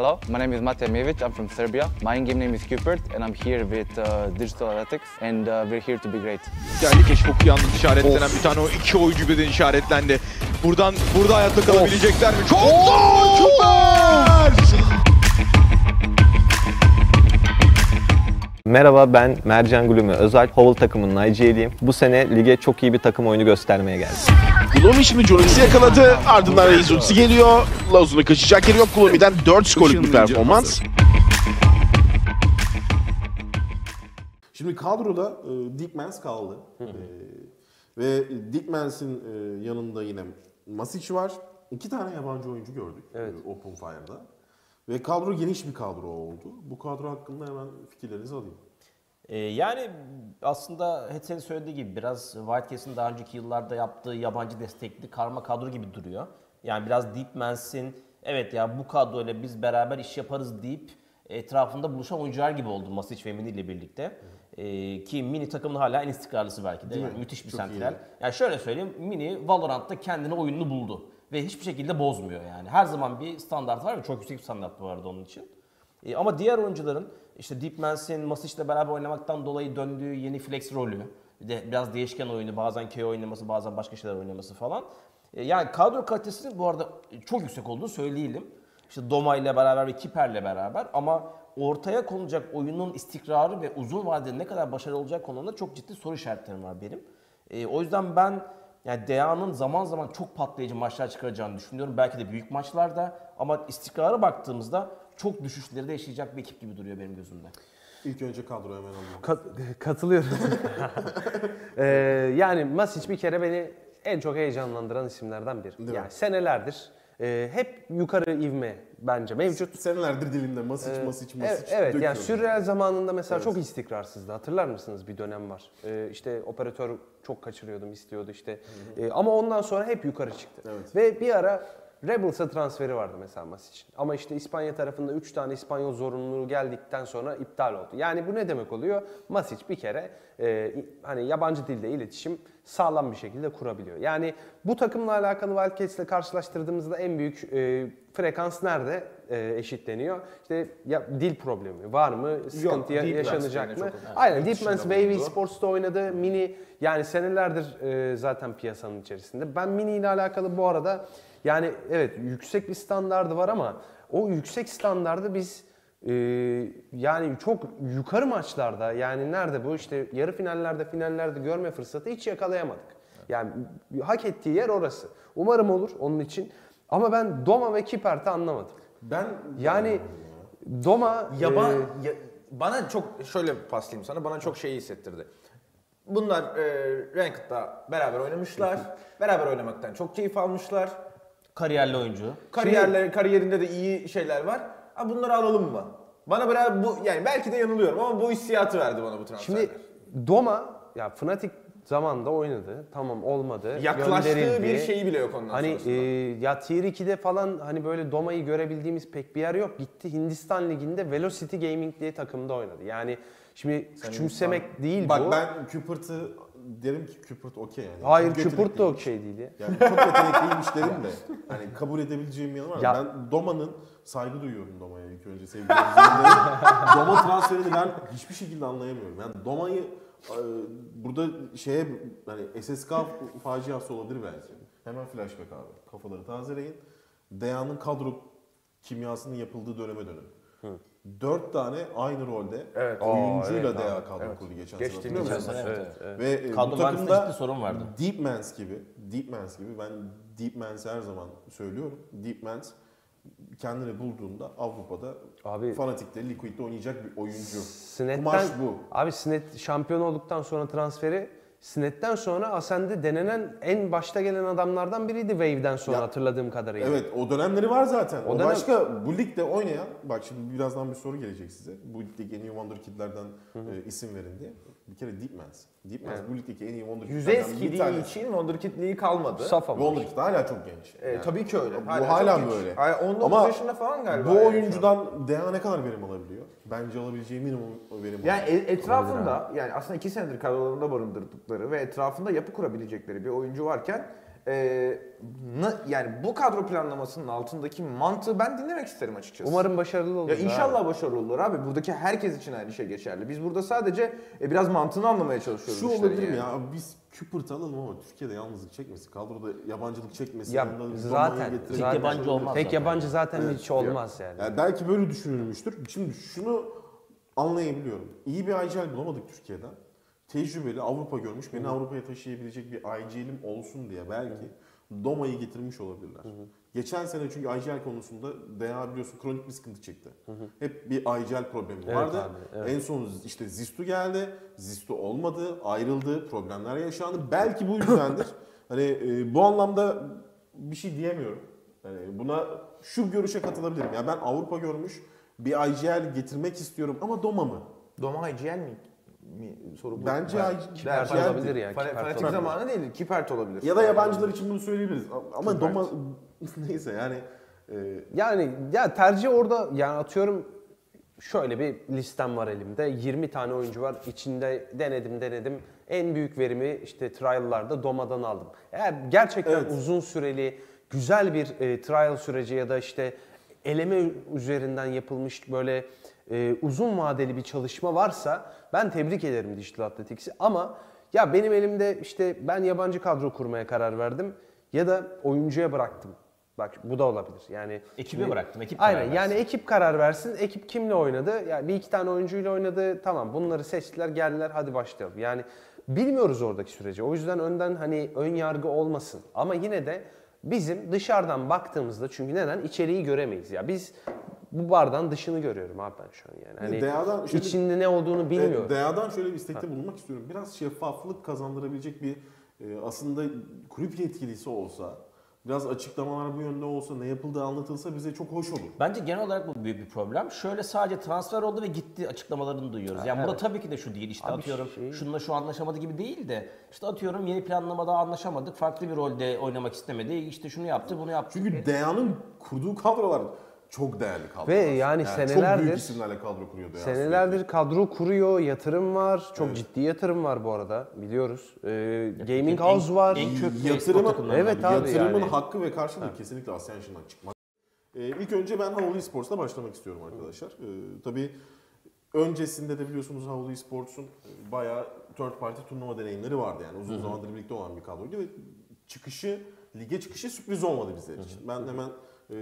Hello, my name is Mate Mevic. I'm from Serbia. My in-game name is Cupert, and I'm here with uh, Digital Athletics, and uh, we're here to be great. Geldi keşif yalnız işaretlenen bir tane o iki oyuncu birden işaretlendi. Buradan burada hayatta kalabilecekler mi? Çok zor! Süper! Merhaba ben Mercan Gülümü. Özel Hovel takımının IGL'iyim. Bu sene lige çok iyi bir takım oyunu göstermeye geldim. Kulomi şimdi Jones'u yakaladı. Ardından Reis ultisi geliyor. Lazun'a kaçacak yeri yok. Kulomi'den 4 skorluk bir performans. Şimdi kadroda e, Dickmans kaldı. E, ve Dickmans'in e, yanında yine Masic var. İki tane yabancı oyuncu gördük Evet. e, Open Fire'da. Ve kadro geniş bir kadro oldu. Bu kadro hakkında hemen fikirlerinizi alayım. Ee, yani aslında Hetsel'in söylediği gibi biraz Wildcats'in daha önceki yıllarda yaptığı yabancı destekli karma kadro gibi duruyor. Yani biraz Deep Mans'in evet ya bu kadroyla biz beraber iş yaparız deyip etrafında buluşan oyuncular gibi oldu Masic ve Mini ile birlikte. Ee, ki Mini takımın hala en istikrarlısı belki de. Değil Yani mi? müthiş bir Çok sentral. iyi. Yani şöyle söyleyeyim Mini Valorant'ta kendine oyununu buldu. Ve hiçbir şekilde bozmuyor yani. Her zaman bir standart var ve çok yüksek bir standart bu arada onun için. E, ama diğer oyuncuların işte Deep Mans'in Masic'le beraber oynamaktan dolayı döndüğü yeni flex rolü, de biraz değişken oyunu, bazen KO oynaması, bazen başka şeyler oynaması falan. E, yani kadro kalitesi bu arada çok yüksek olduğunu söyleyelim. İşte Doma ile beraber ve Kiper'le beraber ama ortaya konulacak oyunun istikrarı ve uzun vadede ne kadar başarılı olacak konusunda çok ciddi soru işaretlerim var benim. E, o yüzden ben yani DA'nın zaman zaman çok patlayıcı maçlar çıkaracağını düşünüyorum. Belki de büyük maçlarda ama istikrara baktığımızda çok düşüşleri de yaşayacak bir ekip gibi duruyor benim gözümde. İlk önce kadroya hemen alayım. Kat- katılıyorum. Ee, yani Masic bir kere beni en çok heyecanlandıran isimlerden biri. Değil mi? yani senelerdir e, hep yukarı ivme bence mevcut. Senelerdir dilimde Masic, Masic, Masic Evet, evet yani sürreal zamanında mesela Evet. çok istikrarsızdı. Hatırlar mısınız bir dönem var. Ee, işte operatör çok kaçırıyordum istiyordu işte. Ee, ama ondan sonra hep yukarı çıktı. Evet. Ve bir ara Rebels'a transferi vardı mesela Masic'in. Ama işte İspanya tarafında 3 tane İspanyol zorunluluğu geldikten sonra iptal oldu. Yani bu ne demek oluyor? Masic bir kere e, hani yabancı dilde iletişim sağlam bir şekilde kurabiliyor. Yani bu takımla alakalı Wildcats'le karşılaştırdığımızda en büyük e, frekans nerede e, eşitleniyor? İşte ya, dil problemi var mı? Sıkıntı ya- Lens yaşanacak mı? çok önemli. Aynen Yurt Deep dışında Lens Wavy. Sports'ta oynadı. Mini yani senelerdir e, zaten piyasanın içerisinde. Ben Mini ile alakalı bu arada yani evet yüksek bir standardı var ama o yüksek standardı biz e, yani çok yukarı maçlarda yani nerede bu işte yarı finallerde finallerde görme fırsatı hiç yakalayamadık. Yani hak ettiği yer orası. Umarım olur onun için. Ama ben Doma ve Kipert'i anlamadım. Ben Yani Doma Yaban, e, ya- bana çok şöyle paslayayım sana bana çok şey hissettirdi. Bunlar e, Ranked'da beraber oynamışlar. beraber oynamaktan çok keyif almışlar. Kariyerli oyuncu. Kariyerler kariyerinde de iyi şeyler var. Ha bunları alalım mı? Bana biraz bu yani belki de yanılıyorum ama bu hissiyatı verdi bana bu transferler. Şimdi Doma ya Fnatic zamanında oynadı. Tamam olmadı. yaklaştığı gönderildi. bir şeyi bile yok ondan Hani sonrasında. e, ya Tier 2'de falan hani böyle Doma'yı görebildiğimiz pek bir yer yok. Gitti Hindistan Ligi'nde Velocity Gaming diye takımda oynadı. Yani şimdi küçümsemek değil Bak bu. ben Cupert'ı derim ki Cupert okey yani. Hayır Çok da yetenekliymiş. okey değil ya. Yani çok yetenekliymiş derim de. Hani kabul edebileceğim yanı var. Ya- Ben Doma'nın saygı duyuyorum Doma'ya ilk önce sevgilerimizden. Doma transferini ben hiçbir şekilde anlayamıyorum. Yani Doma'yı e, burada şeye hani SSK faciası olabilir belki. Hemen flashback abi. Kafaları tazeleyin. Deya'nın kadro kimyasının yapıldığı döneme dönün. Dört tane aynı rolde Evet. oyuncuyla Aa, Deya kadro kurdu geçen sene. Geçtiğimiz sene, musunuz? evet, Ve e, bu Kadro mühendisliğinde takımda ciddi sorun vardı. Deep Mans gibi, Deep Mans gibi ben Deep Mans'i her zaman söylüyorum. Deep Mans kendini bulduğunda Avrupa'da Abi- Fanatik'te, Liquid'de oynayacak bir oyuncu. Snet'ten, Kumaş bu. Abi Snet şampiyon olduktan sonra transferi Snet'ten sonra Ascend'e denenen en başta gelen adamlardan biriydi Wave'den sonra Ya, hatırladığım kadarıyla. Evet o dönemleri var zaten. O, O dönem- başka bu ligde oynayan, bak şimdi birazdan bir soru gelecek size. Bu ligdeki en iyi Wonderkid'lerden e, isim verin diye. Bir kere Deep Mans. Deep Mans bu ligdeki en iyi Wonderkid'lerden bir eskidiği tane. için Wonderkid League kalmadı. Saf ama. Wonderkid hala çok genç. E, Yani tabii ki öyle. Bu Hala hala, çok genç. böyle. Hala 19 Ama yaşında falan galiba Bu yani şu an. oyuncudan DA ne kadar verim alabiliyor? Bence alabileceği minimum verim Yani e- etrafında yani aslında iki senedir kadrolarında barındırdıkları ve etrafında yapı kurabilecekleri bir oyuncu varken e, na- yani bu kadro planlamasının altındaki mantığı ben dinlemek isterim açıkçası. Umarım başarılı olur. Ya inşallah başarılı olur abi. Buradaki herkes için aynı şey geçerli. Biz burada sadece e, biraz mantığını anlamaya çalışıyoruz. Şu olabilir mi yani. ya? Biz alalım ama Türkiye'de yalnızlık çekmesin. Kadroda yabancılık çekmesin. Ya zaten, zaten yabancı olmaz Tek zaten. yabancı zaten Evet. hiç olmaz yani. Yani belki böyle düşünülmüştür. Şimdi şunu anlayabiliyorum. İyi bir IGL bulamadık Türkiye'den. Tecrübeli, Avrupa görmüş, beni Avrupa'ya taşıyabilecek bir IGL'im olsun diye belki Doma'yı getirmiş olabilirler. Geçen sene çünkü IGL konusunda DA biliyorsun kronik bir sıkıntı çekti. Hep bir IGL problemi Evet vardı. abi, evet. En son işte Zistu geldi. Zistu olmadı, ayrıldı, problemler yaşandı. Belki bu yüzdendir. hani e, bu anlamda bir şey diyemiyorum. Yani buna şu görüşe katılabilirim. Ya ben Avrupa görmüş bir IGL getirmek istiyorum ama Doma mı? Doma IGL mi? Mi soru bu. Bence Ben- IGL Kipert geldi. olabilir ya. Fanatik olabilir. zamanı değil, Kipert olabilir. Ya da yabancılar için bunu söyleyebiliriz. Ama Kipert. Doma neyse yani e, Yani ya tercih orada yani atıyorum şöyle bir listem var elimde. 20 tane oyuncu var. İçinde denedim denedim. En büyük verimi işte trial'larda Doma'dan aldım. Eğer gerçekten Evet. uzun süreli güzel bir e, trial süreci ya da işte eleme üzerinden yapılmış böyle e, uzun vadeli bir çalışma varsa ben tebrik ederim Digital Athletics'i ama ya benim elimde işte ben yabancı kadro kurmaya karar verdim ya da oyuncuya bıraktım. Bak bu da olabilir. Yani Ekibe bıraktım, ekip Aynen karar yani versin. ekip karar versin. Ekip kimle oynadı? Yani bir iki tane oyuncuyla oynadı. Tamam bunları seçtiler geldiler hadi başlayalım. Yani bilmiyoruz oradaki süreci. O yüzden önden hani ön yargı olmasın. Ama yine de bizim dışarıdan baktığımızda çünkü neden? içeriği göremeyiz. Ya biz bu bardağın dışını görüyorum abi ben şu an yani. Hani DA'dan şöyle- içinde ne olduğunu bilmiyorum. Evet, DA'dan şöyle bir istekte bulunmak istiyorum. Biraz şeffaflık kazandırabilecek bir e, aslında kulüp yetkilisi olsa, biraz açıklamalar bu yönde olsa, ne yapıldığı anlatılsa bize çok hoş olur. Bence genel olarak bu büyük bir problem. Şöyle sadece transfer oldu ve gitti açıklamalarını duyuyoruz. Yani burada tabii ki de şu değil. İşte Abi atıyorum şey- şununla şu anlaşamadı gibi değil de işte atıyorum yeni planlamada anlaşamadık. Farklı bir rolde oynamak istemedi. İşte şunu yaptı, bunu yaptı. Çünkü DA'nın kurduğu kadrolar çok değerli kadrolar. Ve yani Çok senelerdir- büyük isimlerle kadro kuruyor DA. Senelerdir kadro kuruyor, yatırım var. Çok ciddi yatırım var bu arada biliyoruz. Ee, Gaming House var. En köklü Yatırımın- espor takımlarından Evet abi Yatırımın yani. hakkı ve karşılığı kesinlikle Ascension'dan çıkmak. Ee, ilk önce ben Havlu Esports'la başlamak istiyorum arkadaşlar. Ee, tabii öncesinde de biliyorsunuz Havlu Esports'un e, bayağı third party turnuva deneyimleri vardı yani. Uzun zamandır birlikte olan bir kadroydu ve çıkışı, lige çıkışı sürpriz olmadı bizler için. Ben hemen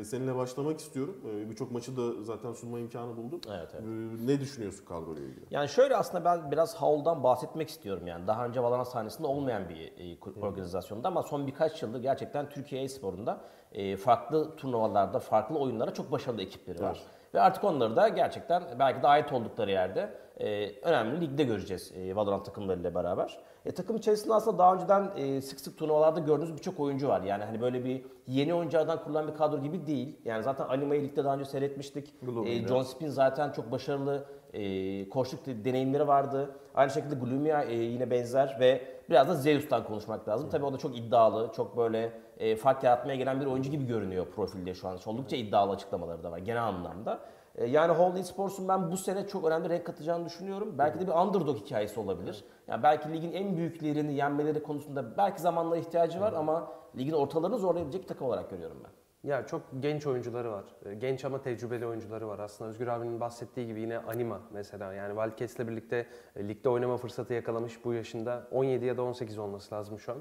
seninle başlamak istiyorum. E, Birçok maçı da zaten sunma imkanı buldum. Evet, evet. E, Ne düşünüyorsun kadroyla ilgili? Yani şöyle aslında ben biraz Howl'dan bahsetmek istiyorum yani. Daha önce Valorant sahnesinde olmayan bir e, organizasyonda ama son birkaç yıldır gerçekten Türkiye e-sporunda e, farklı turnuvalarda, farklı oyunlara çok başarılı ekipleri var. Ve artık onları da gerçekten belki de ait oldukları yerde e, önemli ligde göreceğiz Valorant takımlarıyla beraber. E, takım içerisinde aslında daha önceden e, sık sık turnuvalarda gördüğünüz birçok oyuncu var. Yani hani böyle bir yeni oyunculardan kurulan bir kadro gibi değil. Yani zaten Anima'yı ligde daha önce seyretmiştik. E, John Spin zaten çok başarılı e, koçluk de- deneyimleri vardı. Aynı şekilde Glumia e, yine benzer ve biraz da Zeus'tan konuşmak lazım. Tabii o da çok iddialı, çok böyle e, fark yaratmaya gelen bir oyuncu gibi görünüyor profilde şu an. Oldukça iddialı açıklamaları da var genel anlamda. E, yani Holy Sports'un ben bu sene çok önemli renk katacağını düşünüyorum. Belki de bir underdog hikayesi olabilir. Yani belki ligin en büyüklerini yenmeleri konusunda belki zamanla ihtiyacı var ama ligin ortalarını zorlayabilecek bir takım olarak görüyorum ben. Ya çok genç oyuncuları var. Ee, Genç ama tecrübeli oyuncuları var. Aslında Özgür abinin bahsettiği gibi yine Anima mesela. Yani Wildcats'le birlikte e, ligde oynama fırsatı yakalamış bu yaşında. 17 ya da 18 olması lazım şu an.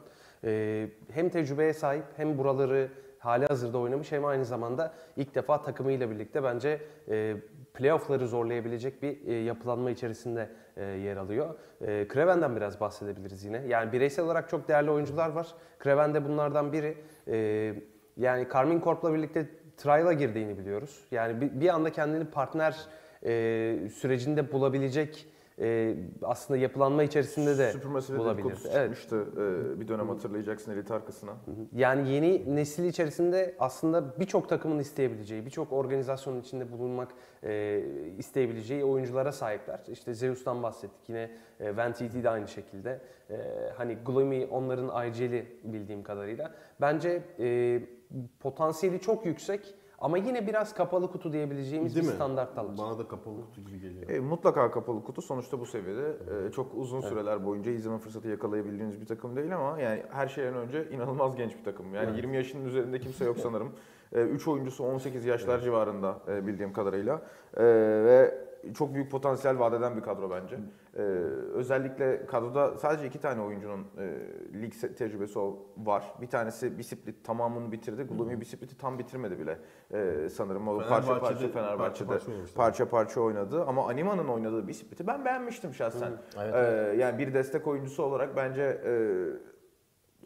Hem tecrübeye sahip hem buraları hali hazırda oynamış hem aynı zamanda ilk defa takımıyla birlikte bence e, playoff'ları zorlayabilecek bir e, yapılanma içerisinde e, yer alıyor. E, Kraven'den biraz bahsedebiliriz yine. Yani bireysel olarak çok değerli oyuncular var. Kraven de bunlardan biri. E, yani Carmine Corp'la birlikte trial'a girdiğini biliyoruz. Yani bir, bir anda kendini partner e, sürecinde bulabilecek e, aslında yapılanma içerisinde de Supermassive'de bulabilir. dedikodusu Evet. çıkmıştı e, bir dönem hatırlayacaksın elit arkasına. Yani yeni nesil içerisinde aslında birçok takımın isteyebileceği, birçok organizasyonun içinde bulunmak e, isteyebileceği oyunculara sahipler. İşte Zeus'tan bahsettik. Yine e, Ventiti de aynı şekilde. E, hani Gloomy onların IGL'i bildiğim kadarıyla. Bence e, potansiyeli çok yüksek Ama yine biraz kapalı kutu diyebileceğimiz Değil bir mi? standarttalar. Bana da kapalı kutu gibi geliyor. E, mutlaka kapalı kutu sonuçta bu seviyede e, çok uzun süreler boyunca izleme fırsatı yakalayabildiğiniz bir takım değil ama yani her şeyden önce inanılmaz genç bir takım. Yani 20 yaşının üzerinde kimse yok sanırım. 3 oyuncusu 18 yaşlar civarında e, bildiğim kadarıyla E, ve çok büyük potansiyel vaat eden bir kadro bence. E, özellikle kadroda sadece iki tane oyuncunun e, lig tecrübesi var. Bir tanesi Bisiplit tamamını bitirdi. Gloomy Bisiplit'i tam bitirmedi bile e, sanırım. O parça parça Fenerbahçe'de parça parça parça parça oynadı ama Anima'nın oynadığı Bisiplit'i ben beğenmiştim şahsen. Evet, Ee, yani bir destek oyuncusu olarak bence e,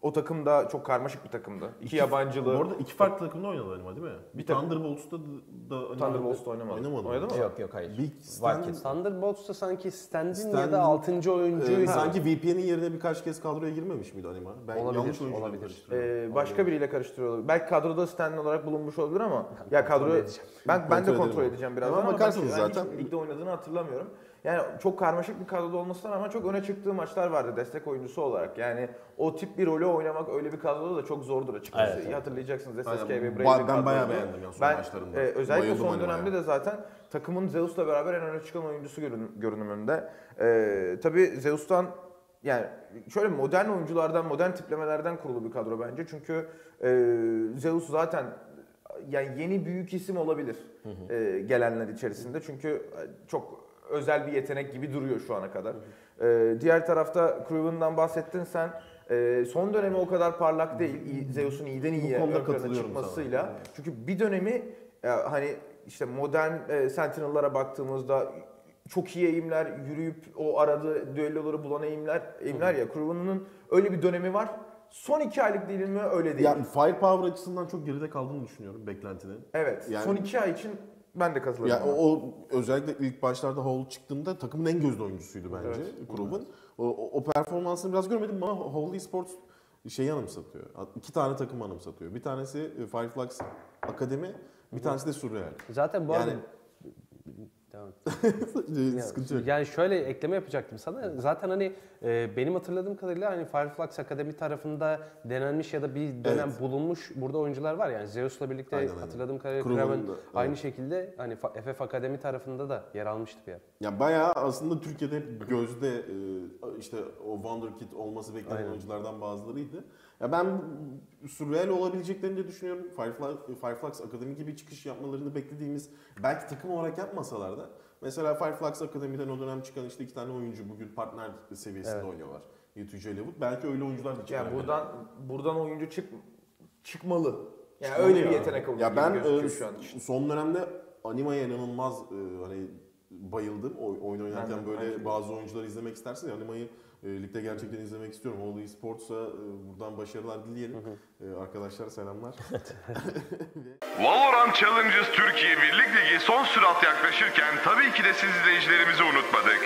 o takım da çok karmaşık bir takımdı. İki yabancılı. Bu arada iki farklı takımda oynadı Anima değil mi? Bir, Bir Thunderbolts'ta da, da Thunderbolts'ta oynamadı. Oynamadı. Oynadı mı? Yok yok hayır. Big. Stand, Thunderbolts'ta sanki Stand'in Stand'in, ya da 6. oyuncuydu. e, sanki VPN'in yerine birkaç kez kadroya girmemiş miydi Anima? Ben Olabilir, yanlış oyuncu olabilir. karıştırıyorum. Ee, başka biriyle karıştırıyor olabilir. Belki kadroda stand olarak bulunmuş olabilir ama ya kadro ben ben de Kontrol edeceğim birazdan Ama ama bakarsanız ben, ben zaten- ligde oynadığını hatırlamıyorum. Yani çok karmaşık bir kadroda olmasına rağmen çok öne çıktığı maçlar vardı destek oyuncusu olarak. Yani o tip bir rolü oynamak öyle bir kadroda da çok zordur açıkçası. Evet, İyi hatırlayacaksınız SSK ve Brave'in ben bayağı beğendim ya son Ben maçlarında. e, özellikle Bayıldım son dönemde bayağı. de zaten takımın Zeus'la beraber en öne çıkan oyuncusu görün- görünümünde. E, tabii Zeus'tan yani şöyle modern oyunculardan, modern tiplemelerden kurulu bir kadro bence. Çünkü e, Zeus zaten yani yeni büyük isim olabilir e, gelenler içerisinde. Çünkü e, çok özel bir yetenek gibi duruyor şu ana kadar. E, diğer tarafta Craven'dan bahsettin sen. E, son dönemi o kadar parlak değil. Zeus'un iyiden iyiye konuda ön plana çıkmasıyla. sana. Çünkü bir dönemi e, hani işte modern e, Sentinel'lara baktığımızda çok iyi eğimler, yürüyüp o aradığı düelloları bulan eğimler, eğimler ya. Craven'ın öyle bir dönemi var. Son iki aylık mi öyle değil. Yani firepower açısından çok geride kaldığını düşünüyorum beklentinin. evet. yani- son iki ay için ben de katılıyorum. Ya o, o özellikle ilk başlarda Hall çıktığında takımın en gözde oyuncusuydu bence Kurum'un. O, o, o performansını biraz görmedim ama Hall Esports şeyi anımsatıyor. İki tane takım anımsatıyor. Bir tanesi e, Fireflux Akademi, bir tanesi de Surreal. Zaten bu arada Yani Devam et. e, sıkıntı yok. Yani şöyle ekleme yapacaktım sana. Zaten hani e, benim hatırladığım kadarıyla hani Fireflux Akademi tarafında denenmiş ya da bir dönem Evet. bulunmuş burada oyuncular var. Yani Zeus'la birlikte Aynen, aynen. hatırladığım kadarıyla Kraven aynı evet. şekilde hani FF Akademi tarafında da yer almıştı bir yer. Ya bayağı aslında Türkiye'de hep gözde e, işte o Wonderkid olması beklenen Aynen. oyunculardan bazılarıydı. Ya ben Surreal olabileceklerini de düşünüyorum. Fireflux, Fireflux Akademi gibi çıkış yapmalarını beklediğimiz belki takım olarak yapmasalar da mesela Fireflux Akademi'den o dönem çıkan işte iki tane oyuncu bugün partner seviyesinde Evet. oynuyorlar. Yetüce Lewood. Belki öyle oyuncular da Yani çıkar. buradan buradan oyuncu çık çıkmalı. Yani Çıkmalı öyle ya. bir yetenek oyuncu Ya gibi ben gözüküyor e, şu an için. son dönemde animeye inanılmaz e, hani bayıldım. O, oyun oynarken Ben de, böyle şekilde. bazı oyuncuları izlemek istersin ya animeyi e, ligde gerçekten izlemek istiyorum. All Esports'a e, buradan başarılar dileyelim. E, arkadaşlar selamlar. Valorant Challenges Türkiye Birlik Ligi son sürat yaklaşırken tabii ki de siz izleyicilerimizi unutmadık.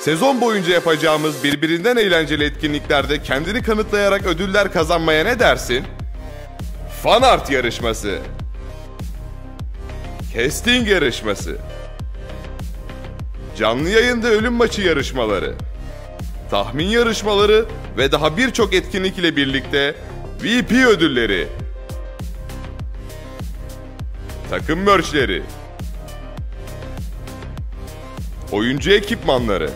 Sezon boyunca yapacağımız birbirinden eğlenceli etkinliklerde kendini kanıtlayarak ödüller kazanmaya ne dersin? Fan art yarışması. Casting yarışması. Canlı yayında ölüm maçı yarışmaları. Tahmin yarışmaları ve daha birçok etkinlik ile birlikte VP ödülleri. Takım merchleri. Oyuncu ekipmanları.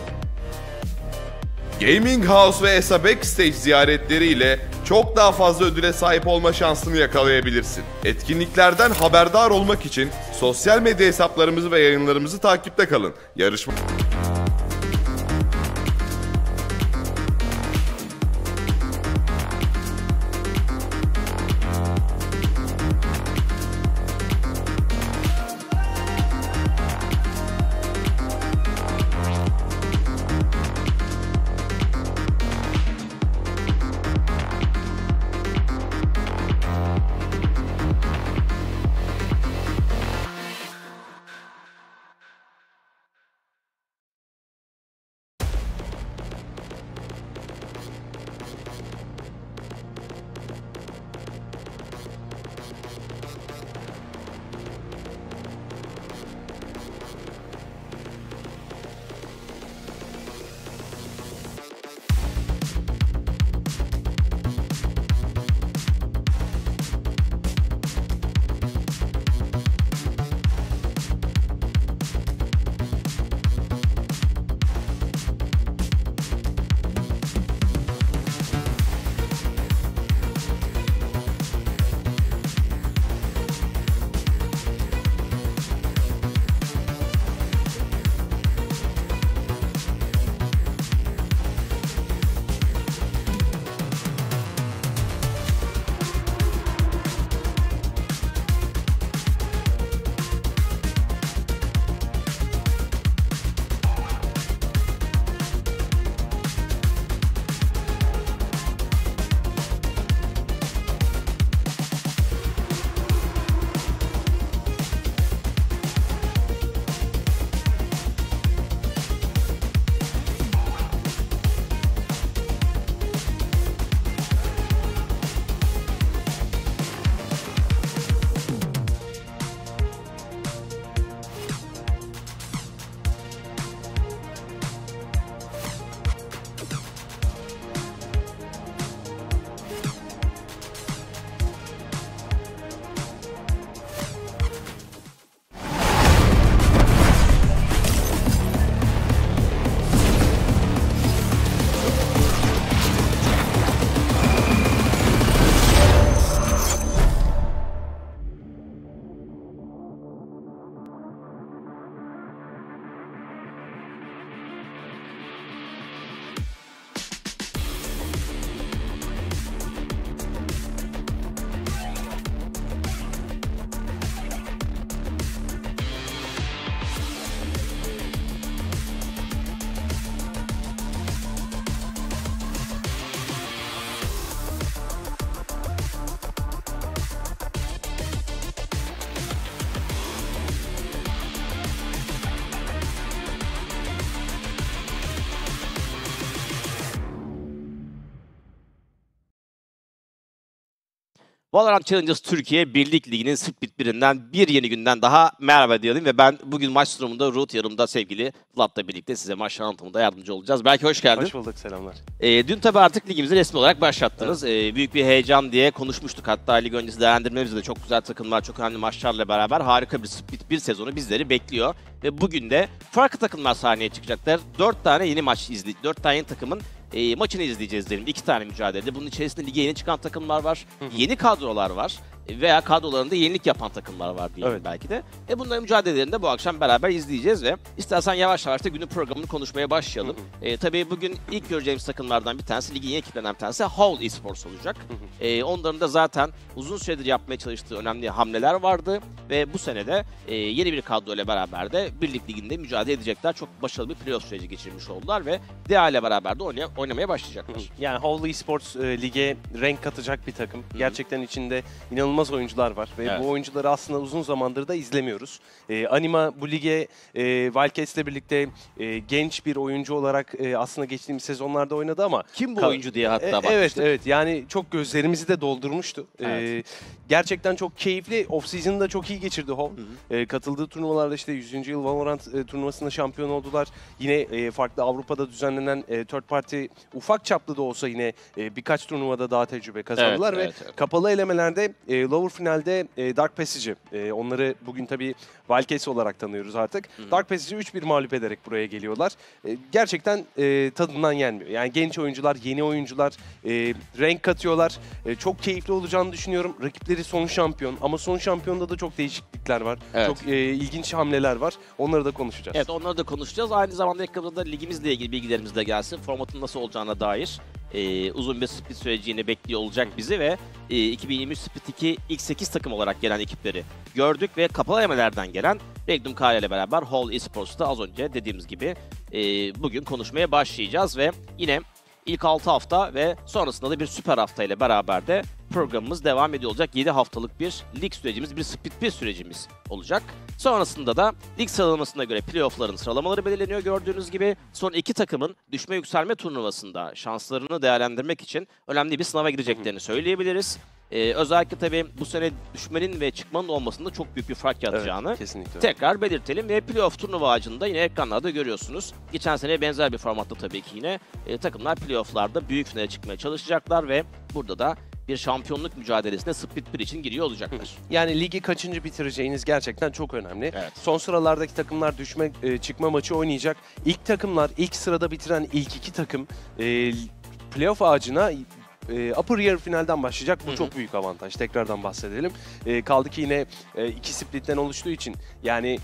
Gaming House ve ESA Backstage ziyaretleriyle çok daha fazla ödüle sahip olma şansını yakalayabilirsin. Etkinliklerden haberdar olmak için sosyal medya hesaplarımızı ve yayınlarımızı takipte kalın. Yarışma Valorant Challengers Türkiye Birlik Ligi'nin Split birinden bir yeni günden daha merhaba diyelim ve ben bugün maç sunumunda Root yarımda sevgili Vlad'la birlikte size maç anlatımında yardımcı olacağız. Belki hoş geldin. Hoş bulduk selamlar. Ee, dün tabii artık ligimizi resmi olarak başlattınız. Ee, büyük bir heyecan diye konuşmuştuk. Hatta lig öncesi değerlendirmemizde de çok güzel takımlar, çok önemli maçlarla beraber harika bir split bir sezonu bizleri bekliyor. Ve bugün de farklı takımlar sahneye çıkacaklar. Dört tane yeni maç izleyeceğiz. Dört tane yeni takımın e, maçını izleyeceğiz derim. İki tane mücadelede. Bunun içerisinde lige yeni çıkan takımlar var. Yeni kadrolar var. Veya kadrolarında yenilik yapan takımlar var diyelim Evet. belki de. E bunların mücadelelerini de bu akşam beraber izleyeceğiz ve istersen yavaş yavaş da günün programını konuşmaya başlayalım. E, tabii bugün ilk göreceğimiz takımlardan bir tanesi, ligin yeni ekiplerinden bir tanesi Howl Esports olacak. E, onların da zaten uzun süredir yapmaya çalıştığı önemli hamleler vardı ve bu sene de e, yeni bir kadro ile beraber de Birlik Ligi'nde mücadele edecekler. Çok başarılı bir playoff süreci geçirmiş oldular ve DA ile beraber de oynaya- oynamaya başlayacaklar. Yani Holy Esports e, lige renk katacak bir takım. Gerçekten içinde inanılmaz oyuncular var ve Evet. bu oyuncuları aslında uzun zamandır da izlemiyoruz. E, Anima bu lige e, Wildcats'le birlikte e, genç bir oyuncu olarak e, aslında geçtiğimiz sezonlarda oynadı ama Kim bu oyuncu diye hatta E, bakmıştık. Evet evet yani çok gözlerimizi de doldurmuştu. E, Evet. gerçekten çok keyifli. Off-season'ı da çok iyi geçirdi Howl. E, katıldığı turnuvalarda işte 100. yıl Valorant e, turnuvasında şampiyon oldular. Yine e, farklı Avrupa'da düzenlenen e, third party ufak çaplı da olsa yine e, birkaç turnuvada daha tecrübe kazandılar Evet, ve evet, evet. kapalı elemelerde e, lower finalde e, Dark Passage'ı e, onları bugün tabii Wildcats olarak tanıyoruz artık. Dark Passage'ı 3-1 mağlup ederek buraya geliyorlar. E, gerçekten e, tadından yenmiyor. Yani genç oyuncular, yeni oyuncular e, renk katıyorlar. E, çok keyifli olacağını düşünüyorum. Rakipleri son şampiyon ama son şampiyonda da çok değişiklikler var. Evet. Çok e, ilginç hamleler var. Onları da konuşacağız. Evet onları da konuşacağız. Aynı zamanda ekranında da ligimizle ilgili bilgilerimiz de gelsin. Formatın nasıl olacağına dair e, uzun bir split süreci yine bekliyor olacak bizi ve e, 2023 Split 2 ilk 8 takım olarak gelen ekipleri gördük ve kapalı elemelerden gelen Regnum Kaya ile beraber Hall Esports'ta az önce dediğimiz gibi e, bugün konuşmaya başlayacağız ve yine ilk 6 hafta ve sonrasında da bir süper hafta ile beraber de programımız devam ediyor olacak. 7 haftalık bir lig sürecimiz, bir split bir sürecimiz olacak. Sonrasında da lig sıralamasına göre playoff'ların sıralamaları belirleniyor gördüğünüz gibi. Son iki takımın düşme yükselme turnuvasında şanslarını değerlendirmek için önemli bir sınava gireceklerini söyleyebiliriz. Ee, özellikle tabii bu sene düşmenin ve çıkmanın olmasında çok büyük bir fark yaratacağını Evet, kesinlikle. tekrar belirtelim ve playoff turnuva ağacında yine ekranlarda görüyorsunuz. Geçen sene benzer bir formatta tabii ki yine e, takımlar playofflarda büyük finale çıkmaya çalışacaklar ve burada da bir şampiyonluk mücadelesine split bir için giriyor olacaklar. Yani ligi kaçıncı bitireceğiniz gerçekten çok önemli. Evet. Son sıralardaki takımlar düşme e, çıkma maçı oynayacak. İlk takımlar ilk sırada bitiren ilk iki takım e, playoff ağacına e, upper year finalden başlayacak. Bu çok büyük avantaj. Tekrardan bahsedelim. E, kaldı ki yine e, iki splitten oluştuğu için yani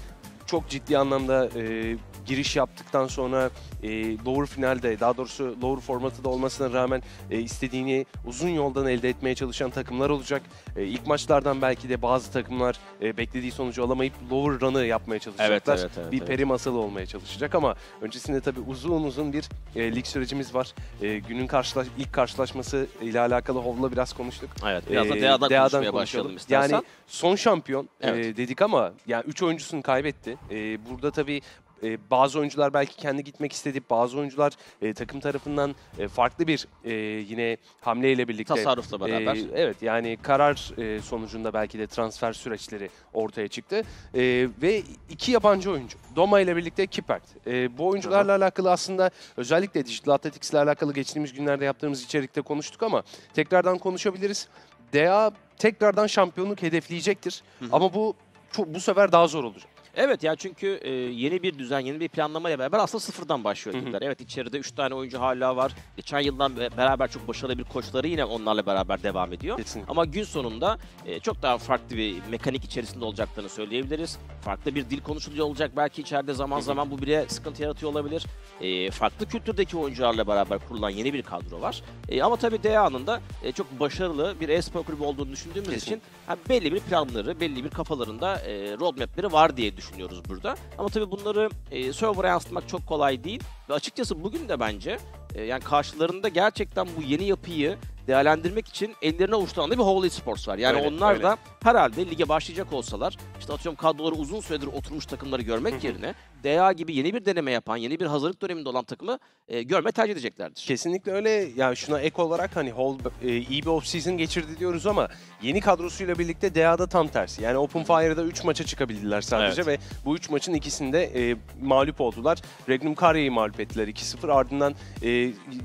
çok ciddi anlamda e, giriş yaptıktan sonra e, lower finalde daha doğrusu lower formatı da olmasına rağmen e, istediğini uzun yoldan elde etmeye çalışan takımlar olacak. E, ilk maçlardan belki de bazı takımlar e, beklediği sonucu alamayıp lower run'ı yapmaya çalışacaklar. evet, evet, bir evet. peri masalı olmaya çalışacak ama öncesinde tabii uzun uzun bir e, lig sürecimiz var. E, günün karşılaş ilk karşılaşması ile alakalı Hov'la biraz konuştuk. Evet biraz da Ee, DA'dan, DA'dan konuşmaya başlayalım istersen. Yani son şampiyon Evet. e, dedik ama yani 3 oyuncusunu kaybetti. E, burada tabii e, bazı oyuncular belki kendi gitmek istedi. Bazı oyuncular e, takım tarafından e, farklı bir e, yine hamleyle birlikte. Tasarrufla beraber. e, evet yani karar e, sonucunda belki de transfer süreçleri ortaya çıktı. E, ve iki yabancı oyuncu. Doma ile birlikte Kipert. E, bu oyuncularla alakalı aslında özellikle Digital Athletics ile alakalı geçtiğimiz günlerde yaptığımız içerikte konuştuk ama tekrardan konuşabiliriz. DA tekrardan şampiyonluk hedefleyecektir. Ama bu çok, bu sefer daha zor olacak. Evet ya çünkü e, yeni bir düzen, yeni bir planlamayla beraber aslında sıfırdan başlıyor ligler. Evet içeride 3 tane oyuncu hala var. Geçen yıldan be- beraber çok başarılı bir koçları yine onlarla beraber devam ediyor. Kesinlikle. Ama gün sonunda e, çok daha farklı bir mekanik içerisinde olacaklarını söyleyebiliriz. Farklı bir dil konuşuluyor olacak belki içeride zaman zaman bu bile sıkıntı yaratıyor olabilir. E, farklı kültürdeki oyuncularla beraber kurulan yeni bir kadro var. E, ama tabii DA'nın da e, çok başarılı bir e-spor kulübü olduğunu düşündüğümüz için ha, belli bir planları, belli bir kafalarında e, roadmapleri var diye düşünüyoruz burada. Ama tabii bunları e, server'a yansıtmak çok kolay değil. Ve açıkçası bugün de bence e, yani karşılarında gerçekten bu yeni yapıyı değerlendirmek için ellerine avuçlanan da bir Holy Sports var. Yani Öyle, onlar öyle. da herhalde lige başlayacak olsalar işte atıyorum kadroları uzun süredir oturmuş takımları görmek yerine DA gibi yeni bir deneme yapan, yeni bir hazırlık döneminde olan takımı e, görmeyi tercih edeceklerdir. Kesinlikle öyle. Ya şuna ek olarak hani Hall e, iyi bir off-season geçirdi diyoruz ama yeni kadrosuyla birlikte DA'da tam tersi. Yani Open Fire'da 3 maça çıkabildiler sadece ve bu 3 maçın ikisinde e, mağlup oldular. Regnum Karya'yı mağlup ettiler 2-0. Ardından e,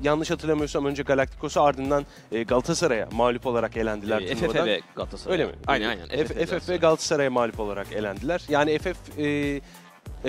yanlış hatırlamıyorsam önce Galacticos'a ardından e, Galatasaray'a mağlup olarak elendiler E, turnuvada. FF ve Galatasaray. Öyle mi? Aynen aynen. FF FF ve Galatasaray'a mağlup olarak elendiler. Yani FF e,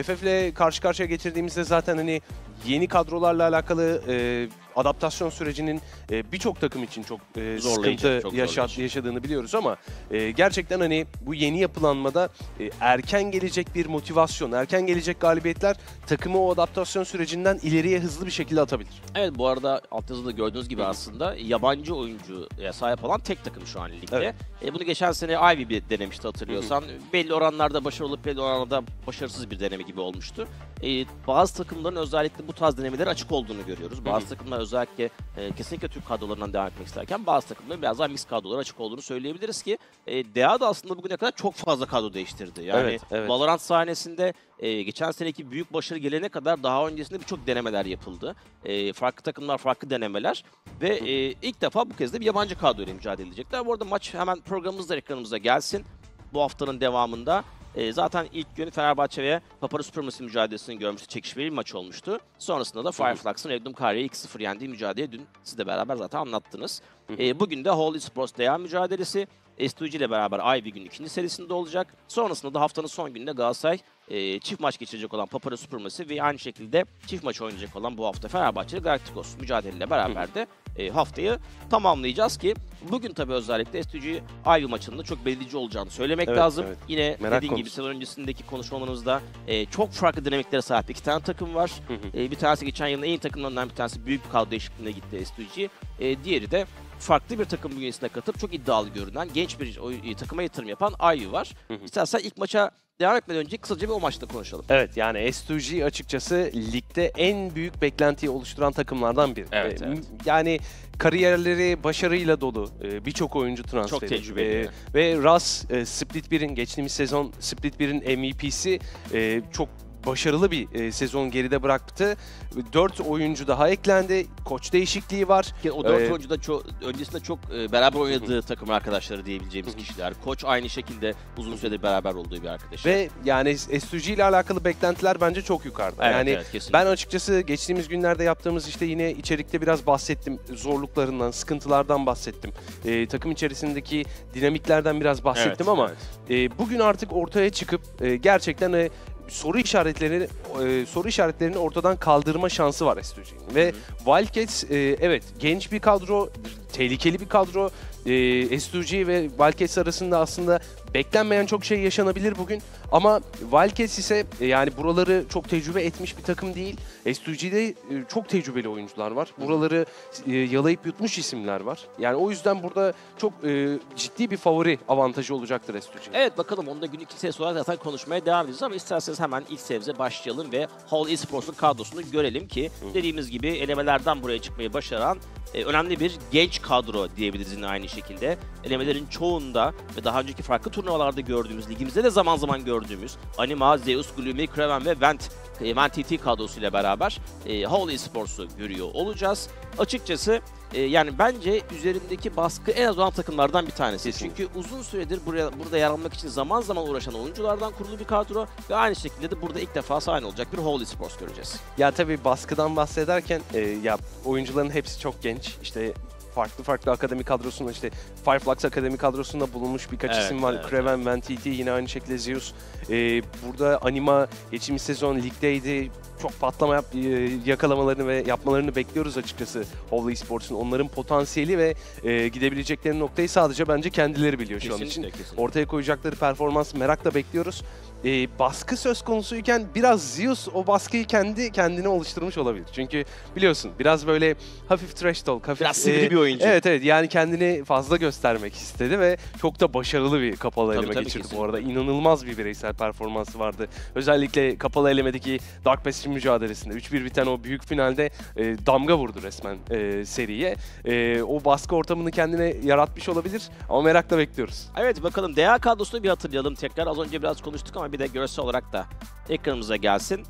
FF'le karşı karşıya getirdiğimizde zaten hani yeni kadrolarla alakalı e, adaptasyon sürecinin e, birçok takım için çok e, Zorlayıcı, sıkıntı çok yaşa- zorlayıcı. yaşadığını biliyoruz ama e, gerçekten hani bu yeni yapılanmada e, erken gelecek bir motivasyon, erken gelecek galibiyetler takımı o adaptasyon sürecinden ileriye hızlı bir şekilde atabilir. Evet bu arada altyazıda gördüğünüz gibi aslında yabancı oyuncuya sahip olan tek takım şu an ligde. Evet. E, bunu geçen sene Ivy bir denemişti hatırlıyorsan. Belli oranlarda başarılı belli oranlarda başarısız bir deneme gibi olmuştu. E, bazı takımların özellikle bu tarz denemelere açık olduğunu görüyoruz. Bazı takımlar özellikle e, kesinlikle Türk kadrolarından devam etmek isterken bazı takımların biraz daha mix kadrolara açık olduğunu söyleyebiliriz ki e, DA da aslında bugüne kadar çok fazla kadro değiştirdi. Yani Evet, evet. Valorant sahnesinde e, geçen seneki büyük başarı gelene kadar daha öncesinde birçok denemeler yapıldı. E, farklı takımlar, farklı denemeler ve e, ilk defa bu kez de bir yabancı kadroyla mücadele edecekler. Bu arada maç hemen programımızda ekranımıza gelsin. Bu haftanın devamında e, zaten ilk gün Fenerbahçe ve Papara Supremacy mücadelesini görmüştü. Çekişmeli bir maç olmuştu. Sonrasında da Fireflux'ın Regnum Karya'yı 2-0 yendiği mücadele dün siz de beraber zaten anlattınız. E, bugün de Holy Sports Deyan mücadelesi. S2G ile beraber Ivy gün ikinci serisinde olacak. Sonrasında da haftanın son gününde Galatasaray e, çift maç geçirecek olan Papara Supremacy ve aynı şekilde çift maç oynayacak olan bu hafta Fenerbahçe Galacticos mücadeleyle beraber de e, haftayı tamamlayacağız ki bugün tabii özellikle S2G Ivy maçının da çok belirleyici olacağını söylemek Evet, lazım. evet. Yine Merak dediğin gibi konusu. sezon öncesindeki konuşmalarımızda e, çok farklı dinamiklere sahip iki tane takım var. E, bir tanesi geçen yılın en iyi takımlarından bir tanesi büyük bir kadro değişikliğine gitti S2G. E, diğeri de farklı bir takım bünyesine katıp çok iddialı görünen genç bir oy- e, takıma yatırım yapan Ivy var. İstersen ilk maça devam etmeden önce kısaca bir o maçta konuşalım. Evet yani S2G açıkçası ligde en büyük beklentiyi oluşturan takımlardan biri. Evet, Ee, evet. Yani kariyerleri başarıyla dolu e, birçok oyuncu transferi. Çok tecrübeli. Ee, ve Ras e, Split 1'in geçtiğimiz sezon Split 1'in MVP'si e, çok başarılı bir e, sezon geride bıraktı. 4 oyuncu daha eklendi. Koç değişikliği var. O dört Ee, oyuncu da çok, öncesinde çok e, beraber oynadığı takım arkadaşları diyebileceğimiz kişiler. Koç aynı şekilde uzun süredir beraber olduğu bir arkadaş. Ve yani S2G ile alakalı beklentiler bence çok yukarıda. Evet, yani evet, kesinlikle. ben açıkçası geçtiğimiz günlerde yaptığımız işte yine içerikte biraz bahsettim. Zorluklarından, sıkıntılardan bahsettim. Ee, takım içerisindeki dinamiklerden biraz bahsettim Evet, ama evet. e, bugün artık ortaya çıkıp e, gerçekten e, soru işaretlerini e, soru işaretlerini ortadan kaldırma şansı var S2G'nin. Ve Wildcats e, evet genç bir kadro, tehlikeli bir kadro. E, S2G ve Wildcats arasında aslında beklenmeyen çok şey yaşanabilir bugün. Ama Wildcats ise e, yani buraları çok tecrübe etmiş bir takım değil. S2G'de e, çok tecrübeli oyuncular var. Buraları e, yalayıp yutmuş isimler var. Yani o yüzden burada çok ciddi bir favori avantajı olacaktır S2G. Evet bakalım onu da günlük ilk seviyesi olarak zaten konuşmaya devam edeceğiz ama isterseniz hemen ilk seviyemize başlayalım ve Hall Esports'un kadrosunu görelim ki dediğimiz gibi elemelerden buraya çıkmayı başaran önemli bir genç kadro diyebiliriz yine aynı şekilde. Elemelerin çoğunda ve daha önceki farklı turnuvalarda gördüğümüz, ligimizde de zaman zaman gördüğümüz Anima, Zeus, Gloomy, Kraven ve Vent, e, Vent TT kadrosuyla beraber e, Hall Esports'u görüyor olacağız. Açıkçası e, yani bence üzerindeki baskı en az olan takımlardan bir tanesi. Çünkü uzun süredir buraya burada yer almak için zaman zaman uğraşan oyunculardan kurulu bir kadro ve aynı şekilde de burada ilk defa sahne olacak bir Holy Sports göreceğiz. Ya tabii baskıdan bahsederken e, ya oyuncuların hepsi çok genç. İşte farklı farklı akademi kadrosunda işte Fireflux akademi kadrosunda bulunmuş birkaç Evet, isim var. evet, Kraven, Van TT yine aynı şekilde Zeus. E, burada Anima geçtiğimiz sezon ligdeydi. Çok patlama yap, e, yakalamalarını ve yapmalarını bekliyoruz açıkçası Holy Esports'un. Onların potansiyeli ve e, gidebilecekleri noktayı sadece bence kendileri biliyor şu an için. Kesinlikle, kesinlikle. Ortaya koyacakları performans merakla bekliyoruz. E, baskı söz konusuyken biraz Zeus o baskıyı kendi kendine oluşturmuş olabilir. Çünkü biliyorsun biraz böyle hafif trash talk, hafif... Biraz sivri e, bir oyuncu. Evet evet yani kendini fazla göstermek istedi ve çok da başarılı bir kapalı Tabii, eleme tabii, geçirdi kesinlikle. bu arada. İnanılmaz bir bireysel performansı vardı. Özellikle kapalı elemedeki Dark Passage mücadelesinde 3-1 biten o büyük finalde e, damga vurdu resmen e, seriye. E, o baskı ortamını kendine yaratmış olabilir ama merakla bekliyoruz. Evet bakalım DA kadrosunu bir hatırlayalım tekrar. Az önce biraz konuştuk ama bir de görsel olarak da ekranımıza gelsin.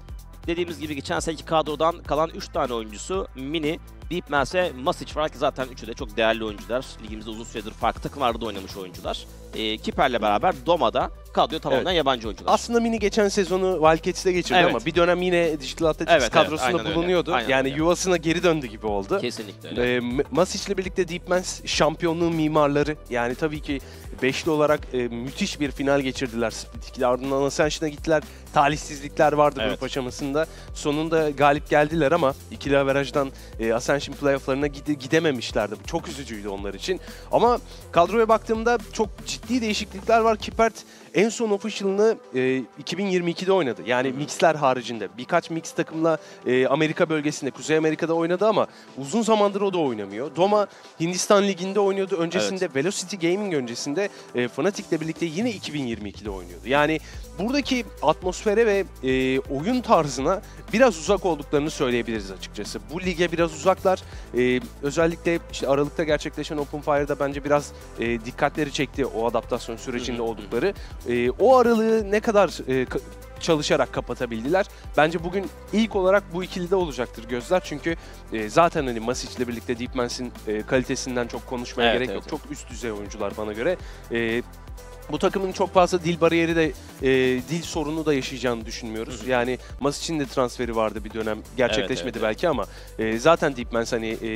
Dediğimiz gibi geçen seneki kadrodan kalan 3 tane oyuncusu Mini, Deep Mans ve Masic var ki zaten üçü de çok değerli oyuncular. Ligimizde uzun süredir farklı takımlarda da oynamış oyuncular. Ee, Kiper'le beraber Doma'da kadroya tamamen yabancı oyuncular. Aslında Mini geçen sezonu Wildcats'te geçirdi Evet. ama bir dönem yine Digital Athletics Evet, evet, kadrosunda öyle. bulunuyordu. Aynen yani öyle. yuvasına geri döndü gibi oldu. Kesinlikle öyle. Ee, M- Masic'le birlikte Deepmans şampiyonluğun mimarları. Yani tabii ki beşli olarak e, müthiş bir final geçirdiler Split 2'de. Ardından Ascension'a gittiler. Talihsizlikler vardı Evet. grup aşamasında. Sonunda galip geldiler ama ikili averajdan e, Ascension playofflarına gide- gidememişlerdi. Bu çok üzücüydü onlar için. Ama kadroya baktığımda çok ciddi değişiklikler var. Kipert en son official'ını e, 2022'de oynadı. Yani mixler haricinde. Birkaç mix takımla e, Amerika bölgesinde, Kuzey Amerika'da oynadı ama uzun zamandır o da oynamıyor. Doma Hindistan Ligi'nde oynuyordu. Öncesinde Velocity Gaming öncesinde e, Fnatic'le birlikte yine 2022'de oynuyordu. Yani buradaki atmosfere ve e, oyun tarzına biraz uzak olduklarını söyleyebiliriz açıkçası. Bu lige biraz uzaklar. E, özellikle işte Aralık'ta gerçekleşen Open Fire'da bence biraz e, dikkatleri çekti o adaptasyon sürecinde oldukları. E, o aralığı ne kadar e, çalışarak kapatabildiler. Bence bugün ilk olarak bu ikilide olacaktır gözler. Çünkü e, zaten hani Masic'le birlikte Deepmans'in e, kalitesinden çok konuşmaya Evet, gerek evet, yok. Çok üst düzey oyuncular bana göre. E, bu takımın çok fazla dil bariyeri de e, dil sorunu da yaşayacağını düşünmüyoruz. Yani Masic'in de transferi vardı bir dönem. Gerçekleşmedi evet, belki ama e, zaten Deepmans hani e,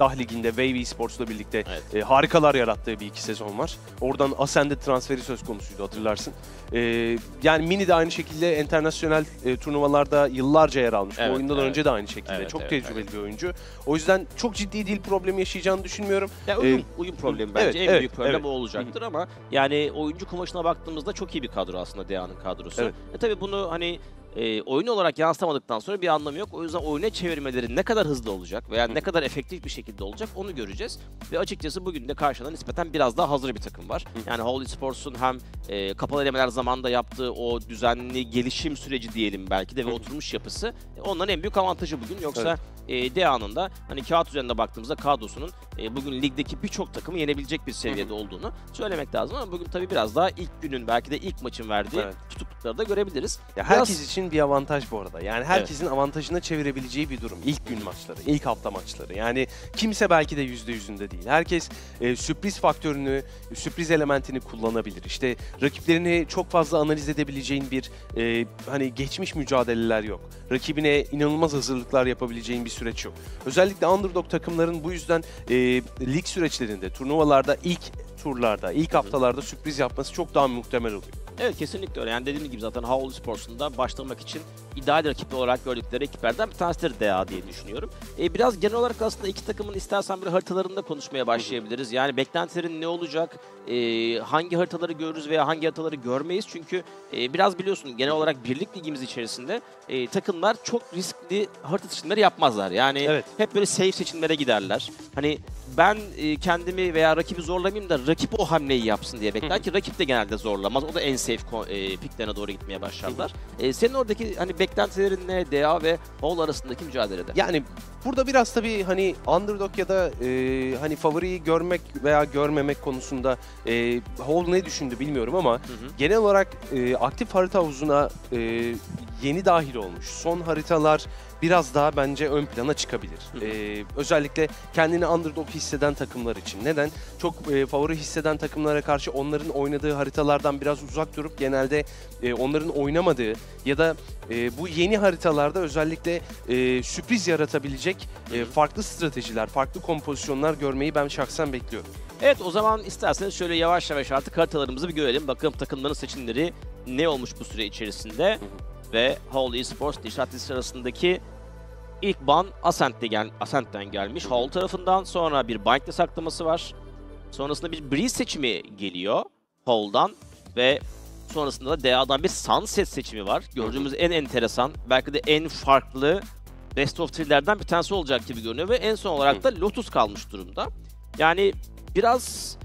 DAH liginde Wave Esports'la birlikte Evet. e, harikalar yarattığı bir iki sezon var. Oradan Ascended transferi söz konusuydu hatırlarsın. E, yani Mini de aynı şekilde internasyonel e, turnuvalarda yıllarca yer almış. Evet, Bu oyundan evet. önce de aynı şekilde. Evet, çok evet, tecrübeli bir oyuncu. O yüzden çok ciddi dil problemi yaşayacağını düşünmüyorum. Ya uyum, Ee, uyum problemi bence evet, en evet, büyük problem evet. o olacaktır ama yani oyuncu kumaşına baktığımızda çok iyi bir kadro aslında DA'nın kadrosu. Evet. E tabii bunu hani e, oyun olarak yansıtamadıktan sonra bir anlamı yok. O yüzden oyuna çevirmeleri ne kadar hızlı olacak veya ne kadar efektif bir şekilde olacak onu göreceğiz. Ve açıkçası bugün de karşıdan nispeten biraz daha hazır bir takım var. Yani Holy Sports'un hem e, kapalı elemeler zamanında yaptığı o düzenli gelişim süreci diyelim belki de ve oturmuş yapısı e, onların en büyük avantajı bugün. Yoksa e, DA'nın da hani kağıt üzerinde baktığımızda kadrosunun e, bugün ligdeki birçok takımı yenebilecek bir seviyede olduğunu söylemek lazım ama bugün tabii biraz daha ilk günün belki de ilk maçın verdiği Evet. tutuklukları da görebiliriz. Ya Biraz- herkes için bir avantaj bu arada. Yani herkesin avantajına çevirebileceği bir durum. İlk gün maçları, ilk hafta maçları. Yani kimse belki de yüzde yüzünde değil. Herkes e, sürpriz faktörünü, sürpriz elementini kullanabilir. İşte rakiplerini çok fazla analiz edebileceğin bir e, hani geçmiş mücadeleler yok. Rakibine inanılmaz hazırlıklar yapabileceğin bir süreç yok. Özellikle underdog takımların bu yüzden e, lig süreçlerinde, turnuvalarda ilk turlarda, ilk haftalarda sürpriz yapması çok daha muhtemel oluyor. Evet kesinlikle öyle. Yani dediğim gibi zaten Howell Sports'un da başlamak için ideal rakip olarak gördükleri ekiplerden bir tanesidir DA diye düşünüyorum. E, biraz genel olarak aslında iki takımın istersen bir haritalarında konuşmaya başlayabiliriz. Yani beklentilerin ne olacak, e, hangi haritaları görürüz veya hangi haritaları görmeyiz. Çünkü e, biraz biliyorsun genel olarak birlik ligimiz içerisinde e, takımlar çok riskli harita seçimleri yapmazlar. Yani Evet. hep böyle safe seçimlere giderler. Hani ben e, kendimi veya rakibi zorlamayayım da rakip o hamleyi yapsın diye bekler ki rakip de genelde zorlamaz. O da en safe e, picklerine doğru gitmeye başlarlar. E, senin oradaki hani beklentilerin ne DA ve Hall arasındaki mücadelede? Yani burada biraz tabii hani underdog ya da e, hani favoriyi görmek veya görmemek konusunda e, Hall ne düşündü bilmiyorum ama genel olarak e, aktif harita havuzuna e, yeni dahil olmuş. Son haritalar biraz daha bence ön plana çıkabilir. E, özellikle kendini underdog hisseden takımlar için. Neden? Çok e, favori hisseden takımlara karşı onların oynadığı haritalardan biraz uzak durup genelde e, onların oynamadığı ya da e, bu yeni haritalarda özellikle e, sürpriz yaratabilecek e, farklı stratejiler, farklı kompozisyonlar görmeyi ben şahsen bekliyorum. Evet o zaman isterseniz şöyle yavaş yavaş artık haritalarımızı bir görelim. Bakalım takımların seçimleri ne olmuş bu süre içerisinde. Ve Hall Esports Dişat Listesi arasındaki ilk ban Ascent'te gel Ascent'ten gelmiş. Hall tarafından sonra bir Bind saklaması var. Sonrasında bir Breeze seçimi geliyor Hall'dan ve Sonrasında da DA'dan bir Sunset seçimi var. Gördüğümüz en enteresan, belki de en farklı Best of Three'lerden bir tanesi olacak gibi görünüyor ve en son olarak da Lotus kalmış durumda. Yani biraz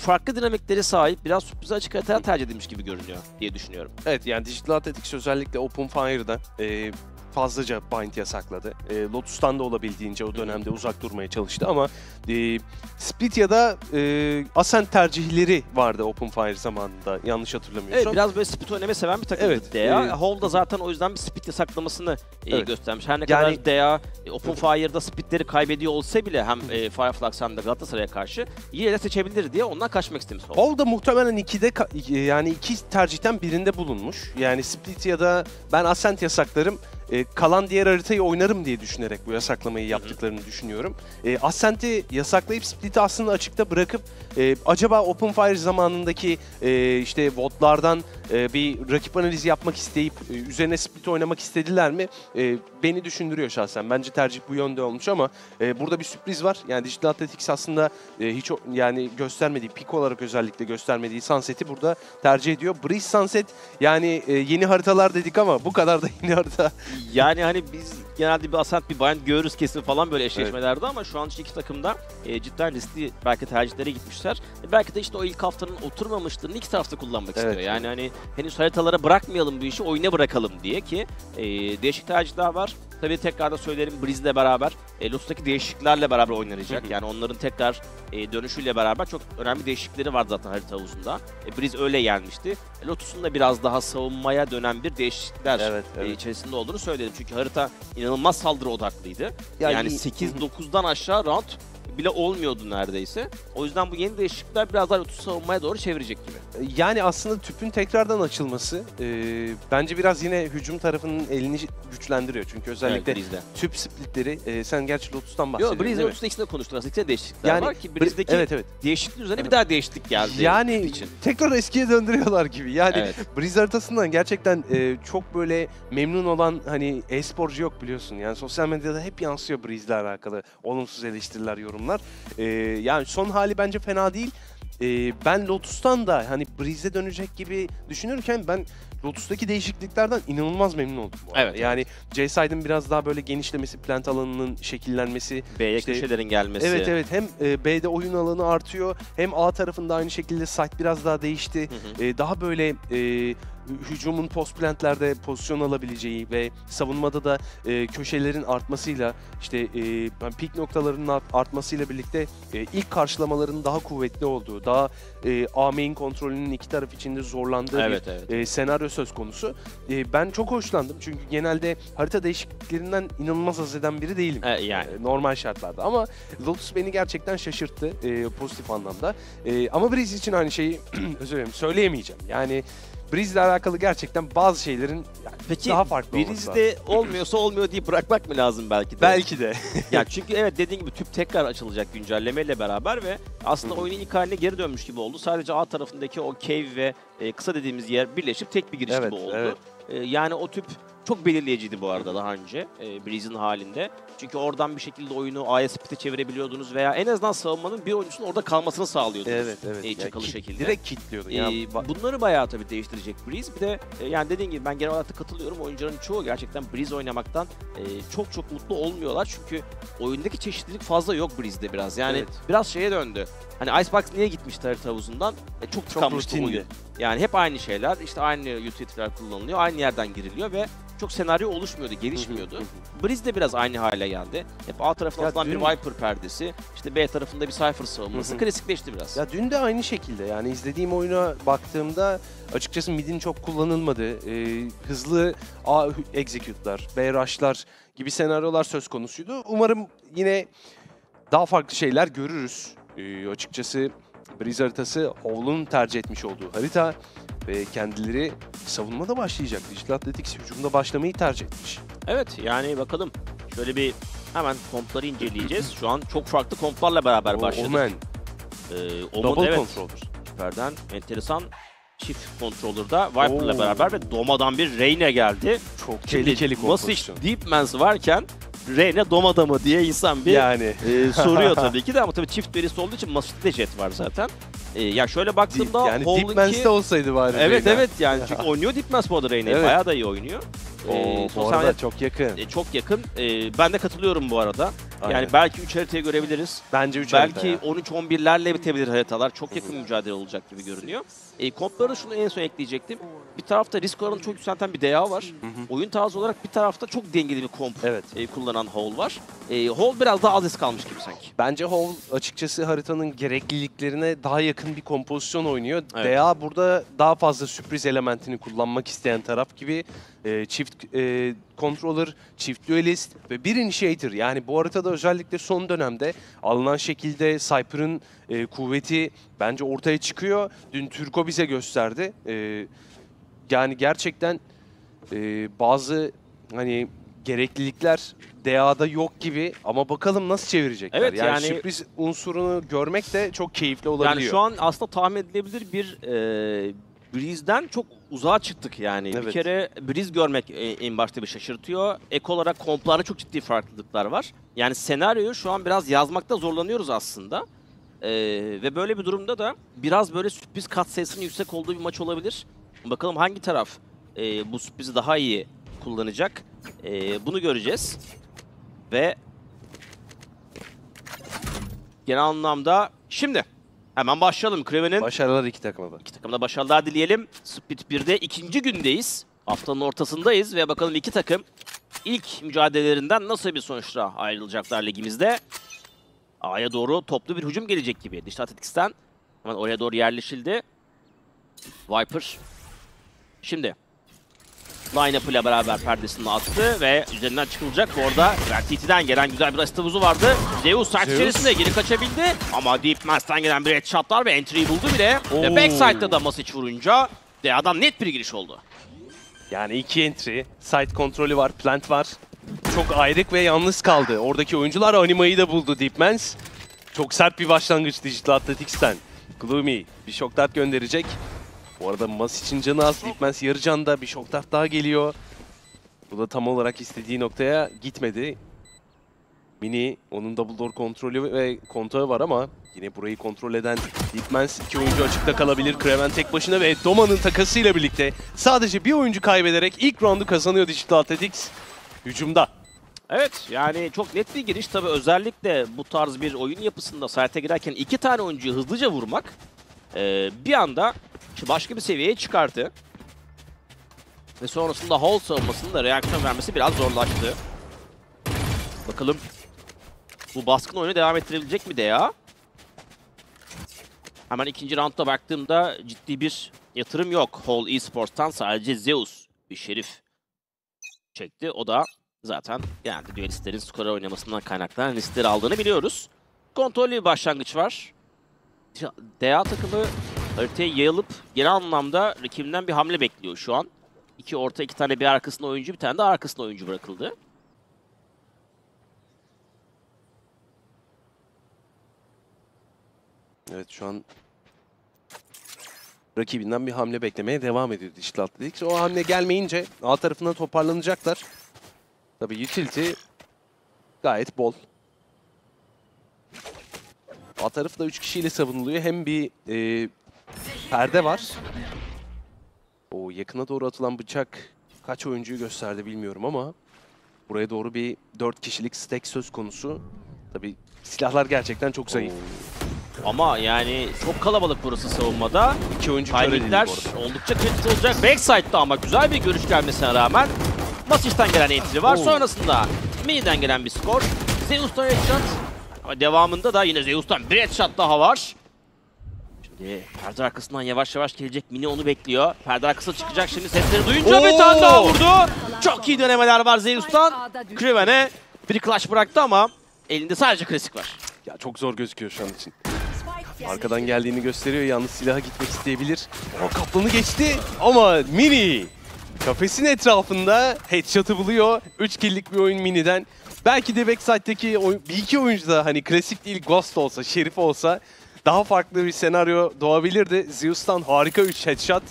farklı dinamikleri sahip, biraz sürprize açık haritalar tercih edilmiş gibi görünüyor diye düşünüyorum. Evet yani Digital Athletics özellikle Open Fire'da e, fazlaca bind yasakladı. E, Lotus'tan da olabildiğince o dönemde uzak durmaya çalıştı ama e, Split ya da e, Ascent tercihleri vardı Open Fire zamanında yanlış hatırlamıyorsam. Evet biraz böyle split oynamayı seven bir takım. Evet, DA. e- Hall da zaten o yüzden bir split yasaklamasını e, Evet. göstermiş. Her ne Yani- kadar DA e, Open Fire'da splitleri kaybediyor olsa bile hem e, Fireflux hem de Galatasaray'a karşı yine de seçebilir diye ondan kaçmak istemiş Hall. Da muhtemelen ikide yani iki tercihten birinde bulunmuş. Yani Split ya da ben Ascent yasaklarım. E, kalan diğer haritayı oynarım diye düşünerek bu yasaklamayı yaptıklarını düşünüyorum. E, Ascent'i yasaklayıp Split'i aslında açıkta bırakıp e, acaba Open Fire zamanındaki e, işte botlardan e, bir rakip analizi yapmak isteyip e, üzerine Split oynamak istediler mi? E, beni düşündürüyor şahsen. Bence tercih bu yönde olmuş ama e, burada bir sürpriz var. Yani Digital Athletics aslında e, hiç yani göstermediği, pik olarak özellikle göstermediği Sunset'i burada tercih ediyor. Breeze Sunset yani e, yeni haritalar dedik ama bu kadar da yeni harita. Yani hani biz genelde bir Ascent bir Bind görürüz kesin falan böyle eşleşmelerde ama şu an işte iki takımda e, cidden riskli belki tercihlere gitmişler. E, belki de işte o ilk haftanın oturmamışlığını iki tarafta kullanmak Evet, istiyor. Yani hani henüz haritalara bırakmayalım bu işi oyuna bırakalım diye ki e, değişik tercihler var. Tabii tekrar da söylerim Breeze'le beraber e, Lotus'taki değişikliklerle beraber oynanacak. yani onların tekrar e, dönüşüyle beraber çok önemli değişiklikleri vardı zaten harita havuzunda. E, Breeze öyle gelmişti. E, Lotus'un da biraz daha savunmaya dönen bir değişiklikler Evet, e, evet. içerisinde olduğunu söyledim. Çünkü harita inanılmaz saldırı odaklıydı. Ya yani iyi- 8-9'dan aşağı round bile olmuyordu neredeyse. O yüzden bu yeni değişiklikler biraz daha Lotus'u savunmaya doğru çevirecek gibi. Yani aslında tüpün tekrardan açılması e, bence biraz yine hücum tarafının elini güçlendiriyor. Çünkü özellikle Evet, Breeze'de. tüp splitleri e, sen gerçi Lotus'tan Yok bahsediyorsun Breeze değil mi? Lotus'ta ikisini de konuştuk aslında. İkisinde değişiklikler Yani var ki Breeze'deki evet evet. değişikliğin üzerine bir daha değişiklik geldi. Yani için. tekrar eskiye döndürüyorlar gibi. Yani Evet. Breeze haritasından gerçekten e, çok böyle memnun olan hani e-sporcu yok biliyorsun. Yani sosyal medyada hep yansıyor Breeze'le alakalı olumsuz eleştiriler, yorumlar. E, yani son hali bence fena değil. E, ben Lotus'tan da hani Breeze'e dönecek gibi düşünürken ben Lotus'taki değişikliklerden inanılmaz memnun oldum. bu arada. Evet, Yani J-Side'ın biraz daha böyle genişlemesi, plant alanının şekillenmesi, B'ye İşte- köşelerin gelmesi. Evet evet hem e, B'de oyun alanı artıyor hem A tarafında aynı şekilde site biraz daha değişti. Hı hı. E, daha böyle e, hücumun post plantlerde pozisyon alabileceği ve savunmada da e, köşelerin artmasıyla işte e, pik noktalarının art- artmasıyla birlikte e, ilk karşılamaların daha kuvvetli olduğu, daha e, A main kontrolünün iki taraf içinde zorlandığı Evet bir evet. e, senaryo söz konusu. E, ben çok hoşlandım çünkü genelde harita değişikliklerinden inanılmaz haz eden biri değilim. E, yani. E, normal şartlarda ama Lotus beni gerçekten şaşırttı e, pozitif anlamda. E, ama Breeze için aynı şeyi özür dilerim söyleyemeyeceğim. Yani Breeze ile alakalı gerçekten bazı şeylerin yani Peki daha farklı olması. Breeze'de olmuyorsa olmuyor deyip bırakmak mı lazım belki de? Belki de. ya çünkü evet dediğin gibi tüp tekrar açılacak güncellemeyle beraber ve aslında oyunun ilk haline geri dönmüş gibi oldu. Sadece A tarafındaki o cave ve e, kısa dediğimiz yer birleşip tek bir giriş Evet, gibi oldu. evet. E, yani o tüp çok belirleyiciydi bu arada daha önce e, Breeze'in halinde. Çünkü oradan bir şekilde oyunu A'ya split'e çevirebiliyordunuz veya en azından savunmanın bir oyuncusunun orada kalmasını sağlıyordunuz. evet evet. E, Yani çakalı kit- şekilde. Direkt kilitliyordu. Yani ba- bunları bayağı tabii değiştirecek Breeze. Bir de e, yani dediğin gibi ben genel olarak da katılıyorum. Oyuncuların çoğu gerçekten Breeze oynamaktan e, çok çok mutlu olmuyorlar. Çünkü oyundaki çeşitlilik fazla yok Breeze'de biraz. Yani Evet. biraz şeye döndü. Hani Icebox niye gitmişti harita havuzundan? E, çok tıkanmıştı oyun. Yani hep aynı şeyler. işte aynı utility'ler kullanılıyor. Aynı yerden giriliyor ve çok senaryo oluşmuyordu, gelişmiyordu. Breeze de biraz aynı hale geldi. Hep A tarafında atılan bir dün- Viper perdesi, işte B tarafında bir Cypher savunması klasikleşti biraz. Ya dün de aynı şekilde yani izlediğim oyuna baktığımda açıkçası midin çok kullanılmadı. Ee, hızlı A execute'lar, B rush'lar gibi senaryolar söz konusuydu. Umarım yine daha farklı şeyler görürüz. Ee, açıkçası Breeze haritası Howl'un tercih etmiş olduğu harita ve kendileri savunmada başlayacak. Digital Athletics hücumda başlamayı tercih etmiş. Evet yani bakalım. Şöyle bir hemen kompları inceleyeceğiz. Şu an çok farklı komplarla beraber O- başladık. Omen, Ee, Omen, double evet, controller. süperden enteresan çift controller'da Viper'la beraber ve Doma'dan bir Reyna geldi. Çok tehlikeli Şimdi Masic kompozisyon. Deepmans varken Reyna Doma'da mı diye insan bir Yani e, soruyor tabii ki de ama tabii çift verisi olduğu için Masic'te jet var zaten. E, ya şöyle baktığımda yani Hall'ınki- Deep olsaydı bari. Evet Reyna. evet yani çünkü oynuyor Deepmans bu arada Reyna'yı. Evet. Bayağı da iyi oynuyor. Oo, Ee, bu arada çok yakın. e, çok yakın. E, ben de katılıyorum bu arada. Yani Aynen. belki 3 haritayı görebiliriz. Bence 3 Belki 13-11'lerle bitebilir haritalar. Çok yakın mücadele olacak gibi görünüyor. E, komplara şunu en son ekleyecektim. Bir tarafta risk oranını çok yükselten bir DA var. Oyun tarzı olarak bir tarafta çok dengeli bir komp Evet. e, kullanan Hall var. E, Hall biraz daha az risk almış gibi sanki. Bence Hall açıkçası haritanın gerekliliklerine daha yakın bir kompozisyon oynuyor. Evet. DA burada daha fazla sürpriz elementini kullanmak isteyen taraf gibi e, çift e, controller, çift duelist ve bir initiator. Yani bu haritada özellikle son dönemde alınan şekilde Cypher'ın e, kuvveti bence ortaya çıkıyor. Dün Türko bize gösterdi. E, yani gerçekten e, bazı hani gereklilikler DA'da yok gibi ama bakalım nasıl çevirecekler. Evet, yani, yani- sürpriz unsurunu görmek de çok keyifli olabiliyor. Yani şu an aslında tahmin edilebilir bir e, Breeze'den çok uzağa çıktık yani. Bir Evet. kere Breeze görmek e, en başta bir şaşırtıyor. Ek olarak komplarda çok ciddi farklılıklar var. Yani senaryoyu şu an biraz yazmakta zorlanıyoruz aslında. E, ve böyle bir durumda da biraz böyle sürpriz kat sayısının yüksek olduğu bir maç olabilir. Bakalım hangi taraf e, bu sürprizi daha iyi kullanacak. E, bunu göreceğiz. Ve genel anlamda şimdi hemen başlayalım. Kraven'in Başarılar iki takıma da. İki takımda başarılar dileyelim. Split 1'de ikinci gündeyiz. Haftanın ortasındayız ve bakalım iki takım ilk mücadelelerinden nasıl bir sonuçla ayrılacaklar ligimizde. A'ya doğru toplu bir hücum gelecek gibi. Dijital Athletics'ten hemen oraya doğru yerleşildi. Viper. Şimdi line-up ile beraber perdesini attı ve üzerinden çıkılacak. Bu arada Vertiti'den gelen güzel bir asist havuzu vardı. Zeus Zeus. içerisinde geri kaçabildi. Ama Deep Mass'tan gelen bir headshotlar ve entry'yi buldu bile. Ve Oo. backside'da da Masic vurunca DA'dan net bir giriş oldu. Yani iki entry, site kontrolü var, plant var. Çok ayrık ve yalnız kaldı. Oradaki oyuncular animayı da buldu Deepmans. Çok sert bir başlangıç Digital Athletics'ten. Gloomy bir shock dart gönderecek. Bu arada Mas için canı az. Deepmans yarı canda bir dart daha geliyor. Bu da tam olarak istediği noktaya gitmedi. Mini onun double door kontrolü ve kontağı var ama yine burayı kontrol eden Deepmans iki oyuncu açıkta kalabilir. Kraven tek başına ve Doma'nın takasıyla birlikte sadece bir oyuncu kaybederek ilk roundu kazanıyor Digital Athletics. Hücumda. Evet yani çok net bir giriş tabii özellikle bu tarz bir oyun yapısında sahate girerken iki tane oyuncuyu hızlıca vurmak eee, bir anda başka bir seviyeye çıkarttı. Ve sonrasında Hall savunmasının da reaksiyon vermesi biraz zorlaştı. Bakalım bu baskın oyunu devam ettirebilecek mi Dea? Hemen ikinci roundda baktığımda ciddi bir yatırım yok. Hall Esports'tan sadece Zeus bir şerif çekti. O da zaten genelde düelistlerin skora oynamasından kaynaklanan riskleri aldığını biliyoruz. Kontrollü bir başlangıç var. DA takımı haritaya yayılıp genel anlamda rakibinden bir hamle bekliyor şu an. İki orta, iki tane bir arkasında oyuncu, bir tane de arkasında oyuncu bırakıldı. Evet şu an rakibinden bir hamle beklemeye devam ediyor Digital Athletics. O hamle gelmeyince A tarafından toparlanacaklar. Tabii utility gayet bol. A tarafı da 3 kişiyle savunuluyor. Hem bir e, perde var. O yakına doğru atılan bıçak kaç oyuncuyu gösterdi bilmiyorum ama buraya doğru bir 4 kişilik stack söz konusu. Tabii silahlar gerçekten çok zayıf. Ama yani çok kalabalık burası savunmada. İki oyuncu Timingler oldukça kritik olacak. Backside'da ama güzel bir görüş gelmesine rağmen Masic'ten gelen entry var. Oo. Sonrasında Mini'den gelen bir skor. Zeus'tan headshot. Devamında da yine Zeus'tan bir headshot daha var. Şimdi perde arkasından yavaş yavaş gelecek. Mini onu bekliyor. Perde arkasına çıkacak şimdi sesleri duyunca bir Oo. tane daha vurdu. Çok iyi denemeler var Zeus'tan. Kraven'e bir clutch bıraktı ama elinde sadece klasik var. Ya çok zor gözüküyor şu an için. Arkadan geldiğini gösteriyor. Yalnız silaha gitmek isteyebilir. O kaplanı geçti ama Mini kafesin etrafında headshot'ı buluyor. 3 kill'lik bir oyun Mini'den. Belki de backside'deki bir iki oyuncu da hani klasik değil Ghost olsa, Şerif olsa daha farklı bir senaryo doğabilirdi. Zeus'tan harika 3 headshot.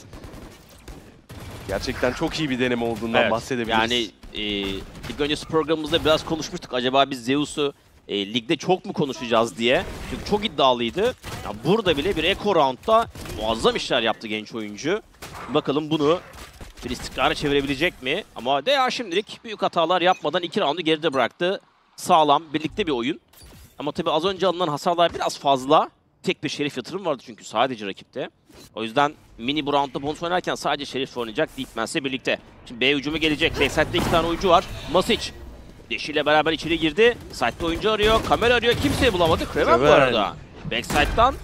Gerçekten çok iyi bir deneme olduğundan Evet. bahsedebiliriz. Yani e, lig öncesi programımızda biraz konuşmuştuk. Acaba biz Zeus'u e, ligde çok mu konuşacağız diye. Çünkü çok iddialıydı. Ya burada bile bir Echo Round'da muazzam işler yaptı genç oyuncu. Bakalım bunu bir istikrara çevirebilecek mi? Ama DA şimdilik büyük hatalar yapmadan iki roundu geride bıraktı. Sağlam, birlikte bir oyun. Ama tabii az önce alınan hasarlar biraz fazla. Tek bir şerif yatırım vardı çünkü sadece rakipte. O yüzden mini bu roundda bonus oynarken sadece şerif oynayacak Deepmans'le birlikte. Şimdi B hücumu gelecek. Backside'de iki tane oyuncu var. Masic. Deşi ile beraber içeri girdi. Side'de oyuncu arıyor, kamera arıyor. Kimseyi bulamadı. Kraven bu arada. Backside'dan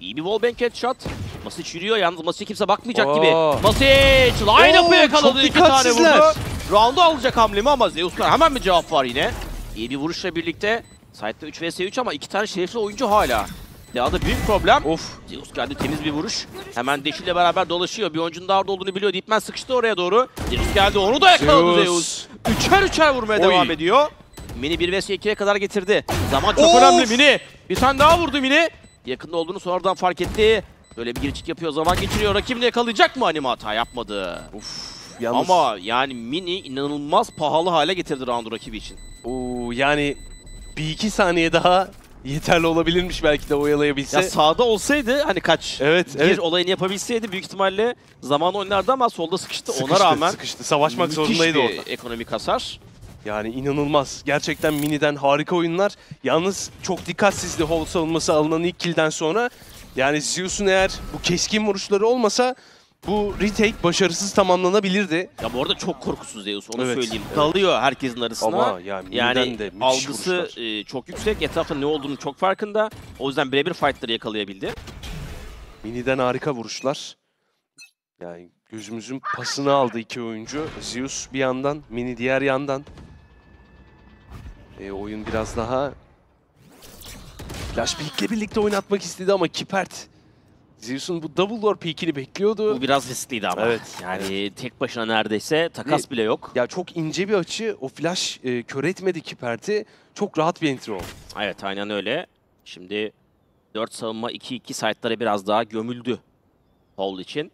iyi bir wallbang headshot. Masic yürüyor yalnız Masic'e kimse bakmayacak Oo. gibi. Masic line-up'ı yakaladı. iki tane vurdu. Round'u alacak hamlemi ama Zeus'lar hemen bir cevap var yine. İyi bir vuruşla birlikte. Side'de 3 vs 3 ama iki tane şerifli oyuncu hala. Dağda büyük problem. Of. Zeus geldi temiz bir vuruş. Hemen Deşi ile beraber dolaşıyor. Bir oyuncunun daha orada olduğunu biliyor. Deepman sıkıştı oraya doğru. Zeus geldi onu da yakaladı Zeus. Zeus. Üçer üçer vurmaya Oy. devam ediyor. Mini 1 vs 2'ye kadar getirdi. Zaman çok Of. önemli Mini. Bir tane daha vurdu Mini. Yakında olduğunu sonradan fark etti. Böyle bir girişik yapıyor. Zaman geçiriyor. Rakibini yakalayacak mı anime hata yapmadı. Yalnız, Ama yani Mini inanılmaz pahalı hale getirdi roundu rakibi için. Oo, yani bir iki saniye daha yeterli olabilirmiş belki de oyalayabilse. Ya sağda olsaydı hani kaç evet, bir evet. olayını yapabilseydi büyük ihtimalle zaman oynardı ama solda sıkıştı. Sıkıştı, Ona rağmen sıkıştı. Savaşmak zorundaydı orada. ekonomik hasar. Yani inanılmaz. Gerçekten Mini'den harika oyunlar. Yalnız çok dikkatsizdi Hall savunması alınan ilk kill'den sonra. Yani Zeus'un eğer bu keskin vuruşları olmasa bu retake başarısız tamamlanabilirdi. Ya bu arada çok korkusuz Zeus onu Evet, söyleyeyim. evet. Dalıyor herkesin arasına. Ama ya yani de müthiş algısı vuruşlar. e, çok yüksek. Etrafta ne olduğunu çok farkında. O yüzden birebir fightları yakalayabildi. Mini'den harika vuruşlar. Yani gözümüzün pasını aldı iki oyuncu. Zeus bir yandan, Mini diğer yandan. E, oyun biraz daha Flash Peak'le birlikte oynatmak istedi ama Kipert Zeus'un bu double door peak'ini bekliyordu. Bu biraz riskliydi ama. Evet. Yani tek başına neredeyse takas Ne- bile yok. Ya çok ince bir açı. O flash e, kör etmedi Kipert'i. Çok rahat bir entry oldu. Evet aynen öyle. Şimdi 4 savunma 2-2 site'lara biraz daha gömüldü Paul için.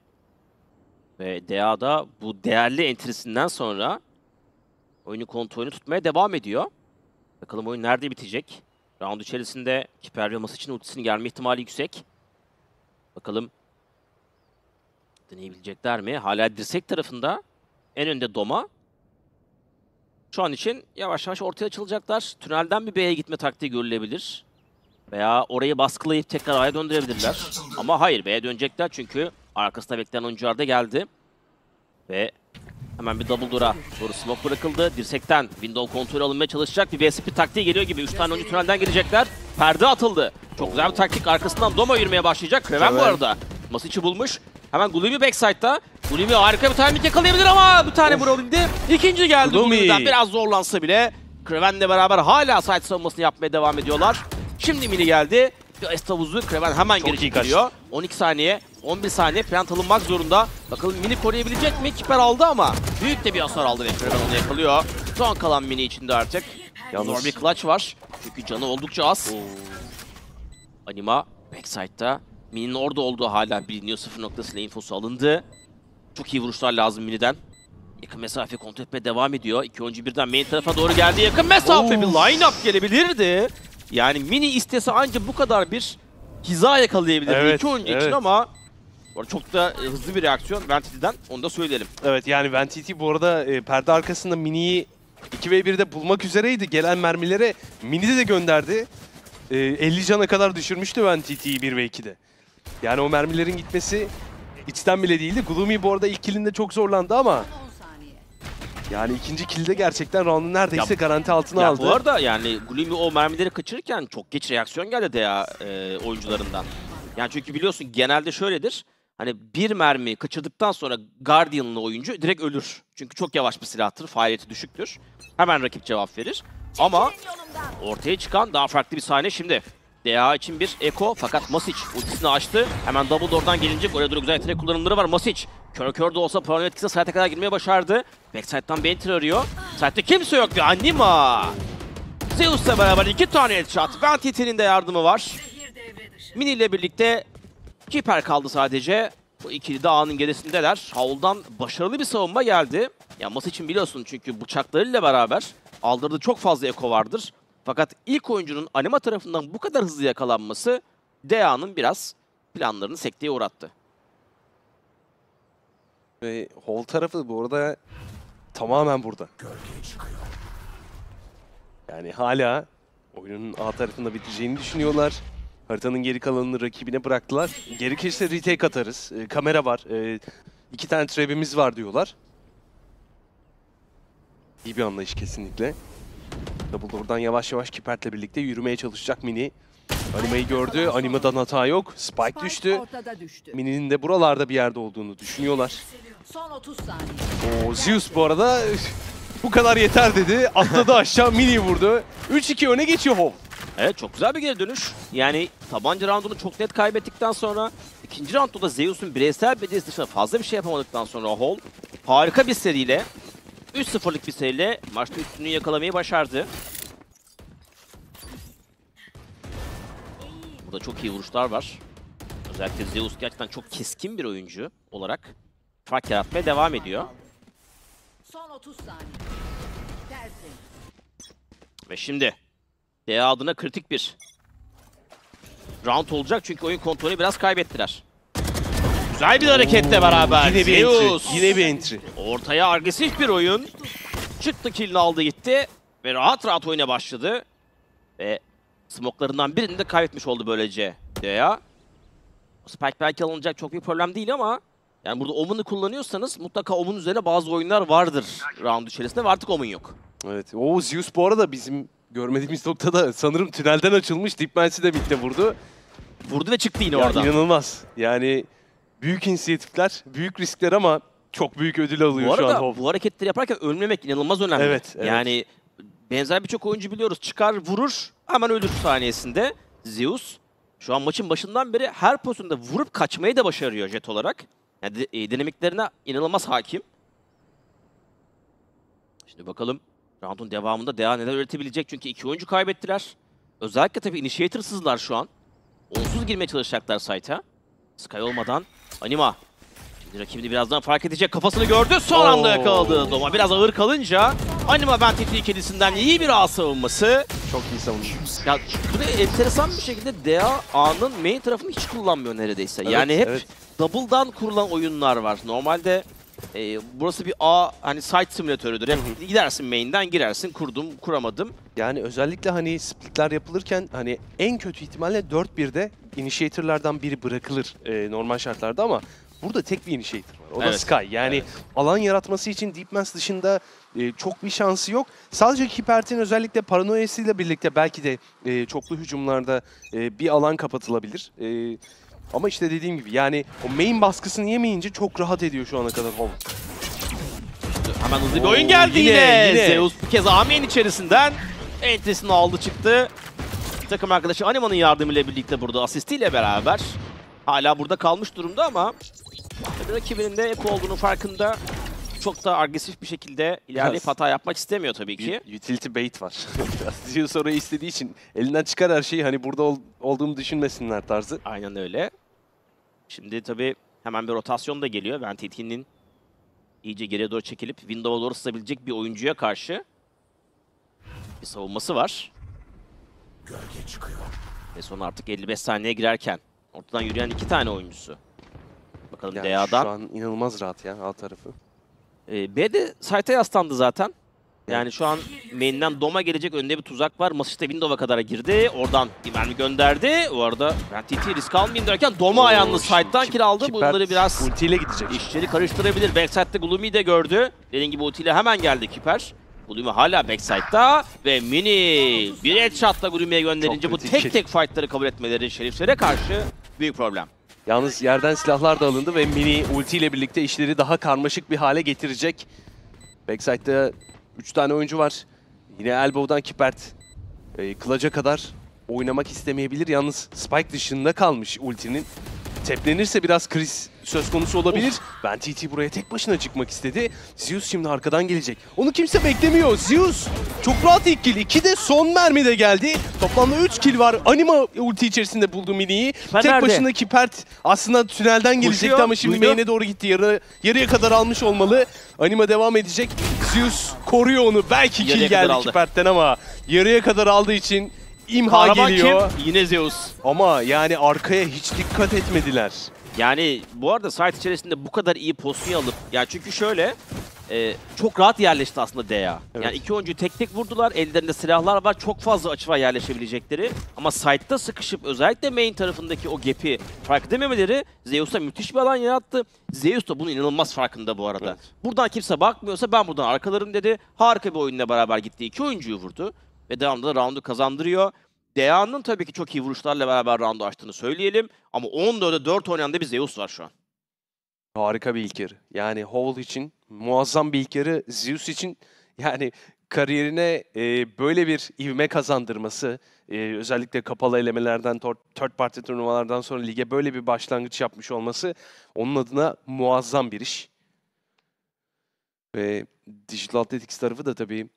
Ve DA da bu değerli entrisinden sonra oyunu kontrolünü tutmaya devam ediyor. Bakalım oyun nerede bitecek? Round içerisinde Kiper ve için ultisinin gelme ihtimali yüksek. Bakalım deneyebilecekler mi? Hala dirsek tarafında. En önde Doma. Şu an için yavaş yavaş ortaya açılacaklar. Tünelden bir B'ye gitme taktiği görülebilir. Veya orayı baskılayıp tekrar A'ya döndürebilirler. Ama hayır B'ye dönecekler çünkü arkasında beklenen oyuncular da geldi. Ve hemen bir double door'a doğru smoke bırakıldı. Dirsekten window kontrol alınmaya çalışacak. Bir B split taktiği geliyor gibi. 3 tane oyuncu tünelden gelecekler. Perde atıldı. Çok güzel bir taktik. Arkasından Doma yürümeye başlayacak. Kraven bu arada. Masic'i bulmuş. Hemen Gloomy backside'da. Gloomy harika bir timing yakalayabilir ama bir tane vurabildi. İkinci geldi Gloomy. Gloomy'den. Biraz zorlansa bile. Kraven'le beraber hala side savunmasını yapmaya devam ediyorlar. Şimdi mini geldi. Bir Est havuzu Kraven hemen Çok geri iyi çekiliyor. 12 saniye, 11 saniye plant alınmak zorunda. Bakalım mini koruyabilecek mi? Kiper aldı ama büyük de bir hasar aldı ve Kraven onu yakalıyor. Son kalan mini içinde artık. Yalnız- Zor bir clutch var. Çünkü canı oldukça az. Anima backside'da. Mini'nin orada olduğu hala biliniyor. Sıfır noktasıyla infosu alındı. Çok iyi vuruşlar lazım Mini'den. Yakın mesafe kontrol etmeye devam ediyor. İki oyuncu birden main tarafa doğru geldi. Yakın mesafe bir line-up gelebilirdi. Yani Mini istese ancak bu kadar bir hiza yakalayabilirdi Evet, iki oyuncu için evet. ama bu arada çok da e, hızlı bir reaksiyon Ventity'den onu da söyleyelim. Evet yani Ventiti bu arada e, perde arkasında Mini'yi 2v1'de bulmak üzereydi. Gelen mermilere Mini de gönderdi. E, 50 cana kadar düşürmüştü Ventiti'yi 1v2'de. Yani o mermilerin gitmesi içten bile değildi. Gloomy bu arada ilk killinde çok zorlandı ama yani ikinci killde gerçekten round'un neredeyse garanti altına Ya aldı. bu arada yani Gloomy o mermileri kaçırırken çok geç reaksiyon geldi DA e, oyuncularından. Yani çünkü biliyorsun genelde şöyledir. Hani bir mermi kaçırdıktan sonra Guardian'lı oyuncu direkt ölür. Çünkü çok yavaş bir silahtır, faaliyeti düşüktür. Hemen rakip cevap verir. Ama ortaya çıkan daha farklı bir sahne şimdi. DA için bir Eko fakat Masic ultisini açtı. Hemen double door'dan gelinecek. Oraya doğru güzel yetenek kullanımları var. Masic kör kör de olsa Paranoid etkisi site'e kadar girmeye başardı. Backside'dan bir enter arıyor. Site'de kimse yok bir Anima. Zeus'la beraber iki tane headshot. Ventity'nin de yardımı var. Mini ile birlikte Keeper kaldı sadece. Bu ikili de ağının gerisindeler. Howl'dan başarılı bir savunma geldi. Ya Mas için biliyorsun çünkü bıçaklarıyla beraber aldırdığı çok fazla eko vardır. Fakat ilk oyuncunun anima tarafından bu kadar hızlı yakalanması DA'nın biraz planlarını sekteye uğrattı. Ve Hall tarafı bu arada tamamen burada. Yani hala oyunun A tarafında biteceğini düşünüyorlar. Haritanın geri kalanını rakibine bıraktılar. Gerekirse retake atarız. Ee, kamera var. Ee, iki tane trap'imiz var diyorlar. İyi bir anlayış kesinlikle. Double Door'dan yavaş yavaş Kipert'le birlikte yürümeye çalışacak Mini. Anime'yi gördü. Anime'dan hata yok. Spike düştü. Ortada düştü. Mini'nin de buralarda bir yerde olduğunu düşünüyorlar. Son 30 saniye. O Zeus bu arada bu kadar yeter dedi. Atladı aşağı Mini vurdu. 3-2 öne geçiyor Hov. Evet çok güzel bir geri dönüş. Yani tabanca roundunu çok net kaybettikten sonra ikinci roundda da Zeus'un bireysel becerisi dışında fazla bir şey yapamadıktan sonra Hall harika bir seriyle 3-0'lık bir seriyle maçta üstünlüğü yakalamayı başardı. Burada çok iyi vuruşlar var. Özellikle Zeus gerçekten çok keskin bir oyuncu olarak fark yaratmaya devam ediyor. Son 30 saniye. Tersin. Ve şimdi DA adına kritik bir round olacak çünkü oyun kontrolü biraz kaybettiler. Güzel bir hareketle beraber Yine bir Zeus entry. Yine bir entry. ortaya agresif bir oyun. Çıktı killini aldı gitti ve rahat rahat oyuna başladı. Ve smoklarından birini de kaybetmiş oldu böylece DA. Spike belki alınacak çok bir problem değil ama yani burada Omen'ı kullanıyorsanız mutlaka Omen üzerine bazı oyunlar vardır round içerisinde ve artık Omen yok. Evet. O Zeus bu arada bizim görmediğimiz noktada sanırım tünelden açılmış. Deep Mance'i de birlikte vurdu. Vurdu ve çıktı yine Ya oradan. inanılmaz. Yani büyük inisiyatifler, büyük riskler ama çok büyük ödül alıyor Bu şu an arada Hov. bu hareketleri yaparken ölmemek inanılmaz önemli. Evet, evet. Yani benzer birçok oyuncu biliyoruz. Çıkar, vurur, hemen ölür saniyesinde. Zeus şu an maçın başından beri her pozisyonda vurup kaçmayı da başarıyor jet olarak. Yani de- e, dinamiklerine inanılmaz hakim. Şimdi bakalım roundun devamında DA neler üretebilecek çünkü iki oyuncu kaybettiler. Özellikle tabii initiators'ızlar şu an. Onsuz girmeye çalışacaklar site'a. Sky olmadan Anima Şimdi rakibini birazdan fark edecek. Kafasını gördü. Son anda yakaladı. Doma biraz ağır kalınca Anima Ventity ikilisinden iyi bir ağ savunması. Çok iyi savundu. Ya bu da enteresan bir şekilde DA A'nın main tarafını hiç kullanmıyor neredeyse. Evet, yani hep evet. double'dan kurulan oyunlar var. Normalde e, burası bir A hani site simülatörüdür. Hep gidersin main'den girersin kurdum kuramadım. Yani özellikle hani splitler yapılırken hani en kötü ihtimalle 4-1'de initiator'lardan biri bırakılır e, normal şartlarda ama burada tek bir initiator var. O da Evet. Sky. Yani alan yaratması için Deepmans dışında e, çok bir şansı yok. Sadece Kipert'in özellikle paranoyasıyla birlikte belki de e, çoklu hücumlarda e, bir alan kapatılabilir. E, ama işte dediğim gibi yani o main baskısını yemeyince çok rahat ediyor şu ana kadar Hov. Hemen hızlı bir Oo, oyun geldi yine. yine, yine. Zeus bir kez Amen içerisinden entresini aldı çıktı. Takım arkadaşı Anima'nın yardımıyla birlikte burada asistiyle beraber hala burada kalmış durumda ama tabii rakibinin de Eko olduğunu farkında. Çok da agresif bir şekilde ilerleyip hata yapmak istemiyor tabii ki. Utility bait var. Zeus orayı istediği için elinden çıkar her şeyi hani burada ol- olduğumu düşünmesinler tarzı. Aynen öyle. Şimdi tabii hemen bir rotasyon da geliyor. Ventiti'nin iyice geriye doğru çekilip window'a doğru sızabilecek bir oyuncuya karşı bir savunması var. Ve son artık 55 saniye girerken ortadan yürüyen iki tane oyuncusu. Bakalım Yani DA'dan. şu an inanılmaz rahat ya alt tarafı. Ee, B'de site'e yaslandı zaten. Yani şu an main'den Doma gelecek önünde bir tuzak var. Masiste Windows'a kadar girdi. Oradan bir mermi gönderdi. Bu arada ben TT risk almayayım derken Doma site'dan Kip- kill aldı. Bunları biraz ultiyle gidecek. işleri karıştırabilir. Backside'de Gloomy de gördü. Dediğim gibi ultiyle hemen geldi Kiper. Gloomy hala backside'da ve Mini bir headshot'la Gloomy'ye gönderince bu tek tek fight'ları kabul etmeleri şeriflere karşı büyük problem. Yalnız yerden silahlar da alındı ve mini ultiyle birlikte işleri daha karmaşık bir hale getirecek. Backside'da 3 tane oyuncu var. Yine Elbow'dan Kipert. E, Kılaca kadar oynamak istemeyebilir. Yalnız Spike dışında kalmış ultinin. Teplenirse biraz kriz söz konusu olabilir. Ben TT buraya tek başına çıkmak istedi. Zeus şimdi arkadan gelecek. Onu kimse beklemiyor. Zeus çok rahat ilk kill. İki de son mermi de geldi. Toplamda 3 kill var. Anima ulti içerisinde buldu Mini'yi. Kiper Tek nerede? başına Kipert aslında tünelden gelecekti Koşuyor, ama şimdi main'e doğru gitti. Yarı, yarıya kadar almış olmalı. Anima devam edecek. Zeus koruyor onu. Belki kill Yarıya geldi aldı. Kipert'ten ama yarıya kadar aldığı için imha Kahraman geliyor. kim? Yine Zeus. Ama yani arkaya hiç dikkat etmediler. Yani bu arada site içerisinde bu kadar iyi pozisyon alıp yani çünkü şöyle e, çok rahat yerleşti aslında DA. Yani iki oyuncuyu tek tek vurdular. Ellerinde silahlar var. Çok fazla açı var yerleşebilecekleri. Ama site'da sıkışıp özellikle main tarafındaki o gap'i fark edememeleri Zeus'a müthiş bir alan yarattı. Zeus da bunun inanılmaz farkında bu arada. Buradan kimse bakmıyorsa ben buradan arkalarım dedi. Harika bir oyunla beraber gitti. İki oyuncuyu vurdu. Ve devamında da roundu kazandırıyor. DA'nın tabii ki çok iyi vuruşlarla beraber roundu açtığını söyleyelim. Ama 14'e 4 oynayan da bir Zeus var şu an. Harika bir ilk yarı. Yani Hole için muazzam bir ilk yarı. Zeus için yani kariyerine e, böyle bir ivme kazandırması, e, özellikle kapalı elemelerden, third party turnuvalardan sonra lige böyle bir başlangıç yapmış olması onun adına muazzam bir iş. Ve Digital Athletics tarafı da tabii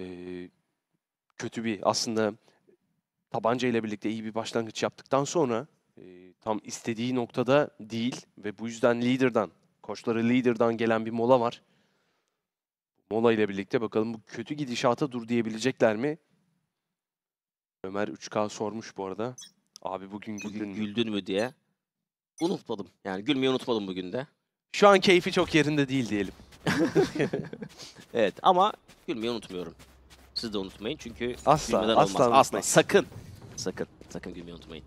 e, kötü bir aslında tabanca ile birlikte iyi bir başlangıç yaptıktan sonra e, tam istediği noktada değil ve bu yüzden leader'dan, koçları leader'dan gelen bir mola var. Mola ile birlikte bakalım bu kötü gidişata dur diyebilecekler mi? Ömer 3K sormuş bu arada. Abi bugün güldün mü? Güldün mü diye. Unutmadım. Yani gülmeyi unutmadım bugün de. Şu an keyfi çok yerinde değil diyelim. Evet ama gülmeyi unutmuyorum. Siz de unutmayın çünkü Asla, gülmeden asla olmaz. Asla. Sakın. Sakın. Sakın gülmeyi unutmayın.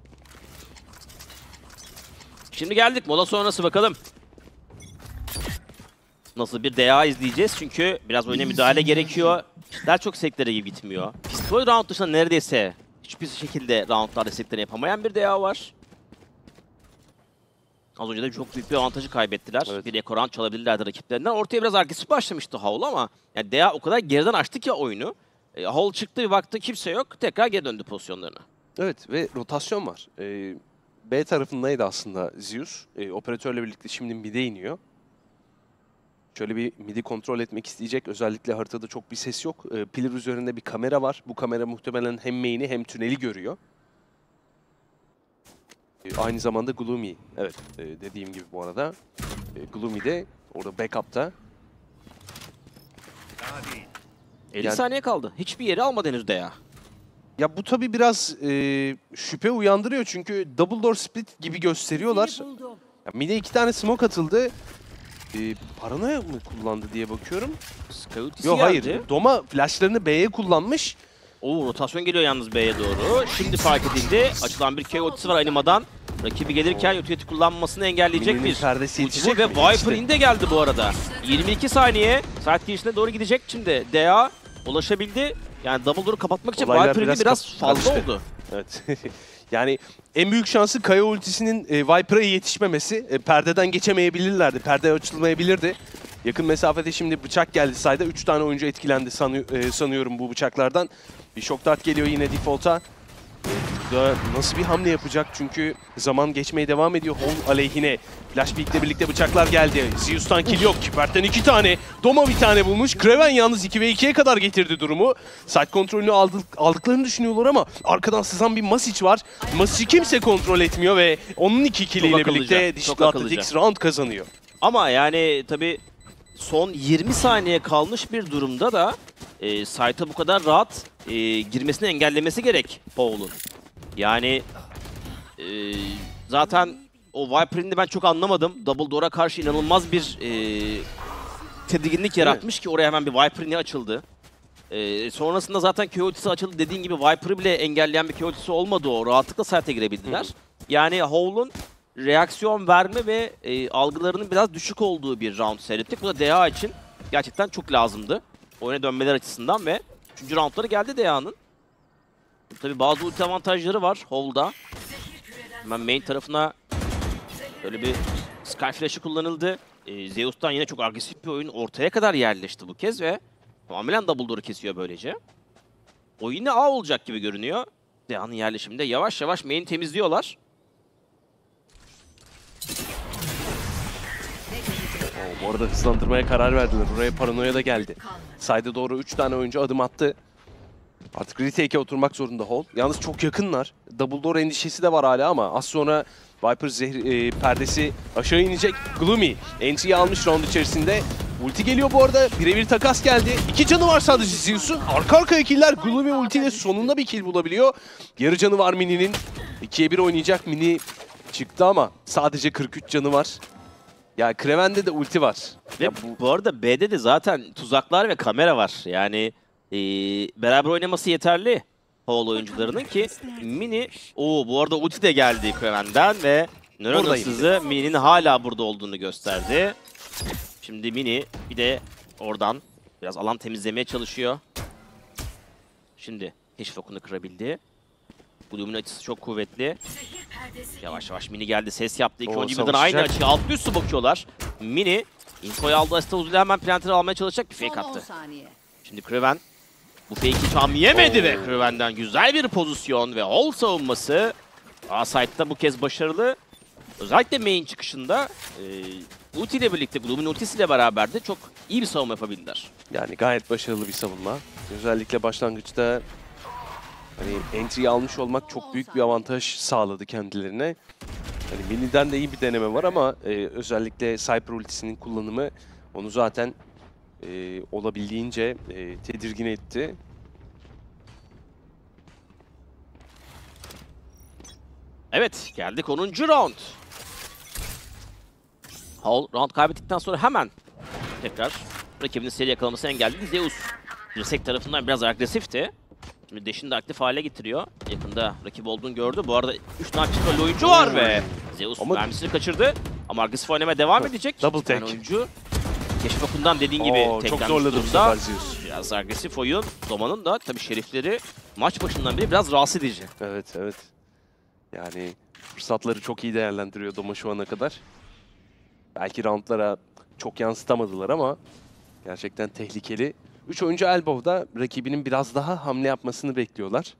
Şimdi geldik mola sonrası bakalım. Nasıl bir DA izleyeceğiz çünkü biraz oyuna müdahale gerekiyor. İşler çok sektörü gibi gitmiyor. Pistol round dışında neredeyse hiçbir şekilde roundlarda sektörü yapamayan bir DA var. Az önce de çok büyük bir avantajı kaybettiler. Bir eko round çalabilirlerdi rakiplerinden. Ortaya biraz agresif başlamıştı Howl ama yani DA o kadar geriden açtı ki oyunu. E, Howl çıktı bir baktı kimse yok. Tekrar geri döndü pozisyonlarına. Evet ve rotasyon var. Ee, B tarafındaydı aslında Zeus. Ee, operatörle birlikte şimdi mid'e iniyor. Şöyle bir mid'i kontrol etmek isteyecek. Özellikle haritada çok bir ses yok. Ee, pillar üzerinde bir kamera var. Bu kamera muhtemelen hem main'i hem tüneli görüyor. Ee, aynı zamanda Gloomy. Evet e, dediğim gibi bu arada. E, Gloomy de orada backup'ta. 50 Yani- saniye kaldı. Hiçbir yeri almadı henüz DA. Ya bu tabii biraz e, şüphe uyandırıyor çünkü double door split gibi gösteriyorlar. Ya mid'e iki tane smoke atıldı. E, paranoya mı kullandı diye bakıyorum. Scout Yok hayır. Doma flashlarını B'ye kullanmış. Oo rotasyon geliyor yalnız B'ye doğru. Şimdi fark edildi. Açılan bir KO ultisi var Anima'dan. Rakibi gelirken utility kullanmasını engelleyecek Mini'nin bir perdesi ulti bu yetecek ve? Viper İşte. in de geldi bu arada. 22 saniye. Saat girişine doğru gidecek şimdi. DA ulaşabildi. Yani double door'u kapatmak için Olaylar Viper'in biraz biraz, fazla karıştı. oldu. Evet. yani en büyük şansı Kaya ultisinin e, Viper'a yetişmemesi. E, perdeden geçemeyebilirlerdi. Perde açılmayabilirdi. Yakın mesafede şimdi bıçak geldi sayda. 3 tane oyuncu etkilendi sanı- e, sanıyorum bu bıçaklardan. Bir shock dart geliyor yine default'a. Burada nasıl bir hamle yapacak? Çünkü zaman geçmeye devam ediyor. Hol aleyhine. Flash Peak'le birlikte bıçaklar geldi. Zeus'tan kill yok. Kipert'ten iki tane. Doma bir tane bulmuş. Kraven yalnız 2 ve 2'ye kadar getirdi durumu. Side kontrolünü aldık, aldıklarını düşünüyorlar ama arkadan sızan bir Masic var. Masic'i kimse kontrol etmiyor ve onun iki killiyle birlikte Digital. Athletics round kazanıyor. Ama yani tabi son 20 saniye kalmış bir durumda da e, site'a bu kadar rahat e, girmesini engellemesi gerek Paul'un. Yani e, zaten o Viper'ini de ben çok anlamadım. Double Door'a karşı inanılmaz bir e, tedirginlik yaratmış ki oraya hemen bir Viper'ini açıldı. E, sonrasında zaten Coyotes'i açıldı. Dediğin gibi Viper'ı bile engelleyen bir Coyotes'i olmadı o. Rahatlıkla site'e girebildiler. Yani Howl'un reaksiyon verme ve e, algılarının biraz düşük olduğu bir round seyrettik. Bu da DA için gerçekten çok lazımdı. Oyuna dönmeler açısından ve 3. roundları geldi DA'nın. Tabi bazı ulti avantajları var Howl'da. Hemen main tarafına böyle bir Sky Flash'ı kullanıldı. E, Zeus'tan yine çok agresif bir oyun ortaya kadar yerleşti bu kez ve tamamen double door'u kesiyor böylece. Oyun yine A olacak gibi görünüyor. DA'nın yerleşiminde yavaş yavaş main temizliyorlar. Bu arada hızlandırmaya karar verdiler. Buraya paranoya da geldi. Sayda doğru 3 tane oyuncu adım attı. Artık retake'e oturmak zorunda Hall. Yalnız çok yakınlar. Double door endişesi de var hala ama az sonra Viper zehri, e, perdesi aşağı inecek. Gloomy entry'yi almış round içerisinde. Ulti geliyor bu arada. Birebir takas geldi. İki canı var sadece Zeus'un. Arka arkaya killer. Gloomy ultiyle sonunda bir kill bulabiliyor. Yarı canı var Mini'nin. 2'ye 1 oynayacak. Mini çıktı ama sadece 43 canı var. Ya Kraven'de de ulti var. Ve bu arada B'de de zaten tuzaklar ve kamera var. Yani e, beraber oynaması yeterli Paul oyuncularının ki Mini o bu arada ulti de geldi Kraven'den ve Nöron hırsızı Mini'nin hala burada olduğunu gösterdi. Şimdi Mini bir de oradan biraz alan temizlemeye çalışıyor. Şimdi keşif okunu kırabildi. Bloom'un açısı çok kuvvetli. Yavaş yavaş Mini geldi, ses yaptı. İki oyuncu birden aynı açıya alt üstü bakıyorlar. Mini infoyu aldı Asita Uzun'la hemen planter almaya çalışacak bir fake 10 attı. saniye. Şimdi Kraven bu fake'i tam yemedi ve Kraven'den güzel bir pozisyon ve hol savunması. A-Side'da bu kez başarılı. Özellikle main çıkışında e, ulti ile birlikte, Gloom'un ultisiyle beraber de çok iyi bir savunma yapabildiler. Yani gayet başarılı bir savunma. Özellikle başlangıçta hani entry almış olmak çok büyük bir avantaj sağladı kendilerine. Hani Mini'den de iyi bir deneme var ama e, özellikle Cypher ultisinin kullanımı onu zaten e, olabildiğince e, tedirgin etti. Evet, geldik 10. round. Hall round kaybettikten sonra hemen tekrar rakibinin seri yakalamasını engelledi. Zeus dirsek tarafından biraz agresifti. Şimdi Deş'in de aktif hale getiriyor. Yakında rakip olduğunu gördü. Bu arada 3 tane çift oyuncu var ve Zeus Ama- mermisini kaçırdı. Ama agresif oynamaya devam edecek. Double tane take. oyuncu Keşif okundan dediğin gibi Oo, çok zorladı bu durumda. sefer Zeus. Biraz agresif oyun. Doma'nın da tabii şerifleri maç başından beri biraz rahatsız edici. Evet evet. Yani fırsatları çok iyi değerlendiriyor Doma şu ana kadar. Belki roundlara çok yansıtamadılar ama gerçekten tehlikeli. 3 oyuncu Elbow'da rakibinin biraz daha hamle yapmasını bekliyorlar.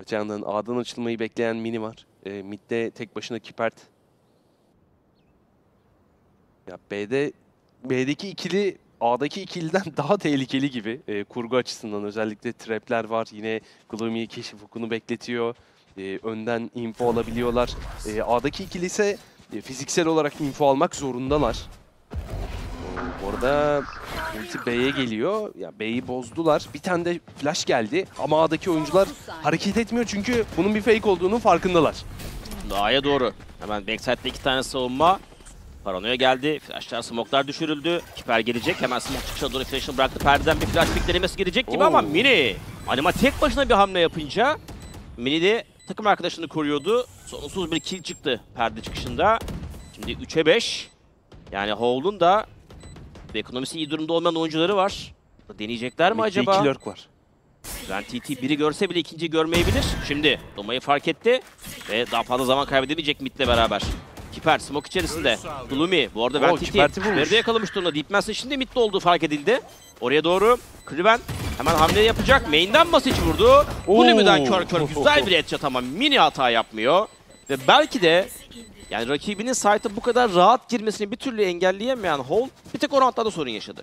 Öte yandan A'dan açılmayı bekleyen Mini var. E, mid'de tek başına Kipert. Ya B'de B'deki ikili A'daki ikiliden daha tehlikeli gibi e, kurgu açısından özellikle trapler var. Yine Gloomy keşif hukukunu bekletiyor. E, önden info alabiliyorlar. E, A'daki ikili ise e, fiziksel olarak info almak zorundalar. Orada ulti B'ye geliyor. Ya B'yi bozdular. Bir tane de flash geldi ama A'daki oyuncular hareket etmiyor çünkü bunun bir fake olduğunun farkındalar. A'ya doğru. Hemen backside'de iki tane savunma. Paranoya geldi. Flashlar, smoke'lar düşürüldü. Kiper gelecek. Hemen smoke çıkışına doğru flash'ını bıraktı. Perdeden bir flash pick denemesi gelecek gibi Oo. ama Mini. Anima tek başına bir hamle yapınca Mini de takım arkadaşını koruyordu. Sorunsuz bir kill çıktı perde çıkışında. Şimdi 3'e 5. Yani Howl'un da bir ekonomisi iyi durumda olmayan oyuncuları var. Deneyecekler mi Mid'de acaba? iki lurk var. Ben TT biri görse bile ikinciyi görmeyebilir. Şimdi Doma'yı fark etti ve daha fazla zaman kaybedemeyecek Mid'le beraber. Kiper smoke içerisinde. Gloomy bu arada ben Oo, vurmuş. nerede yakalamış durumda. Deepmans'ın şimdi Mid'de olduğu fark edildi. Oraya doğru Kriven hemen hamle yapacak. Main'den Masic vurdu. Gloomy'den kör kör güzel bir headshot ama mini hata yapmıyor. Ve belki de yani rakibinin site'a bu kadar rahat girmesini bir türlü engelleyemeyen Hall bir tek o roundlarda sorun yaşadı.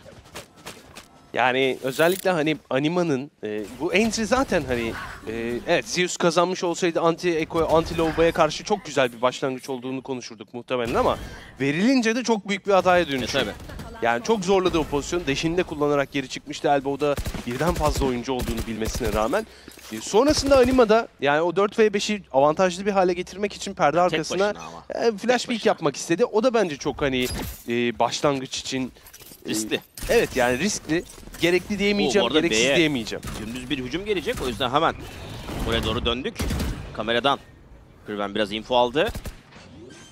Yani özellikle hani Anima'nın e, bu entry zaten hani e, evet Zeus kazanmış olsaydı anti Echo, anti Loba'ya karşı çok güzel bir başlangıç olduğunu konuşurduk muhtemelen ama verilince de çok büyük bir hataya dönüşüyor. tabii. Yani çok zorladı o pozisyon. Deşini de kullanarak geri çıkmıştı. Elbow'da birden fazla oyuncu olduğunu bilmesine rağmen. E, sonrasında Anima'da yani o 4v5'i avantajlı bir hale getirmek için perde arkasına başına ama. e, flash peek yapmak istedi. O da bence çok hani e, başlangıç için e, Riskli. Evet yani riskli. Gerekli diyemeyeceğim, Oo, gereksiz B'ye diyemeyeceğim. Dümdüz bir hücum gelecek. O yüzden hemen buraya doğru döndük. Kameradan Kırven biraz info aldı.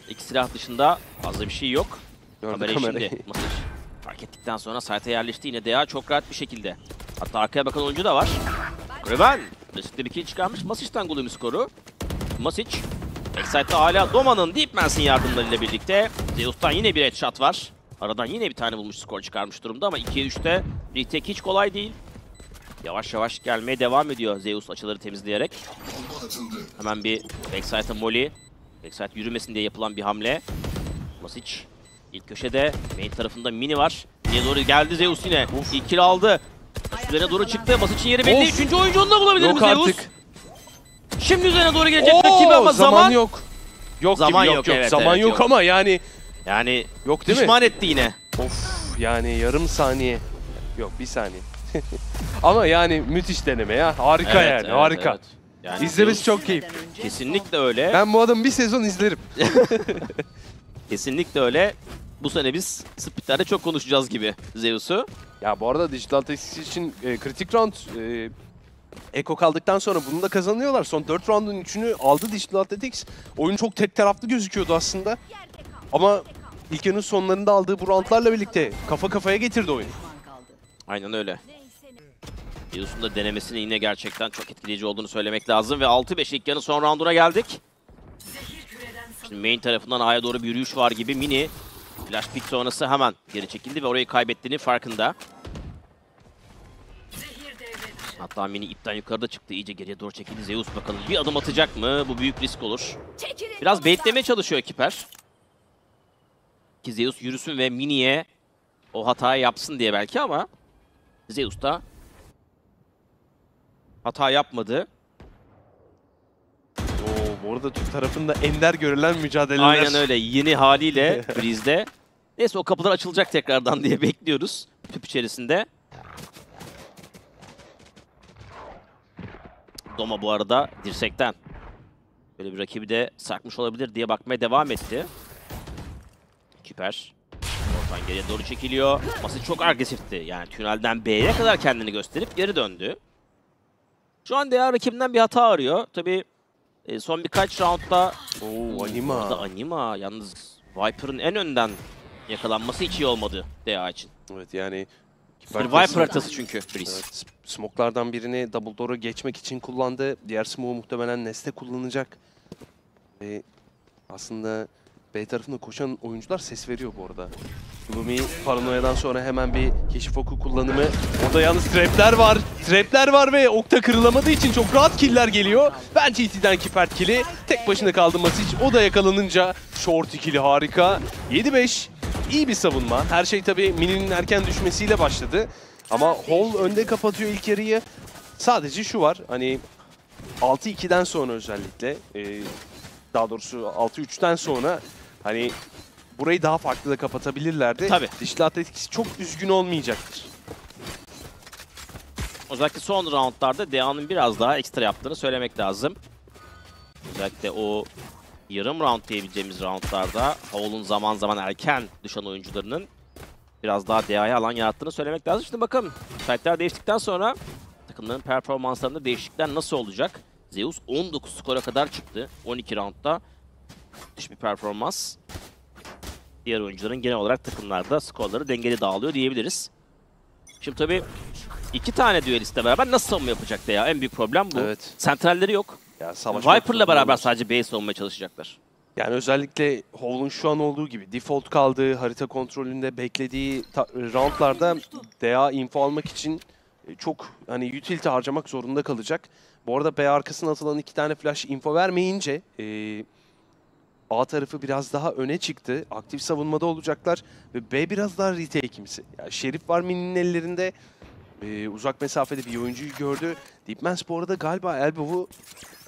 İki silah dışında fazla bir şey yok. Kamerayı kamerayı. şimdi fark ettikten sonra site'e yerleşti. Yine DA çok rahat bir şekilde. Hatta arkaya bakan oyuncu da var. Riskli bir kill çıkarmış. Masic'ten golümü skoru. Masic Backside'da hala Doma'nın Deepmans'in yardımlarıyla birlikte Zeus'tan yine bir headshot var. Aradan yine bir tane bulmuş skor çıkarmış durumda ama 2'ye 3'te retake hiç kolay değil. Yavaş yavaş gelmeye devam ediyor Zeus açıları temizleyerek. Hemen bir backside'a Molly. Backside yürümesin diye yapılan bir hamle. Masic ilk köşede main tarafında Mini var. Mini'ye doğru geldi Zeus yine. İlk kill aldı. Üzerine doğru çıktı. Masic'in yeri belli. Of. Üçüncü oyuncu onu da bulabilir mi Yok Zeus? artık. Şimdi üzerine doğru gelecek Oo, rakibi ama zaman zaman yok. Yok Zaman gibi, yok, yok, yok. evet, Zaman evet, yok, yok. ama yani Yani yok değil mi? pişman etti yine. Of yani yarım saniye. Yok bir saniye. ama yani müthiş deneme ya. Harika Evet, yani evet, harika. evet. Yani İzlemesi çok keyifli. Kesinlikle öyle. Ben bu adamı bir sezon izlerim. Kesinlikle öyle. Bu sene biz Split'lerde çok konuşacağız gibi Zeus'u. Ya bu arada Digital Tactics için e, kritik round e, Eko kaldıktan sonra bunu da kazanıyorlar. Son 4 roundun 3'ünü aldı Digital Athletics. Oyun çok tek taraflı gözüküyordu aslında. Ama ilk yarının sonlarında aldığı bu roundlarla birlikte kafa kafaya getirdi oyunu. Aynen öyle. Zeus'un da denemesinin yine gerçekten çok etkileyici olduğunu söylemek lazım. Ve 6-5 ilk yarının son rounduna geldik. Şimdi main tarafından A'ya doğru bir yürüyüş var gibi Mini flash pick sonrası hemen geri çekildi ve orayı kaybettiğini farkında. Hatta Mini ipten yukarıda çıktı. iyice geriye doğru çekildi. Zeus bakalım bir adım atacak mı? Bu büyük risk olur. Biraz baitlemeye çalışıyor Kiper. Ki Zeus yürüsün ve Mini'ye o hatayı yapsın diye belki ama Zeus da hata yapmadı. Bu arada Türk tarafında ender görülen mücadeleler. Aynen öyle. Yeni haliyle Breeze'de. Neyse o kapılar açılacak tekrardan diye bekliyoruz. Tüp içerisinde. Doma bu arada dirsekten. Böyle bir rakibi de sarkmış olabilir diye bakmaya devam etti. Kiper. Oradan geriye doğru çekiliyor. Masit çok agresifti. Yani tünelden B'ye kadar kendini gösterip geri döndü. Şu an DA rakibinden bir hata arıyor. Tabii e, son birkaç roundda Oo, Anima. Burada Anima. Yalnız Viper'ın en önden yakalanması hiç iyi olmadı DA için. Evet yani Bir Viper haritası çünkü Breeze. Evet, smoke'lardan birini double door'a geçmek için kullandı. Diğer smoke'u muhtemelen Neste kullanacak. Ve aslında B tarafında koşan oyuncular ses veriyor bu arada. Gloomy paranoyadan sonra hemen bir keşif oku kullanımı. Orada yalnız trapler var. Trapler var ve okta kırılamadığı için çok rahat killer geliyor. Ben TT'den Kipert kill'i. Tek başına kaldı Masic. O da yakalanınca short ikili harika. 7-5. İyi bir savunma. Her şey tabii Mini'nin erken düşmesiyle başladı. Ama Hall önde kapatıyor ilk yarıyı. Sadece şu var. Hani 6-2'den sonra özellikle e, daha doğrusu 6-3'ten sonra hani burayı daha farklı da kapatabilirlerdi. Tabii. Dişli Athletics çok üzgün olmayacaktır. Özellikle son roundlarda DA'nın biraz daha ekstra yaptığını söylemek lazım. Özellikle o yarım round diyebileceğimiz roundlarda Howl'un zaman zaman erken düşen oyuncularının biraz daha DA'ya alan yarattığını söylemek lazım. Şimdi bakalım site'ler değiştikten sonra takımların performanslarında değişiklikler nasıl olacak? Zeus 19 skora kadar çıktı 12 roundda. Müthiş bir performans. Diğer oyuncuların genel olarak takımlarda skorları dengeli dağılıyor diyebiliriz. Şimdi tabii iki tane düelistle beraber nasıl savunma yapacak ya? En büyük problem bu. Evet. Sentralleri yok. Ya Viper'la beraber olurlar. sadece B'yi savunmaya çalışacaklar. Yani özellikle Hall'un şu an olduğu gibi default kaldığı, harita kontrolünde beklediği roundlarda DA info almak için e, çok hani utility harcamak zorunda kalacak. Bu arada B arkasına atılan iki tane flash info vermeyince e, A tarafı biraz daha öne çıktı. Aktif savunmada olacaklar ve B biraz daha retake'imsi. Yani Şerif var Mini'nin ellerinde. E, uzak mesafede bir oyuncuyu gördü. Deepmans bu arada galiba Elbow'u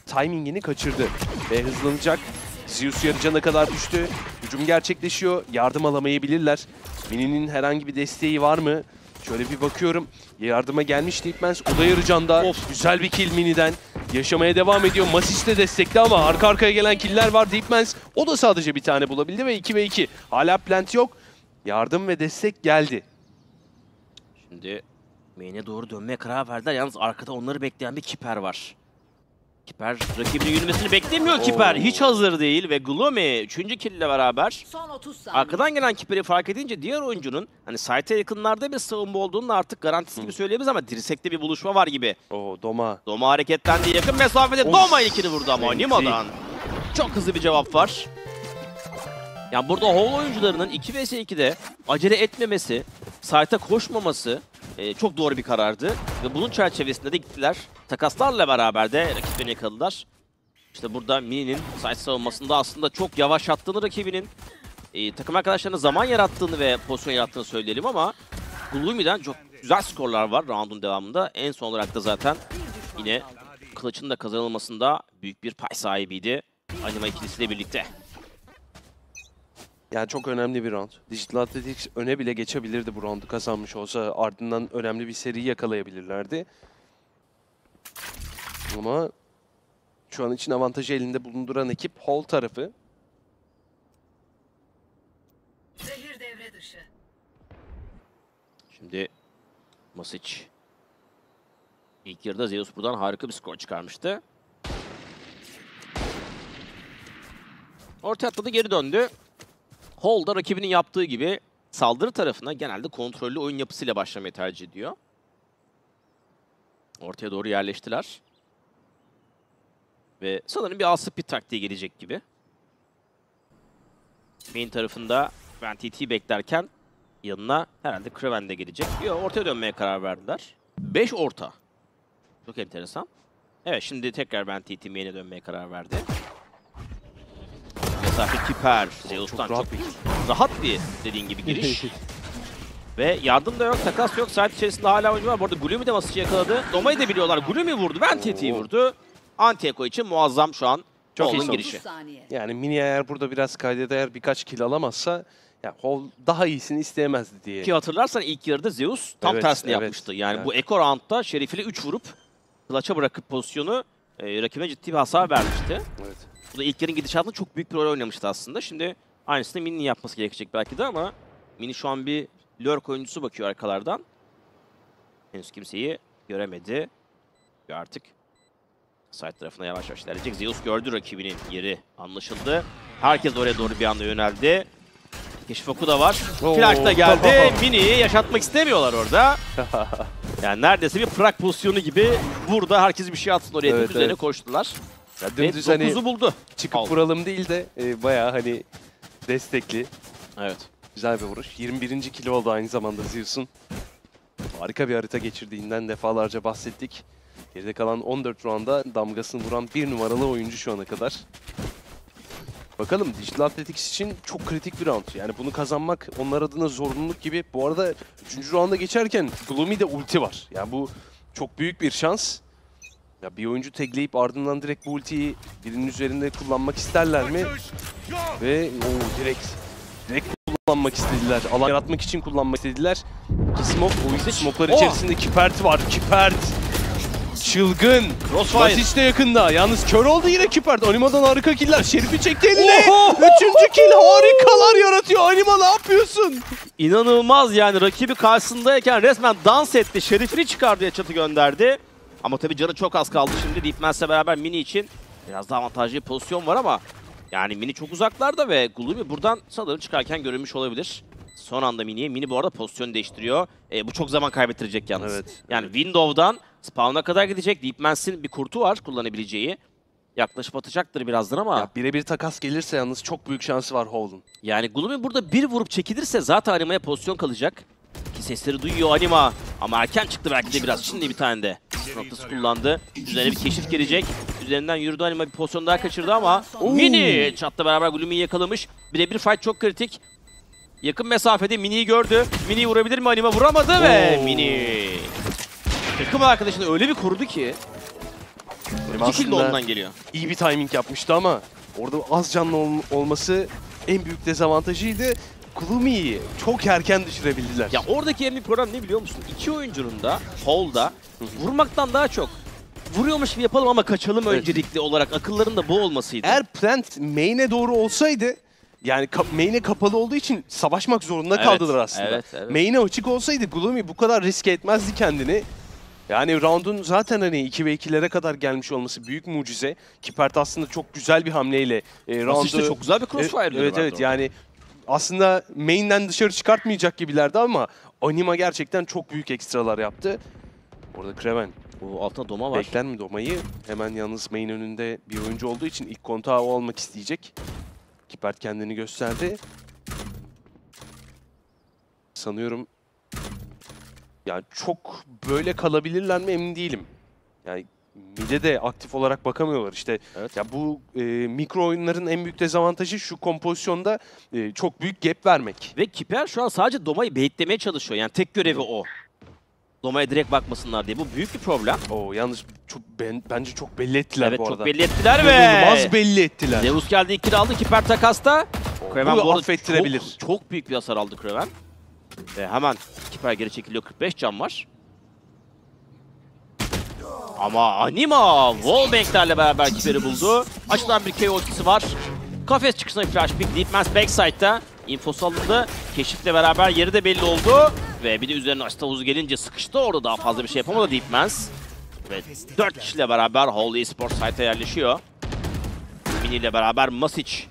timingini kaçırdı. B hızlanacak. Zeus yarıcana kadar düştü. Hücum gerçekleşiyor. Yardım alamayabilirler. Mini'nin herhangi bir desteği var mı? Şöyle bir bakıyorum. Yardıma gelmiş Deepmans. O da yarıcanda. Güzel bir kill Mini'den. Yaşamaya devam ediyor. Masis de destekli ama arka arkaya gelen killer var. Deepmans o da sadece bir tane bulabildi ve 2 ve 2. Hala plant yok. Yardım ve destek geldi. Şimdi main'e doğru dönmeye karar verdiler. Yalnız arkada onları bekleyen bir Kiper var. Kiper rakibinin yürümesini beklemiyor Kiper. Hiç hazır değil ve Gloomy 3. kill ile beraber Son 30 saniye. arkadan gelen Kiper'i fark edince diğer oyuncunun hani site'e yakınlarda bir savunma olduğunun artık garantisi gibi söyleyebiliriz ama dirsekte bir buluşma var gibi. O Doma. Doma hareketlendi yakın mesafede Of. Doma ilkini vurdu ama Fenzi. Anima'dan. Çok hızlı bir cevap var. Yani burada Hall oyuncularının 2 vs 2'de acele etmemesi, site'a koşmaması e, çok doğru bir karardı. Ve bunun çerçevesinde de gittiler. Takaslarla beraber de rakiplerini yakaladılar. İşte burada Mini'nin site savunmasında aslında çok yavaş attığını rakibinin e, takım arkadaşlarına zaman yarattığını ve pozisyon yarattığını söyleyelim ama Glumi'den çok güzel skorlar var roundun devamında. En son olarak da zaten yine kılıçın da kazanılmasında büyük bir pay sahibiydi. Anima ikilisiyle birlikte. Yani çok önemli bir round. Digital Athletics öne bile geçebilirdi bu roundu kazanmış olsa. Ardından önemli bir seri yakalayabilirlerdi. Ama şu an için avantajı elinde bulunduran ekip Hall tarafı. Zehir devre dışı. Şimdi Masic ilk yarıda Zeus buradan harika bir skor çıkarmıştı. Orta atladı geri döndü. Hall da rakibinin yaptığı gibi saldırı tarafına genelde kontrollü oyun yapısıyla başlamayı tercih ediyor. Ortaya doğru yerleştiler. Ve sanırım bir alt speed taktiği gelecek gibi. Main tarafında ben TT beklerken yanına herhalde Kraven de gelecek. Yok ortaya dönmeye karar verdiler. 5 orta. Çok enteresan. Evet şimdi tekrar ben TT main'e dönmeye karar verdi. Mesafe Kiper. Zeus'tan çok, rahat rahat bir dediğin gibi giriş. Ve yardım da yok, takas yok. Site içerisinde hala oyuncu var. Bu arada Gloomy de Masic'i yakaladı. Doma'yı da biliyorlar. Gloomy vurdu. Ben TT'yi vurdu. Anti-Echo için muazzam şu an Çok Hall'ın girişi. 30 saniye. Yani Mini eğer burada biraz kayda değer birkaç kill alamazsa ya Hall daha iyisini isteyemezdi diye. Ki hatırlarsan ilk yarıda Zeus tam Evet, tersini evet. yapmıştı. Yani Evet. bu Echo round'da Şerif ile 3 vurup clutch'a bırakıp pozisyonu e, rakibine ciddi bir hasar vermişti. Evet. Bu da ilk yarın gidişatında çok büyük bir rol oynamıştı aslında. Şimdi aynısını Mini'nin yapması gerekecek belki de ama Mini şu an bir lurk oyuncusu bakıyor arkalardan. Henüz kimseyi göremedi. Ve artık side tarafına yavaş yavaş ilerleyecek. Zeus gördü rakibinin yeri anlaşıldı. Herkes oraya doğru bir anda yöneldi. Keşif oku da var. Oo. Flash da geldi. Mini'yi yaşatmak istemiyorlar orada. Yani neredeyse bir prak pozisyonu gibi burada herkes bir şey atsın oraya. Evet, üzerine evet. koştular. Ya Ve dümdüz hani 9'u buldu. çıkıp Aldı. vuralım değil de e, bayağı hani destekli. Evet. Güzel bir vuruş. 21. kilo oldu aynı zamanda Zeus'un. Harika bir harita geçirdiğinden defalarca bahsettik. Geride kalan 14 rounda damgasını vuran bir numaralı oyuncu şu ana kadar. Bakalım Digital Athletics için çok kritik bir round. Yani bunu kazanmak onlar adına zorunluluk gibi. Bu arada 3. rounda geçerken Gloomy'de ulti var. Yani bu çok büyük bir şans. Ya bir oyuncu tagleyip ardından direkt bu ultiyi birinin üzerinde kullanmak isterler mi? Ve o direkt direkt kullanmak istediler. Alan yaratmak için kullanmak istediler. İki smoke, o yüzden smoke'lar içerisinde Kipert var. Kipert! Çılgın! Basic de yakında. Yalnız kör oldu yine Kipert. Anima'dan harika killer. Şerif'i çekti eline. Oho! Üçüncü kill harikalar yaratıyor. Anima ne yapıyorsun? İnanılmaz yani rakibi karşısındayken resmen dans etti. Şerifini çıkardı çatı gönderdi. Ama tabii canı çok az kaldı şimdi. Deepmans'le beraber Mini için biraz daha avantajlı bir pozisyon var ama yani Mini çok uzaklarda ve Gloomy buradan sanırım çıkarken görünmüş olabilir. Son anda Mini'ye. Mini bu arada pozisyon değiştiriyor. E, bu çok zaman kaybettirecek yalnız. Evet, Yani Window'dan Spawn'a kadar gidecek. Deepmans'in bir kurtu var kullanabileceği. Yaklaşıp atacaktır birazdan ama Ya birebir takas gelirse yalnız çok büyük şansı var Hall'un. yani Gloomy burada bir vurup çekilirse zaten Anima'ya pozisyon kalacak. Ki sesleri duyuyor Anima. Ama erken çıktı belki de biraz. Şimdi bir tane de noktası kullandı. Üzerine bir keşif gelecek. Üzerinden yürüdü Anima bir pozisyon daha kaçırdı ama Mini çatla beraber Gloomy'yi yakalamış. Birebir fight çok kritik. Yakın mesafede Mini'yi gördü. Mini'yi vurabilir mi Anima? Vuramadı ve Oo. Mini. Takım arkadaşını öyle bir korudu ki. İki kill de ondan geliyor. iyi bir timing yapmıştı ama orada az canlı ol- olması en büyük dezavantajıydı. Gloomy'yi çok erken düşürebildiler. Ya oradaki en büyük problem ne biliyor musun? İki oyuncunun da Hall'da vurmaktan daha çok vuruyormuş gibi yapalım ama kaçalım Evet. öncelikli olarak akıllarında bu olmasıydı. Eğer plant main'e doğru olsaydı yani ka- main'e kapalı olduğu için savaşmak zorunda Evet, kaldılar aslında. evet, evet. Main'e açık olsaydı Gloomy bu kadar risk etmezdi kendini. Yani round'un zaten hani 2 ve 2'lere kadar gelmiş olması büyük mucize. Kipert aslında çok güzel bir hamleyle e, round'u... Asiste çok güzel bir crossfire'ları Evet evet orada. yani aslında main'den dışarı çıkartmayacak gibilerdi ama Anima gerçekten çok büyük ekstralar yaptı. Orada Kraven Bu altında doma var. Bekler mi Doma'yı? Hemen yalnız main önünde bir oyuncu olduğu için ilk kontağı o almak isteyecek. Kipert kendini gösterdi. Sanıyorum yani çok böyle kalabilirler mi emin değilim. Yani mide de aktif olarak bakamıyorlar işte. Evet. Ya bu e, mikro oyunların en büyük dezavantajı şu kompozisyonda e, çok büyük gap vermek. Ve Kiper şu an sadece Doma'yı baitlemeye çalışıyor. Yani tek görevi o. Doma'ya direkt bakmasınlar diye. Bu büyük bir problem. Oo yalnız çok ben, bence çok belli ettiler evet bu çok arada. belli ettiler ve... İnanılmaz belli ettiler. Zeus geldi ikili aldı. Kiper takasta. Kraven Bu bu affettirebilir. Çok, çok büyük bir hasar aldı Kraven. Ve hemen Kiper geri çekiliyor. 45 can var. Ama Anima Wallbank'lerle beraber Kiper'i buldu. Açılan bir KO ultisi var. Kafes çıkışına flash pick. Deepmans backside'da. Infosu alındı. Keşifle beraber yeri de belli oldu. Ve bir de üzerine açta havuzu gelince sıkıştı. Orada daha fazla bir şey yapamadı Deepmans. Ve 4 kişiyle beraber Holy Esports site'a yerleşiyor. Mini ile beraber Masic.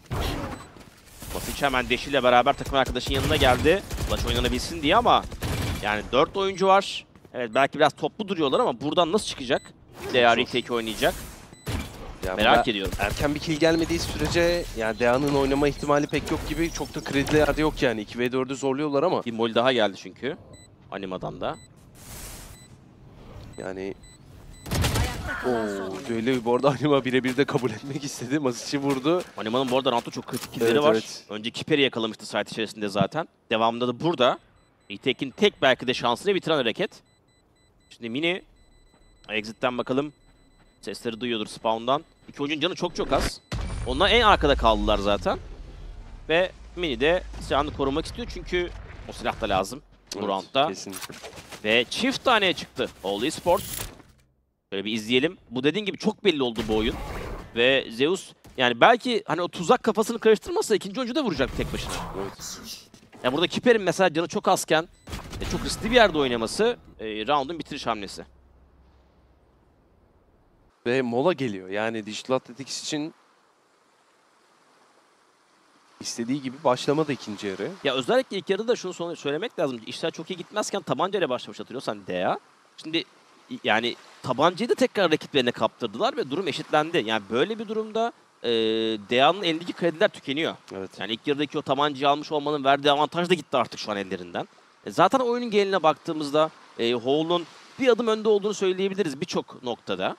Masic hemen Deşi ile beraber takım arkadaşın yanına geldi. Flash oynanabilsin diye ama yani 4 oyuncu var. Evet belki biraz toplu duruyorlar ama buradan nasıl çıkacak? DA retake oynayacak. Ya Merak ediyorum. Erken bir kill gelmediği sürece yani Dea'nın oynama ihtimali pek yok gibi. Çok da kredilerde yok yani. 2v4'ü zorluyorlar ama. Bir mol daha geldi çünkü. Anima'dan da. Yani Oo, düello bu arada Anima birebir de kabul etmek istedi. Masic'i vurdu. Anima'nın bu arada roundda çok kritik killleri Evet, var. evet. Önce Kiper'i yakalamıştı site içerisinde zaten. Devamında da burada. Retake'in tek belki de şansını bitiren hareket. Şimdi Mini Exit'ten bakalım. Sesleri duyuyordur spawn'dan. İki oyuncunun canı çok çok az. Onlar en arkada kaldılar zaten. Ve Mini de silahını korumak istiyor çünkü o silah da lazım bu Evet, roundda. Kesinlikle. Ve çift taneye çıktı All Esports. Böyle bir izleyelim. Bu dediğin gibi çok belli oldu bu oyun. Ve Zeus yani belki hani o tuzak kafasını karıştırmasa ikinci oyuncu da vuracak tek başına. Ya burada Kiper'in mesela canı çok azken e, çok riskli bir yerde oynaması e, round'un bitiriş hamlesi. Ve mola geliyor. Yani Digital Athletics için istediği gibi başlamadı ikinci yarı. Ya özellikle ilk yarıda şunu söylemek lazım. İşler çok iyi gitmezken tabancayla başlamış hatırlıyorsan DEA. Şimdi yani tabancayı da tekrar rakiplerine kaptırdılar ve durum eşitlendi. Yani böyle bir durumda e, DEA'nın elindeki krediler tükeniyor. Evet. Yani ilk yarıdaki o tabancayı almış olmanın verdiği avantaj da gitti artık şu an ellerinden. E, zaten oyunun geneline baktığımızda e, Hall'un bir adım önde olduğunu söyleyebiliriz birçok noktada.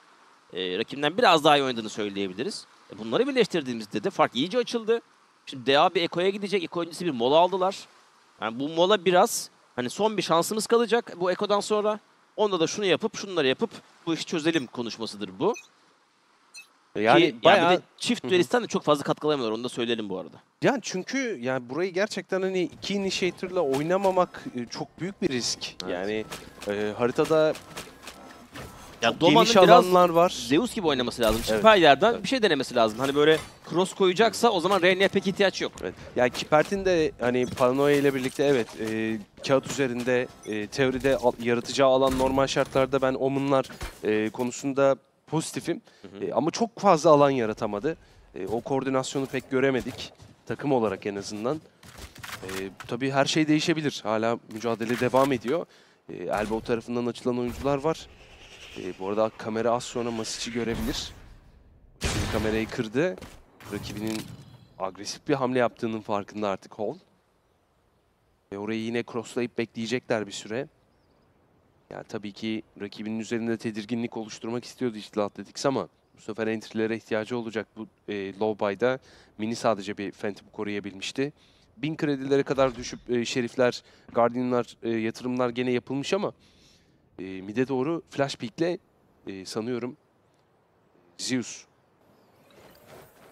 E, rakibinden biraz daha iyi oynadığını söyleyebiliriz. E, bunları birleştirdiğimizde de fark iyice açıldı. Şimdi DA bir Eko'ya gidecek. Eko öncesi bir mola aldılar. Yani bu mola biraz hani son bir şansımız kalacak bu Eko'dan sonra. Onda da şunu yapıp şunları yapıp bu işi çözelim konuşmasıdır bu. Yani Ki, yani bayağı bir de çift duelistten de çok fazla katkılamıyorlar onu da söyleyelim bu arada. Yani çünkü yani burayı gerçekten hani iki initiator'la oynamamak e, çok büyük bir risk. Yani e, haritada Ya Doma'nın geniş biraz alanlar var. Zeus gibi oynaması lazım. Evet, Çıkar yerden bir şey denemesi lazım. Hani böyle cross koyacaksa o zaman Reyne'ye pek ihtiyaç yok. Evet. Yani Kipert'in de hani paranoya ile birlikte evet e, kağıt üzerinde e, teoride al- yaratacağı alan normal şartlarda ben Omen'lar e, konusunda pozitifim. E, ama çok fazla alan yaratamadı. E, o koordinasyonu pek göremedik. Takım olarak en azından. E, tabii her şey değişebilir. Hala mücadele devam ediyor. E, Elbow tarafından açılan oyuncular var. E, bu arada kamera az sonra Masic'i görebilir. Şimdi kamerayı kırdı. Rakibinin agresif bir hamle yaptığının farkında artık Hall. Ve orayı yine crosslayıp bekleyecekler bir süre. Yani tabii ki rakibinin üzerinde tedirginlik oluşturmak istiyor Digital Athletics ama bu sefer entry'lere ihtiyacı olacak bu e, low buy'da. Mini sadece bir Phantom koruyabilmişti. 1000 kredilere kadar düşüp e, şerifler, guardianlar, e, yatırımlar gene yapılmış ama e, mid'e doğru flash pick'le e, sanıyorum Zeus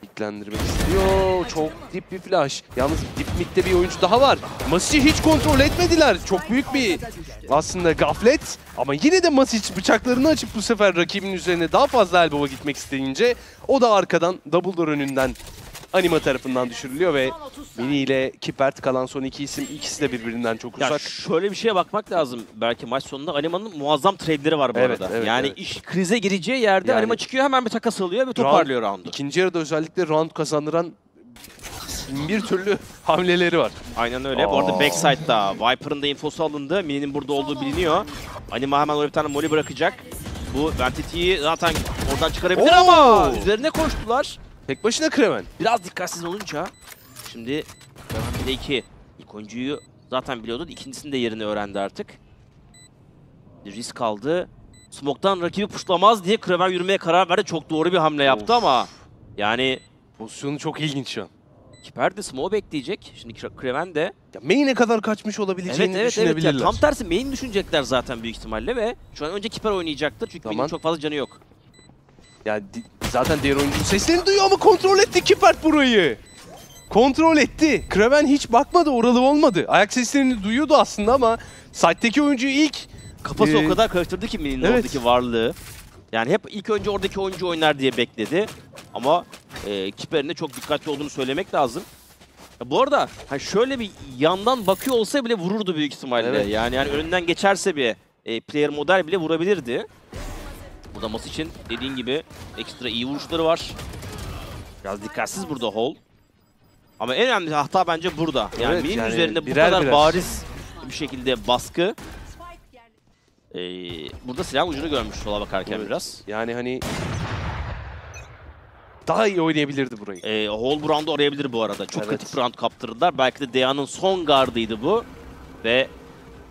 Piklendirmek istiyor. Çok dip bir flash. Yalnız dip midde bir oyuncu daha var. Masic'i hiç kontrol etmediler. Çok büyük bir aslında gaflet. Ama yine de Masic bıçaklarını açıp bu sefer rakibin üzerine daha fazla elbow'a gitmek isteyince o da arkadan double door önünden Anima tarafından düşürülüyor ve Mini ile Kipert kalan son iki isim ikisi de birbirinden çok Ya uzak. şöyle bir şeye bakmak lazım. Belki maç sonunda Anima'nın muazzam trade'leri var bu Evet, arada. evet, yani evet. iş krize gireceği yerde Yani- Anima çıkıyor hemen bir takas alıyor ve toparlıyor roundu. İkinci yarıda özellikle round kazandıran bir türlü hamleleri var. Aynen öyle. Bu arada Aa. backside'da Viper'ın da infosu alındı. Mini'nin burada olduğu biliniyor. Anima hemen oraya bir tane molly bırakacak. Bu Ventity'yi zaten oradan çıkarabilir Oo. ama üzerine koştular. Tek başına Kremen. Biraz dikkatsiz olunca şimdi Kremen bir de iki. İlk oyuncuyu zaten biliyordu. İkincisinin de yerini öğrendi artık. Bir risk aldı. Smoke'tan rakibi puşlamaz diye Kremen yürümeye karar verdi. Çok doğru bir hamle yaptı ama yani Pozisyonu çok ilginç şu an. Kiper de smoke bekleyecek. Şimdi Kremen de Ya main'e kadar kaçmış olabileceğini Evet evet evet. düşünebilirler. Ya, tam tersi main düşünecekler zaten büyük ihtimalle ve şu an önce Kiper oynayacaktır çünkü Tamam. çok fazla canı yok. Ya di- zaten diğer oyuncunun seslerini duyuyor ama kontrol etti Kipert burayı. kontrol etti. Kraven hiç bakmadı, oralı olmadı. Ayak seslerini duyuyordu aslında ama site'deki oyuncu ilk Kafası Ee, o kadar karıştırdı ki Mini'nin evet. oradaki varlığı. Yani hep ilk önce oradaki oyuncu oynar diye bekledi. Ama e, Kiper'in de çok dikkatli olduğunu söylemek lazım. Ya bu arada hani şöyle bir yandan bakıyor olsa bile vururdu büyük ihtimalle. Evet. Yani, yani önünden geçerse bir e, player model bile vurabilirdi. Burada Mas için dediğin gibi ekstra iyi vuruşları var. Biraz dikkatsiz burada Hall. Ama en önemli hata bence burada. Yani Evet, Mini'nin yani üzerinde bu birer kadar birer. bariz bir şekilde baskı. Ee, burada silah ucunu görmüş sola bakarken Evet. biraz. yani hani daha iyi oynayabilirdi burayı. Ee, Hall bu round'u arayabilir bu arada. Çok Evet. kritik round kaptırdılar. Belki de Dea'nın son gardıydı bu. Ve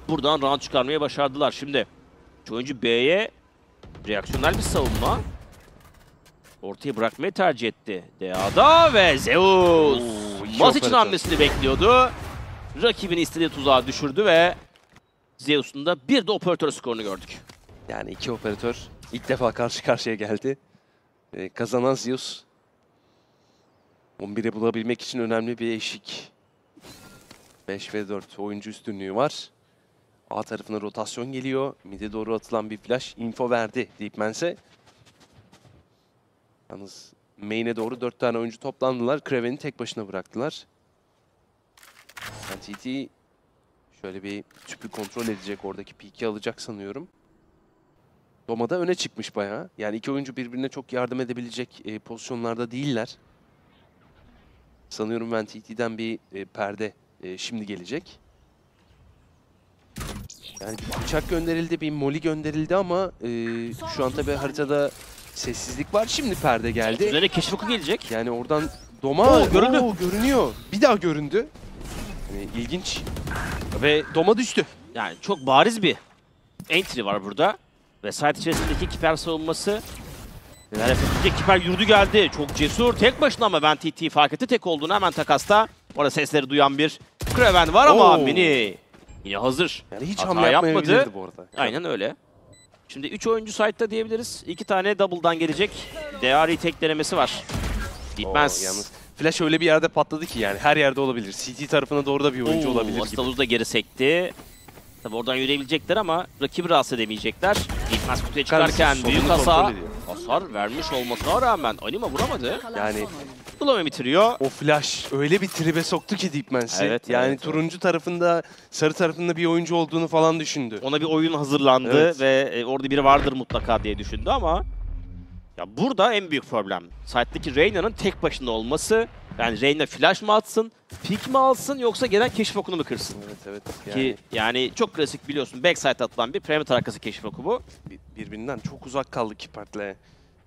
buradan round çıkarmayı başardılar. Şimdi oyuncu B'ye reaksiyonel bir savunma. Ortaya bırakmayı tercih etti. Dea'da ve Zeus. Mas için hamlesini bekliyordu. Rakibini istediği tuzağa düşürdü ve Zeus'un da bir de operatör skorunu gördük. Yani iki operatör ilk defa karşı karşıya geldi. Ee, kazanan Zeus 11'i bulabilmek için önemli bir eşik. 5 ve 4 oyuncu üstünlüğü var. A tarafına rotasyon geliyor. Mid'e doğru atılan bir flash info verdi Deepman'se. Yalnız main'e doğru 4 tane oyuncu toplandılar. Kraven'i tek başına bıraktılar. Yani TT şöyle bir tüpü kontrol edecek. Oradaki peak'i alacak sanıyorum. Doma da öne çıkmış bayağı. Yani iki oyuncu birbirine çok yardım edebilecek e, pozisyonlarda değiller. Sanıyorum ben TT'den bir e, perde e, şimdi gelecek. Yani bir bıçak gönderildi, bir moli gönderildi ama e, şu an tabii haritada sessizlik var. Şimdi perde geldi. Üzerine keşif oku gelecek. Yani oradan Doma Oo, göründü. Oo, görünüyor. Bir daha göründü. Yani ilginç. Ve Doma düştü. Yani çok bariz bir entry var burada. Ve site içerisindeki Kiper savunması neler yapabilecek? Kiper yürüdü geldi. Çok cesur. Tek başına ama ben TT'yi fark etti. Tek olduğunu hemen takasta. Orada sesleri duyan bir Kraven var ama Oo. Mini yine hazır. Yani hiç Hata hamle yapmadı. bu arada. Aynen öyle. Şimdi 3 oyuncu site'da diyebiliriz. 2 tane double'dan gelecek. DRE tek denemesi var. Oo, Gitmez. yalnız Flash öyle bir yerde patladı ki yani her yerde olabilir. CT tarafına doğru da bir oyuncu Oo, olabilir. Astaluz da geri sekti. Tabi oradan yürüyebilecekler ama rakibi rahatsız edemeyecekler. Gitmez kutuya çıkarken Kardeşim, büyük ediyor. hasar vermiş olmasına rağmen Anima vuramadı. Yani Dulame bitiriyor. o flash öyle bir tribe soktu ki Deepman'si. Evet, yani evet, turuncu tarafında, sarı tarafında bir oyuncu olduğunu falan düşündü. Ona bir oyun hazırlandı Evet. ve e, orada biri vardır mutlaka diye düşündü ama ya burada en büyük problem site'deki Reyna'nın tek başına olması. Yani Reyna flash mı atsın, pick mi alsın yoksa gelen keşif okunu mu kırsın? Evet evet. Yani Ki yani çok klasik biliyorsun backside atılan bir perimeter arkası keşif oku bu. bir- birbirinden çok uzak kaldı Kipert'le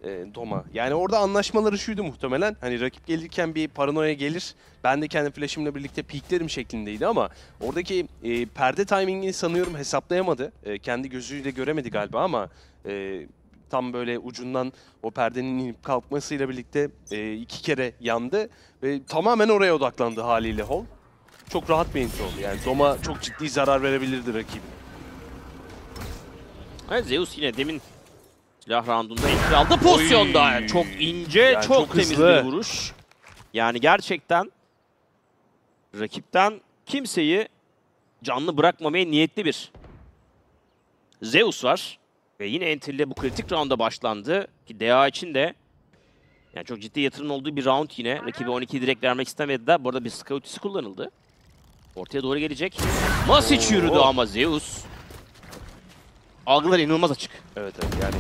e, Doma. Yani orada anlaşmaları şuydu muhtemelen. Hani rakip gelirken bir paranoya gelir. Ben de kendi flash'imle birlikte peeklerim şeklindeydi ama oradaki e, perde timingini sanıyorum hesaplayamadı. E, kendi gözüyle göremedi galiba ama e, tam böyle ucundan o perdenin inip kalkmasıyla birlikte e, iki kere yandı ve tamamen oraya odaklandı haliyle Hall. Çok rahat bir intro oldu. Yani Doma çok ciddi zarar verebilirdi rakibine. Evet Zeus yine demin silah roundunda entry aldı pozisyonda. Oy. Çok ince, Yani çok, çok temiz hızlı. bir vuruş. Yani gerçekten rakipten kimseyi canlı bırakmamaya niyetli bir Zeus var. Ve yine entry ile bu kritik rounda başlandı. Ki DA için de yani çok ciddi yatırım olduğu bir round yine. Rakibi 12'yi direkt vermek istemediler. Bu arada bir scoutisi kullanıldı. Ortaya doğru gelecek. Masic yürüdü ama Zeus. Algılar inanılmaz açık. Evet evet yani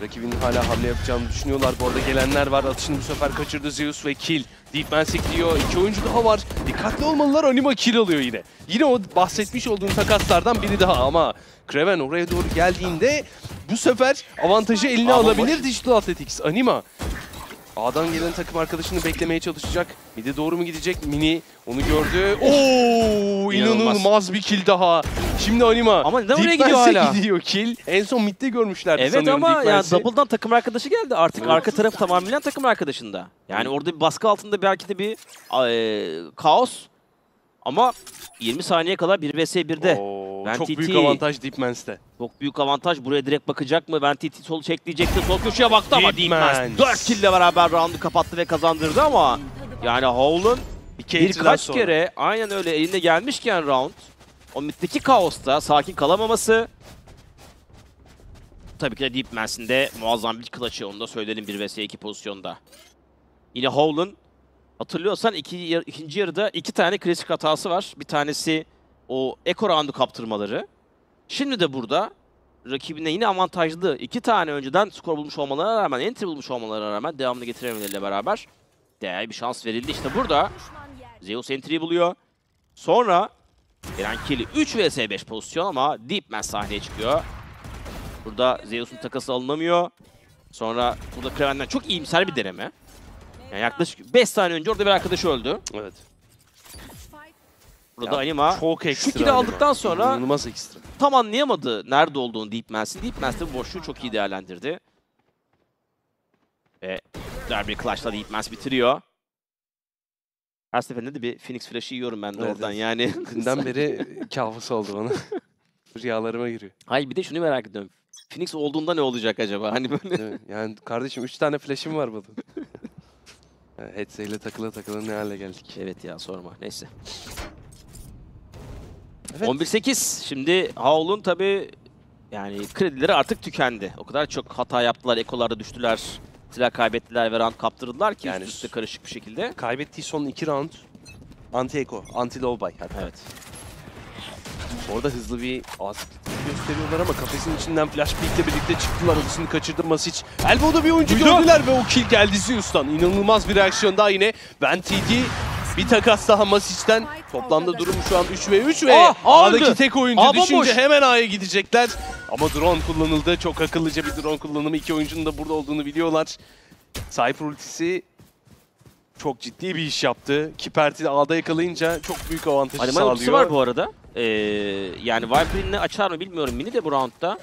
rakibinin hala hamle yapacağını düşünüyorlar. Bu arada gelenler var. Atışını bu sefer kaçırdı Zeus ve kill. Deepman sekliyor. İki oyuncu daha var. Dikkatli olmalılar. Anima kill alıyor yine. Yine o bahsetmiş olduğum takaslardan biri daha ama Kraven oraya doğru geldiğinde bu sefer avantajı eline alabilir Digital Athletics. Anima A'dan gelen takım arkadaşını beklemeye çalışacak. Midi doğru mu gidecek? Mini onu gördü. Oo İnanılmaz. inanılmaz bir kill daha. Şimdi Anima. Ama neden oraya gidiyor hala? gidiyor kill. En son midde görmüşlerdi Evet sanıyorum ama Deep ya Man'si. Double'dan takım arkadaşı geldi. Artık arka tarafı tamamen takım arkadaşında. Yani orada bir baskı altında belki de bir e, kaos. Ama 20 saniye kala 1 vs 1'de. Oo, çok büyük avantaj Deep Man's'te. Çok büyük avantaj. Buraya direkt bakacak mı? Ben TT solu çekleyecekti. Sol köşeye baktı ama Deep Deep Man. Man 4 kill ile beraber roundu kapattı ve kazandırdı ama yani Howl'un bir birkaç sonra. kere aynen öyle elinde gelmişken round o middeki kaosta sakin kalamaması tabii ki de Deep Mans'in de muazzam bir clutch'ı onu da söyleyelim 1 vs 2 pozisyonda. Yine Howl'un hatırlıyorsan iki, ikinci yarıda iki tane klasik hatası var. Bir tanesi o Echo round'u kaptırmaları. Şimdi de burada rakibine yine avantajlı iki tane önceden skor bulmuş olmalarına rağmen, entry bulmuş olmalarına rağmen devamını getirememeleriyle beraber değerli bir şans verildi. İşte burada Zeus entry'yi buluyor. Sonra gelen kill 3 vs 5 pozisyon ama Deepman sahneye çıkıyor. Burada Zeus'un takası alınamıyor. Sonra burada Kraven'den çok iyimser bir deneme. Yani yaklaşık 5 saniye önce orada bir arkadaşı öldü. Evet. Burada Ya, Anima çok şu ekstra kill'i Anima. aldıktan sonra İnanılmaz ekstra. tam anlayamadı nerede olduğunu Deep Mans'in. Deep Mans de bu boşluğu çok iyi değerlendirdi. Ve bir clutch'la Deep Mans bitiriyor. Her seferinde de bir Phoenix Flash'ı yiyorum ben de Evet, oradan evet. yani. Dünden beri kabus oldu bana. Rüyalarıma giriyor. Hayır bir de şunu merak ediyorum. Phoenix olduğunda ne olacak acaba? Hani böyle? Yani kardeşim 3 tane flash'im var burada. Yani Hetze ile takıla takıla ne hale geldik. Evet ya sorma. Neyse. Evet. 11-8. Şimdi Howl'un tabi yani kredileri artık tükendi. O kadar çok hata yaptılar. Ekolarda düştüler. Silah kaybettiler ve round kaptırdılar ki Yani üst üste karışık bir şekilde. Kaybettiği son 2 round anti-echo, anti-low buy hatta. Evet. Orada hızlı bir as gösteriyorlar ama kafesin içinden flash peek'le birlikte çıktılar. Odasını kaçırdı Masic. Elbow'da bir oyuncu gördüler ve o kill geldi Zeus'tan. İnanılmaz bir reaksiyon daha yine. Ben TT bir takas daha Masic'ten. Toplamda durum şu an 3 ve 3 ve Ah, ah, A'daki tek oyuncu A bomboş. düşünce hemen A'ya gidecekler. Ama drone kullanıldı. Çok akıllıca bir drone kullanımı. İki oyuncunun da burada olduğunu biliyorlar. Cypher ultisi çok ciddi bir iş yaptı. Kipert'i A'da yakalayınca çok büyük avantaj Animal sağlıyor. ultisi var bu arada. Ee, yani Viper'in ne açar mı bilmiyorum. Mini de bu roundda.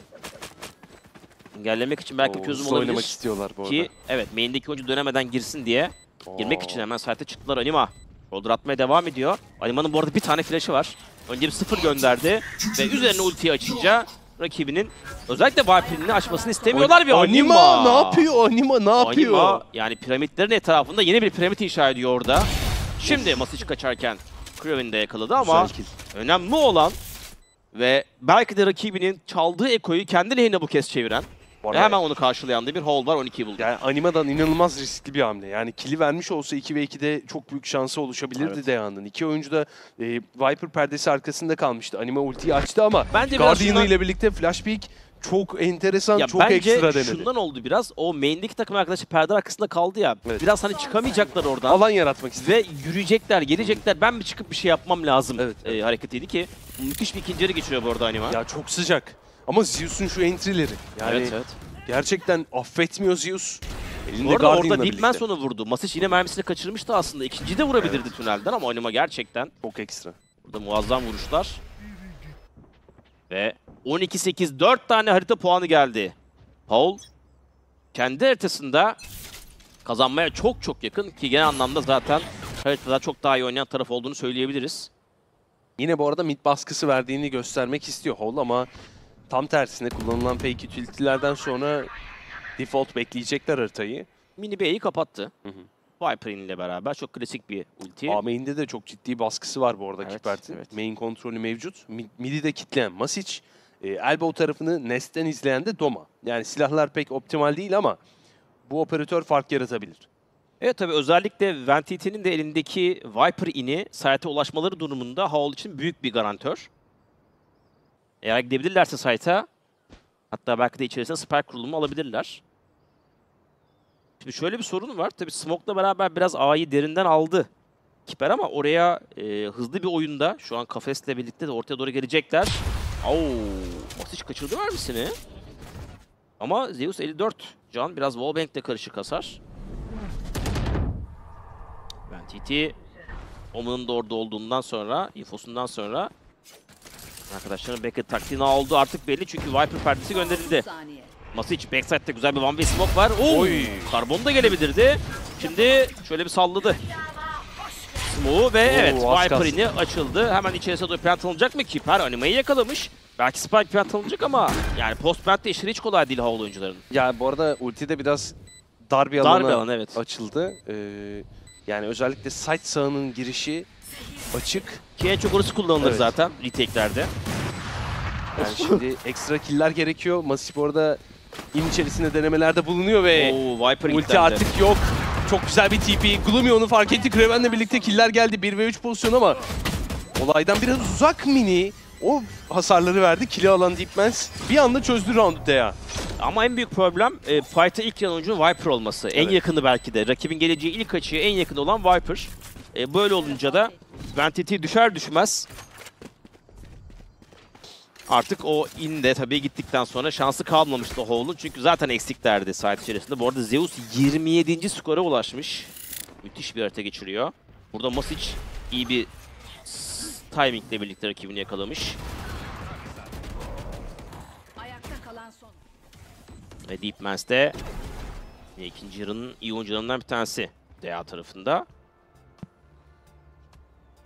Engellemek için belki bir Oo, çözüm olabilir. oynamak istiyorlar bu arada. Ki evet main'deki oyuncu dönemeden girsin diye girmek Oo. için hemen site'e çıktılar Anima. Shoulder atmaya devam ediyor. Anima'nın bu arada bir tane flash'ı var. Önce bir sıfır gönderdi ve üzerine ultiyi açınca rakibinin özellikle Viper'ini açmasını istemiyorlar ve Anima, Anima ne yapıyor? Anima ne yapıyor? Anima yani piramitlerin etrafında yeni bir piramit inşa ediyor orada. Şimdi Masic kaçarken Kraven de yakaladı ama Güzel kill. Önemli olan ve belki de rakibinin çaldığı ekoyu kendi lehine bu kez çeviren ve hemen onu karşılayan da bir hold var 12'yi buldu. Yani Anima'dan inanılmaz riskli bir hamle. Yani kili vermiş olsa 2 ve 2'de çok büyük şansı oluşabilirdi Evet. Deyan'ın. İki oyuncu da e, Viper perdesi arkasında kalmıştı. Anima ultiyi açtı ama Bence şundan- ile birlikte Flash Peek çok enteresan, Ya çok bence ekstra denedi. şundan oldu biraz. O main'deki takım arkadaşı perde arkasında kaldı ya. Evet. Biraz hani çıkamayacaklar oradan. Alan yaratmak istedi. Ve yürüyecekler, gelecekler. Ben bir çıkıp bir şey yapmam lazım Evet, e, hareketiydi ki. Müthiş bir ikinci yarı geçiriyor bu arada Anima. Ya çok sıcak. Ama Zeus'un şu entry'leri. Yani evet evet. gerçekten affetmiyor Zeus. Elinde orada birlikte. Deepman sonu vurdu. Masic yine mermisini kaçırmıştı aslında. İkinciyi de vurabilirdi tünelden ama Anima gerçekten Çok ekstra. burada muazzam vuruşlar. Ve 12-8 4 tane harita puanı geldi. Paul kendi haritasında kazanmaya çok çok yakın ki genel anlamda zaten haritada çok daha iyi oynayan taraf olduğunu söyleyebiliriz. Yine bu arada mid baskısı verdiğini göstermek istiyor Hall ama tam tersine kullanılan fake utility'lerden sonra default bekleyecekler haritayı. Mini B'yi kapattı. Hı hı. Viper'in ile beraber çok klasik bir ulti. A main'de de çok ciddi baskısı var bu arada Evet, Kipert'in. evet. Main kontrolü mevcut. Mid- Mid'i de kitleyen Masic. E, elbow tarafını Nest'ten izleyen de Doma. Yani silahlar pek optimal değil ama bu operatör fark yaratabilir. Evet tabii özellikle Ventity'nin de elindeki Viper ini site'e ulaşmaları durumunda Howl için büyük bir garantör. Eğer gidebilirlerse site'a hatta belki de içerisine spike kurulumu alabilirler. Şimdi şöyle bir sorun var. Tabii Smoke'la beraber biraz A'yı derinden aldı Kiper ama oraya e, hızlı bir oyunda şu an kafesle birlikte de ortaya doğru gelecekler. Oo, Masic kaçırdı mermisini. Ama Zeus 54 can biraz Wallbank'le karışık hasar. Ben TT Omen'ın da orada olduğundan sonra, infosundan sonra arkadaşların Beckett taktiğini aldı artık belli çünkü Viper perdesi gönderildi. Masic backside'de güzel bir one way smoke var. Oo, Oy. Karbon da gelebilirdi. Şimdi şöyle bir salladı. Smoke'u ve evet az Viper ini açıldı. Hemen içerisine doğru plant alınacak mı? Kiper animayı yakalamış. Belki Spike plant alınacak ama yani post plant de işleri hiç kolay değil Howl oyuncuların. Ya bu arada ulti de biraz dar bir Dar bir alan evet. açıldı. Ee, Yani özellikle site sağının girişi açık. Ki en çok orası kullanılır Evet. zaten retake'lerde. Yani şimdi ekstra killer gerekiyor. Masif bu arada in içerisinde denemelerde bulunuyor ve Oo, Viper ulti artık yok. Çok güzel bir TP. Gloomy onu fark etti. Kraven'le birlikte killer geldi. 1 ve 3 pozisyon ama olaydan biraz uzak mini. O hasarları verdi. Kill'i alan Deepmans bir anda çözdü roundu ya. Ama en büyük problem e, fight'a ilk giren oyuncunun Viper olması. En Evet. yakını belki de. Rakibin geleceği ilk açıya en yakın olan Viper. E, böyle olunca da Vanity düşer düşmez artık o in de tabii gittikten sonra şansı kalmamıştı Hall'un. Çünkü zaten eksiklerdi saat içerisinde. Bu arada Zeus 27. skora ulaşmış. Müthiş bir harita geçiriyor. Burada Masic iyi bir timingle birlikte rakibini yakalamış. Ve Deep Mans de ikinci yarının iyi oyuncularından bir tanesi DA tarafında.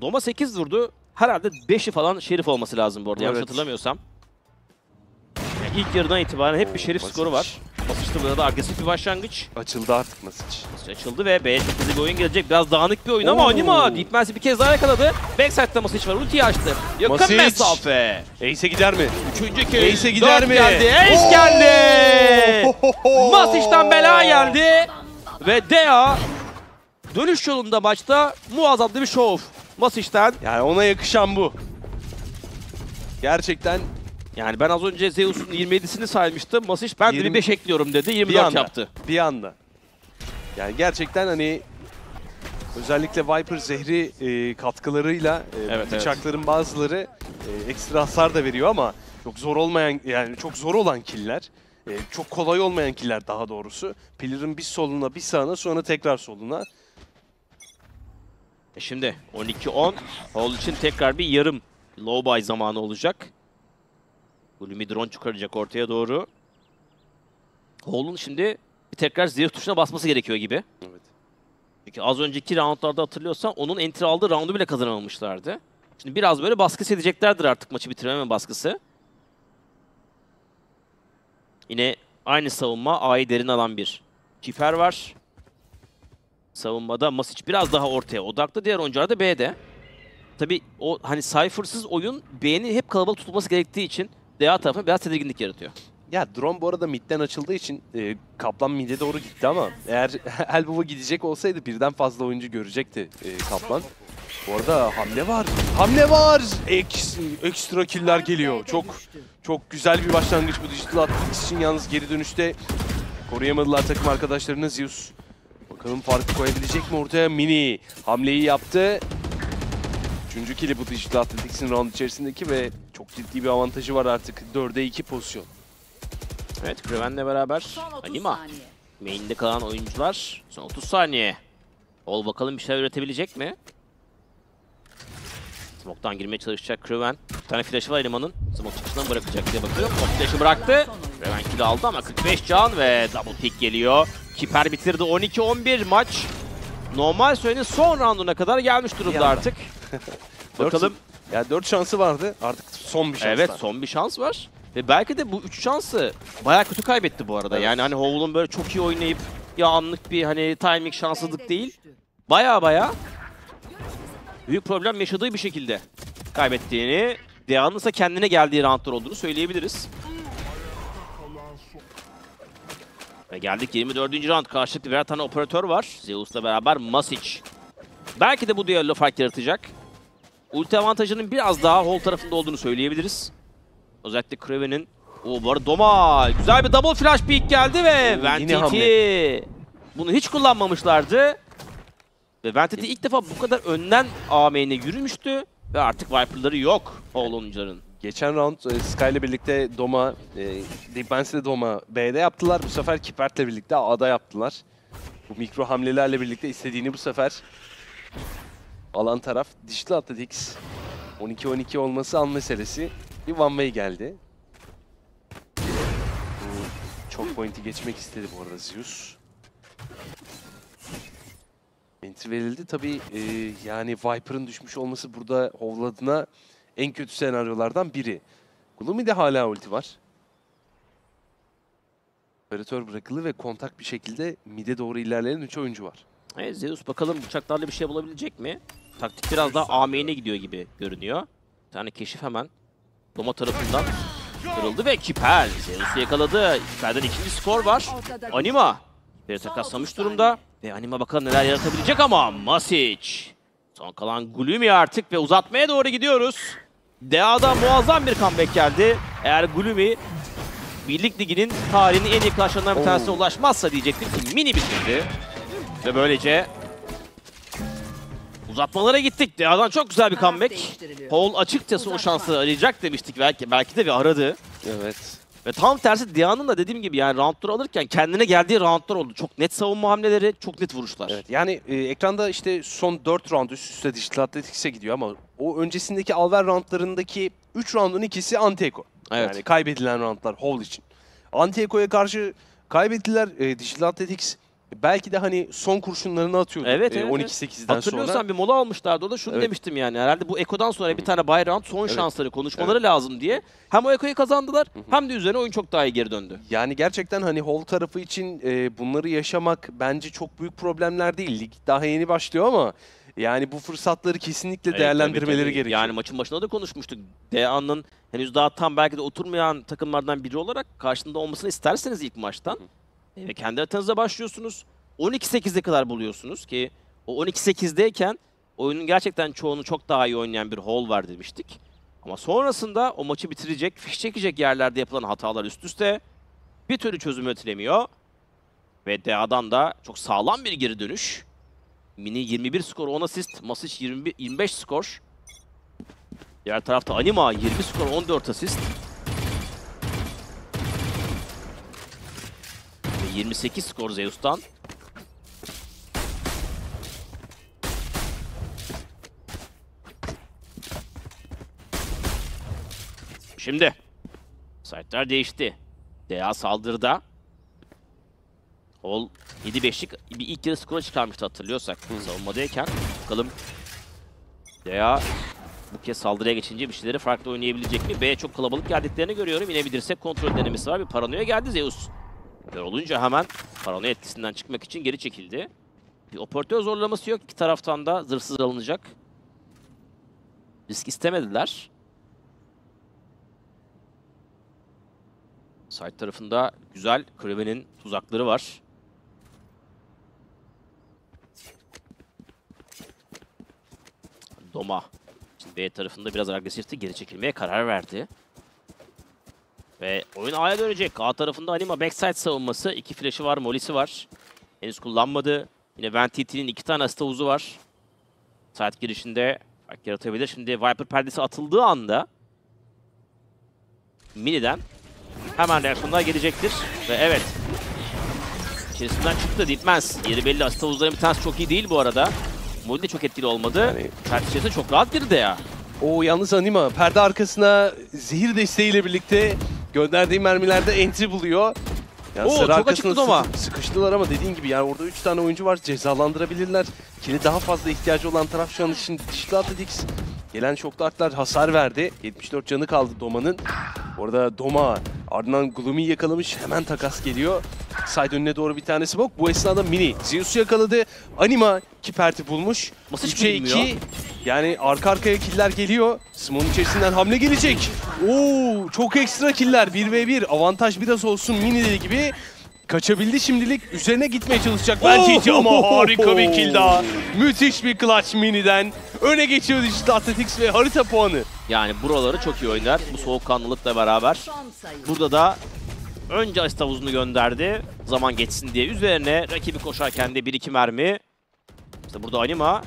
Doma 8 vurdu. Herhalde 5'i falan Şerif olması lazım bu arada yanlış Evet. hatırlamıyorsam. Yani ilk yarıdan itibaren hep bir Şerif Masic. skoru var. Basışta burada da agresif bir başlangıç. Açıldı artık Masic. Basış açıldı ve B'ye çok hızlı bir oyun gelecek. Biraz dağınık bir oyun ama Oo. Anima Deep Mans'i bir kez daha yakaladı. Backside'da Masic var. Ultiyi açtı. Yakın Masic. mesafe. Ace'e gider mi? Üçüncü kill. Ace'e gider mi? geldi. Ace geldi. Masic'ten bela geldi. Ve Dea dönüş yolunda maçta muazzam bir şov. Masic'ten. Yani ona yakışan bu. Gerçekten Yani ben az önce Zeus'un 27'sini saymıştım. Masic ben de bir Yirmi- 5 ekliyorum dedi. bir 24 anda. yaptı. Bir anda. Yani gerçekten hani özellikle Viper zehri e, katkılarıyla e, Evet, evet. bıçakların bazıları e, ekstra hasar da veriyor ama çok zor olmayan yani çok zor olan killer. e, çok kolay olmayan killer daha doğrusu. Pillar'ın bir soluna bir sağına sonra tekrar soluna. E şimdi 12-10. Hall için tekrar bir yarım low buy zamanı olacak. Gloomy drone çıkaracak ortaya doğru. Hall'un şimdi bir tekrar zırh tuşuna basması gerekiyor gibi. Evet. Çünkü az önceki roundlarda hatırlıyorsan onun entry aldığı roundu bile kazanamamışlardı. Şimdi biraz böyle baskı edeceklerdir artık maçı bitirememe baskısı. Yine aynı savunma A'yı derin alan bir Kiper var. Savunmada Masic biraz daha ortaya odaklı. Diğer oyuncular da B'de. Tabi o hani Cypher'sız oyun B'nin hep kalabalık tutulması gerektiği için DA tarafına biraz tedirginlik yaratıyor. Ya drone bu arada midden açıldığı için e, Kaplan mid'e doğru gitti ama eğer Elbow'a gidecek olsaydı birden fazla oyuncu görecekti e, Kaplan. Bu arada hamle var. Hamle var. Eks, ekstra killer geliyor. Çok çok güzel bir başlangıç bu Digital Athletics için yalnız geri dönüşte koruyamadılar takım arkadaşlarını Zeus. Bakalım farkı koyabilecek mi ortaya? Mini hamleyi yaptı. Üçüncü kili bu Digital Athletics'in round içerisindeki ve çok ciddi bir avantajı var artık. 4'e 2 pozisyon. Evet Kraven'le beraber Son 30 Anima. Main'de kalan oyuncular son 30 saniye. Ol bakalım bir şeyler üretebilecek mi? Smoke'tan girmeye çalışacak Kraven. Bir tane flash'ı var Anima'nın. Smoke çıkışından bırakacak diye bakıyor. O flash'ı bıraktı. Kraven kill aldı ama 45 can ve double pick geliyor. Kiper bitirdi 12-11 maç. Normal sürenin son rounduna kadar gelmiş durumda artık. Bakalım. Ya 4 şansı vardı. Artık son bir şans Evet var. son bir şans var. Ve belki de bu üç şansı bayağı kötü kaybetti bu arada. Evet. Yani hani Howell'un böyle çok iyi oynayıp ya anlık bir hani timing şanssızlık değil. Baya baya büyük problem yaşadığı bir şekilde kaybettiğini, Dea'nın ise kendine geldiği roundlar olduğunu söyleyebiliriz. Ve geldik 24. round. Karşılıklı birer tane operatör var. Zeus'la beraber Masic. Belki de bu düello fark yaratacak. Ulti avantajının biraz daha Hall tarafında olduğunu söyleyebiliriz. Özellikle Kraven'in o bu arada Doma güzel bir double flash peek geldi ve Oo, Ventity yine bunu hiç kullanmamışlardı. Ve Ventity ilk defa bu kadar önden A main'e yürümüştü ve artık Viper'ları yok Hall oyuncuların. Geçen round e, Sky ile birlikte Doma, e, Deep de Doma B'de yaptılar. Bu sefer Kipert'le birlikte A'da yaptılar. Bu mikro hamlelerle birlikte istediğini bu sefer alan taraf Digital Athletics. 12-12 olması an meselesi. Bir one way geldi. Bu çok pointi geçmek istedi bu arada Zeus. Entry verildi. Tabii e, yani Viper'ın düşmüş olması burada Howl adına en kötü senaryolardan biri. Gloomy'de hala ulti var. Operatör bırakılı ve kontak bir şekilde mid'e doğru ilerleyen 3 oyuncu var. Evet Zeus bakalım uçaklarla bir şey bulabilecek mi? Taktik biraz daha AM'ine gidiyor gibi görünüyor. Bir tane keşif hemen. Doma tarafından kırıldı ve Kiper Zeus'u yakaladı. Kiper'den ikinci skor var. Anima bir takaslamış durumda. Ve Anima bakalım neler yaratabilecek ama Masic. Son kalan Gloomy artık ve uzatmaya doğru gidiyoruz. DA'da muazzam bir comeback geldi. Eğer Gloomy Birlik Ligi'nin tarihinin en iyi klaslarından bir tanesine ulaşmazsa diyecektim ki mini bitirdi. Ve böylece uzatmalara gittik. DA'dan çok güzel bir comeback. Paul açıkçası o şansı arayacak demiştik belki belki de bir aradı. Evet. Ve tam tersi Dia'nın da dediğim gibi yani roundları alırken kendine geldiği roundlar oldu. Çok net savunma hamleleri, çok net vuruşlar. Evet, yani e, ekranda işte son 4 round üst üste Digital Athletics'e gidiyor ama o öncesindeki Alver roundlarındaki 3 roundun ikisi anti-eco. Evet. Yani kaybedilen roundlar Hall için. Anti-eco'ya karşı kaybettiler e, Digital Athletics. Belki de hani son kurşunlarını atıyordu Evet, e, evet, 12-8'den Hatırlıyorsan sonra. bir mola almışlardı o da şunu Evet. demiştim yani. Herhalde bu Eko'dan sonra bir tane round son Evet. şansları konuşmaları lazım diye. Hem o Eko'yu kazandılar hem de üzerine oyun çok daha iyi geri döndü. Yani gerçekten hani Hall tarafı için e, bunları yaşamak bence çok büyük problemler değil. Lig daha yeni başlıyor ama yani bu fırsatları kesinlikle değerlendirmeleri tabii, tabii. gerekiyor. Yani maçın başında da konuşmuştuk. DA'nın henüz daha tam belki de oturmayan takımlardan biri olarak karşında olmasını isterseniz ilk maçtan. Ve kendi haritanıza başlıyorsunuz. 12-8'e kadar buluyorsunuz ki o 12-8'deyken oyunun gerçekten çoğunu çok daha iyi oynayan bir Hall var demiştik. Ama sonrasında o maçı bitirecek, fiş çekecek yerlerde yapılan hatalar üst üste bir türlü çözüm üretilemiyor. Ve DA'dan da çok sağlam bir geri dönüş. Mini 21 skor 10 asist, Masic 21, 25 skor. Diğer tarafta Anima 20 skor 14 asist. 28 skor Zeus'tan. Şimdi site'ler değişti. DA saldırıda. Hol 7-5'lik bir ilk yarı skora çıkarmıştı hatırlıyorsak savunmadayken. Bakalım DA bu kez saldırıya geçince bir şeyleri farklı oynayabilecek mi? B'ye çok kalabalık geldiklerini görüyorum. Dirsek kontrol denemesi var. Bir paranoya geldi Zeus. Kör olunca hemen paranoya etkisinden çıkmak için geri çekildi. Bir operatör zorlaması yok. İki taraftan da zırhsız alınacak. Risk istemediler. Side tarafında güzel Kraven'in tuzakları var. Doma. Şimdi B tarafında biraz agresifti. Geri çekilmeye karar verdi. Ve oyun A'ya dönecek. A tarafında Anima backside savunması. iki flash'ı var, molisi var. Henüz kullanmadı. Yine Ventiti'nin iki tane asist havuzu var. Side girişinde fark yaratabilir. Şimdi Viper perdesi atıldığı anda Mini'den hemen reaksiyonlar gelecektir. Ve evet. İçerisinden çıktı Deepmans. Yeri belli. Asist havuzların bir tanesi çok iyi değil bu arada. Molly de çok etkili olmadı. Yani, Perde çok rahat girdi ya. O yalnız Anima perde arkasına zehir desteğiyle birlikte gönderdiği mermilerde entry buluyor. Yani Oo, çok açıktı Doma. sıkı- Sıkıştılar ama dediğin gibi yani orada 3 tane oyuncu var cezalandırabilirler. Kili daha fazla ihtiyacı olan taraf şu an için Digital Athletics. Gelen şoklu artlar hasar verdi. 74 canı kaldı Doma'nın. Orada Doma ardından Gloomy yakalamış. Hemen takas geliyor. Side önüne doğru bir tanesi bok. Bu esnada Mini Zeus'u yakaladı. Anima Kipert'i bulmuş. Hiç 3'e bilinmiyor? 2. Yani arka arkaya killer geliyor. Smoke'un içerisinden hamle gelecek. Oo, çok ekstra killer. 1v1. Avantaj biraz olsun Mini gibi. Kaçabildi şimdilik. Üzerine gitmeye çalışacak bence ama harika bir kill daha. Müthiş bir clutch Mini'den. Öne geçiyor Digital Athletics ve harita puanı. Yani buraları çok iyi oynar. Bu soğukkanlılıkla beraber. Burada da önce asist havuzunu gönderdi. Zaman geçsin diye. Üzerine rakibi koşarken de 1-2 mermi. İşte burada Anima.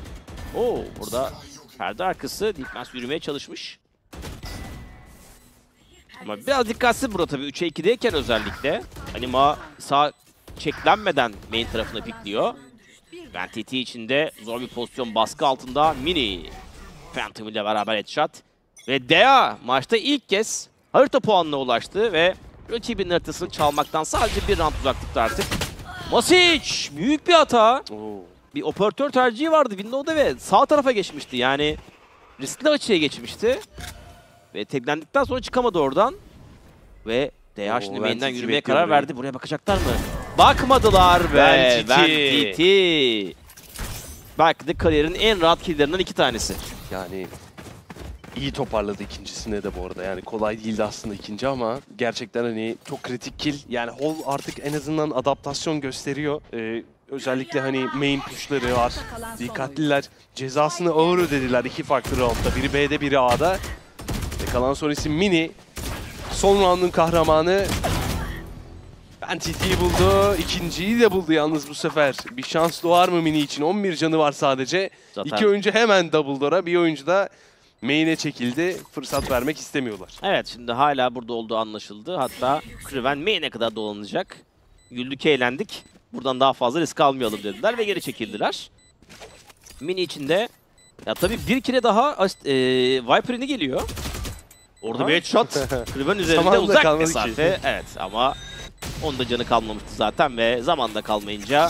Oo burada perde arkası. Deepmans yürümeye çalışmış. Ama biraz dikkatsiz burada tabii 3'e 2'deyken özellikle. Anima sağ çeklenmeden main tarafına pikliyor. Ben TT içinde zor bir pozisyon baskı altında Mini. Phantom ile beraber headshot. Ve Dea maçta ilk kez harita puanına ulaştı ve rakibin haritasını çalmaktan sadece bir round uzaklıkta artık. Masic! Büyük bir hata. Bir operatör tercihi vardı Windows'da ve sağ tarafa geçmişti. Yani riskli açıya geçmişti. Ve teklendikten sonra çıkamadı oradan. Ve Oo, şimdi main'den yürümeye karar verdi. Buraya bakacaklar mı? Bakmadılar TT. Van TT. belki de kariyerin en rahat killerinden iki tanesi. Yani iyi toparladı ikincisinde de bu arada. Yani kolay değildi aslında ikinci ama gerçekten hani çok kritik kill. Yani Hall artık en azından adaptasyon gösteriyor. Ee, özellikle hani main pushları var. Dikkatliler. Cezasını ağır ödediler iki farklı roundda. Biri B'de biri A'da. Ve kalan son isim Mini. Son roundun kahramanı. Ben TT'yi buldu. İkinciyi de buldu yalnız bu sefer. Bir şans doğar mı Mini için? 11 canı var sadece. Zaten- İki oyuncu hemen double door'a. Bir oyuncu da main'e çekildi. Fırsat vermek istemiyorlar. Evet şimdi hala burada olduğu anlaşıldı. Hatta Kriven main'e kadar dolanacak. Güldük eğlendik. Buradan daha fazla risk almayalım dediler ve geri çekildiler. Mini içinde ya tabii bir kere daha e, Viper'ini geliyor. Orada bir headshot. Kriven üzerinde uzak mesafe. ki. Evet ama onda canı kalmamıştı zaten ve zamanda kalmayınca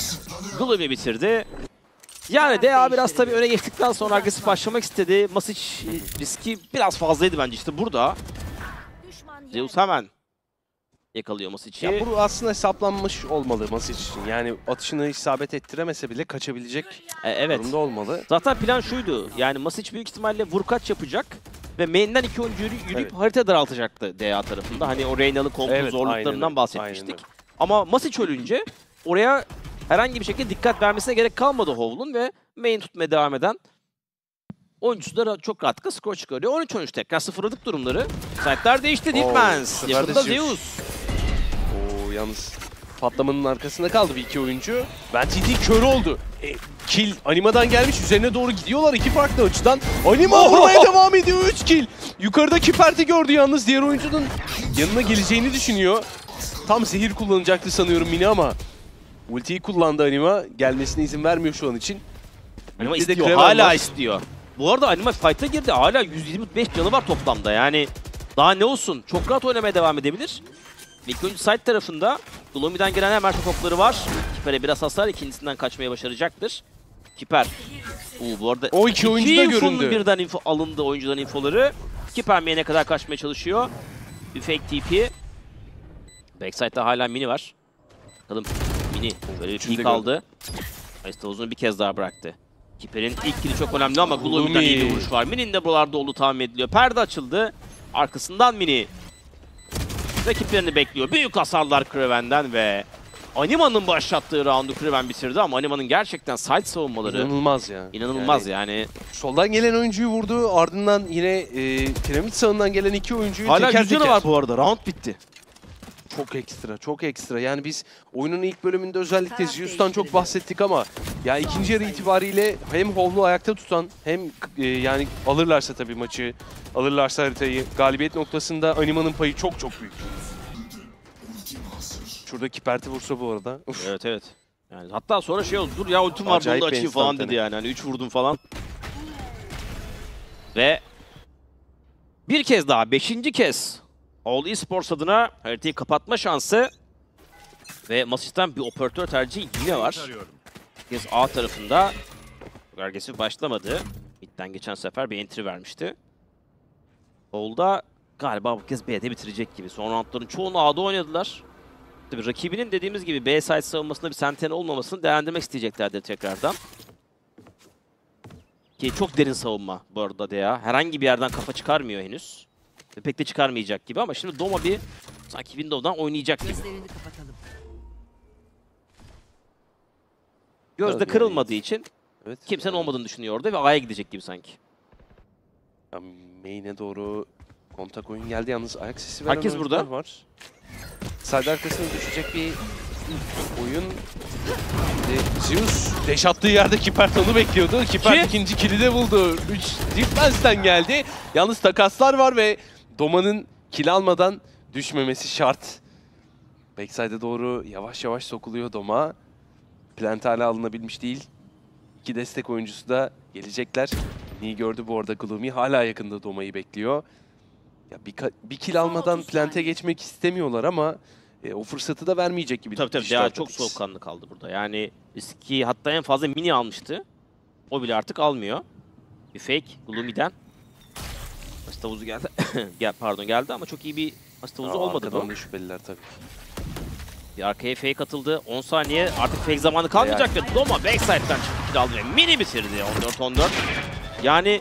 Gloomy bitirdi. Yani DA biraz tabii öne geçtikten sonra agresif başlamak istedi. Masic riski biraz fazlaydı bence işte burada. Zeus hemen yakalıyor Masic'i. Ya bu aslında hesaplanmış olmalı Masic için. Yani atışını isabet ettiremese bile kaçabilecek E, evet. durumda olmalı. Zaten plan şuydu. Yani Masic büyük ihtimalle vurkaç yapacak ve main'den iki oyuncu yürü- yürüyüp Evet. harita daraltacaktı DA tarafında. Hani o Reyna'lı kontrol Evet, aynen zorluklarından öyle, bahsetmiştik. aynen. Ama Masic ölünce oraya herhangi bir şekilde dikkat vermesine gerek kalmadı Hovl'un ve main tutmaya devam eden oyuncusu da çok rahatlıkla skor çıkarıyor. 13-13 tekrar sıfırladık durumları. Saatler değişti de Yakında Zeus. Oo yalnız patlamanın arkasında kaldı bir iki oyuncu. Ben TT kör oldu. E, kill animadan gelmiş üzerine doğru gidiyorlar iki farklı açıdan. Anima vurmaya devam ediyor 3 kill. Yukarıda Kipert'i gördü yalnız diğer oyuncunun yanına geleceğini düşünüyor. Tam zehir kullanacaktı sanıyorum Mini ama ultiyi kullandı Anima. Gelmesine izin vermiyor şu an için. Anima Mid'de de istiyor. Hala var. istiyor. Bu arada Anima fight'a girdi. Hala 125 canı var toplamda. Yani daha ne olsun? Çok rahat oynamaya devam edebilir. İlk önce side tarafında Gloomy'den gelen hemen topokları var. Kiper'e biraz hasar. ikincisinden kaçmaya başaracaktır. Kiper. Oo, bu arada O iki oyuncu da göründü. birden info alındı oyuncudan infoları. Kiper main'e kadar kaçmaya çalışıyor. Bir fake TP. Backside'da hala mini var. Bakalım mini böyle bir Üçünü de peek aldı. Aysta uzun bir kez daha bıraktı. Kiper'in ilk kili çok önemli ama. Gloomy'den iyi bir vuruş var. Mini'nin de buralarda olduğu tahmin ediliyor. Perde açıldı. Arkasından Mini. Rakiplerini bekliyor. Büyük hasarlar Kraven'den ve Anima'nın başlattığı roundu Kraven bitirdi ama Anima'nın gerçekten side savunmaları İnanılmaz ya. inanılmaz yani. Soldan gelen oyuncuyu vurdu. Ardından yine e, piramit sağından gelen iki oyuncuyu Hala teker teker. var bu arada. Round bitti. Çok ekstra, çok ekstra. Yani biz oyunun ilk bölümünde özellikle Zeus'tan çok bahsettik ama ya ikinci yarı itibariyle hem Hovlu ayakta tutan hem e, yani alırlarsa tabii maçı, alırlarsa haritayı galibiyet noktasında Anima'nın payı çok çok büyük. Şurada Kipert'i vursa bu arada. Uf. Evet evet. Yani hatta sonra şey oldu. Dur ya ultim var bunu da açayım falan dedi yani. Hani 3 vurdum falan. Ve bir kez daha, beşinci kez All Esports adına haritayı kapatma şansı ve Masis'ten bir operatör tercihi yine var. Bir kez A tarafında agresif başlamadı. Mid'den geçen sefer bir entry vermişti. All'da galiba bu kez B'de bitirecek gibi. Son roundların çoğunu A'da oynadılar. Tabii rakibinin dediğimiz gibi B side savunmasında bir senten olmamasını değerlendirmek isteyeceklerdir tekrardan. Ki çok derin savunma bu arada DA. Herhangi bir yerden kafa çıkarmıyor henüz. Ve pek de çıkarmayacak gibi ama şimdi Doma bir sanki Windows'dan oynayacak gibi. Gözlerini kapatalım. Gözde kırılmadığı için Evet. kimsenin olmadığını düşünüyor orada ve A'ya gidecek gibi sanki. Ya, Main'e doğru kontak oyun geldi yalnız ayak sesi veren Herkes burada. var. Side arkasına düşecek bir oyun. Şimdi Zeus deş attığı yerde Kipert onu bekliyordu. Kipert Ki- ikinci kili de buldu. 3 Defense'den geldi. Yalnız takaslar var ve Doma'nın kill almadan düşmemesi şart. Backside'e doğru yavaş yavaş sokuluyor Doma. Plant hala alınabilmiş değil. İki destek oyuncusu da gelecekler. Niye gördü bu arada Gloomy. Hala yakında Doma'yı bekliyor. Ya bir, bir kill almadan plante geçmek istemiyorlar ama e, o fırsatı da vermeyecek gibi. Tabii tabii DA çok soğukkanlı kaldı burada. Yani riski hatta en fazla mini almıştı. O bile artık almıyor. Bir fake Gloomy'den. Asit havuzu geldi. Gel, pardon geldi ama çok iyi bir asit havuzu Aa, olmadı arkadan bu. da şüpheliler tabii. Bir arkaya fake atıldı. 10 saniye artık fake zamanı kalmayacak ve Doma backside'den çıktı. kill aldı ve mini bitirdi 14-14. Yani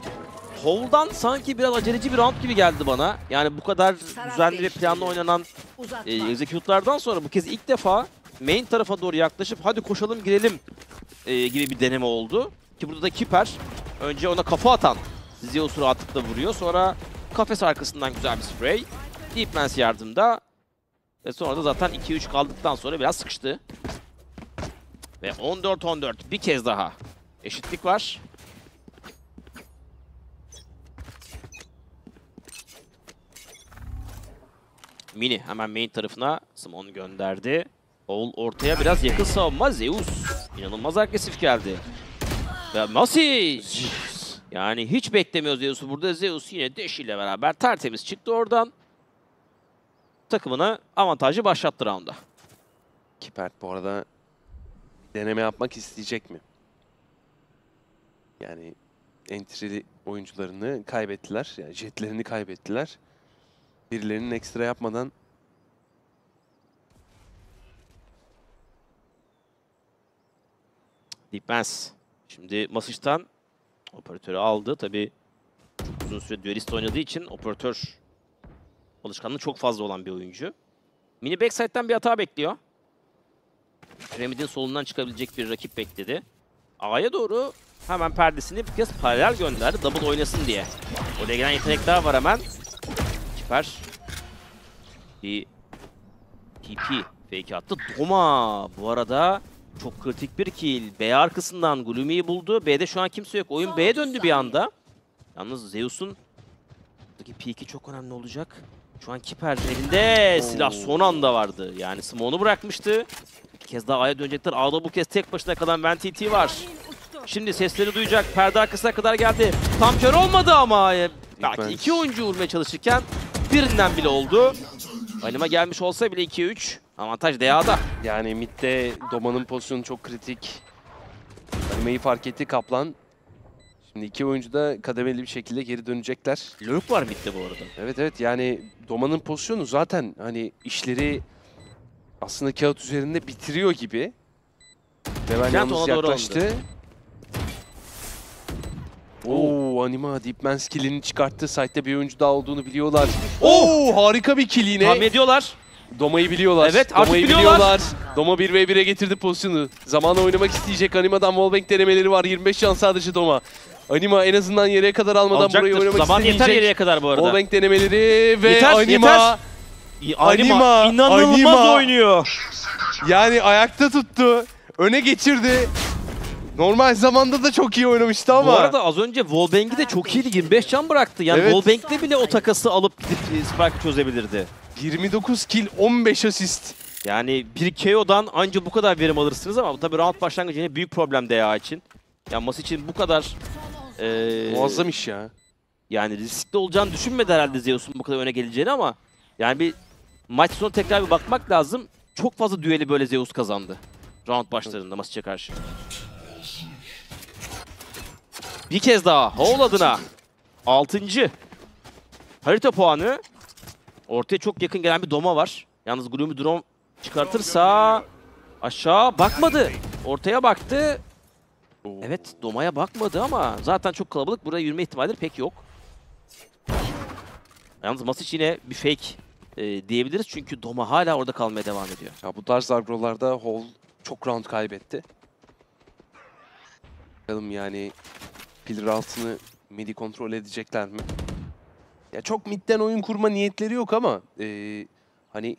Hov'dan sanki biraz aceleci bir round gibi geldi bana. Yani bu kadar düzenli ve planlı oynanan e, execute'lardan sonra bu kez ilk defa main tarafa doğru yaklaşıp hadi koşalım girelim e, gibi bir deneme oldu. Ki burada da Kiper önce ona kafa atan Zeus'u rahatlıkla vuruyor. Sonra kafes arkasından güzel bir spray. Deepmans yardımda. Ve sonra da zaten 2-3 kaldıktan sonra biraz sıkıştı. Ve 14-14 bir kez daha eşitlik var. Mini hemen main tarafına Simon gönderdi. Oğul ortaya biraz yakın savunma. Zeus inanılmaz agresif geldi. Ve Masic. Yani hiç beklemiyor Zeus'u burada. Zeus yine Dash ile beraber tertemiz çıktı oradan. Takımına avantajı başlattı rounda. Kipert bu arada deneme yapmak isteyecek mi? Yani entry'li oyuncularını kaybettiler. Yani jetlerini kaybettiler. Birilerinin ekstra yapmadan Deepmans. Şimdi Masic'tan operatörü aldı. Tabi çok uzun süre duelist oynadığı için operatör alışkanlığı çok fazla olan bir oyuncu. Mini backside'den bir hata bekliyor. Pyramid'in solundan çıkabilecek bir rakip bekledi. A'ya doğru hemen perdesini bir kez paralel gönderdi. Double oynasın diye. Oraya gelen yetenekler var hemen. Kiper. Bir TP fake attı. Doma bu arada çok kritik bir kill. B arkasından Glumi'yi buldu. B'de şu an kimse yok. Oyun B'ye döndü bir anda. Yalnız Zeus'un buradaki peek'i çok önemli olacak. Şu an Kiper elinde silah son anda vardı. Yani Smoke'u bırakmıştı. Bir kez daha A'ya dönecekler. A'da bu kez tek başına kalan Ben TT var. Şimdi sesleri duyacak. Perde arkasına kadar geldi. Tam kör olmadı ama. Belki iki oyuncu vurmaya çalışırken birinden bile oldu. Anima gelmiş olsa bile 2-3. Avantaj DA'da. yani midde Doma'nın pozisyonu çok kritik. Anime'yi fark etti Kaplan. Şimdi iki oyuncu da kademeli bir şekilde geri dönecekler. Lurk var midde bu arada. Evet evet yani Doma'nın pozisyonu zaten hani işleri aslında kağıt üzerinde bitiriyor gibi. Ve ben Kent yalnız yaklaştı. Oo Anima Deepman skillini çıkarttı. Site'de bir oyuncu daha olduğunu biliyorlar. Oo harika bir kill yine. Tahmin ediyorlar. Doma'yı biliyorlar. Evet, artık Doma'yı biliyorlar. Doma 1v1'e getirdi pozisyonu. Zamanla oynamak isteyecek Anima'dan wallbang denemeleri var. 25 can sadece Doma. Anima en azından yere kadar almadan burayı Alacaktır. oynamak Zaman istemeyecek. yeter yere kadar bu arada. Wallbang denemeleri ve Yeter, Anima yeter. Anima, Anima, inanılmaz Anima. oynuyor. yani ayakta tuttu. Öne geçirdi. Normal zamanda da çok iyi oynamıştı ama. Bu arada az önce Wallbang'i de çok iyiydi. 25 can bıraktı. Yani Evet. Wallbang'de bile o takası alıp gidip e, Spark'ı çözebilirdi. 29 kill 15 asist. Yani bir KO'dan anca bu kadar verim alırsınız ama tabii round başlangıcı yine büyük problem DA için. Yani Mas için bu kadar e, Muazzam iş ya. yani riskli olacağını düşünmedi herhalde Zeus'un bu kadar öne geleceğini ama yani bir maç sonu tekrar bir bakmak lazım. Çok fazla düeli böyle Zeus kazandı. Round başlarında Masic'e karşı. Bir kez daha Howl adına 6. harita puanı. Ortaya çok yakın gelen bir doma var. Yalnız Gloomy drone çıkartırsa aşağı bakmadı. Ortaya baktı. Evet domaya bakmadı ama zaten çok kalabalık. Buraya yürüme ihtimalleri pek yok. Yalnız Masic yine bir fake e, diyebiliriz. Çünkü Doma hala orada kalmaya devam ediyor. Ya bu tarz agrolarda Hall çok round kaybetti. Bakalım yani pillar altını midi kontrol edecekler mi? Ya çok midden oyun kurma niyetleri yok ama eee, hani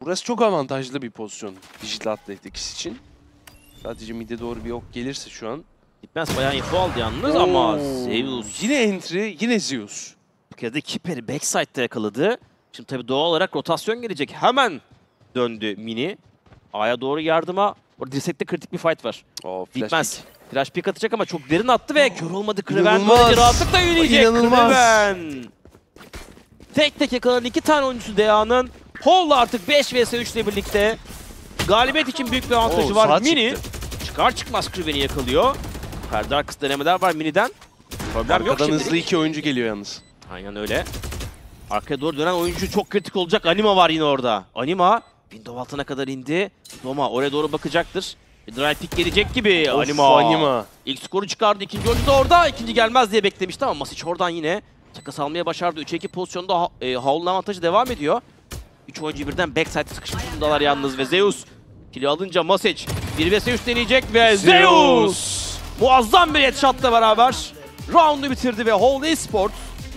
burası çok avantajlı bir pozisyon Digital Athletics için. Sadece mid'e doğru bir ok gelirse şu an. Gitmez bayağı info aldı yalnız ama Oo, Zeus Yine entry, yine Zeus. bu kez de Kiper'i backside'da yakaladı. Şimdi tabii doğal olarak rotasyon gelecek. Hemen döndü Mini. A'ya doğru yardıma. Orada dirsekte kritik bir fight var. Oo, flash Gitmez. pick. Flash pick atacak ama çok derin attı ve kör olmadı. İnanılmaz. Böylece rahatlıkla yürüyecek İnanılmaz. Kraven. Tek tek yakalanan iki tane oyuncusu DA'nın. Hall'la artık 5 vs 3 ile birlikte galibiyet için büyük bir avantajı Oo, var. Mini çıktı. çıkar çıkmaz Kraven'i yakalıyor. Perde arkası denemeler var Mini'den. Problem yok Arkadan şimdi. hızlı iki oyuncu geliyor yalnız. Aynen öyle. Arkaya doğru dönen oyuncu çok kritik olacak. Anima var yine orada. Anima window altına kadar indi. Doma oraya doğru bakacaktır. Bir drive pick gelecek gibi. Of, Anima. Anima. İlk skoru çıkardı. İkinci oyuncu da orada. İkinci gelmez diye beklemişti ama Masic oradan yine takas almaya başardı. 3'e 2 pozisyonda ha e, Howl'un avantajı devam ediyor. 3 oyuncu birden backside sıkışmış durumdalar yalnız ve Zeus kili alınca Masic 1 vs 3 deneyecek ve Zeus muazzam bir headshot'la beraber round'u bitirdi ve Hall Esport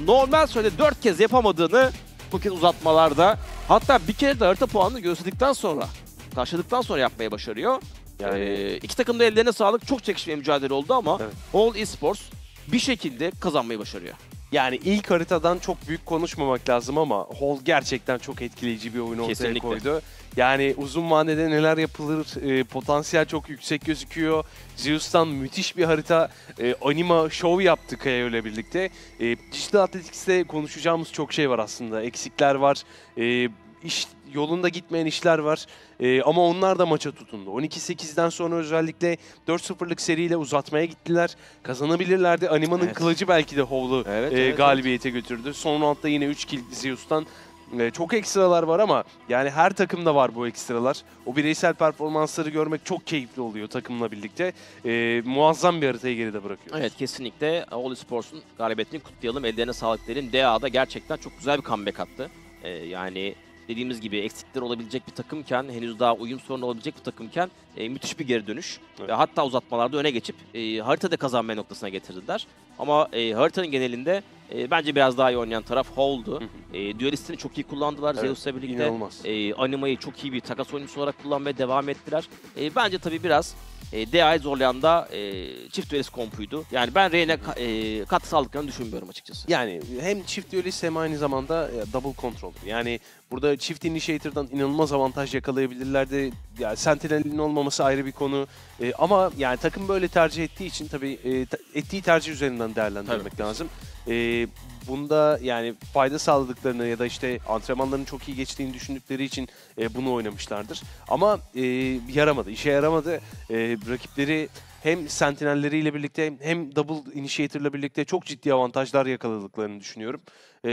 normal sürede 4 kez yapamadığını bu kez uzatmalarda hatta bir kere de harita puanını gösterdikten sonra karşıladıktan sonra yapmaya başarıyor. Yani- Ee, iki takım da ellerine sağlık. Çok çekişmeli mücadele oldu ama Evet. Hall Esports bir şekilde kazanmayı başarıyor. Yani ilk haritadan çok büyük konuşmamak lazım ama Hall gerçekten çok etkileyici bir oyun ortaya Kesinlikle. koydu. Yani uzun vadede neler yapılır, e, potansiyel çok yüksek gözüküyor. Zeus'tan müthiş bir harita, e, anima show yaptı Kaya ile birlikte. E, Digital Athletics'te konuşacağımız çok şey var aslında. Eksikler var, e, iş yolunda gitmeyen işler var. E, ama onlar da maça tutundu. 12-8'den sonra özellikle 4-0'lık seriyle uzatmaya gittiler. Kazanabilirlerdi. Anima'nın Evet. kılıcı belki de Hall'u Evet, e, evet, galibiyete götürdü. Son roundda yine 3 kill Zeus'tan. E, çok ekstralar var ama yani her takımda var bu ekstralar. O bireysel performansları görmek çok keyifli oluyor takımla birlikte. E, muazzam bir haritayı geride bırakıyor. Evet kesinlikle All Esports'un galibiyetini kutlayalım. Ellerine sağlık derim. DA'da gerçekten çok güzel bir comeback attı. Ee, yani dediğimiz gibi eksikler olabilecek bir takımken, henüz daha uyum sorunu olabilecek bir takımken e, müthiş bir geri dönüş. Evet. Ve hatta uzatmalarda öne geçip e, haritada kazanma noktasına getirdiler. Ama e, haritanın genelinde e, bence biraz daha iyi oynayan taraf Hall'du. E, Duelist'ini çok iyi kullandılar Evet, Zeus'la birlikte. İnanılmaz. E, Anima'yı çok iyi bir takas oyuncusu olarak kullanmaya devam ettiler. E, bence tabii biraz e, DA'yı zorlayan da e, çift düelist kompuydu. Yani ben Reyne ka- e, katkı sağladıklarını düşünmüyorum açıkçası. Yani hem çift duelist hem aynı zamanda e, double control. Yani burada çift initiator'dan inanılmaz avantaj yakalayabilirlerdi. Yani Sentinel'in olmaması ayrı bir konu. E, ama yani takım böyle tercih ettiği için tabii e, ettiği tercih üzerinden değerlendirmek lazım. E, bunda yani fayda sağladıklarını ya da işte antrenmanların çok iyi geçtiğini düşündükleri için e, bunu oynamışlardır. Ama e, yaramadı, işe yaramadı. E, rakipleri hem sentinelleriyle birlikte hem double initiator'la birlikte çok ciddi avantajlar yakaladıklarını düşünüyorum. E,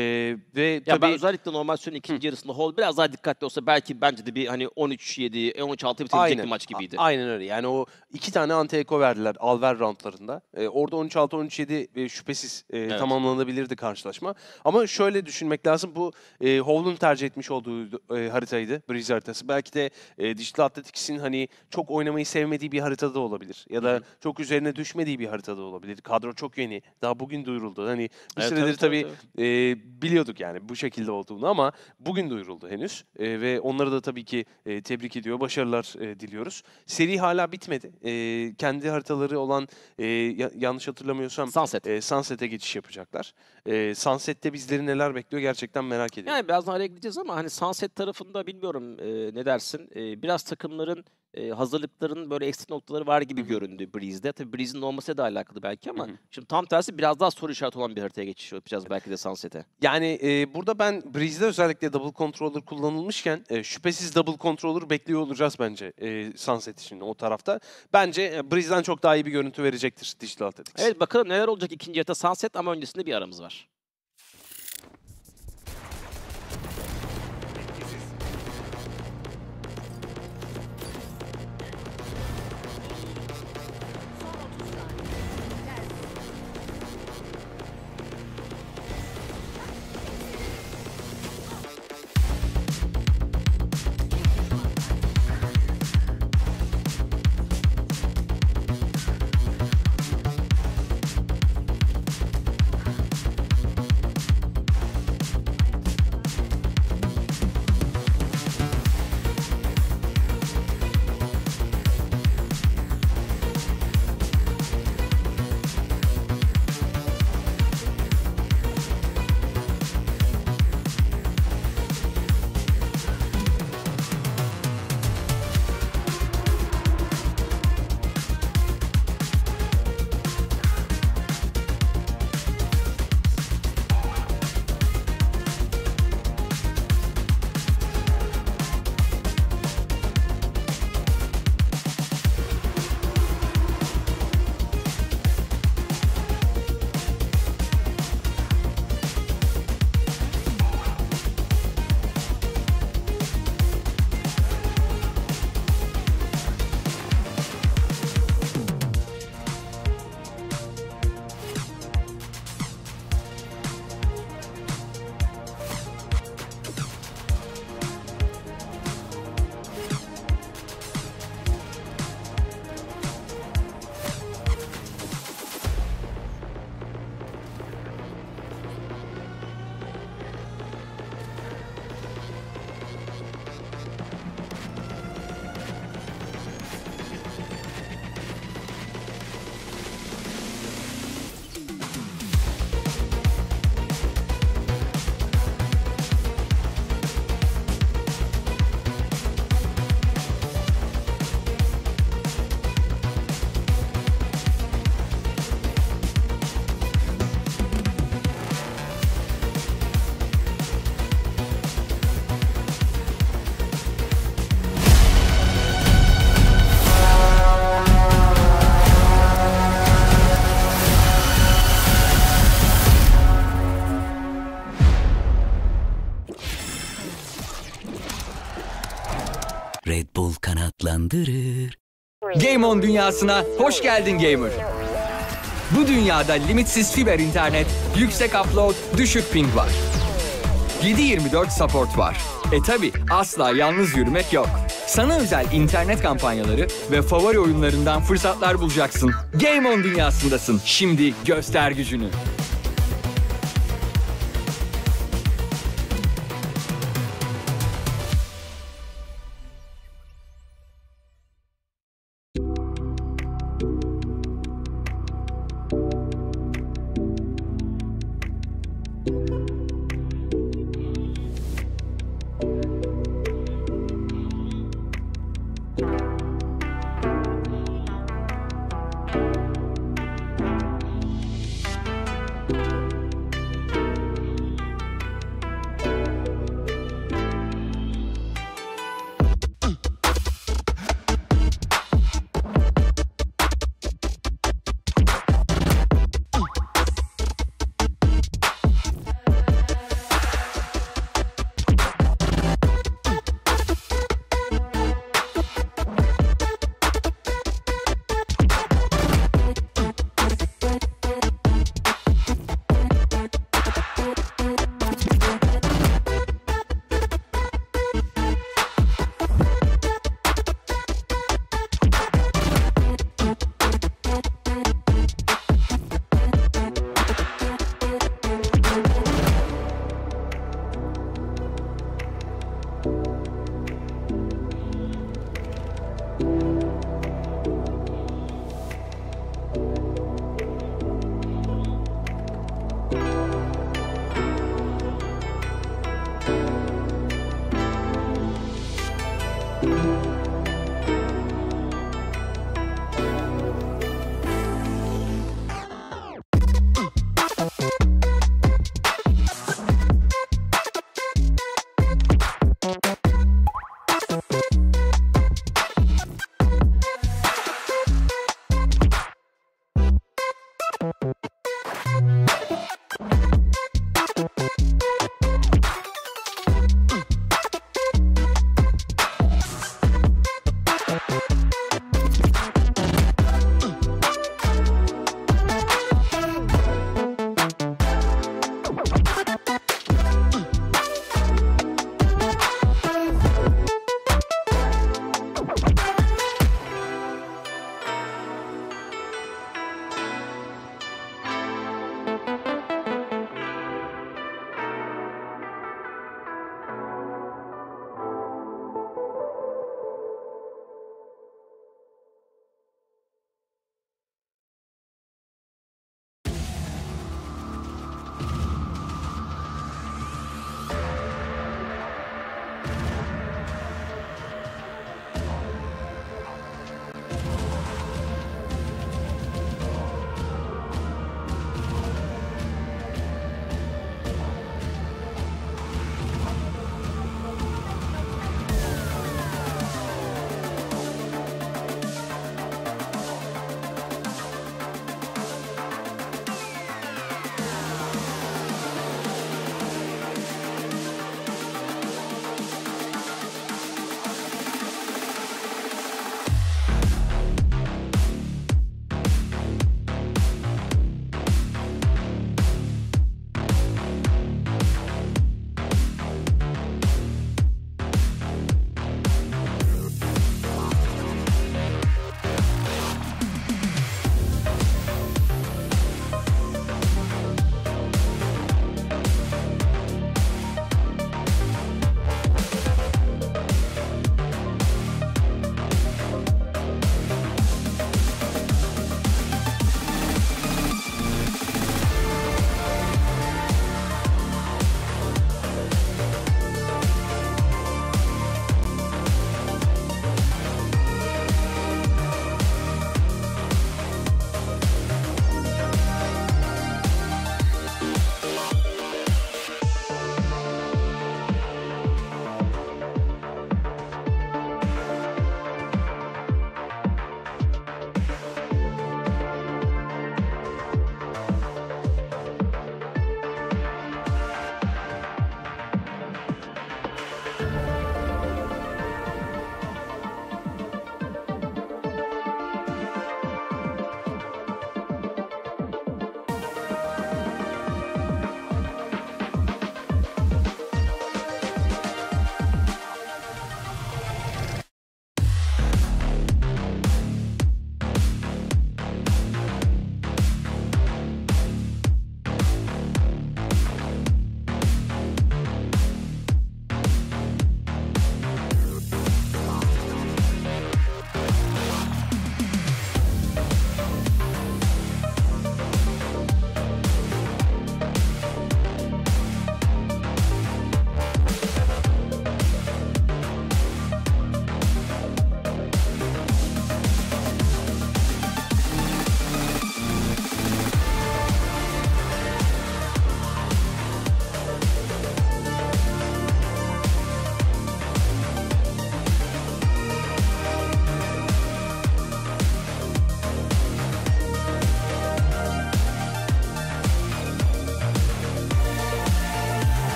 ve Ya tabii ben özellikle normal sürenin ikinci yarısında Hall biraz daha dikkatli olsa belki bence de bir hani 13-7, 13-6 bitirecek Aynen. bir maç gibiydi. A- Aynen öyle. Yani o iki tane anti-eko verdiler Alver roundlarında. Ee, orada 13-6-13-7 e, şüphesiz e, tamamlanabilirdi karşılaşma. Ama şöyle düşünmek lazım. Bu e, Howl'un tercih etmiş olduğu e, haritaydı. Breeze haritası. Belki de e, Digital Athletics'in hani çok oynamayı sevmediği bir haritada olabilir. Ya da çok üzerine düşmediği bir haritada olabilir. Kadro çok yeni. Daha bugün duyuruldu. Hani bir Evet, süredir evet, tabii evet, e, biliyorduk yani bu şekilde olduğunu ama bugün duyuruldu henüz E, ve onları da tabii ki e, tebrik ediyor, başarılar e, diliyoruz. Seri hala bitmedi. E, kendi haritaları olan e, ya- yanlış hatırlamıyorsam Sunset. e, Sunset'e geçiş yapacaklar. E, Sunset'te bizleri neler bekliyor gerçekten merak ediyorum. Yani birazdan araya gideceğiz ama hani Sunset tarafında bilmiyorum e, ne dersin. E, biraz takımların e, hazırlıkların böyle eksik noktaları var gibi göründü Breeze'de. Tabii Breeze'in olmasıyla da alakalı belki ama şimdi tam tersi biraz daha soru işareti olan bir haritaya geçiş yapacağız belki de Sunset'e. Yani e, burada ben Breeze'de özellikle double controller kullanılmışken e, şüphesiz double controller bekliyor olacağız bence e, Sunset için o tarafta. Bence e, Breeze'den çok daha iyi bir görüntü verecektir Digital Athletics. Evet bakalım neler olacak ikinci harita Sunset ama öncesinde bir aramız var. Game On dünyasına hoş geldin gamer. Bu dünyada limitsiz fiber internet, yüksek upload, düşük ping var. 7-24 support var. E tabi asla yalnız yürümek yok. Sana özel internet kampanyaları ve favori oyunlarından fırsatlar bulacaksın. Game On dünyasındasın. Şimdi göster gücünü.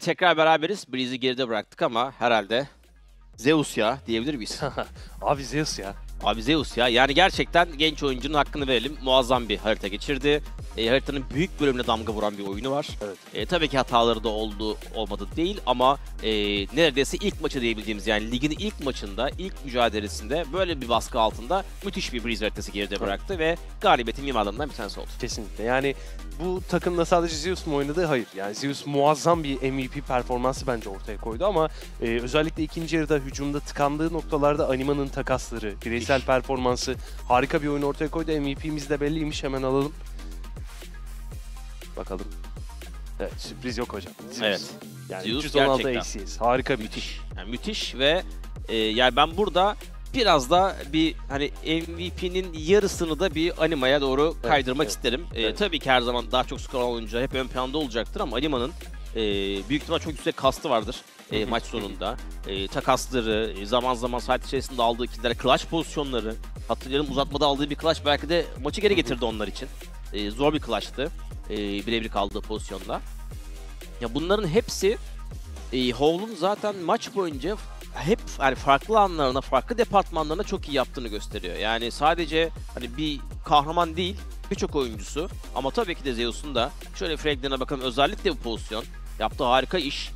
Evet tekrar beraberiz. Breeze'i geride bıraktık ama herhalde Zeus ya diyebilir miyiz? Abi Zeus ya. Abi Zeus ya. Yani gerçekten genç oyuncunun hakkını verelim. Muazzam bir harita geçirdi. E, haritanın büyük bölümüne damga vuran bir oyunu var. Evet. E, tabii ki hataları da oldu olmadı değil ama e, neredeyse ilk maçı diyebildiğimiz yani ligin ilk maçında, ilk mücadelesinde böyle bir baskı altında müthiş bir Breeze haritası geride bıraktı ve galibiyetin mimarlarından bir tanesi oldu. Kesinlikle. Yani bu takımda sadece Zeus mu oynadı? Hayır. Yani Zeus muazzam bir MVP performansı bence ortaya koydu ama e, özellikle ikinci yarıda hücumda tıkandığı noktalarda Anima'nın takasları, bireysel performansı harika bir oyun ortaya koydu. MVP'miz de belliymiş. Hemen alalım. Bakalım. Evet sürpriz yok hocam. Zeus. Evet. Yani Zeus 316 gerçekten. ACS. Harika bir müthiş. Yani müthiş ve e, yani ben burada biraz da bir hani MVP'nin yarısını da bir Anima'ya doğru kaydırmak evet. isterim. E, Evet. Tabii ki her zaman daha çok skor alan hep ön planda olacaktır ama Anima'nın e, büyük ihtimal çok yüksek kastı vardır e, maç sonunda. E, takasları, e, zaman zaman saat içerisinde aldığı killere, clutch pozisyonları. Hatırlayalım uzatmada aldığı bir clutch belki de maçı geri getirdi onlar için. E, zor bir clutch'tı. E, birebir kaldığı pozisyonda. Ya bunların hepsi e, Hall'un zaten maç boyunca hep yani farklı anlarına, farklı departmanlarına çok iyi yaptığını gösteriyor. Yani sadece hani bir kahraman değil, birçok oyuncusu ama tabii ki de Zeus'un da şöyle fraglerine bakalım özellikle bu pozisyon yaptığı harika iş.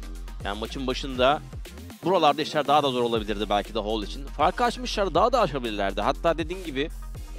Yani maçın başında buralarda işler daha da zor olabilirdi belki de Hall için. Farkı açmışlar daha da aşabilirlerdi. Hatta dediğim gibi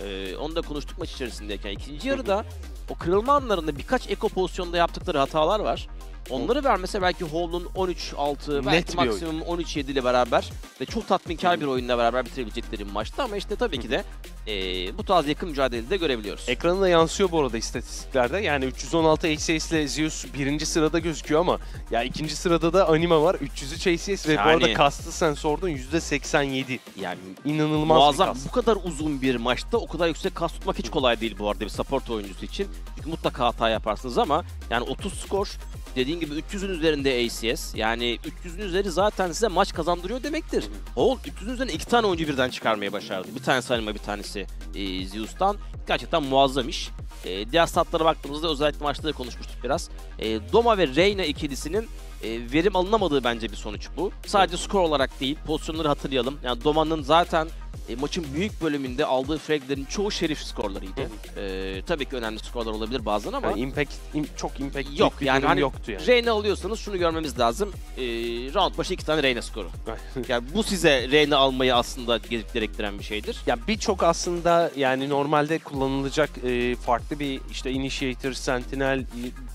e, onu da konuştuk maç içerisindeyken. ikinci yarıda o kırılma anlarında birkaç eko pozisyonda yaptıkları hatalar var. Onları vermese belki Hall'un 13-6 Net belki oyun. maksimum 13-7 ile beraber ve çok tatminkar bir oyunla beraber bitirebilecekleri bir maçtı ama işte tabii ki de e, bu tarz yakın mücadeleyi de görebiliyoruz. Ekrana da yansıyor bu arada istatistiklerde. Yani 316 ACS ile Zeus birinci sırada gözüküyor ama ya ikinci sırada da Anima var. 303 ACS ve bu arada kastı sen sordun %87. Yani İnanılmaz muazzam. bir kast. Bu kadar uzun bir maçta o kadar yüksek kas tutmak hiç kolay değil bu arada bir support oyuncusu için. Çünkü mutlaka hata yaparsınız ama yani 30 skor dediğin gibi 300'ün üzerinde ACS. Yani 300'ün üzeri zaten size maç kazandırıyor demektir. Hall 300'ün üzerine iki tane oyuncu birden çıkarmaya başardı. Bir tanesi Anima bir tanesi e, Zeus'tan. Gerçekten muazzam iş. E, diğer statlara baktığımızda özellikle maçta da konuşmuştuk biraz. E, Doma ve Reyna ikilisinin e, verim alınamadığı bence bir sonuç bu. Sadece skor olarak değil, pozisyonları hatırlayalım. Yani Doma'nın zaten e, maçın büyük bölümünde aldığı fraglerin çoğu şerif skorlarıydı. E, tabii ki önemli skorlar olabilir bazen ama Yani impact, im- çok impact yok yani hani yoktu yani. Reyna alıyorsanız şunu görmemiz lazım. E, round başı iki tane Reyna skoru. yani bu size Reyna almayı aslında ge- gerektiren bir şeydir. Ya birçok aslında yani normalde kullanılacak e, farklı bir işte initiator, sentinel, e,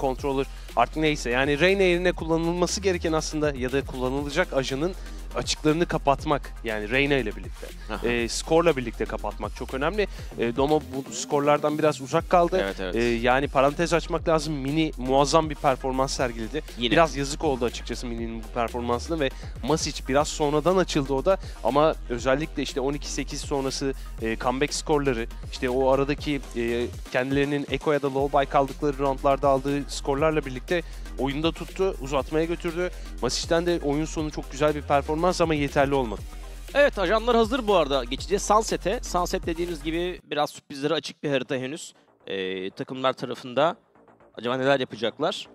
controller artık neyse yani Reyna yerine kullanılması gereken aslında ya da kullanılacak ajanın açıklarını kapatmak yani Reyna ile birlikte. Aha. E, skorla birlikte kapatmak çok önemli. E, Doma bu skorlardan biraz uzak kaldı. Evet, evet. E, yani parantez açmak lazım. Mini muazzam bir performans sergiledi. Yine. Biraz yazık oldu açıkçası Mini'nin bu performansına ve Masic biraz sonradan açıldı o da ama özellikle işte 12-8 sonrası e, comeback skorları işte o aradaki e, kendilerinin Eko ya da low buy kaldıkları roundlarda aldığı skorlarla birlikte oyunda tuttu, uzatmaya götürdü. Masic'ten de oyun sonu çok güzel bir performans ama yeterli olmadı. Evet ajanlar hazır bu arada. Geçeceğiz Sunset'e. Sunset dediğimiz gibi biraz sürprizlere açık bir harita henüz. Ee, takımlar tarafında acaba neler yapacaklar?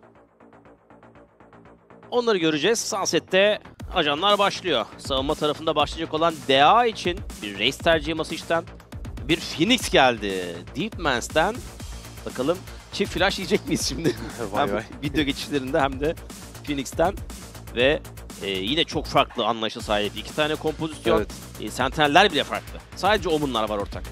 Onları göreceğiz. Sunset'te ajanlar başlıyor. Savunma tarafında başlayacak olan DA için bir race tercihi Masic'ten. Bir Phoenix geldi. Deepmans'ten. Bakalım çift flash yiyecek miyiz şimdi? Vay hem vay. video geçişlerinde hem de Phoenix'ten. Ve e, yine çok farklı anlayışa sahip. İki tane kompozisyon. Evet. E, Sentineller bile farklı. Sadece Omen'lar var ortak.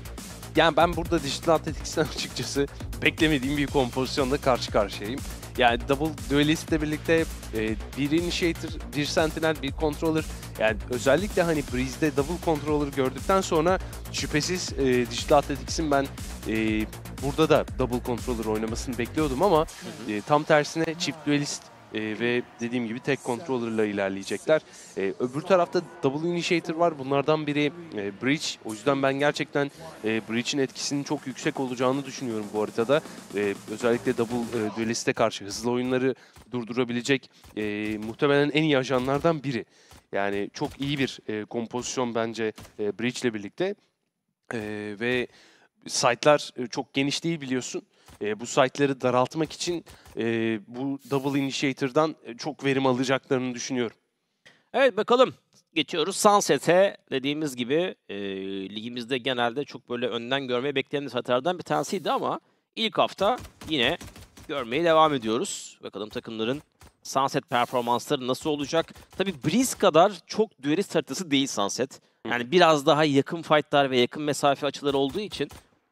Yani ben burada Digital Athletics'ten açıkçası beklemediğim bir kompozisyonla karşı karşıyayım. Yani Double Duelist'le birlikte e, bir Initiator, bir Sentinel, bir Controller. Yani özellikle hani Breeze'de Double Controller gördükten sonra şüphesiz e, Digital Athletics'in ben e, burada da Double Controller oynamasını bekliyordum ama e, tam tersine çift Duelist e, ve dediğim gibi tek controller'la ilerleyecekler. E, öbür tarafta Double Initiator var. Bunlardan biri e, Breach. O yüzden ben gerçekten e, Breach'in etkisinin çok yüksek olacağını düşünüyorum bu haritada. E, özellikle Double e, Duelist'e karşı hızlı oyunları durdurabilecek e, muhtemelen en iyi ajanlardan biri. Yani çok iyi bir e, kompozisyon bence e, Breach ile birlikte. E, ve site'lar e, çok geniş değil biliyorsun. e, bu site'ları daraltmak için e, bu Double Initiator'dan e, çok verim alacaklarını düşünüyorum. Evet bakalım. Geçiyoruz Sunset'e. Dediğimiz gibi e, ligimizde genelde çok böyle önden görmeyi bekleyen saatlerden bir tanesiydi ama ilk hafta yine görmeye devam ediyoruz. Bakalım takımların Sunset performansları nasıl olacak? Tabii Breeze kadar çok duelist haritası değil Sunset. Yani biraz daha yakın fightlar ve yakın mesafe açıları olduğu için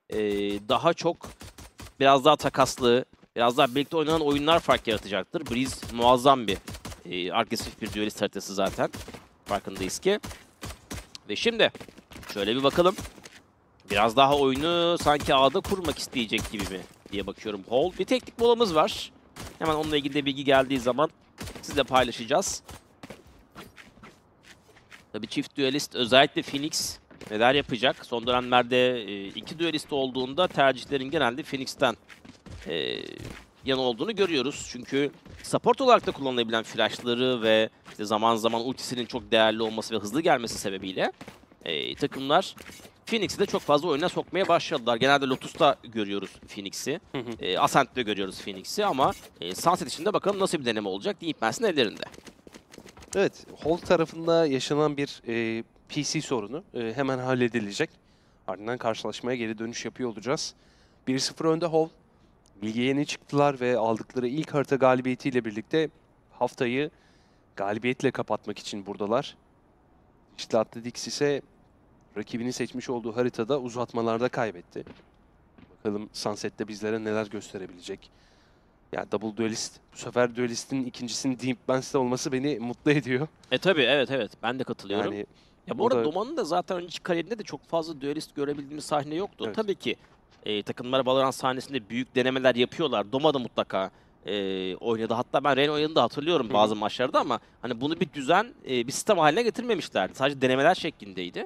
e, daha çok biraz daha takaslı, biraz daha birlikte oynanan oyunlar fark yaratacaktır. Breeze muazzam bir e, agresif bir duelist haritası zaten. Farkındayız ki. Ve şimdi şöyle bir bakalım. Biraz daha oyunu sanki A'da kurmak isteyecek gibi mi diye bakıyorum. Hall bir teknik molamız var. Hemen onunla ilgili de bilgi geldiği zaman sizle paylaşacağız. Tabii çift düelist özellikle Phoenix neler yapacak? Son dönemlerde e, iki düelist olduğunda tercihlerin genelde Phoenix'ten e, yana olduğunu görüyoruz. Çünkü support olarak da kullanılabilen flashları ve işte zaman zaman ultisinin çok değerli olması ve hızlı gelmesi sebebiyle e, takımlar Phoenix'i de çok fazla oyuna sokmaya başladılar. Genelde Lotus'ta görüyoruz Phoenix'i. E, Ascent'te görüyoruz Phoenix'i ama e, Sunset için de bakalım nasıl bir deneme olacak Deep Mass'in ellerinde. Evet, Hold tarafında yaşanan bir e, PC sorunu e, hemen halledilecek. Ardından karşılaşmaya geri dönüş yapıyor olacağız. 1-0 önde Hold. Lige yeni çıktılar ve aldıkları ilk harita galibiyetiyle birlikte haftayı galibiyetle kapatmak için buradalar. İşte Athletics ise rakibini seçmiş olduğu haritada uzatmalarda kaybetti. Bakalım Sunset'te bizlere neler gösterebilecek. Ya Double Duelist, bu sefer Duelist'in ikincisinin Deep Mans'te olması beni mutlu ediyor. E tabii evet evet ben de katılıyorum. Yani ya bu arada Doma'nın da zaten önceki kariyerinde de çok fazla duelist görebildiğimiz sahne yoktu. Evet. Tabii ki e, takımlar Valorant sahnesinde büyük denemeler yapıyorlar. Doma da mutlaka e, oynadı. Hatta ben Reyna oynadığını da hatırlıyorum Hı bazı maçlarda ama hani bunu bir düzen, e, bir sistem haline getirmemişlerdi. Sadece denemeler şeklindeydi.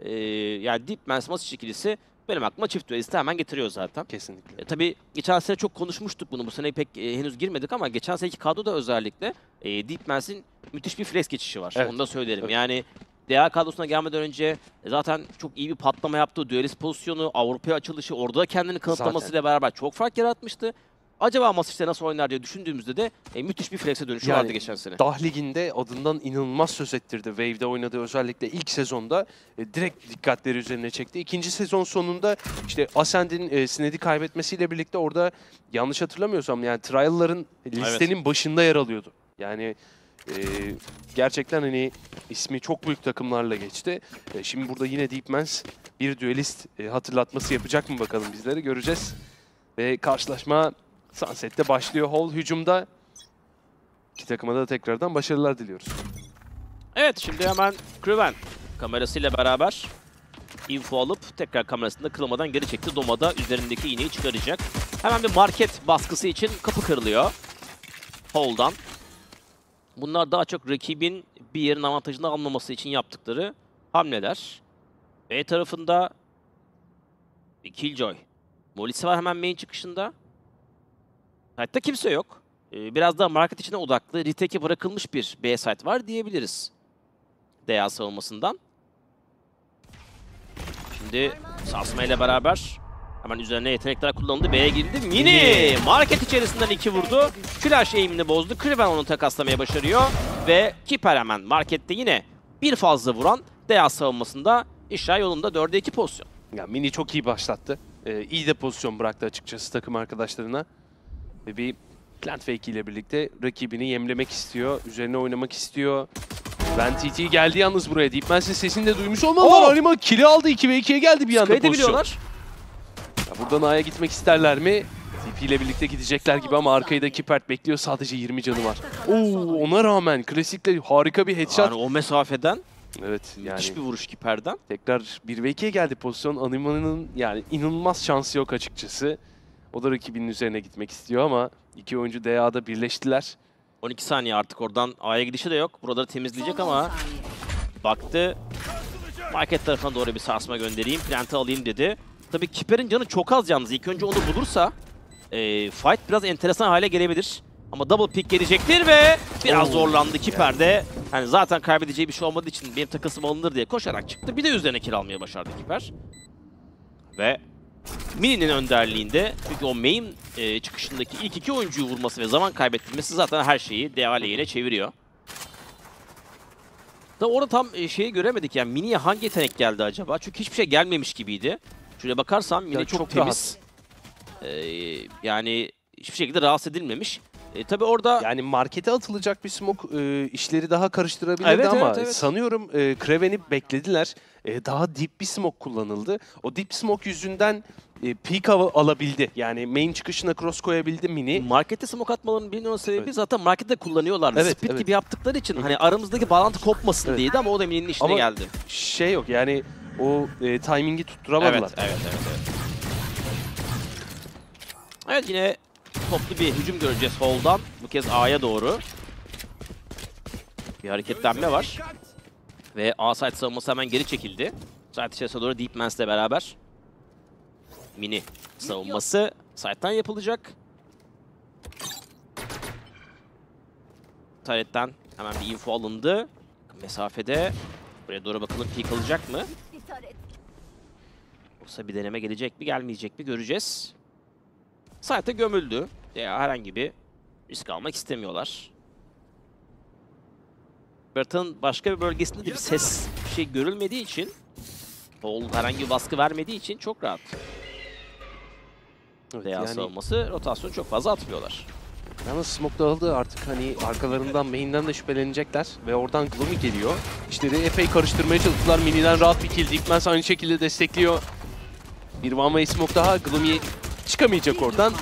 E, yani Deep Mans maç ikilisi benim aklıma çift duelisti hemen getiriyor zaten. Kesinlikle. E, tabii geçen sene çok konuşmuştuk bunu. Bu sene pek e, henüz girmedik ama geçen seneki kadroda özellikle e, Deep Mans'in müthiş bir flash geçişi var. Evet. Onu da söylerim. Evet. Yani DA kadrosuna gelmeden önce e, zaten çok iyi bir patlama yaptı. Duelist pozisyonu, Avrupa'ya açılışı, orada da kendini kanıtlamasıyla beraber çok fark yaratmıştı. Acaba Masic'te nasıl oynar diye düşündüğümüzde de e, müthiş bir flex'e dönüşü Yani vardı geçen sene. Dah Ligi'nde adından inanılmaz söz ettirdi. Wave'de oynadığı özellikle ilk sezonda e, direkt dikkatleri üzerine çekti. İkinci sezon sonunda işte Ascend'in e, Sned'i kaybetmesiyle birlikte orada yanlış hatırlamıyorsam yani trial'ların listenin başında yer alıyordu. Yani e, gerçekten hani ismi çok büyük takımlarla geçti. E, şimdi burada yine Deep Mans bir düelist e, hatırlatması yapacak mı bakalım bizleri göreceğiz. Ve karşılaşma Sunset'te başlıyor. Hall hücumda İki takıma da tekrardan başarılar diliyoruz. Evet şimdi hemen Kriven kamerasıyla beraber info alıp tekrar kamerasında kırılmadan geri çekti. Doma'da üzerindeki iğneyi çıkaracak. Hemen bir market baskısı için kapı kırılıyor. Hall'dan. Bunlar daha çok rakibin bir yerin avantajını almaması için yaptıkları hamleler. B tarafında bir Killjoy. Molisi var hemen main çıkışında. Hatta kimse yok. Ee, Biraz daha market içine odaklı, retake'e bırakılmış bir B site var diyebiliriz. DA savunmasından. Şimdi Sarsma ile beraber hemen üzerine yetenekler kullanıldı. B'ye girdi. Mini! Market içerisinden iki vurdu. Flash aim'ini bozdu. Kriven onu takaslamaya başarıyor. Ve Kiper hemen markette yine bir fazla vuran DA savunmasında işler yolunda 4'e 2 pozisyon. Ya Mini çok iyi başlattı. Ee, iyi de pozisyon bıraktı açıkçası takım arkadaşlarına. Ve bir plant fake ile birlikte rakibini yemlemek istiyor. Üzerine oynamak istiyor. Ben TT geldi yalnız buraya. Deep Mans'in sesini de duymuş olmalılar. Oo! Anima kill'i aldı. 2 ve 2'ye geldi bir anda pozisyon. Buradan A'ya gitmek isterler mi? TP ile birlikte gidecekler gibi ama arkayı da Kipert bekliyor. Sadece 20 canı var. Oo, ona rağmen klasikle harika bir headshot. Yani o mesafeden Evet yani müthiş bir vuruş Kiper'den. tekrar 1 ve 2'ye geldi pozisyon. Anima'nın yani inanılmaz şansı yok açıkçası. O da rakibinin üzerine gitmek istiyor ama iki oyuncu DA'da birleştiler. 12 saniye artık oradan A'ya gidişi de yok. Buraları temizleyecek ama baktı. Market tarafına doğru bir sarsma göndereyim. Plant'ı alayım dedi. Tabii Kiper'in canı çok az yalnız. İlk önce onu bulursa e, fight biraz enteresan hale gelebilir. Ama double pick gelecektir ve biraz Oo. zorlandı Kiper'de. Hani zaten kaybedeceği bir şey olmadığı için benim takasım alınır diye koşarak çıktı. Bir de üzerine kill almaya başardı Kiper. Ve Mini'nin önderliğinde. Çünkü o main e, çıkışındaki ilk iki oyuncuyu vurması ve zaman kaybettirmesi zaten her şeyi DA lehine çeviriyor. Da orada tam e, şeyi göremedik yani Mini'ye hangi yetenek geldi acaba? Çünkü hiçbir şey gelmemiş gibiydi. Şöyle bakarsam Ya çok, çok temiz. Ee, yani hiçbir şekilde rahatsız edilmemiş. E, tabii orada Yani markete atılacak bir smoke e, işleri daha karıştırabilirdi Evet, ama evet, evet. sanıyorum e, Kraven'i beklediler. E, daha deep bir smoke kullanıldı. O deep smoke yüzünden e, peak al- alabildi. Yani main çıkışına cross koyabildi mini. markette smoke atmalarının bir numaralı sebebi zaten markette kullanıyorlardı. Evet, Split evet. gibi yaptıkları için hani aramızdaki bağlantı kopmasın Evet. diyeydi ama o da Mini'nin işine Ama geldi. Şey yok yani o e, timingi tutturamadılar. Evet, evet, evet, evet. Evet yine toplu bir hücum göreceğiz Hall'dan. Bu kez A'ya doğru. Bir hareketlenme var. Ve A site savunması hemen geri çekildi. Site içerisine doğru Deep Mans'le beraber. Mini savunması site'tan yapılacak. Taret'ten hemen bir info alındı. Mesafede. Buraya doğru bakalım peek alacak mı? Yoksa bir deneme gelecek mi gelmeyecek mi göreceğiz. Site gömüldü. Ya herhangi bir risk almak istemiyorlar. Haritanın başka bir bölgesinde de bir ses bir şey görülmediği için Paul herhangi bir baskı vermediği için çok rahat. Veya yani- savunması rotasyonu çok fazla atmıyorlar. Yalnız smoke dağıldı artık hani arkalarından main'den de şüphelenecekler ve oradan Gloomy geliyor. İşleri epey karıştırmaya çalıştılar. Mini'den rahat bir kill. Deepmans aynı şekilde destekliyor. Bir one way smoke daha. Gloomy çıkamayacak oradan.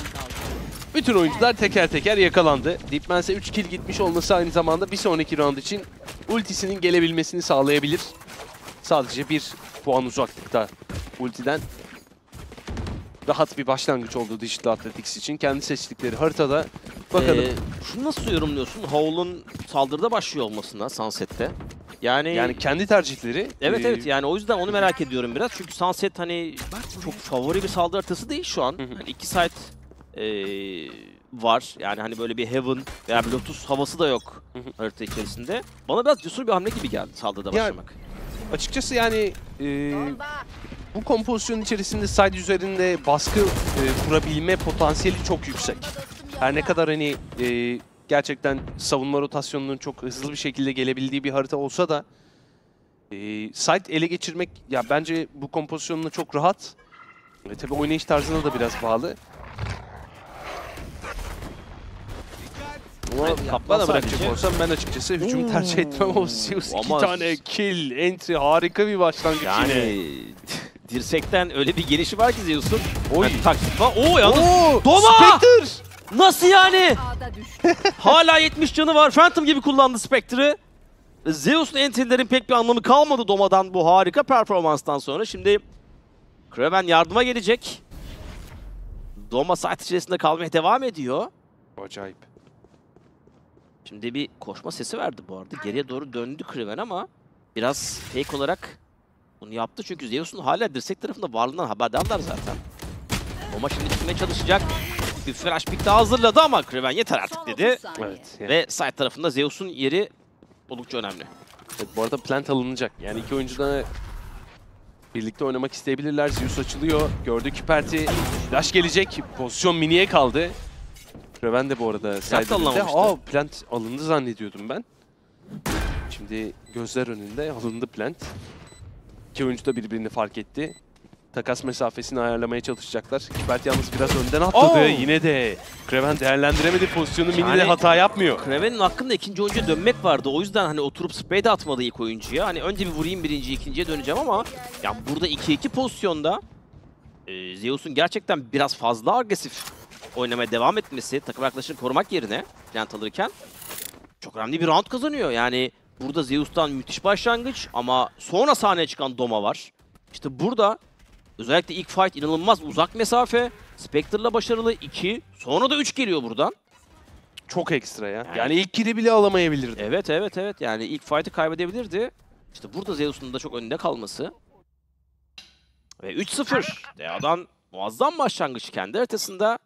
Bütün oyuncular teker teker yakalandı. Deepmans'e 3 kill gitmiş olması aynı zamanda bir sonraki round için ultisinin gelebilmesini sağlayabilir. Sadece bir puan uzaklıkta ultiden. Rahat bir başlangıç oldu Digital Athletics için. Kendi seçtikleri haritada. Bakalım. Ee, şunu nasıl yorumluyorsun? Howl'un saldırıda başlıyor olmasına Sunset'te. Yani Yani kendi tercihleri. Evet e, evet yani o yüzden onu merak ediyorum biraz. Çünkü Sunset hani çok favori bir saldırı haritası değil şu an. Hani iki site eee, var. Yani hani böyle bir Heaven veya bir Lotus havası da yok harita içerisinde. Bana biraz cesur bir hamle gibi geldi saldırıda Ya, başlamak. Açıkçası yani e, bu kompozisyon içerisinde side üzerinde baskı e, kurabilme potansiyeli çok yüksek. Her ne kadar hani e, gerçekten savunma rotasyonunun çok hızlı bir şekilde gelebildiği bir harita olsa da e, site ele geçirmek ya bence bu kompozisyonla çok rahat. Ve tabii oynayış tarzına da biraz bağlı. Ama Evet, kaplan sadece- bırakacak olsam ben açıkçası hücumu tercih etmem. O Zeus iki tane kill, entry harika bir başlangıç yine. Dirsekten öyle bir gelişi var ki Zeus'un. Oy. Yani taktik var. Oo yalnız Oo, Doma! Spectre! Nasıl yani? Hala 70 canı var. Phantom gibi kullandı Spectre'ı. Zeus'un entry'lerin pek bir anlamı kalmadı Doma'dan bu harika performanstan sonra. Şimdi Kraven yardıma gelecek. Doma saat içerisinde kalmaya devam ediyor. Acayip. Şimdi bir koşma sesi verdi bu arada. Geriye doğru döndü Kraven ama biraz fake olarak bunu yaptı. Çünkü Zeus'un hala dirsek tarafında varlığından haberdarlar zaten. Doma şimdi tutmaya çalışacak. Bir flash pick daha hazırladı ama Kraven yeter artık dedi. Evet. yani- Ve side tarafında Zeus'un yeri oldukça önemli. Evet, bu arada plant alınacak. Yani iki oyuncu da birlikte oynamak isteyebilirler. Zeus açılıyor. Gördük Kiperti. Flash gelecek. Pozisyon miniye kaldı. Kraven de bu arada side. Aa plant alındı zannediyordum ben. Şimdi gözler önünde alındı plant. İki oyuncu da birbirini fark etti. Takas mesafesini ayarlamaya çalışacaklar. Kiperti yalnız biraz önden atladı. Oo! Yine de Kraven değerlendiremedi pozisyonu. Mini de Yani- hata yapmıyor. Kraven'in hakkında ikinci oyuncuya dönmek vardı. O yüzden hani oturup spray de atmadı ilk oyuncuya. Hani önce bir vurayım birinci, ikinciye döneceğim ama ya burada 2-2 pozisyonda e, Zeus'un gerçekten biraz fazla agresif oynamaya devam etmesi, takım arkadaşını korumak yerine plant alırken çok önemli bir round kazanıyor. Yani burada Zeus'tan müthiş başlangıç ama sonra sahneye çıkan Doma var. İşte burada özellikle ilk fight inanılmaz uzak mesafe. Spectre'la başarılı 2, sonra da 3 geliyor buradan. Çok ekstra ya. Yani- Yani ilk kili bile alamayabilirdi. Evet evet evet yani ilk fight'ı kaybedebilirdi. İşte burada Zeus'un da çok önünde kalması. Ve 3-0. Dea'dan muazzam başlangıç kendi haritasında.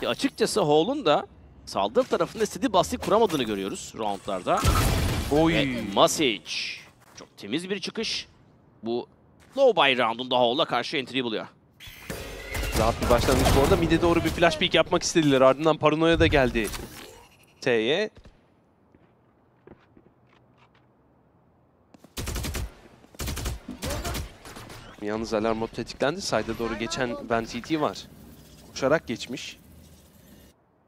Ki açıkçası Hall'un da saldırı tarafında istediği baskıyı kuramadığını görüyoruz roundlarda. Oy. Ve Masic. Çok temiz bir çıkış. Bu low buy roundunda Hall'la karşı entry buluyor. Rahat bir başlangıç bu arada. Mid'e doğru bir flash peek yapmak istediler. Ardından Paranoia da geldi. T'ye. Yalnız alarm mod tetiklendi. Side'a doğru geçen Ben TT var. Uçarak geçmiş.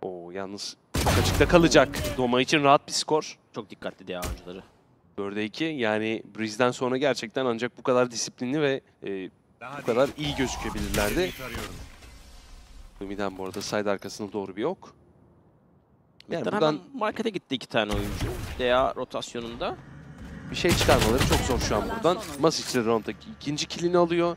Oo yalnız çok açıkta kalacak. Doma için rahat bir skor. Çok dikkatli diğer oyuncuları. 4'e 2 yani Breeze'den sonra gerçekten ancak bu kadar disiplinli ve e, bu kadar iyi gözükebilirlerdi. Lumi'den bu arada side arkasına doğru bir ok. Yani buradan hemen markete gitti iki tane oyuncu. DA rotasyonunda. bir şey çıkarmaları çok zor şu an buradan. Masic round'daki ikinci killini alıyor.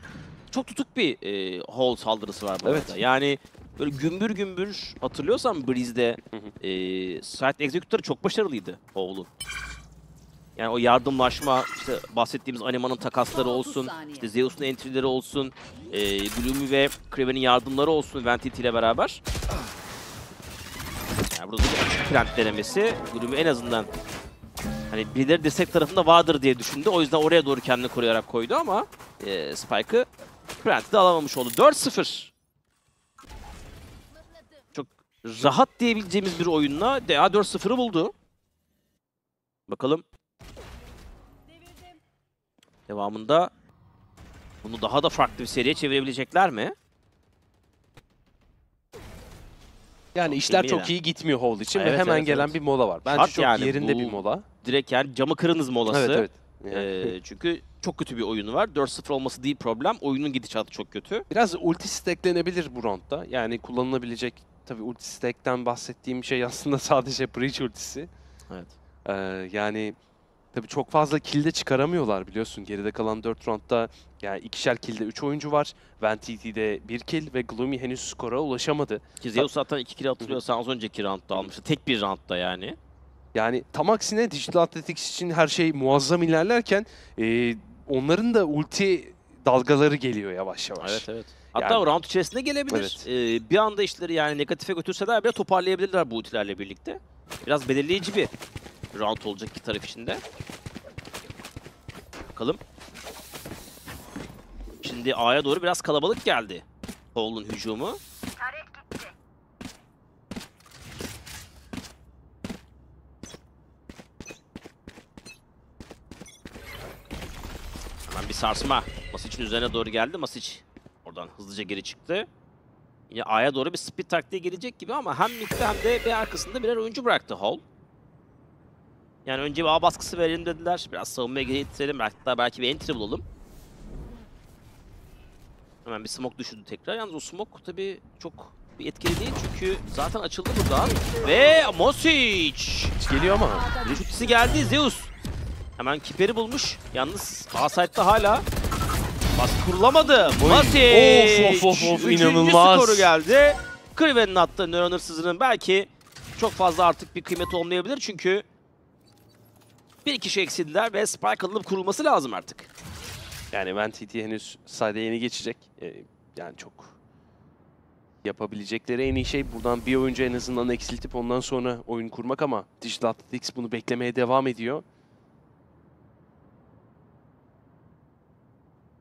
Çok tutuk bir e, hole saldırısı var bu Evet. Yani böyle gümbür gümbür hatırlıyorsan Breeze'de e, site executor'ı çok başarılıydı Hole'un. Yani o yardımlaşma, işte bahsettiğimiz Anima'nın takasları olsun, işte Zeus'un entry'leri olsun, e, Gloomy ve Kraven'in yardımları olsun Ventity ile beraber. Yani burada bir açık plant denemesi. Gloomy en azından hani birileri destek tarafında vardır diye düşündü. O yüzden oraya doğru kendini koruyarak koydu ama e, Spike'ı Plant'i de alamamış oldu. 4-0. Rahat diyebileceğimiz bir oyunla DA 4-0'ı buldu. Bakalım. Devamında bunu daha da farklı bir seriye çevirebilecekler mi? Yani işler eminim. çok iyi gitmiyor Hold için Evet, ve hemen evet, gelen evet. bir mola var. Bence Şart çok yani yerinde bir mola. Direkt yani camı kırınız molası. Evet evet. Ee, çünkü çok kötü bir oyunu var. 4-0 olması değil problem. Oyunun gidişatı çok kötü. Biraz ulti stacklenebilir bu roundda. Yani kullanılabilecek tabii ulti stack'ten bahsettiğim şey aslında sadece Breach ultisi. Evet. Ee, yani tabii çok fazla kill de çıkaramıyorlar biliyorsun. Geride kalan 4 roundda yani ikişer killde 3 oyuncu var. Ventity'de 1 kill ve Gloomy henüz skora ulaşamadı. Ki Zeus zaten 2 kill hatırlıyorsan az önceki roundda almıştı. Tek bir roundda yani. Yani tam aksine Digital Athletics için her şey muazzam ilerlerken e, onların da ulti dalgaları geliyor yavaş yavaş. Evet evet. Hatta Yani- round içerisinde gelebilir. Evet. Ee, bir anda işleri yani negatife götürseler bile toparlayabilirler bu ultilerle birlikte. Biraz belirleyici bir round olacak iki taraf içinde. Bakalım. Şimdi A'ya doğru biraz kalabalık geldi. Paul'un hücumu. Hemen bir sarsma. Masic'in üzerine doğru geldi. Masic oradan hızlıca geri çıktı. Yine A'ya doğru bir speed taktiği gelecek gibi ama hem midde hem de bir arkasında birer oyuncu bıraktı Hall. Yani önce bir A baskısı verelim dediler. Biraz savunmaya getirelim. Hatta belki bir entry bulalım. Hemen bir smoke düşürdü tekrar. Yalnız o smoke tabii çok bir etkili değil çünkü zaten açıldı buradan. Ve Mosic! Geliyor ama. Bir geldi Zeus. Hemen kiperi bulmuş. Yalnız A site'da hala baskı kurulamadı. Masic! Of, of, of, of, Üçüncü inanılmaz. skoru geldi. Kriven'in attığı Neuron Hırsızı'nın belki çok fazla artık bir kıymeti olmayabilir çünkü bir iki şey eksildiler ve Spike alınıp kurulması lazım artık. Yani Ventity henüz sahada yeni geçecek. Ee, yani çok yapabilecekleri en iyi şey buradan bir oyuncu en azından eksiltip ondan sonra oyun kurmak ama Digital Athletics bunu beklemeye devam ediyor.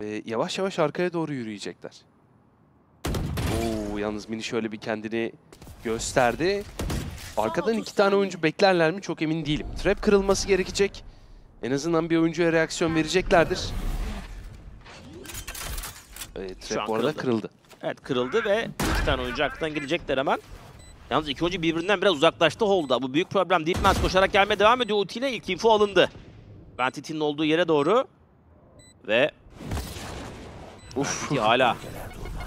Ve yavaş yavaş arkaya doğru yürüyecekler. Oo, yalnız Mini şöyle bir kendini gösterdi. Arkadan iki tane oyuncu beklerler mi çok emin değilim. Trap kırılması gerekecek. En azından bir oyuncuya reaksiyon vereceklerdir. Evet, trap bu arada kırıldı. kırıldı. Evet kırıldı ve iki tane oyuncu arkadan gelecekler hemen. Yalnız iki oyuncu birbirinden biraz uzaklaştı Hold'da. Bu büyük problem. Deepmans koşarak gelmeye devam ediyor. Ultiyle ilk info alındı. Ventity'nin olduğu yere doğru. Ve... Uf. hala.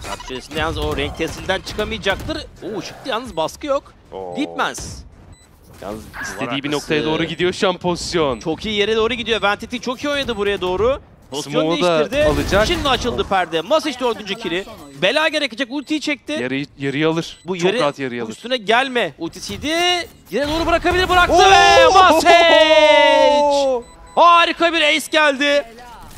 Saat içerisinde yalnız o renk tesirinden çıkamayacaktır. Oo çıktı yalnız baskı yok. Deepmans. Yalnız istediği bir noktaya doğru gidiyor şu an pozisyon. Çok iyi yere doğru gidiyor. Ventity çok iyi oynadı buraya doğru. Pozisyon Smoke'u değiştirdi. alacak. Şimdi açıldı perde. Masic dördüncü kili. Bela gerekecek ultiyi çekti. Yarıyı, yarıyı alır. Bu Çok yarı rahat yarıyı alır. üstüne gelme ultisiydi. Yine doğru bırakabilir bıraktı Oo! ve Masic! Harika bir ace geldi.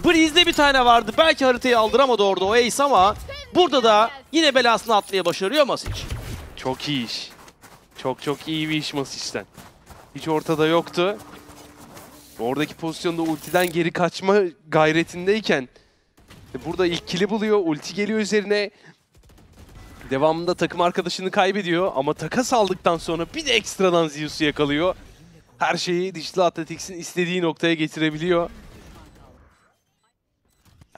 Breeze'de bir tane vardı. Belki haritayı aldıramadı orada o ace ama burada da yine belasını atmaya başarıyor Masic. Çok iyi iş. Çok çok iyi bir iş Masic'ten. Hiç ortada yoktu. Oradaki pozisyonda ultiden geri kaçma gayretindeyken e, burada ilk kili buluyor. Ulti geliyor üzerine. Devamında takım arkadaşını kaybediyor ama takas aldıktan sonra bir de ekstradan Zeus'u yakalıyor. Her şeyi Digital Athletics'in istediği noktaya getirebiliyor.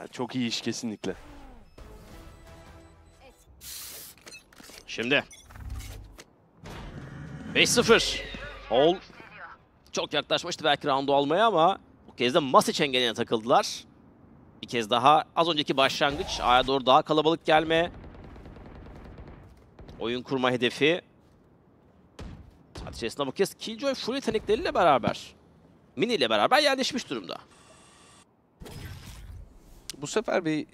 Yani çok iyi iş kesinlikle. Şimdi. 5-0. Hall çok yaklaşmıştı belki roundu almaya ama bu kez de Masic engeline takıldılar. Bir kez daha az önceki başlangıç. A'ya doğru daha kalabalık gelme. Oyun kurma hedefi. Saat içerisinde bu kez Killjoy full yetenekleriyle beraber. Mini ile beraber yerleşmiş durumda. Bu sefer bir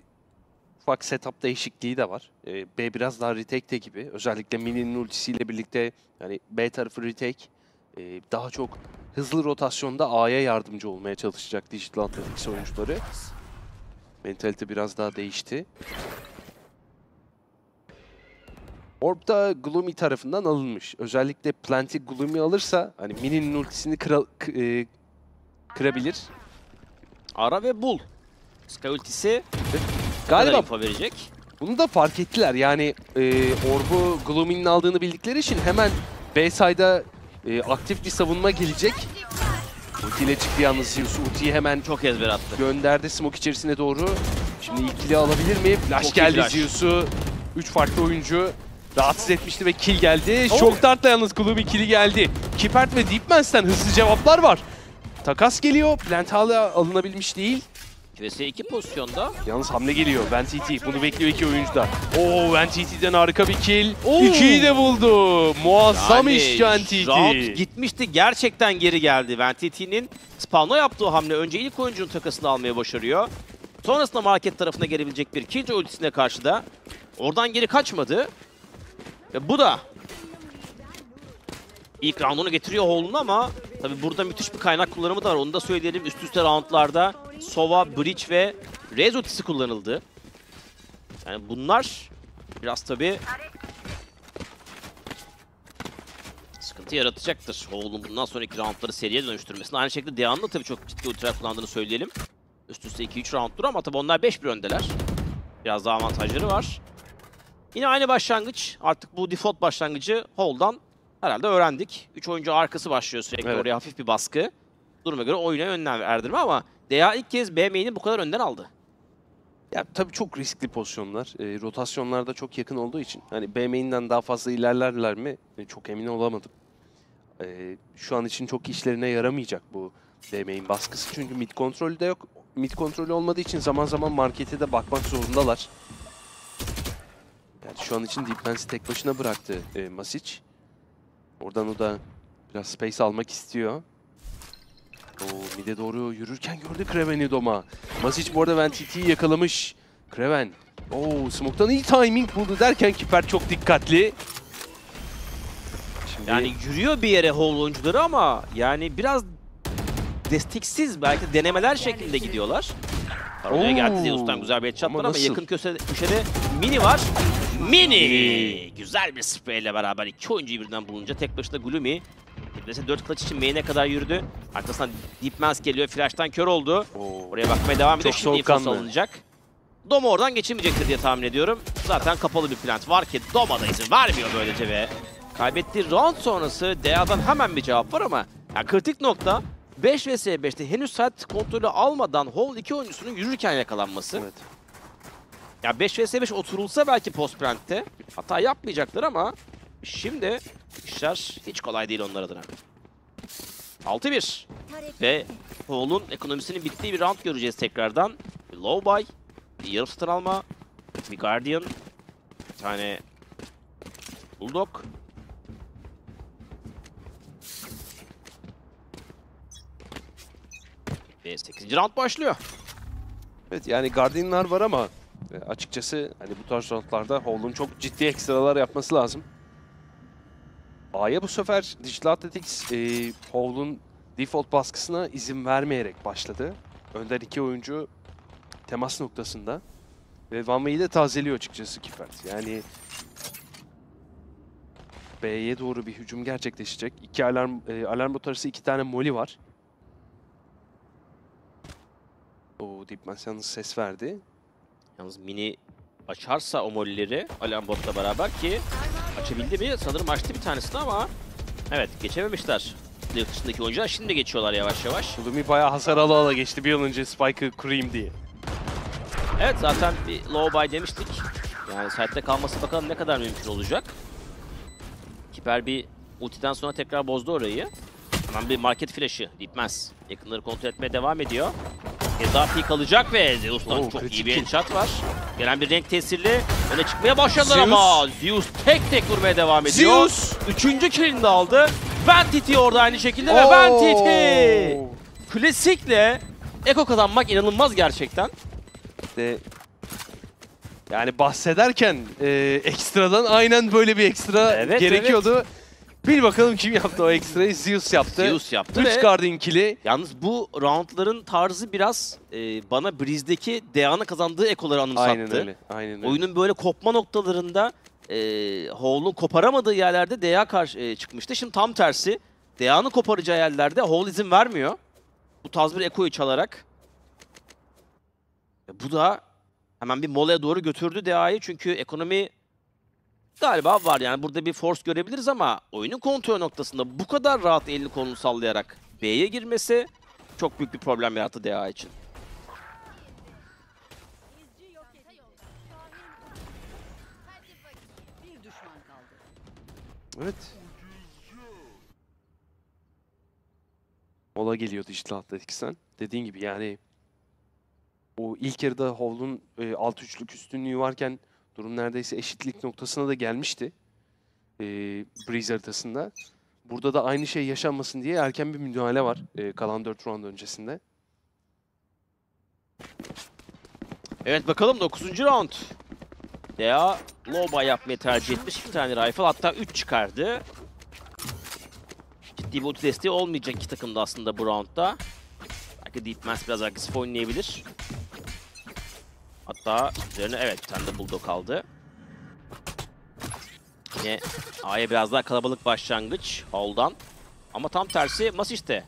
ufak setup değişikliği de var. Ee, B biraz daha retake'te gibi. Özellikle Mini'nin ultisiyle birlikte yani B tarafı retake e, daha çok hızlı rotasyonda A'ya yardımcı olmaya çalışacak Digital Athletics oyuncuları. Mentalite biraz daha değişti. Orb da Gloomy tarafından alınmış. Özellikle Planty Gloomy alırsa hani Mini'nin ultisini kıra- e, kırabilir. Ara ve bul. Sky ultisi Galiba info verecek. Bunu da fark ettiler. Yani e, Orb'u Gloomy'nin aldığını bildikleri için hemen B side'a e, aktif bir savunma gelecek. Ulti ile çıktı yalnız Zeus. Ultiyi hemen çok ezber attı. Gönderdi smoke içerisine doğru. Şimdi ilk kill'i alabilir mi? Flash Çok geldi. Zeus'u. 3 farklı oyuncu rahatsız etmişti ve kill geldi. Oh. Shock Dart'la yalnız Gloomy kill'i geldi. Kipert ve Deepmans'ten hızlı cevaplar var. Takas geliyor. Plant hala alınabilmiş değil. Vs 2 pozisyonda. Yalnız hamle geliyor. VanTT. Bunu bekliyor iki oyuncu da. Oo VanTT'den harika bir kill. Oo. İkiyi de buldu. Muazzam Yani iş VanTT. Round gitmişti. Gerçekten geri geldi. VanTT'nin spawn'a yaptığı hamle önce ilk oyuncunun takasını almaya başarıyor. Sonrasında market tarafına gelebilecek bir Killjoy ultisine karşı da oradan geri kaçmadı. Ve bu da ilk roundunu getiriyor Hall'un ama tabi burada müthiş bir kaynak kullanımı da var. Onu da söyleyelim. Üst üste roundlarda Sova, Breach ve Rez ultisi kullanıldı. Yani bunlar biraz tabi sıkıntı yaratacaktır. Hall'un bundan sonraki roundları seriye dönüştürmesini. Aynı şekilde Dean'ın da tabii çok ciddi ultiler kullandığını söyleyelim. Üst üste 2-3 rounddur ama tabii onlar 5-1 öndeler. Biraz daha avantajları var. Yine aynı başlangıç. Artık bu default başlangıcı Hall'dan herhalde öğrendik. 3 oyuncu arkası başlıyor sürekli Evet. oraya hafif bir baskı. Duruma göre oyuna yönlen erdirme ama DA ilk kez B main'i bu kadar önden aldı. Ya tabii çok riskli pozisyonlar. E, rotasyonlarda çok yakın olduğu için. Hani B main'den daha fazla ilerlerler mi? E, çok emin olamadım. E, şu an için çok işlerine yaramayacak bu B main baskısı. Çünkü mid kontrolü de yok. Mid kontrolü olmadığı için zaman zaman markete de bakmak zorundalar. Yani şu an için Deepmans'i tek başına bıraktı e, Masic. Oradan o da biraz space almak istiyor. Oo, mide doğru yürürken gördü Kraven'i Doma. Masic bu arada VanTT'yi yakalamış. Kraven. Oo, Smoke'tan iyi timing buldu derken Kiper çok dikkatli. Şimdi Yani yürüyor bir yere Hall oyuncuları ama yani biraz desteksiz belki denemeler şeklinde gidiyorlar. Paranoya Oo, geldi Zeus'tan güzel bir headshot ama ama yakın köşede, köşede Mini var. Mini! Güzel bir spreyle beraber iki oyuncuyu birden bulunca tek başına Gloomy. Neredeyse 4 clutch için main'e kadar yürüdü. Arkasından Deep Mans geliyor. Flash'tan kör oldu. Oo. Oraya bakmaya devam ediyor. Şimdi soğukkanlı. alınacak. Doma oradan geçemeyecektir diye tahmin ediyorum. Zaten kapalı bir plant var ki Doma da izin vermiyor böylece ve kaybettiği round sonrası DA'dan hemen bir cevap var ama yani kritik nokta 5 vs 5'te henüz saat kontrolü almadan Hall 2 oyuncusunun yürürken yakalanması. Evet. Ya 5 vs 5 oturulsa belki post plant'te hata yapmayacaklar ama şimdi işler hiç kolay değil onlar adına. 6-1 ve Hall'un ekonomisinin bittiği bir round göreceğiz tekrardan. Bir low buy, bir yarım satın alma, bir Guardian, bir tane Bulldog. Ve 8. round başlıyor. Evet yani Guardian'lar var ama e, açıkçası hani bu tarz roundlarda Hall'un çok ciddi ekstralar yapması lazım. A'ya bu sefer Digital Athletics e, Hall'un default baskısına izin vermeyerek başladı. Önder iki oyuncu temas noktasında. Ve Van de tazeliyor açıkçası Kipert. Yani B'ye doğru bir hücum gerçekleşecek. İki alarm, e, alarm botarısı iki tane moli var. O Deepmans yalnız ses verdi. Yalnız Mini açarsa o mollileri Alambot'la beraber ki açabildi mi? Sanırım açtı bir tanesini ama evet geçememişler. Yurt dışındaki oyuncular şimdi geçiyorlar yavaş yavaş. Lumi bayağı hasar ala ala geçti bir yıl önce Spike'ı kurayım diye. Evet zaten bir low buy demiştik. Yani site'de kalması bakalım ne kadar mümkün olacak. Kiper bir ultiden sonra tekrar bozdu orayı. Hemen bir market flash'ı Deepmans. Yakınları kontrol etmeye devam ediyor. Keza peek alacak ve Zeus'tan Oo, çok iyi bir headshot var. Gelen bir renk tesirli. Öne çıkmaya başladılar Zeus. ama Zeus tek tek vurmaya devam ediyor. Zeus! Üçüncü killini de aldı. Ventity orada aynı şekilde ve Oo! Ventity! Klasikle Eko kazanmak inanılmaz gerçekten. İşte yani bahsederken e, ekstradan aynen böyle bir ekstra Evet, gerekiyordu. Bil bakalım kim yaptı o ekstrayı? Zeus yaptı. Zeus yaptı 3 ve- Guardian kill'i. Yalnız bu roundların tarzı biraz e, bana Breeze'deki Dea'nın kazandığı ekoları anımsattı. Aynen öyle. Aynen öyle. Oyunun böyle kopma noktalarında e, Hall'un koparamadığı yerlerde Dea karşı e, çıkmıştı. Şimdi tam tersi. Dea'nın koparacağı yerlerde Hall izin vermiyor. Bu tarz bir ekoyu çalarak. E, bu da hemen bir molaya doğru götürdü Dea'yı. Çünkü ekonomi galiba var. Yani burada bir force görebiliriz ama oyunun kontrol noktasında bu kadar rahat elini kolunu sallayarak B'ye girmesi çok büyük bir problem yarattı Dea için. Evet. Mola geliyor Digital Athletics'ten. Dediğin gibi yani o ilk yarıda Hall'un e, alt üçlük üstünlüğü varken durum neredeyse eşitlik noktasına da gelmişti. E, Breeze haritasında. Burada da aynı şey yaşanmasın diye erken bir müdahale var e, kalan 4 round öncesinde. Evet bakalım 9. round. Dea low buy yapmayı tercih etmiş. İki tane rifle hatta 3 çıkardı. Ciddi bir ulti desteği olmayacak iki takım da aslında bu roundda. Belki Deepmans biraz agresif oynayabilir. Hatta üzerine evet bir tane de bulldog kaldı. Yine A'ya biraz daha kalabalık başlangıç Hall'dan. Ama tam tersi Masiş'te.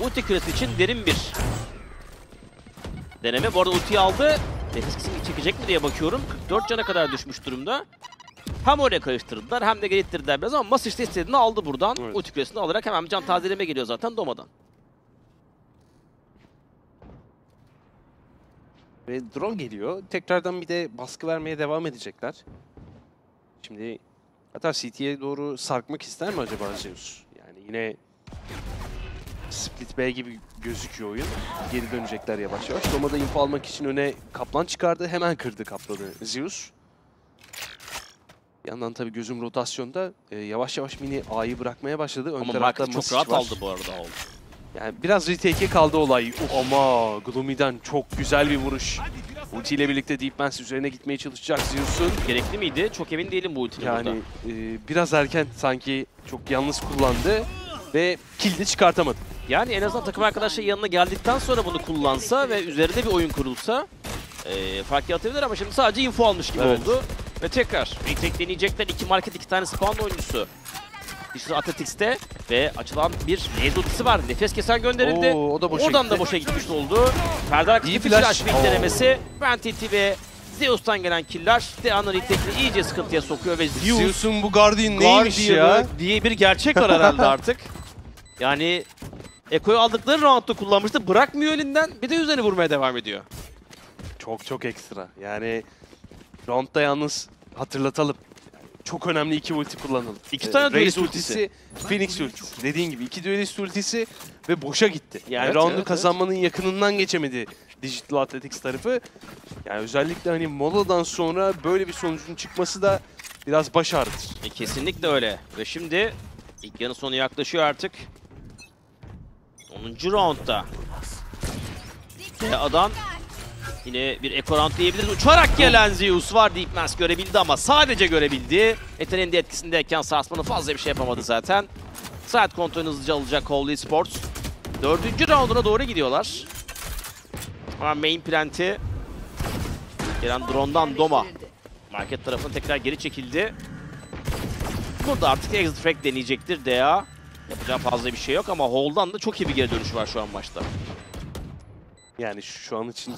Ulti küresi için derin bir deneme. Bu arada ultiyi aldı. Nefes kesin çekecek mi diye bakıyorum. 44 cana kadar düşmüş durumda. Hem oraya karıştırdılar hem de gelittirdiler biraz ama Masiş'te istediğini aldı buradan. Evet. Ulti küresini alarak hemen can tazeleme geliyor zaten Doma'dan. Ve drone geliyor. Tekrardan bir de baskı vermeye devam edecekler. Şimdi hatta CT'ye doğru sarkmak ister mi acaba Zeus? Yani yine Split B gibi gözüküyor oyun. Geri dönecekler yavaş yavaş. Doma'da info almak için öne Kaplan çıkardı. Hemen kırdı Kaplan'ı Zeus. Bir yandan tabii gözüm rotasyonda. Ee, yavaş yavaş mini A'yı bırakmaya başladı. Ön Ama tarafta çok rahat var. aldı bu arada Hall. Yani biraz retake'e kaldı olay. Uf, ama Gloomy'den çok güzel bir vuruş. Ulti ile birlikte Deepmans üzerine gitmeye çalışacak Zeus'un. Gerekli miydi? Çok emin değilim bu ultinin burada. Yani e, biraz erken sanki çok yalnız kullandı ve kill de çıkartamadı. Yani en azından takım arkadaşları yanına geldikten sonra bunu kullansa ve üzerinde bir oyun kurulsa e, fark yaratabilir ama şimdi sadece info almış gibi Evet. oldu. Ve tekrar retake deneyecekler. iki market, iki tane spawn oyuncusu. İşte Athletics'te ve açılan bir Raze ultisi var. Nefes kesen gönderildi. Oo, o da boşa Oradan gitti. da boşa gitmiş oldu. Arkası İyi bir flash. Oo. denemesi. Ventity ve Zeus'tan gelen killer Dea'nın retake'ini iyice sıkıntıya sokuyor ve Zeus Zeus'un bu Guardian neymiş ya? Diye bir gerçek var herhalde artık. Yani Eko'yu aldıkları roundda kullanmıştı. Bırakmıyor elinden. Bir de üzerine vurmaya devam ediyor. Çok çok ekstra. Yani roundda yalnız hatırlatalım. Çok önemli iki ulti kullanıldı. İki Ee, tane Raze duelist ultisi, Phoenix ultisi. Dediğin gibi iki duelist ultisi ve boşa gitti. Yani Evet, roundu evet, kazanmanın yakınından geçemedi Digital Athletics tarafı. Yani özellikle hani moladan sonra böyle bir sonucun çıkması da biraz baş ağrıtır. E, kesinlikle öyle. Ve şimdi ilk yarı sonu yaklaşıyor artık. 10. roundda. Ve adam yine bir Eko round diyebiliriz. Uçarak gelen Zeus var. Deepmans görebildi ama sadece görebildi. Etenin de etkisindeyken sarsmanın fazla bir şey yapamadı zaten. Saat kontrolünü hızlıca alacak Holy Sports. Dördüncü rounduna doğru gidiyorlar. Ama main plant'i gelen drone'dan Doma. Market tarafına tekrar geri çekildi. Burada artık exit frag deneyecektir Dea. Yapacağı fazla bir şey yok ama Hall'dan da çok iyi bir geri dönüş var şu an maçta. Yani şu an için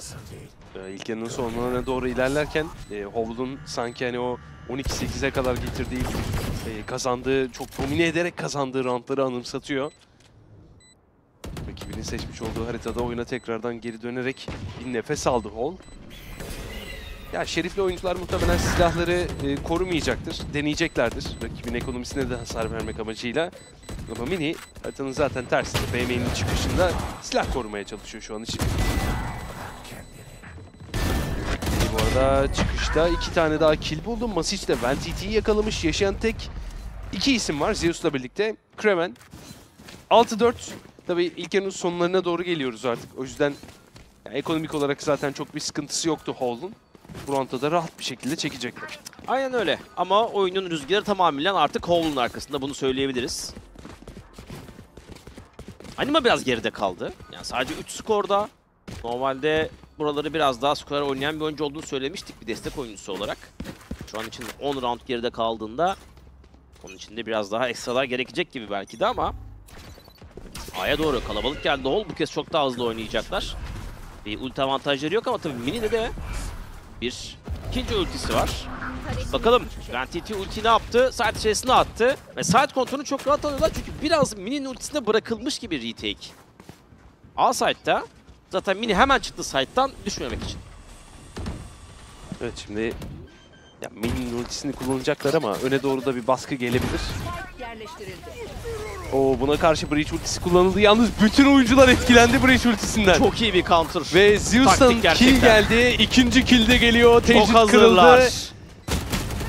e, ilk yarının sonlarına doğru ilerlerken e, Hovl'un sanki hani o 12-8'e kadar getirdiği e, kazandığı, çok domine ederek kazandığı roundları anımsatıyor. Rakibinin seçmiş olduğu haritada oyuna tekrardan geri dönerek bir nefes aldı Hol. Ya şerifli oyuncular muhtemelen silahları e, korumayacaktır, deneyeceklerdir. Rakibin ekonomisine de hasar vermek amacıyla. Ama Mini haritanın zaten tersinde BM'nin çıkışında silah korumaya çalışıyor şu an için. Mini bu arada çıkışta iki tane daha kill buldu. Masic de Ventiti'yi yakalamış. Yaşayan tek iki isim var Zeus'la birlikte. Kraven. 6-4. Tabii ilk yarının sonlarına doğru geliyoruz artık. O yüzden ya, ekonomik olarak zaten çok bir sıkıntısı yoktu Hall'un. Bu roundda da rahat bir şekilde çekecekler. Aynen öyle. Ama oyunun rüzgarı tamamen artık Howl'un arkasında bunu söyleyebiliriz. Anima biraz geride kaldı. Yani sadece 3 skorda. Normalde buraları biraz daha skor oynayan bir oyuncu olduğunu söylemiştik bir destek oyuncusu olarak. Şu an için 10 round geride kaldığında onun için de biraz daha ekstralar gerekecek gibi belki de ama A'ya doğru kalabalık geldi Hol. Bu kez çok daha hızlı oynayacaklar. Bir ulti avantajları yok ama tabii Mini'de de bir ikinci ultisi var. Bakalım Ventiti ulti ne yaptı? Side içerisine attı. Ve side kontrolünü çok rahat alıyorlar çünkü biraz Mini'nin ultisine bırakılmış gibi retake. A side'da zaten Mini hemen çıktı side'dan düşmemek için. Evet şimdi ya Mini'nin ultisini kullanacaklar ama öne doğru da bir baskı gelebilir. Oo buna karşı Breach ultisi kullanıldı. Yalnız bütün oyuncular etkilendi Breach ultisinden. Çok iyi bir counter. Ve Zeus'tan kill geldi. İkinci kill de geliyor. Tecrit kırıldı.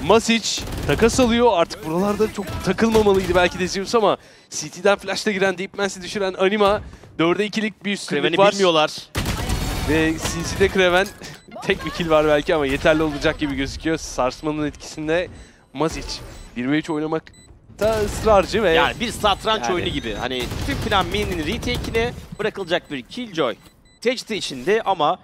Masic takas alıyor. Artık buralarda çok takılmamalıydı belki de Zeus ama CT'den flashla giren Deep Mance'i düşüren Anima 4'e 2'lik bir üstünlük var. bilmiyorlar. Ve CC'de Kraven tek bir kill var belki ama yeterli olacak gibi gözüküyor. Sarsmanın etkisinde Masic 1v3 oynamak da ısrarcı ve Yani bir satranç Yani- oyunu gibi. Hani tüm plan Mini'nin retake'ine bırakılacak bir killjoy. Tecrit içinde ama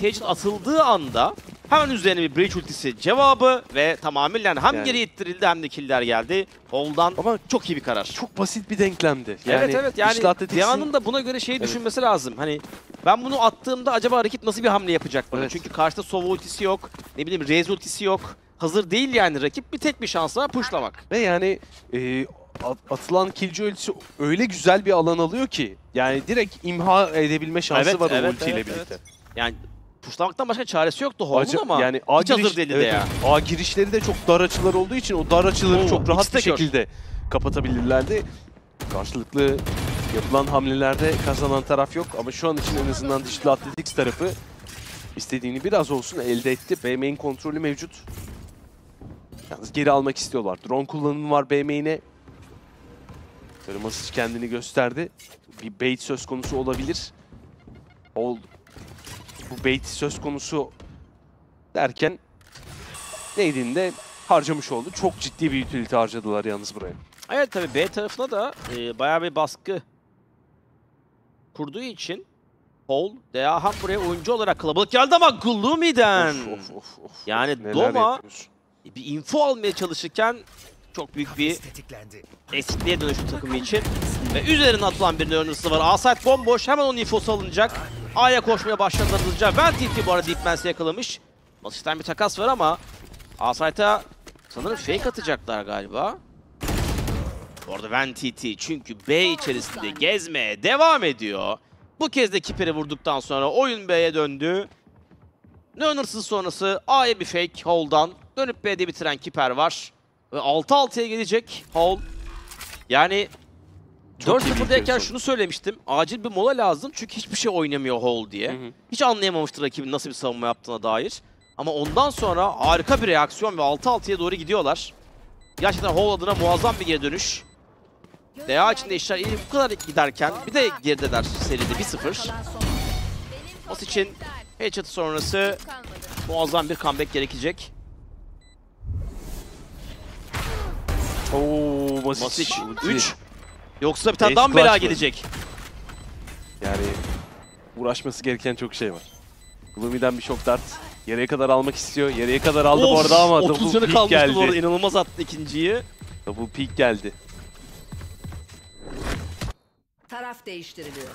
Tecrit atıldığı anda hemen üzerine bir Breach ultisi cevabı ve tamamen hem Yani- geri ittirildi hem de killer geldi. Holdan Ama çok iyi bir karar. çok basit bir denklemdi. Yani evet evet yani Dea'nın da buna göre şeyi Evet. düşünmesi lazım. Hani ben bunu attığımda acaba rakip nasıl bir hamle yapacak bana? Evet. Çünkü karşıda Sova ultisi yok, ne bileyim Raze ultisi yok. Hazır değil yani rakip. Bir tek bir şans var pushlamak. Ve yani e, at- atılan killjoy ultisi öyle güzel bir alan alıyor ki yani direkt imha edebilme şansı Evet, var evet, o ultiyle evet, birlikte. evet. Yani pushlamaktan başka çaresi yoktu Acı- ama yani A hiç hazır giriş- değildi evet, de ya. A girişleri de çok dar açılar olduğu için o dar açıları Oo, çok rahat bir şekilde kapatabilirlerdi. Karşılıklı yapılan hamlelerde kazanan taraf yok ama şu an için en azından Digital Athletics tarafı istediğini biraz olsun elde etti. BM'in kontrolü mevcut. Yalnız geri almak istiyorlar. Drone kullanımı var BM'ine. Masic kendini gösterdi. Bir bait söz konusu olabilir. Ol, bu bait söz konusu derken Nade'ini de harcamış oldu. Çok ciddi bir utility harcadılar yalnız buraya. Evet tabii B tarafına da e, bayağı bir baskı kurduğu için Paul, Dea hem buraya oyuncu olarak kalabalık geldi ama Glumi'den. Of, of, of, of. Yani Neler Doma yapıyoruz. Bir info almaya çalışırken çok büyük bir eksikliğe dönüştü takımı için. Ve üzerine atılan bir Learners'ı var. A-site bomboş. Hemen onun infosu alınacak. A'ya koşmaya başladılar hızlıca. Ventiti bu arada Deep Mance'i yakalamış. Basıştan bir takas var ama A-site'a sanırım fake atacaklar galiba. Orada Ventiti çünkü B içerisinde gezmeye devam ediyor. Bu kez de Kiper'i vurduktan sonra oyun B'ye döndü. Learners'ın sonrası A'ya bir fake Hall'dan. Dönüp B'de bitiren Kiper var. Ve 6-6'ya gelecek Hall. Yani Çok iyi bir 4-0'dayken kere şunu söylemiştim. Acil bir mola lazım çünkü hiçbir şey oynamıyor Hall diye. Hı hı. Hiç anlayamamıştı rakibin nasıl bir savunma yaptığına dair. Ama ondan sonra harika bir reaksiyon ve 6-6'ya doğru gidiyorlar. Gerçekten Hall adına muazzam bir geri dönüş. DA içinde işler iyi bu kadar giderken bir de gerideler seride 1-0. Os için headshot sonrası muazzam bir comeback gerekecek. Oo, ulti. 3. Yoksa bir tane daha mı bela gelecek? Yani uğraşması gereken çok şey var. Gloommy'den bir şok dart. Yarıya kadar almak istiyor. Yarıya kadar aldı bu Of, arada ama 30 double canı peak kalmıştı geldi. bu arada. İnanılmaz attı ikinciyi. Double peak geldi. Taraf değiştiriliyor.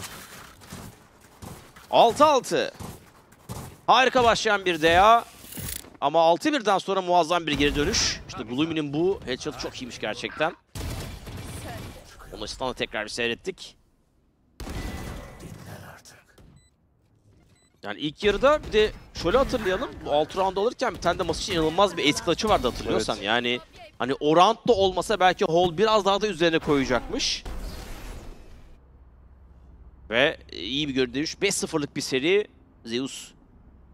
6-6. Harika başlayan bir DA. Ama 6-1'den sonra muazzam bir geri dönüş. İşte Glumi'nin bu headshot'ı çok iyiymiş gerçekten. Onu da tekrar bir seyrettik. Yani ilk yarıda bir de şöyle hatırlayalım. Bu 6 round alırken bir tane de Masic'in inanılmaz bir ace clutch'ı vardı hatırlıyorsan. Evet. Yani hani o roundda olmasa belki Hall biraz daha da üzerine koyacakmış. Ve iyi bir dönüş. 5-0'lık bir seri. Zeus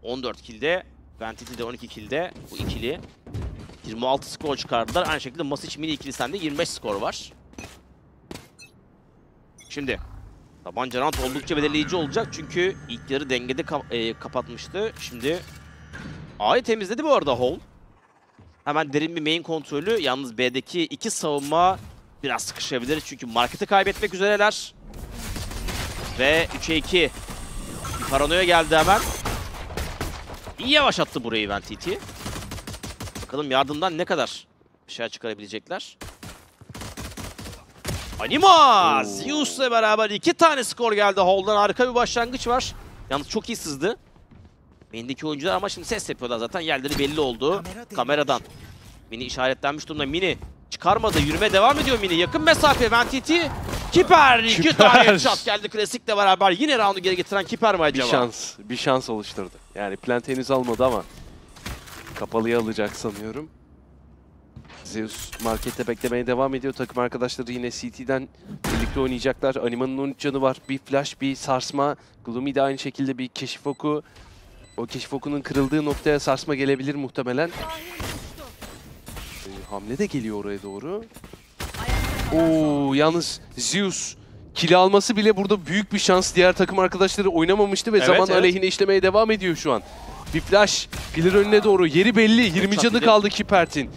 14 kilde. Ventity de 12 kilde. Bu ikili. 26 skor çıkardılar. Aynı şekilde Masic mini ikilisinden de 25 skor var. Şimdi tabanca round oldukça belirleyici olacak çünkü ilk yarı dengede ka- e, kapatmıştı. Şimdi A'yı temizledi bu arada Hall. Hemen derin bir main kontrolü. Yalnız B'deki iki savunma biraz sıkışabilir çünkü marketi kaybetmek üzereler. Ve 3'e 2. Bir paranoya geldi hemen. İyi yavaşlattı burayı Ventity. Bakalım yardımdan ne kadar bir şey çıkarabilecekler. Anima! Zeus'la beraber iki tane skor geldi. Hall'dan harika bir başlangıç var. Yalnız çok iyi sızdı. Main'deki oyuncular ama şimdi ses yapıyorlar zaten. Yerleri belli oldu. Kameradan. Mini işaretlenmiş durumda. Mini çıkarmadı. Yürüme devam ediyor Mini. Yakın mesafe. Ventity. Kiper. iki Kiper. tane shot geldi klasikle beraber. Yine roundu geri getiren Kiper mi Bir acaba? şans, bir şans oluşturdu. Yani plant henüz almadı ama kapalıya alacak sanıyorum. Zeus markette beklemeye devam ediyor. Takım arkadaşları yine CT'den birlikte oynayacaklar. Anima'nın 13 canı var. Bir flash, bir sarsma. Gloomy de aynı şekilde bir keşif oku. O keşif okunun kırıldığı noktaya sarsma gelebilir muhtemelen. Ee, hamle de geliyor oraya doğru. Oo, yalnız Zeus kili alması bile burada büyük bir şans. Diğer takım arkadaşları oynamamıştı ve Evet, zaman evet. aleyhine işlemeye devam ediyor şu an. Bir flash, pilir önüne doğru. Yeri belli. 20 canı kaldı Kipert'in.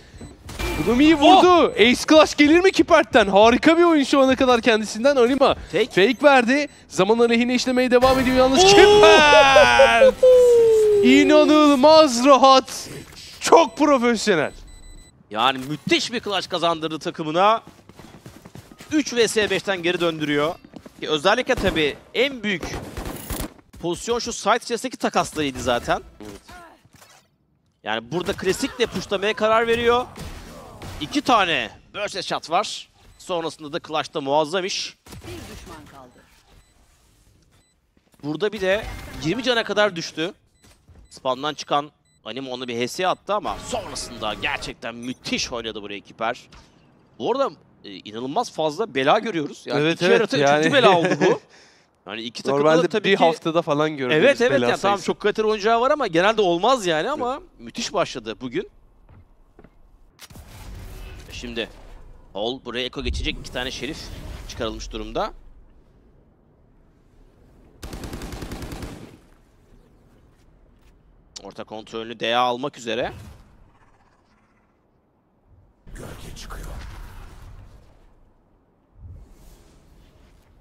Glumi'yi vurdu. Ace Clash gelir mi Kipert'ten? Harika bir oyun şu ana kadar kendisinden. Anima Fake. fake verdi. Zaman aleyhine işlemeye devam ediyor yalnız Kipert. İnanılmaz rahat. Çok profesyonel. Yani müthiş bir clutch kazandırdı takımına. 3 vs 5'ten geri döndürüyor. Ki özellikle tabii en büyük pozisyon şu side içerisindeki takaslarıydı zaten. Yani burada klasikle puşlamaya karar veriyor. İki tane burst shot var. Sonrasında da clutch'ta muazzam iş. Bir düşman kaldı. Burada bir de 20 cana kadar düştü. Spawn'dan çıkan Anime onu bir HS attı ama sonrasında gerçekten müthiş oynadı buraya Kiper. Bu arada e, inanılmaz fazla bela görüyoruz. Yani Evet, iki evet, yarata yani- üçüncü bela oldu bu. Yani iki takımda da Normalde tabii bir ki... haftada falan gördüğümüz Evet evet yani tamam çok kaliteli oyuncağı var ama genelde olmaz yani ama müthiş başladı bugün. Şimdi Hall buraya Eko geçecek iki tane şerif çıkarılmış durumda. Orta kontrolünü DA almak üzere.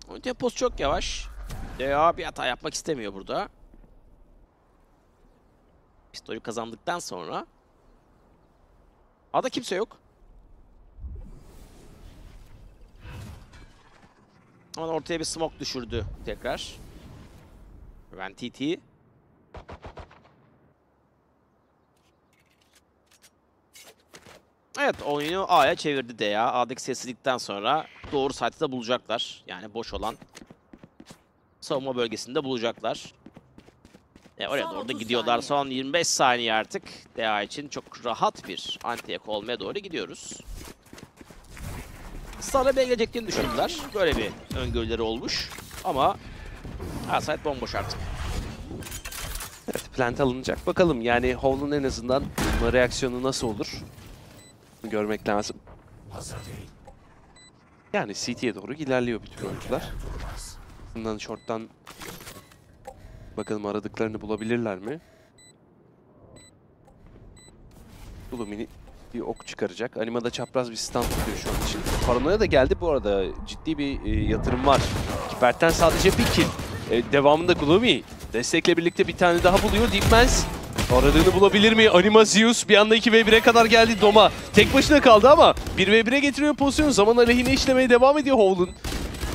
Oyun temposu çok yavaş. DA bir hata yapmak istemiyor burada. Pistolü kazandıktan sonra A'da kimse yok. Ama ortaya bir smoke düşürdü tekrar. Ventiti. Evet oyunu A'ya çevirdi de. A'daki sessizlikten sonra doğru site'da bulacaklar. Yani boş olan savunma bölgesinde bulacaklar. E oraya Son doğru da 30 gidiyorlar. saniye. Son 25 saniye artık. DA için çok rahat bir anti olmaya doğru gidiyoruz. Sana geleceklerini düşündüler. Böyle bir öngörüleri olmuş. Ama Alside bomboş artık. Evet plant alınacak. Bakalım yani Hall'un en azından buna reaksiyonu nasıl olur? Görmek lazım. Yani CT'ye doğru ilerliyor bütün oyuncular. Bundan short'tan bakalım aradıklarını bulabilirler mi? Blumini bir ok çıkaracak. Anima'da çapraz bir stand tutuyor şu an için. Paranoya da geldi bu arada. Ciddi bir e, yatırım var. Kipert'ten sadece bir kill. E, devamında Gloomy destekle birlikte bir tane daha buluyor. Deepmans aradığını bulabilir mi? Anima Zeus bir anda 2v1'e kadar geldi Doma. Tek başına kaldı ama 1v1'e getiriyor pozisyonu. Zaman aleyhine işlemeye devam ediyor Howl'un.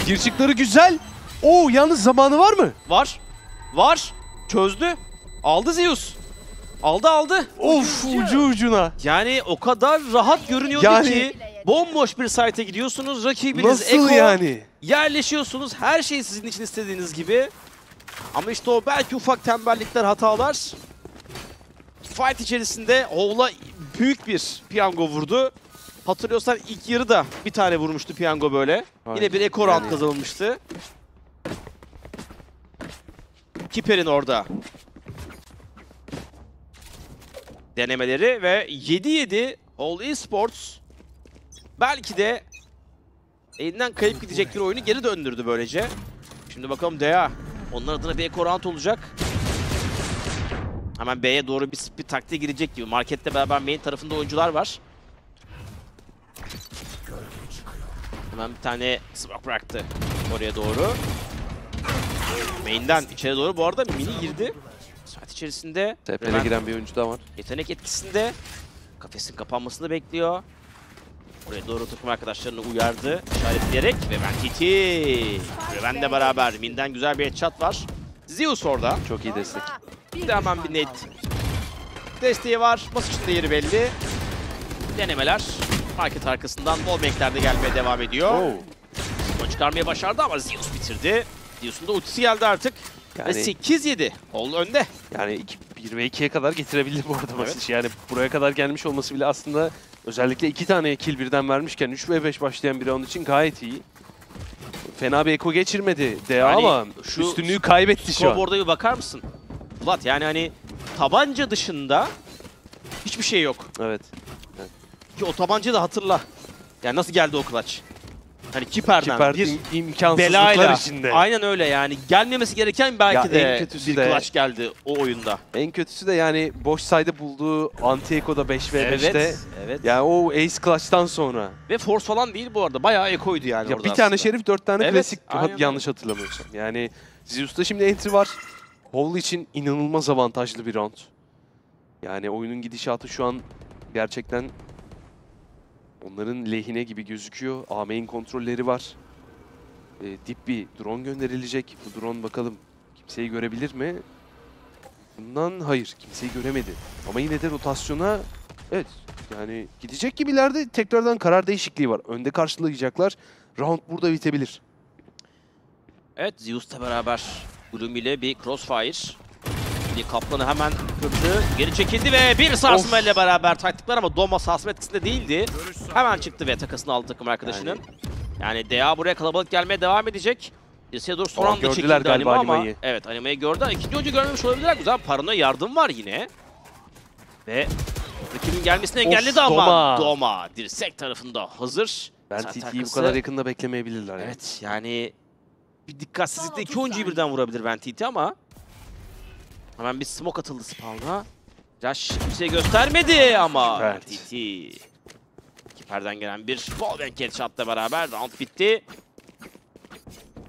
Girçikleri güzel. Oo yalnız zamanı var mı? Var. Var. Çözdü. Aldı Zeus. Aldı aldı. Of ucu ucuna. Yani o kadar rahat görünüyordu Yani- ki bomboş bir site'e gidiyorsunuz. Rakibiniz Nasıl Eko. yani? Yerleşiyorsunuz. Her şey sizin için istediğiniz gibi. Ama işte o belki ufak tembellikler, hatalar. Fight içerisinde Oğla büyük bir piyango vurdu. Hatırlıyorsan ilk yarıda bir tane vurmuştu piyango böyle. Yine bir Eko round kazanılmıştı. Kiper'in orada denemeleri ve 7-7 All Esports belki de elinden kayıp gidecek bir oyunu geri döndürdü böylece. Şimdi bakalım Dea. Onun adına bir Eko round olacak. Hemen B'ye doğru bir, bir taktiğe girecek gibi. Markette beraber main tarafında oyuncular var. Hemen bir tane smoke bıraktı oraya doğru. Main'den içeri doğru. Bu arada mini girdi. Saat içerisinde. Hemen giren bir oyuncu da var. Yetenek etkisinde. Kafesin kapanmasını bekliyor. Oraya doğru takım arkadaşlarını uyardı. işaretleyerek ve ben TT. Reven de beraber. Min'den güzel bir headshot var. Zeus orada. Çok iyi destek. Bir de hemen bir net. Desteği var. Basışın da yeri belli. Denemeler. Market arkasından wallbankler de gelmeye devam ediyor. Onu çıkarmaya başardı ama Zeus bitirdi. Zeus'un da ultisi geldi artık. Ve Yani- 8-7. Ol önde. Yani 2, 1 ve 2'ye kadar getirebilir bu arada Evet. Masic. Yani buraya kadar gelmiş olması bile aslında özellikle iki tane kill birden vermişken 3 ve 5 başlayan bir round için gayet iyi. Fena bir eko geçirmedi DA Yani ama şu üstünlüğü kaybetti şu an. Scoreboard'a bir bakar mısın? Vlad yani hani tabanca dışında hiçbir şey yok. Evet. Ki o tabancayı da hatırla. Yani nasıl geldi o clutch? Hani Kiper'den Kiper bir im- imkansızlıklar belayla. içinde. Aynen öyle yani. Gelmemesi gereken belki Ya en de kötüsü bir de- clutch geldi o oyunda. En kötüsü de yani boş sayda bulduğu anti eko'da 5 ve Evet, 5'te. evet. Yani o ace clutch'tan sonra. Ve force falan değil bu arada. Bayağı ekoydu yani Ya orada bir tane aslında. şerif dört tane Evet, klasik aynen yanlış hatırlamıyorsam. Yani Zeus'ta şimdi entry var. Howl için inanılmaz avantajlı bir round. Yani oyunun gidişatı şu an gerçekten onların lehine gibi gözüküyor. A main kontrolleri var. Ee, dip bir drone gönderilecek. Bu drone bakalım kimseyi görebilir mi? Bundan hayır kimseyi göremedi. Ama yine de rotasyona evet yani gidecek gibilerde tekrardan karar değişikliği var. Önde karşılayacaklar. Round burada bitebilir. Evet Zeus'la beraber Gloom ile bir crossfire. Bir kaplanı hemen kırdı. Geri çekildi ve bir sarsma ile beraber taktıklar ama Doma sarsma etkisinde değildi. Hemen çıktı ve takasını aldı takım arkadaşının. Yani DA buraya kalabalık gelmeye devam edecek. Isildur son anda gördüler çekildi galiba anime ama animayı. evet animayı gördü. İkinci oyuncu görmemiş olabilirler. Güzel paranoya yardım var yine. Ve rakibin gelmesini engelledi ama Doma. Doma dirsek tarafında hazır. Ben TT'yi bu kadar yakında beklemeyebilirler. yani. Evet yani bir dikkatsizlikle iki oyuncuyu birden vurabilir Ben TT ama hemen bir smoke atıldı spawn'a. Rush kimseye göstermedi ama Evet. TT. Kiper'den gelen bir wallbang headshot'la beraber round bitti.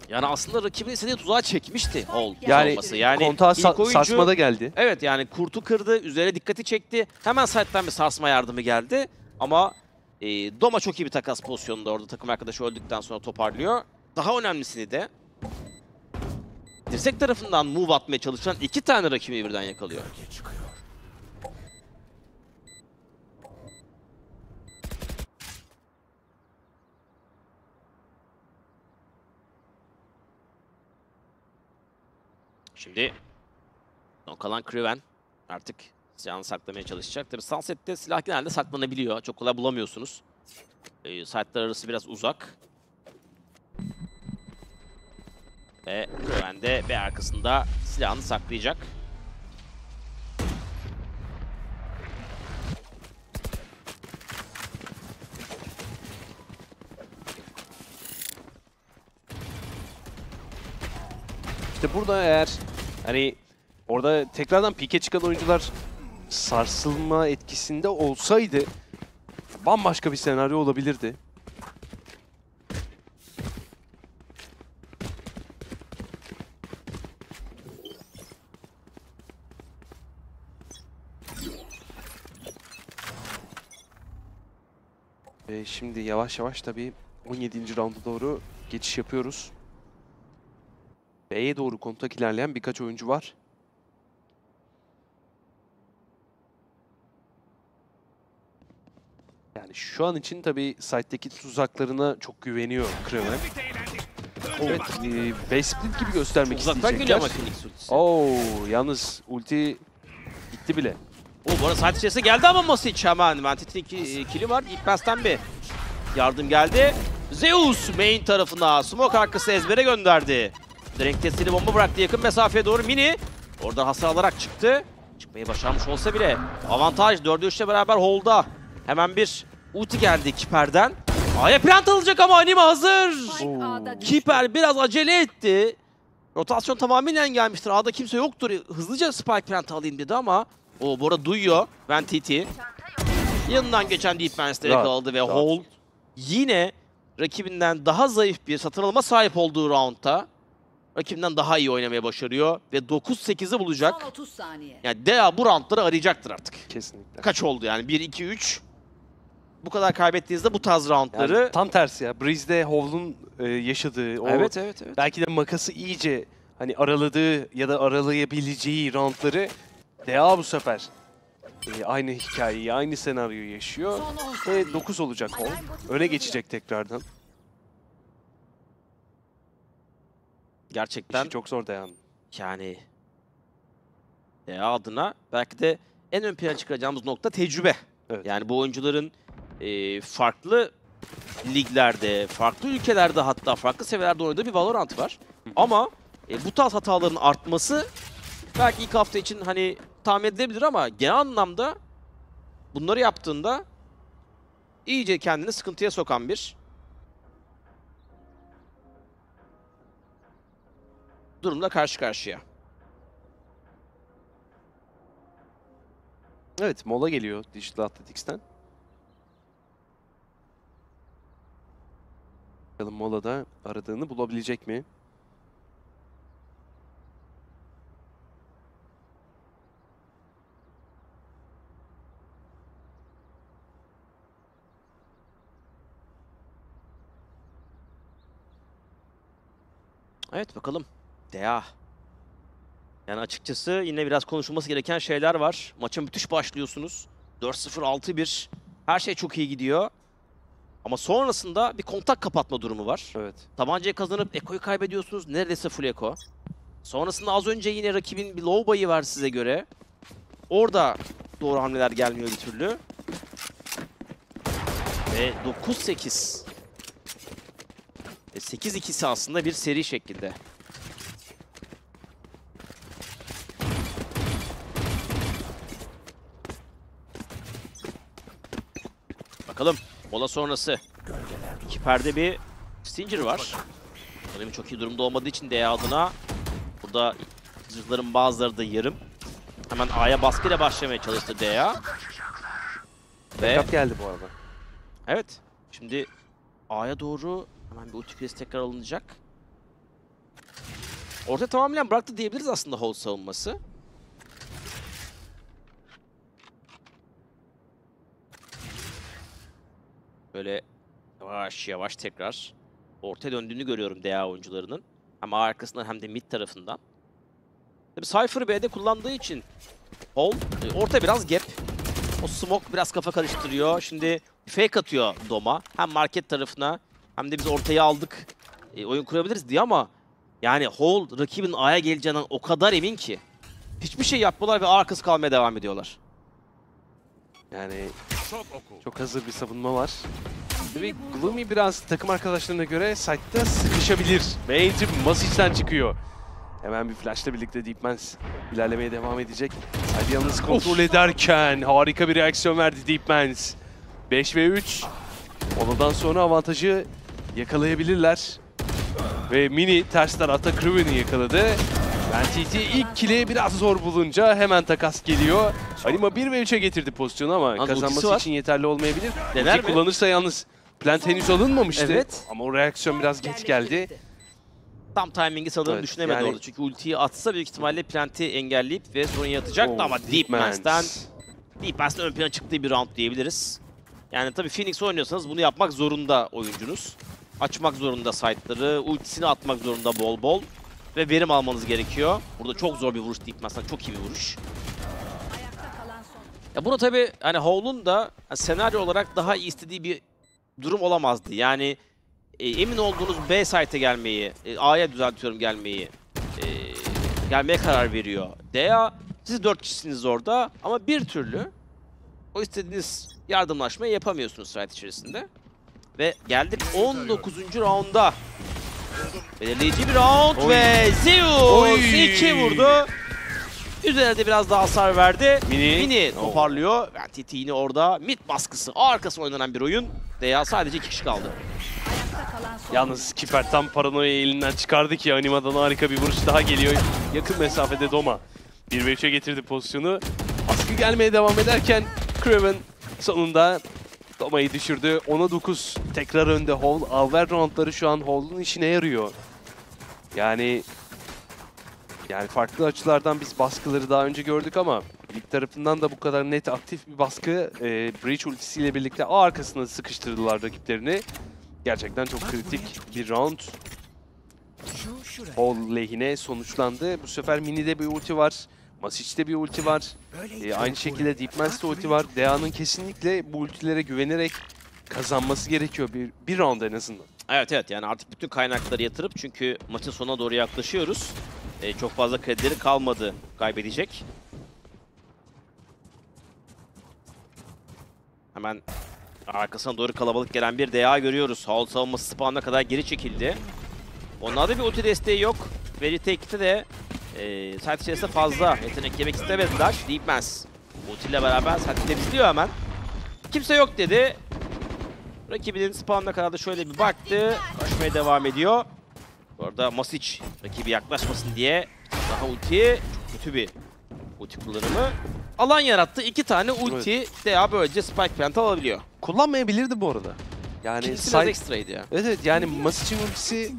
Yani aslında rakibin istediği tuzağa çekmişti Hall Yani savunması. Yani kontağa ilk sa- oyuncu- sarsmada geldi. Evet yani kurtu kırdı, üzerine dikkati çekti. Hemen side'den bir sarsma yardımı geldi. Ama e, Doma çok iyi bir takas pozisyonunda orada takım arkadaşı öldükten sonra toparlıyor. Daha önemlisini de dirsek tarafından move atmaya çalışan iki tane rakibi birden yakalıyor. Şimdi son kalan Kraven artık silahını saklamaya çalışacak. Tabi Sunset'te silah genelde saklanabiliyor. Çok kolay bulamıyorsunuz. E, site'lar arası biraz uzak. Ve Kraven de B arkasında silahını saklayacak. İşte burada eğer hani orada tekrardan pike çıkan oyuncular sarsılma etkisinde olsaydı bambaşka bir senaryo olabilirdi. Ve şimdi yavaş yavaş tabii 17. rounda doğru geçiş yapıyoruz. B'ye doğru kontak ilerleyen birkaç oyuncu var. Yani şu an için tabii site'deki tuzaklarına çok güveniyor Kraven. Evet, e, B split gibi göstermek Uzaktan isteyecekler. geliyor ama Phoenix ultisi. Oo, yalnız ulti gitti bile. O bu arada saat içerisinde geldi ama Masic hemen. Mantit'in iki kili var. İlk bir yardım geldi. Zeus main tarafına smoke arkası ezbere gönderdi. Direkt testini bomba bıraktı yakın mesafeye doğru Mini. Orada hasar alarak çıktı. Çıkmayı başarmış olsa bile avantaj 4'e 3'le beraber hold'a. Hemen bir ulti geldi Kiper'den. A'ya plant alacak ama anime hazır. Kiper biraz acele etti. Rotasyon tamamen gelmiştir. A'da kimse yoktur. Hızlıca spike plant alayım dedi ama o Bora duyuyor. Ben TT. Yanından geçen Deep Rahat, yakaladı ve rahat. Hole yine rakibinden daha zayıf bir satın alma sahip olduğu roundda rakibinden daha iyi oynamaya başarıyor ve 9-8'i bulacak. Son 30 saniye. Yani DA bu roundları arayacaktır artık. Kesinlikle. Kaç oldu yani? 1 2 3. Bu kadar kaybettiğinizde bu tarz roundları Yani tam tersi ya. Breeze'de Hovl'un e, yaşadığı o Evet, evet, evet. belki de makası iyice hani araladığı ya da aralayabileceği roundları DA bu sefer e, aynı hikayeyi, aynı senaryoyu yaşıyor. Ve 9 olacak Hol. Öne geçecek tekrardan. gerçekten İşi çok zor dayan. yani DA adına belki de en ön plana çıkaracağımız nokta tecrübe. Evet. Yani bu oyuncuların e, farklı liglerde, farklı ülkelerde hatta farklı seviyelerde oynadığı bir Valorant var. Ama e, bu tarz hataların artması belki ilk hafta için hani tahmin edilebilir ama genel anlamda bunları yaptığında iyice kendini sıkıntıya sokan bir durumla karşı karşıya. Evet mola geliyor Digital Athletics'ten. Bakalım molada aradığını bulabilecek mi? Evet bakalım. Dea. Yani açıkçası yine biraz konuşulması gereken şeyler var. Maça müthiş başlıyorsunuz. 4-0, 6-1. Her şey çok iyi gidiyor. Ama sonrasında bir kontak kapatma durumu var. Evet. Tabancayı kazanıp Eko'yu kaybediyorsunuz. Neredeyse full Eko. Sonrasında az önce yine rakibin bir low bayı var size göre. Orada doğru hamleler gelmiyor bir türlü. Ve 9-8. Ve 8-2'si aslında bir seri şeklinde. Bakalım mola sonrası. İki perde bir Stinger var. Sanırım çok iyi durumda olmadığı için D adına burada zırhların bazıları da yarım. Hemen A'ya baskıyla başlamaya çalıştı DA. Ve Backup geldi bu arada. evet şimdi A'ya doğru hemen bir ulti küresi tekrar alınacak. Orta tamamen bıraktı diyebiliriz aslında hold savunması. Böyle yavaş yavaş tekrar ortaya döndüğünü görüyorum DA oyuncularının. Hem arkasından hem de mid tarafından. Tabii Cypher'ı B'de kullandığı için Hall e, orta biraz gap. O smoke biraz kafa karıştırıyor. Şimdi fake atıyor Doma. Hem market tarafına hem de biz ortaya aldık. E, oyun kurabiliriz diye ama yani Hall rakibin A'ya geleceğinden o kadar emin ki. Hiçbir şey yapmıyorlar ve arkası kalmaya devam ediyorlar. Yani çok hazır bir savunma var. Tabii Gloomy biraz takım arkadaşlarına göre site'da sıkışabilir. Ve Entry Masic'den çıkıyor. Hemen bir flashla birlikte Deepmans ilerlemeye devam edecek. Side yalnız kontrol ederken harika bir reaksiyon verdi Deepmans. 5 ve 3. Ondan sonra avantajı yakalayabilirler. Ve Mini ters tarafta Cruven'i yakaladı. Ben TT ilk kili biraz zor bulunca hemen takas geliyor. Anima 1 ve 3'e getirdi pozisyonu ama ultisi kazanması için yeterli olmayabilir. Dener kullanırsa yalnız plant henüz alınmamıştı. Evet. Ama o reaksiyon biraz geç geldi. Tam timingi sanırım Evet, düşünemedi yani- orada. Çünkü ultiyi atsa büyük ihtimalle planti engelleyip ve sorun yaratacaktı Oh, ama Deep Mans. Mans'ten Deep Mans'ten ön plana çıktığı bir round diyebiliriz. Yani tabii Phoenix oynuyorsanız bunu yapmak zorunda oyuncunuz. Açmak zorunda site'ları, ultisini atmak zorunda bol bol. ve verim almanız gerekiyor. Burada çok zor bir vuruş değil. Mesela çok iyi bir vuruş. Ya bunu tabii hani Howl'un da hani senaryo olarak daha iyi istediği bir durum olamazdı. Yani e, emin olduğunuz B site'e gelmeyi, e, A'ya düzeltiyorum gelmeyi, e, gelmeye karar veriyor. DA siz dört kişisiniz orada ama bir türlü o istediğiniz yardımlaşmayı yapamıyorsunuz site içerisinde. Ve geldik 19. rounda. Belirleyici bir round Oy. ve Zeus Oy. 2 vurdu. Üzerinde biraz daha hasar verdi. Mini. Mini toparlıyor. Ben TT yine orada. Mid baskısı arkası oynanan bir oyun. DA sadece iki kişi kaldı. Yalnız Kiper tam paranoya elinden çıkardı ki animadan harika bir vuruş daha geliyor. Yakın mesafede Doma. 1 ve 3'e getirdi pozisyonu. Baskı gelmeye devam ederken Kraven sonunda Doma'yı düşürdü. 10'a 9 tekrar önde Hall. Alver roundları şu an Hall'un işine yarıyor. Yani yani farklı açılardan biz baskıları daha önce gördük ama lig tarafından da bu kadar net aktif bir baskı e, Breach ultisiyle birlikte A arkasına sıkıştırdılar rakiplerini. Gerçekten çok kritik bir round. Hall lehine sonuçlandı. Bu sefer Mini'de bir ulti var. Masic'te bir ulti var. E, aynı şekilde Deepman's'te ulti var. DA'nın kesinlikle bu ultilere güvenerek kazanması gerekiyor bir, bir round en azından. Evet evet yani artık bütün kaynakları yatırıp çünkü maçın sonuna doğru yaklaşıyoruz. Ee, çok fazla kredileri kalmadı kaybedecek. Hemen arkasına doğru kalabalık gelen bir DA görüyoruz. Hall savunması spawn'a kadar geri çekildi. Onlarda bir ulti desteği yok. Ve de e, site içerisinde fazla yetenek yemek istemediler. Deepmans ulti ile beraber site temizliyor hemen. Kimse yok dedi. Rakibinin spawn'ına kadar da şöyle bir baktı. Koşmaya devam ediyor. Bu arada Masic rakibi yaklaşmasın diye daha ulti çok kötü bir ulti kullanımı. Alan yarattı. iki tane ulti DA böylece Spike Plant alabiliyor. Kullanmayabilirdi bu arada. Yani İkincisi biraz ekstraydı ya. Evet evet yani Masic'in ultisi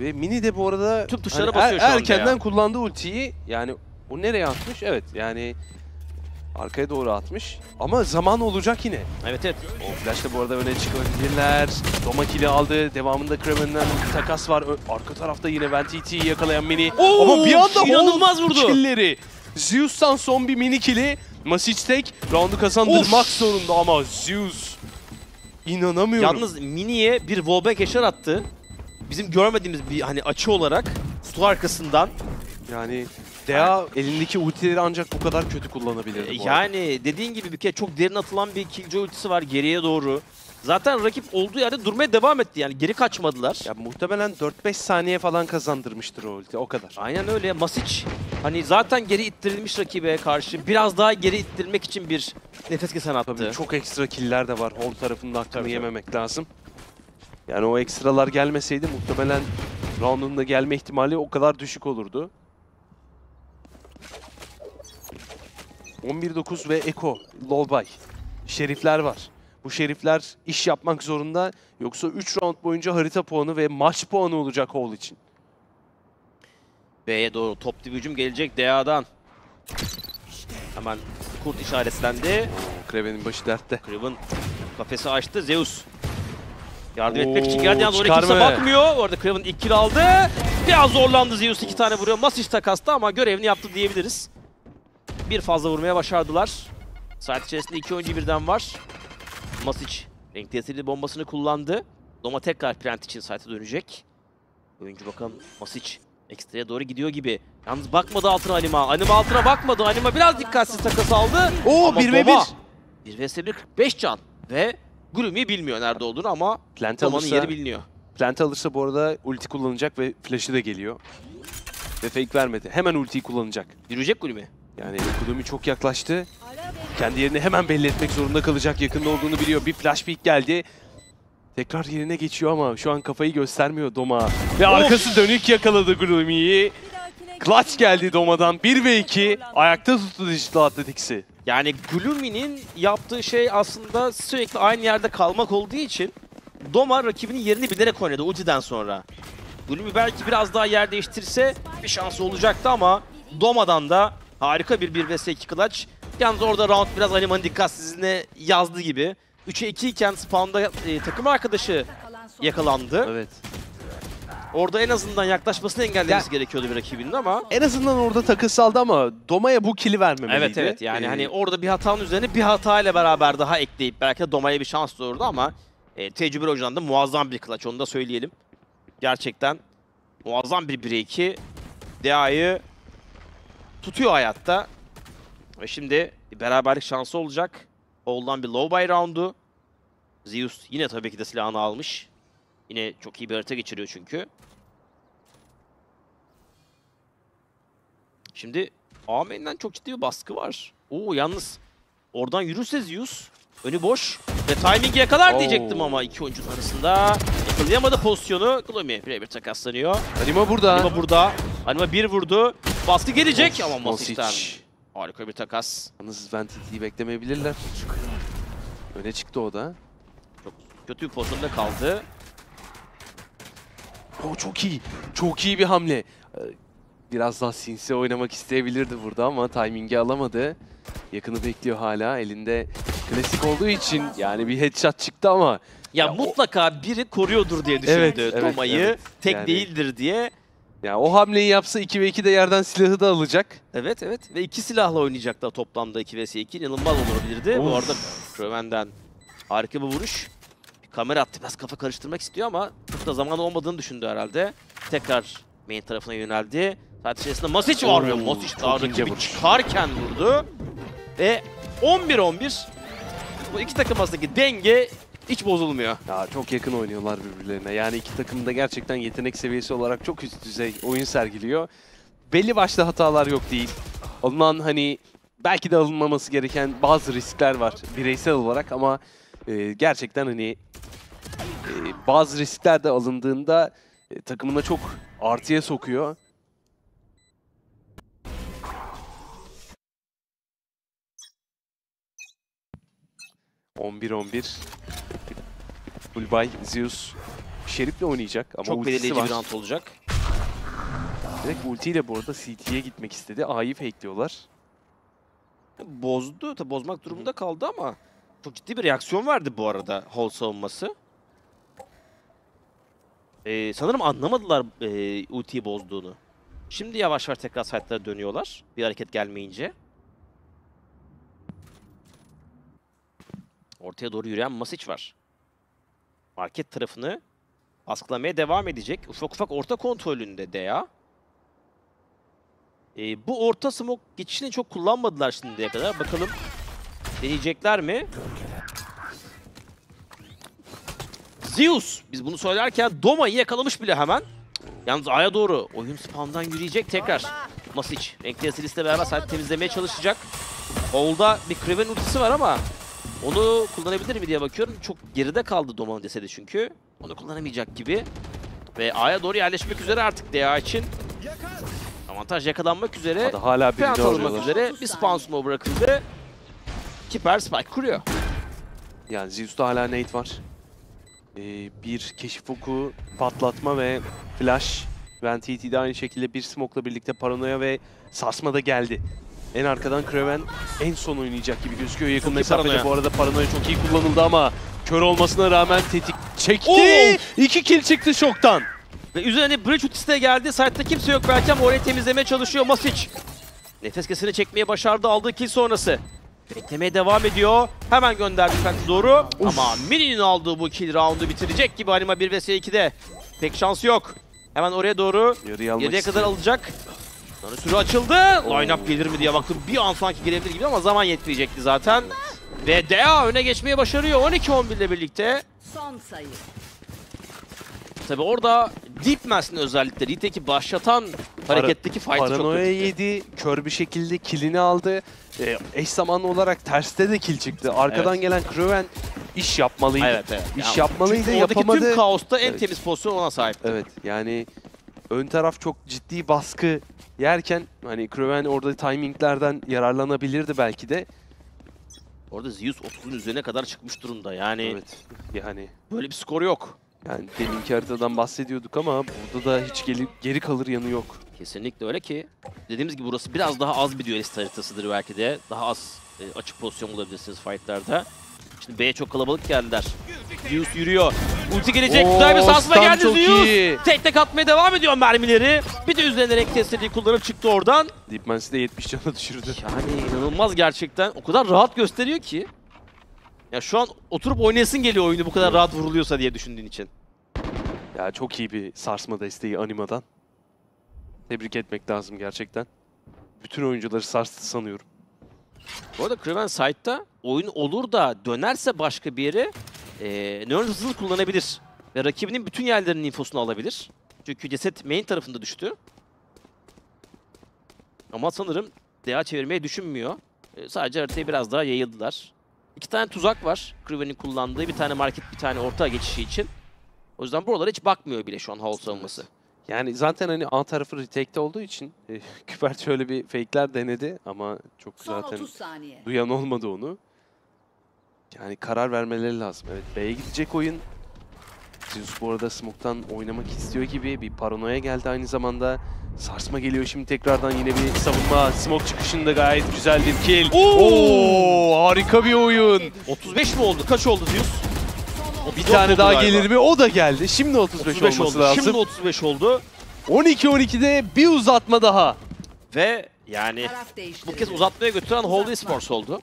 ve Mini de bu arada Tüm tuşlara hani basıyor şu anda erkenden ya. kullandığı ultiyi yani o nereye atmış? Evet yani arkaya doğru atmış ama zaman olacak yine. Evet evet. O flash'ta bu arada öne çıkabilirler. Doma kill'i aldı. Devamında Kremen'den takas var. Ö- Arka tarafta yine Ventiti'yi yakalayan Mini. Oo, ama bir anda inanılmaz vurdu. Kill'leri. Zeus'tan son bir mini kill'i. Masic tek round'u kazandırmak zorunda ama Zeus inanamıyorum. Yalnız Mini'ye bir wallbang eşar attı. Bizim görmediğimiz bir hani açı olarak su arkasından. Yani Dea elindeki ultileri ancak bu kadar kötü kullanabilirdi bu arada. Yani dediğin gibi bir kere çok derin atılan bir killjoy ultisi var geriye doğru. Zaten rakip olduğu yerde durmaya devam etti yani geri kaçmadılar. Ya muhtemelen 4-5 saniye falan kazandırmıştır o ulti o kadar. Aynen öyle. Masic hani zaten geri ittirilmiş rakibe karşı biraz daha geri ittirmek için bir nefes kesen attı. Tabii çok ekstra killer de var. Hall tarafında hakkını yememek lazım. Yani o ekstralar gelmeseydi muhtemelen round'un da gelme ihtimali o kadar düşük olurdu. 11-9 ve Eko, Lolbay. Şerifler var. Bu şerifler iş yapmak zorunda. Yoksa 3 round boyunca harita puanı ve maç puanı olacak Hall için. B'ye doğru toplu bir hücum gelecek DA'dan. Hemen kurt işaretlendi. Kraven'in başı dertte. Kraven kafesi açtı. Zeus yardım etmek Oo, için geldi yalnız oraya kimse mı? bakmıyor. Orada Kraven ilk kill aldı. Biraz zorlandı Zeus iki tane vuruyor. Masic takasta ama görevini yaptı diyebiliriz. Bir fazla vurmaya başardılar. Saat içerisinde iki oyuncu birden var. Masic renk tesirli bombasını kullandı. Doma tekrar plant için site'e dönecek. Oyuncu bakalım Masic ekstraya doğru gidiyor gibi. Yalnız bakmadı altına Anima. Anima altına bakmadı. Anima biraz dikkatsiz takas aldı. Oo, Ama bir ve Doma, bir. 1 vs 1 45 can. Ve Gloomy bilmiyor nerede olduğunu ama Plant Doma'nın alırsa, yeri biliniyor. Plant alırsa bu arada ulti kullanacak ve flash'ı da geliyor. Ve fake vermedi. Hemen ultiyi kullanacak. Yürüyecek Gloomy. Yani Gloomy çok yaklaştı. Kendi yerini hemen belli etmek zorunda kalacak. Yakında olduğunu biliyor. Bir flash peek geldi. Tekrar yerine geçiyor ama şu an kafayı göstermiyor Doma. Ve arkası dönük yakaladı Gloomy'yi. Clutch geldi Doma'dan. 1 ve 2. Ayakta tuttu Digital Athletics'i. Yani Gloomy'nin yaptığı şey aslında sürekli aynı yerde kalmak olduğu için Doma rakibinin yerini bilerek oynadı ultiden sonra. Gloomy belki biraz daha yer değiştirse bir şansı olacaktı ama Doma'dan da harika bir 1 vs 2 clutch. Yalnız orada round biraz Anima'nın dikkatsizliğine yazdı gibi. 3'e 2 iken spawn'da e, takım arkadaşı yakalandı. Evet. Orada en azından yaklaşmasını engellemesi gerekiyordu bir rakibinin ama. En azından orada takıs aldı ama Doma'ya bu kili vermemeliydi. Evet evet yani Ee, hani orada bir hatanın üzerine bir hata ile beraber daha ekleyip belki de Doma'ya bir şans doğurdu ama e, tecrübeli oyuncudan da muazzam bir clutch onu da söyleyelim. Gerçekten muazzam bir 1-2 DA'yı tutuyor hayatta. Ve şimdi beraberlik şansı olacak. Oğuldan bir low buy roundu. Zeus yine tabii ki de silahını almış. Yine çok iyi bir harita geçiriyor çünkü. Şimdi A main'den çok ciddi bir baskı var. Oo yalnız oradan yürürse Zeus önü boş ve timing'i yakalar Oo. diyecektim ama iki oyuncunun arasında yakalayamadı pozisyonu. Gloomy birebir takaslanıyor. Anima burada. Anima burada. Anima bir vurdu. Baskı gelecek Of, ama Mosic. Masic'ten harika bir takas. Yalnız Ventity'yi beklemeyebilirler. Öne çıktı o da. Çok kötü bir pozisyonda kaldı. O çok iyi. Çok iyi bir hamle. Biraz daha sinsi oynamak isteyebilirdi burada ama timingi alamadı. Yakını bekliyor hala. Elinde klasik olduğu için yani bir headshot çıktı ama Ya, mutlaka biri koruyordur diye düşündü Evet, evet, Toma'yı. evet. Tek Yani- değildir diye. ya o hamleyi yapsa 2 ve 2 de yerden silahı da alacak. Evet evet ve iki silahla oynayacaklar toplamda 2 vs 2 inanılmaz olabilirdi. Bu Of. arada Kröven'den harika bir vuruş. Bir kamera attı biraz kafa karıştırmak istiyor ama çok da zaman olmadığını düşündü herhalde. Tekrar main tarafına yöneldi. Saat içerisinde Masic var ve Masic daha rakibi vuruş. çıkarken vurdu. Ve 11-11 bu iki takım arasındaki denge hiç bozulmuyor. Ya çok yakın oynuyorlar birbirlerine. Yani iki takım da gerçekten yetenek seviyesi olarak çok üst düzey oyun sergiliyor. Belli başlı hatalar yok değil. Alınan hani belki de alınmaması gereken bazı riskler var bireysel olarak ama e, gerçekten hani e, bazı riskler de alındığında e, takımına çok artıya sokuyor. ...11-11... Fulbay, Zeus... ...Şerif'le oynayacak ama Çok belirleyici var. bir round olacak. Direkt ultiyle bu arada CT'ye gitmek istedi. A'yı fakeliyorlar. Bozdu. Tabi bozmak durumunda kaldı ama çok ciddi bir reaksiyon verdi bu arada Hall savunması. Ee, sanırım anlamadılar e, ultiyi bozduğunu. Şimdi yavaş yavaş tekrar site'lara dönüyorlar. Bir hareket gelmeyince. Ortaya doğru yürüyen Masic var. Market tarafını baskılamaya devam edecek. Ufak ufak orta kontrolünde Dea. Ee, bu orta smoke geçişini çok kullanmadılar şimdiye kadar. Bakalım deneyecekler mi? Zeus. Biz bunu söylerken Doma'yı yakalamış bile hemen. Yalnız A'ya doğru oyun spawn'dan yürüyecek tekrar. Masic. Renkli Asilis'le beraber site temizlemeye çalışacak. Olda bir Kraven ultisi var ama onu kullanabilir mi diye bakıyorum. Çok geride kaldı Doma'nın cesedi çünkü. Onu kullanamayacak gibi. Ve A'ya doğru yerleşmek üzere artık DA için. Avantaj yakalanmak üzere. Hadi hala birini alınmak üzere. Bir spawn smoke bırakıldı. Kiper spike kuruyor. Yani Zeus'ta hala nade var. Ee, bir keşif oku, patlatma ve flash. Van TT'de aynı şekilde bir smoke'la birlikte paranoya ve sarsma da geldi. En arkadan Kraven en son oynayacak gibi gözüküyor yakın mesafede. Bu arada paranoya çok iyi kullanıldı ama kör olmasına rağmen tetik çekti. Oo! İki kill çıktı şoktan. Ve üzerine bridge ultisi de geldi. Site'de kimse yok belki ama orayı temizlemeye çalışıyor Masic. Nefes kesini çekmeye başardı aldığı kill sonrası. Beklemeye devam ediyor. Hemen gönderdi Fenty doğru. Ama Mini'nin aldığı bu kill roundu bitirecek gibi Anima 1 vs 2'de. Pek şansı yok. Hemen oraya doğru Yarıyı almak Yarıya kadar alacak. Sonra süre açıldı. Line-up gelir mi diye baktım. Bir an sanki gelebilir gibi ama zaman yetmeyecekti zaten. Ve Dea öne geçmeye başarıyor 12-11 ile birlikte. Son sayı. Tabi orada Deep Mass'in özellikle Retake'i başlatan hareketteki fight'ı çok Paranoya yedi, kör bir şekilde killini aldı. Ee, eş zamanlı olarak terste de kill çıktı. Arkadan Evet. gelen Kraven iş yapmalıydı. Evet evet. İş Yani yapmalıydı, yapamadı. tüm kaosta en Evet. temiz pozisyon ona sahip. Evet yani ön taraf çok ciddi baskı yerken hani Kraven orada timinglerden yararlanabilirdi belki de. Orada Zeus 30'un üzerine kadar çıkmış durumda. Yani Evet yani böyle bir skor yok. yani deminki haritadan bahsediyorduk ama burada da hiç geri, geri kalır yanı yok. Kesinlikle öyle ki dediğimiz gibi burası biraz daha az bir duelist haritasıdır belki de. Daha az e, açık pozisyon bulabilirsiniz fightlarda. Şimdi B'ye çok kalabalık geldiler. Zeus yürüyor. Ulti gelecek. Oo, Güzel bir sarsma stun geldi Zeus. Tek tek atmaya devam ediyor mermileri. Bir de üzerine renk testleri kullanıp çıktı oradan. Deepmancy de 70 canına düşürdü. Yani inanılmaz gerçekten. O kadar rahat gösteriyor ki. Ya şu an oturup oynayasın geliyor oyunu bu kadar rahat vuruluyorsa diye düşündüğün için. Ya çok iyi bir sarsma desteği Anima'dan. Tebrik etmek lazım gerçekten. Bütün oyuncuları sarstı sanıyorum. Bu arada Kraven side'da oyun olur da dönerse başka bir yere e, Neuron hızını kullanabilir. Ve rakibinin bütün yerlerinin infosunu alabilir. Çünkü ceset main tarafında düştü. Ama sanırım DA çevirmeyi düşünmüyor. E, sadece haritayı biraz daha yayıldılar. İki tane tuzak var. Kraven'in kullandığı bir tane market bir tane orta geçişi için. O yüzden buralara hiç bakmıyor bile şu an Howl savunması. Yani zaten hani A tarafı retake'de olduğu için e, Kübert şöyle bir fake'ler denedi ama çok Son zaten 30 saniye. duyan olmadı onu. Yani karar vermeleri lazım. Evet B'ye gidecek oyun. Zeus bu arada Smoke'tan oynamak istiyor gibi bir paranoya geldi aynı zamanda. Sarsma geliyor şimdi tekrardan yine bir savunma. Smoke çıkışında gayet güzel bir kill. Oo, harika bir oyun. 35 mi oldu? Kaç oldu Zeus? Bir 34 tane daha galiba. gelir mi? O da geldi. Şimdi 35, 35 olması oldu. lazım. Şimdi 35 oldu. 12-12'de bir uzatma daha. Ve yani bu kez uzatmaya götüren Holy Sports oldu.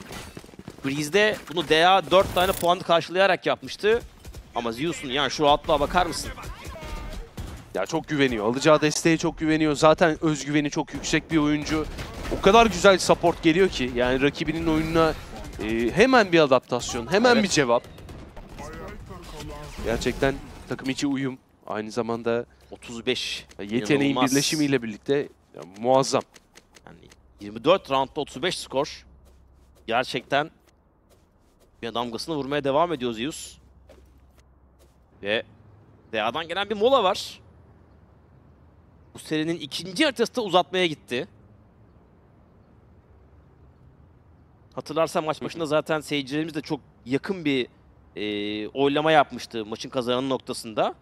Breeze'de bunu DA 4 tane puan karşılayarak yapmıştı. Ama Zeus'un yani şu rahatlığa bakar mısın? Ya çok güveniyor. Alacağı desteğe çok güveniyor. Zaten özgüveni çok yüksek bir oyuncu. O kadar güzel support geliyor ki yani rakibinin oyununa e, hemen bir adaptasyon, hemen Evet. bir cevap. Gerçekten takım içi uyum. Aynı zamanda 35. yeteneğin İnanılmaz. birleşimiyle birlikte ya, muazzam. Yani 24 roundda 35 skor. Gerçekten bir damgasını vurmaya devam ediyor Zeus. Ve DA'dan gelen bir mola var. Bu serinin ikinci haritası da uzatmaya gitti. Hatırlarsan maç başında zaten seyircilerimiz de çok yakın bir e, oylama yapmıştı maçın kazanan noktasında.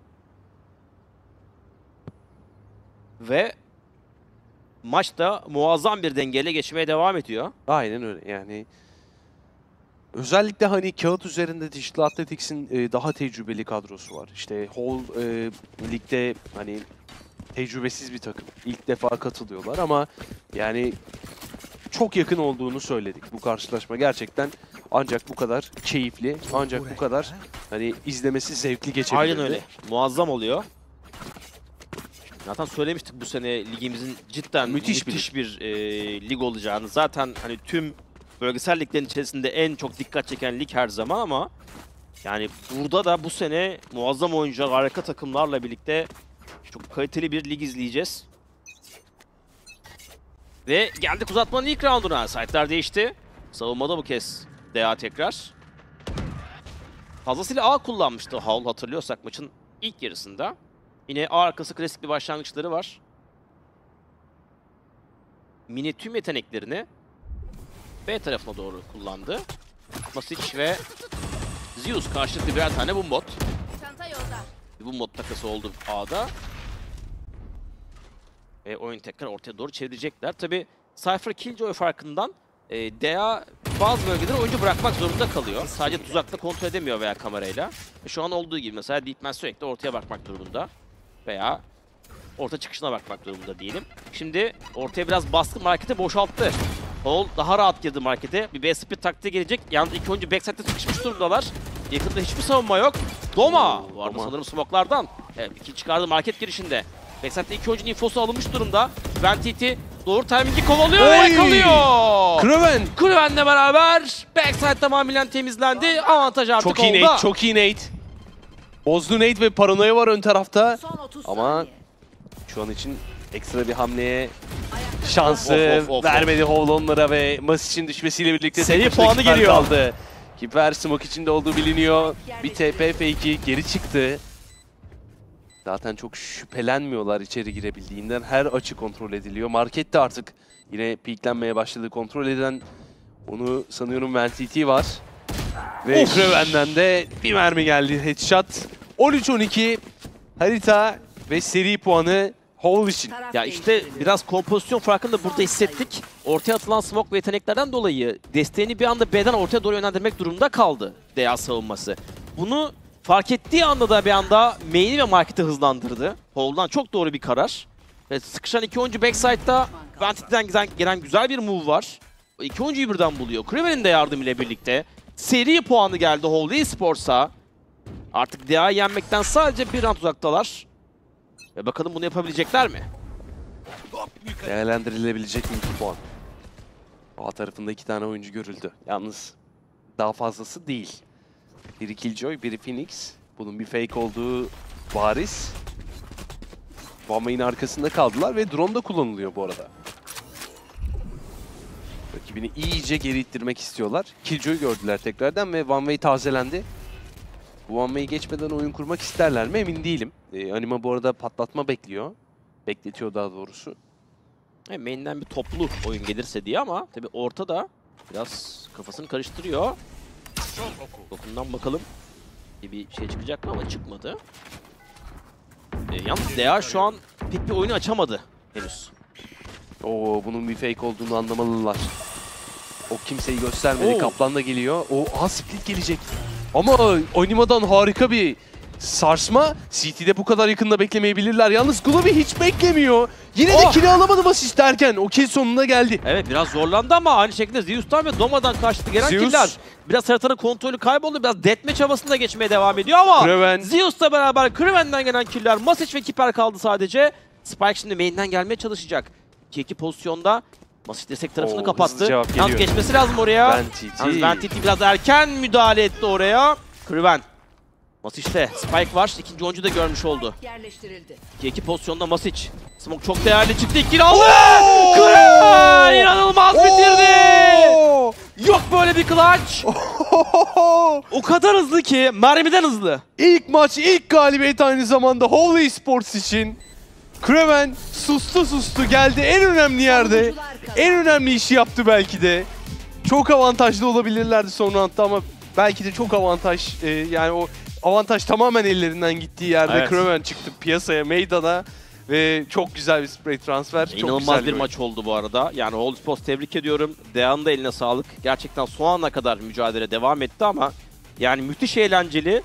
Ve maçta muazzam bir dengeyle geçmeye devam ediyor. Aynen öyle yani. Özellikle hani kağıt üzerinde Digital Athletics'in e, daha tecrübeli kadrosu var. İşte Hall e, ligde hani tecrübesiz bir takım. İlk defa katılıyorlar ama yani çok yakın olduğunu söyledik bu karşılaşma. Gerçekten ancak bu kadar keyifli, ancak bu kadar hani izlemesi zevkli geçebilir. Aynen öyle. Muazzam oluyor. Zaten söylemiştik bu sene ligimizin cidden Müthiş müthiş, bir bir, e, lig olacağını. Zaten hani tüm bölgesel liglerin içerisinde en çok dikkat çeken lig her zaman ama yani burada da bu sene muazzam oyuncular, harika takımlarla birlikte çok kaliteli bir lig izleyeceğiz. Ve geldik uzatmanın ilk rounduna. Site'lar değişti. Savunmada bu kez DA tekrar. Fazlasıyla A kullanmıştı Howl hatırlıyorsak maçın ilk yarısında. Yine A arkası klasik bir başlangıçları var. Mini tüm yeteneklerini B tarafına doğru kullandı. Masic ve Zeus karşılıklı birer tane. Çanta yolda. Bir bombot takası oldu A'da. Ve oyun tekrar ortaya doğru çevirecekler. Tabi Cypher Killjoy farkından e, DA bazı bölgeleri oyuncu bırakmak zorunda kalıyor. Sadece tuzakla kontrol edemiyor veya kamerayla. E, şu an olduğu gibi mesela Deepman sürekli ortaya bakmak durumunda. Veya orta çıkışına bakmak durumunda diyelim. Şimdi ortaya biraz baskı markete boşalttı. Hall daha rahat girdi markete. Bir B split taktiği gelecek. Yalnız ilk oyuncu backside'de sıkışmış durumdalar. Yakında hiçbir savunma yok. Doma vardı Doma. sanırım smoke'lardan. Evet iki çıkardı market girişinde. Backside'de iki oyuncunun infosu alınmış durumda. Ventiti doğru timing'i kovalıyor ve yakalıyor. Kraven Kraven'le beraber backside tamamen temizlendi. Avantaj artık çok iyi oldu. Nate, çok iyi Nate. Bozdu Nate ve paranoya var ön tarafta. Son 30 Ama saniye. şu an için ekstra bir hamleye şansı Of, of, of, vermedi Hovl onlara ve Masic'in düşmesiyle birlikte Seri puanı geliyor. Kaldı. Kiper smoke içinde olduğu biliniyor. Bir TP fake'i geri çıktı. Zaten çok şüphelenmiyorlar içeri girebildiğinden. Her açı kontrol ediliyor. Markette artık yine peaklenmeye başladı. Kontrol eden onu sanıyorum VanTT var. Ve Kraven'den de bir mermi geldi. Headshot. 13-12 harita ve seri puanı Hall için. Ya işte biraz kompozisyon farkını da burada hissettik. Ortaya atılan smoke ve yeteneklerden dolayı desteğini bir anda B'den ortaya doğru yönlendirmek durumunda kaldı DA savunması. Bunu Fark ettiği anda da bir anda main'i ve marketi hızlandırdı. Hole'dan çok doğru bir karar. Ve sıkışan iki oyuncu backside'da Vantity'den gelen, gelen güzel bir move var. İki oyuncuyu birden buluyor. Kraven'in de yardımıyla birlikte. Seri puanı geldi Hole Esports'a. Artık DA'yı yenmekten sadece bir round uzaktalar. Ve bakalım bunu yapabilecekler mi? Değerlendirilebilecek mi iki puan? A tarafında iki tane oyuncu görüldü. Yalnız daha fazlası değil. Biri Killjoy, biri Phoenix. Bunun bir fake olduğu bariz. Bomba'nın arkasında kaldılar ve drone da kullanılıyor bu arada. Rakibini iyice geri ittirmek istiyorlar. Killjoy'u gördüler tekrardan ve One Way tazelendi. Way geçmeden oyun kurmak isterler mi emin değilim. Ee, Anima bu arada patlatma bekliyor. Bekletiyor daha doğrusu. Hem main'den bir toplu oyun gelirse diye ama tabi ortada biraz kafasını karıştırıyor. Dokundan bakalım. Bir şey çıkacak mı ama çıkmadı. E, yalnız DA şu an pek bir oyunu açamadı henüz. Oo bunun bir fake olduğunu anlamalılar. O kimseyi göstermedi. Oo. Kaplan da geliyor. O aha split gelecek. Ama Anima'dan harika bir sarsma. CT'de bu kadar yakında beklemeyebilirler. Yalnız Globy hiç beklemiyor. Yine de Oh! kill'i alamadım asist derken o kill sonuna geldi. Evet biraz zorlandı ama aynı şekilde Zeus'tan ve Doma'dan kaçtı gelen Zeus. killer. Biraz haritanın kontrolü kayboldu. Biraz deathmatch havasında geçmeye devam ediyor ama Kraven. Zeus'la beraber Kraven'den gelen killer. Masic ve Kiper kaldı sadece. Spike şimdi main'den gelmeye çalışacak. 2-2 pozisyonda. Masic destek tarafını Oo, kapattı. Yalnız geçmesi lazım oraya. Ben TT. Yalnız Ben TT biraz erken müdahale etti oraya. Kraven. Masic'te Spike var. İkinci oyuncu da görmüş oldu. Yerleştirildi. 2-2 pozisyonda Masic. Smoke çok değerli çıktı. İkili aldı. Kraven inanılmaz bitirdi. Yok böyle bir clutch. o kadar hızlı ki mermiden hızlı. İlk maç, ilk galibiyet aynı zamanda Holy Sports için. Kraven sustu sustu geldi en önemli yerde. En önemli işi yaptı belki de. Çok avantajlı olabilirlerdi son roundda ama belki de çok avantaj e, yani o avantaj tamamen ellerinden gittiği yerde Evet. Kraven çıktı piyasaya, meydana ve çok güzel bir spray transfer. Çok İnanılmaz güzel bir oyun. maç oldu bu arada. Yani Holy Sports tebrik ediyorum. Dean'ın da eline sağlık. Gerçekten son ana kadar mücadele devam etti ama yani müthiş eğlenceli.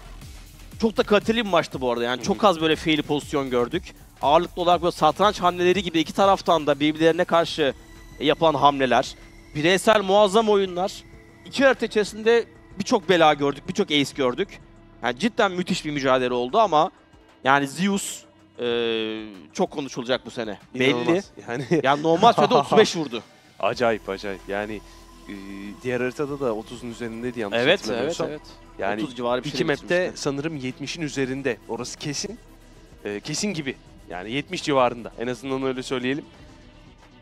Çok da kaliteli bir maçtı bu arada. Yani çok az böyle fail pozisyon gördük. Ağırlıklı olarak böyle satranç hamleleri gibi iki taraftan da birbirlerine karşı yapılan hamleler. Bireysel muazzam oyunlar. İki harita içerisinde birçok bela gördük, birçok ace gördük. Yani cidden müthiş bir mücadele oldu ama yani Zeus eee, çok konuşulacak bu sene. Belli. İnanılmaz. Yani Yani normal sürede 35 vurdu. Acayip acayip. Yani e, diğer haritada da 30'un üzerindeydi yanlış Evet, evet, evet. Yani 30 civarı bir şey iki map'te bitirmişti. sanırım 70'in üzerinde. Orası kesin. E, kesin gibi. Yani 70 civarında. En azından öyle söyleyelim.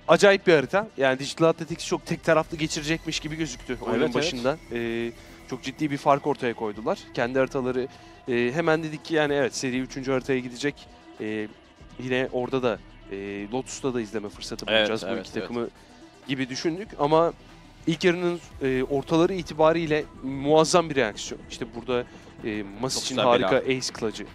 Acayip bir harita. Yani Digital Athletics çok tek taraflı geçirecekmiş gibi gözüktü oyunun Evet, evet. başında. E, çok ciddi bir fark ortaya koydular. Kendi haritaları e, hemen dedik ki yani evet seri 3. haritaya gidecek. E, yine orada da e, Lotus'ta da izleme fırsatı Evet, bulacağız bu evet, iki evet. takımı gibi düşündük ama ilk yarının e, ortaları itibariyle muazzam bir reaksiyon. İşte burada e, Masic'in güzel harika ace clutch'ı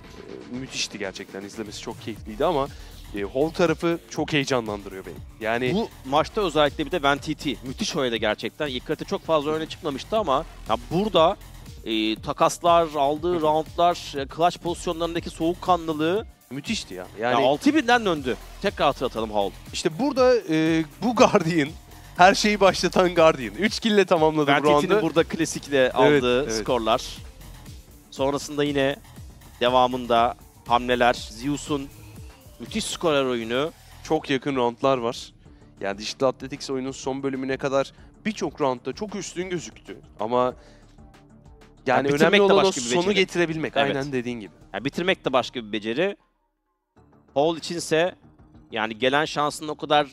müthişti gerçekten izlemesi çok keyifliydi ama e, Hall tarafı çok heyecanlandırıyor beni. Yani Bu maçta özellikle bir de Van TT. Müthiş oynadı gerçekten. İlk harita çok fazla öne çıkmamıştı ama ya burada e, takaslar, aldığı roundlar, e, clutch pozisyonlarındaki soğukkanlılığı müthişti ya. yani Yani 6000'den döndü. Tekrar hatırlatalım Hall. işte burada e, bu Guardian her şeyi başlatan Guardian. 3 kill'le tamamladı bu roundu. Burada klasikle Evet, aldığı evet. skorlar. Sonrasında yine devamında hamleler. Zeus'un müthiş skorer oyunu. çok yakın roundlar var. Yani Digital Athletics oyunun son bölümüne kadar birçok roundda çok üstün gözüktü. Ama yani bitirmek önemli olan o sonu beceri. getirebilmek. Evet. Aynen dediğin gibi. Yani bitirmek de başka bir beceri. Hall içinse yani gelen şansının o kadar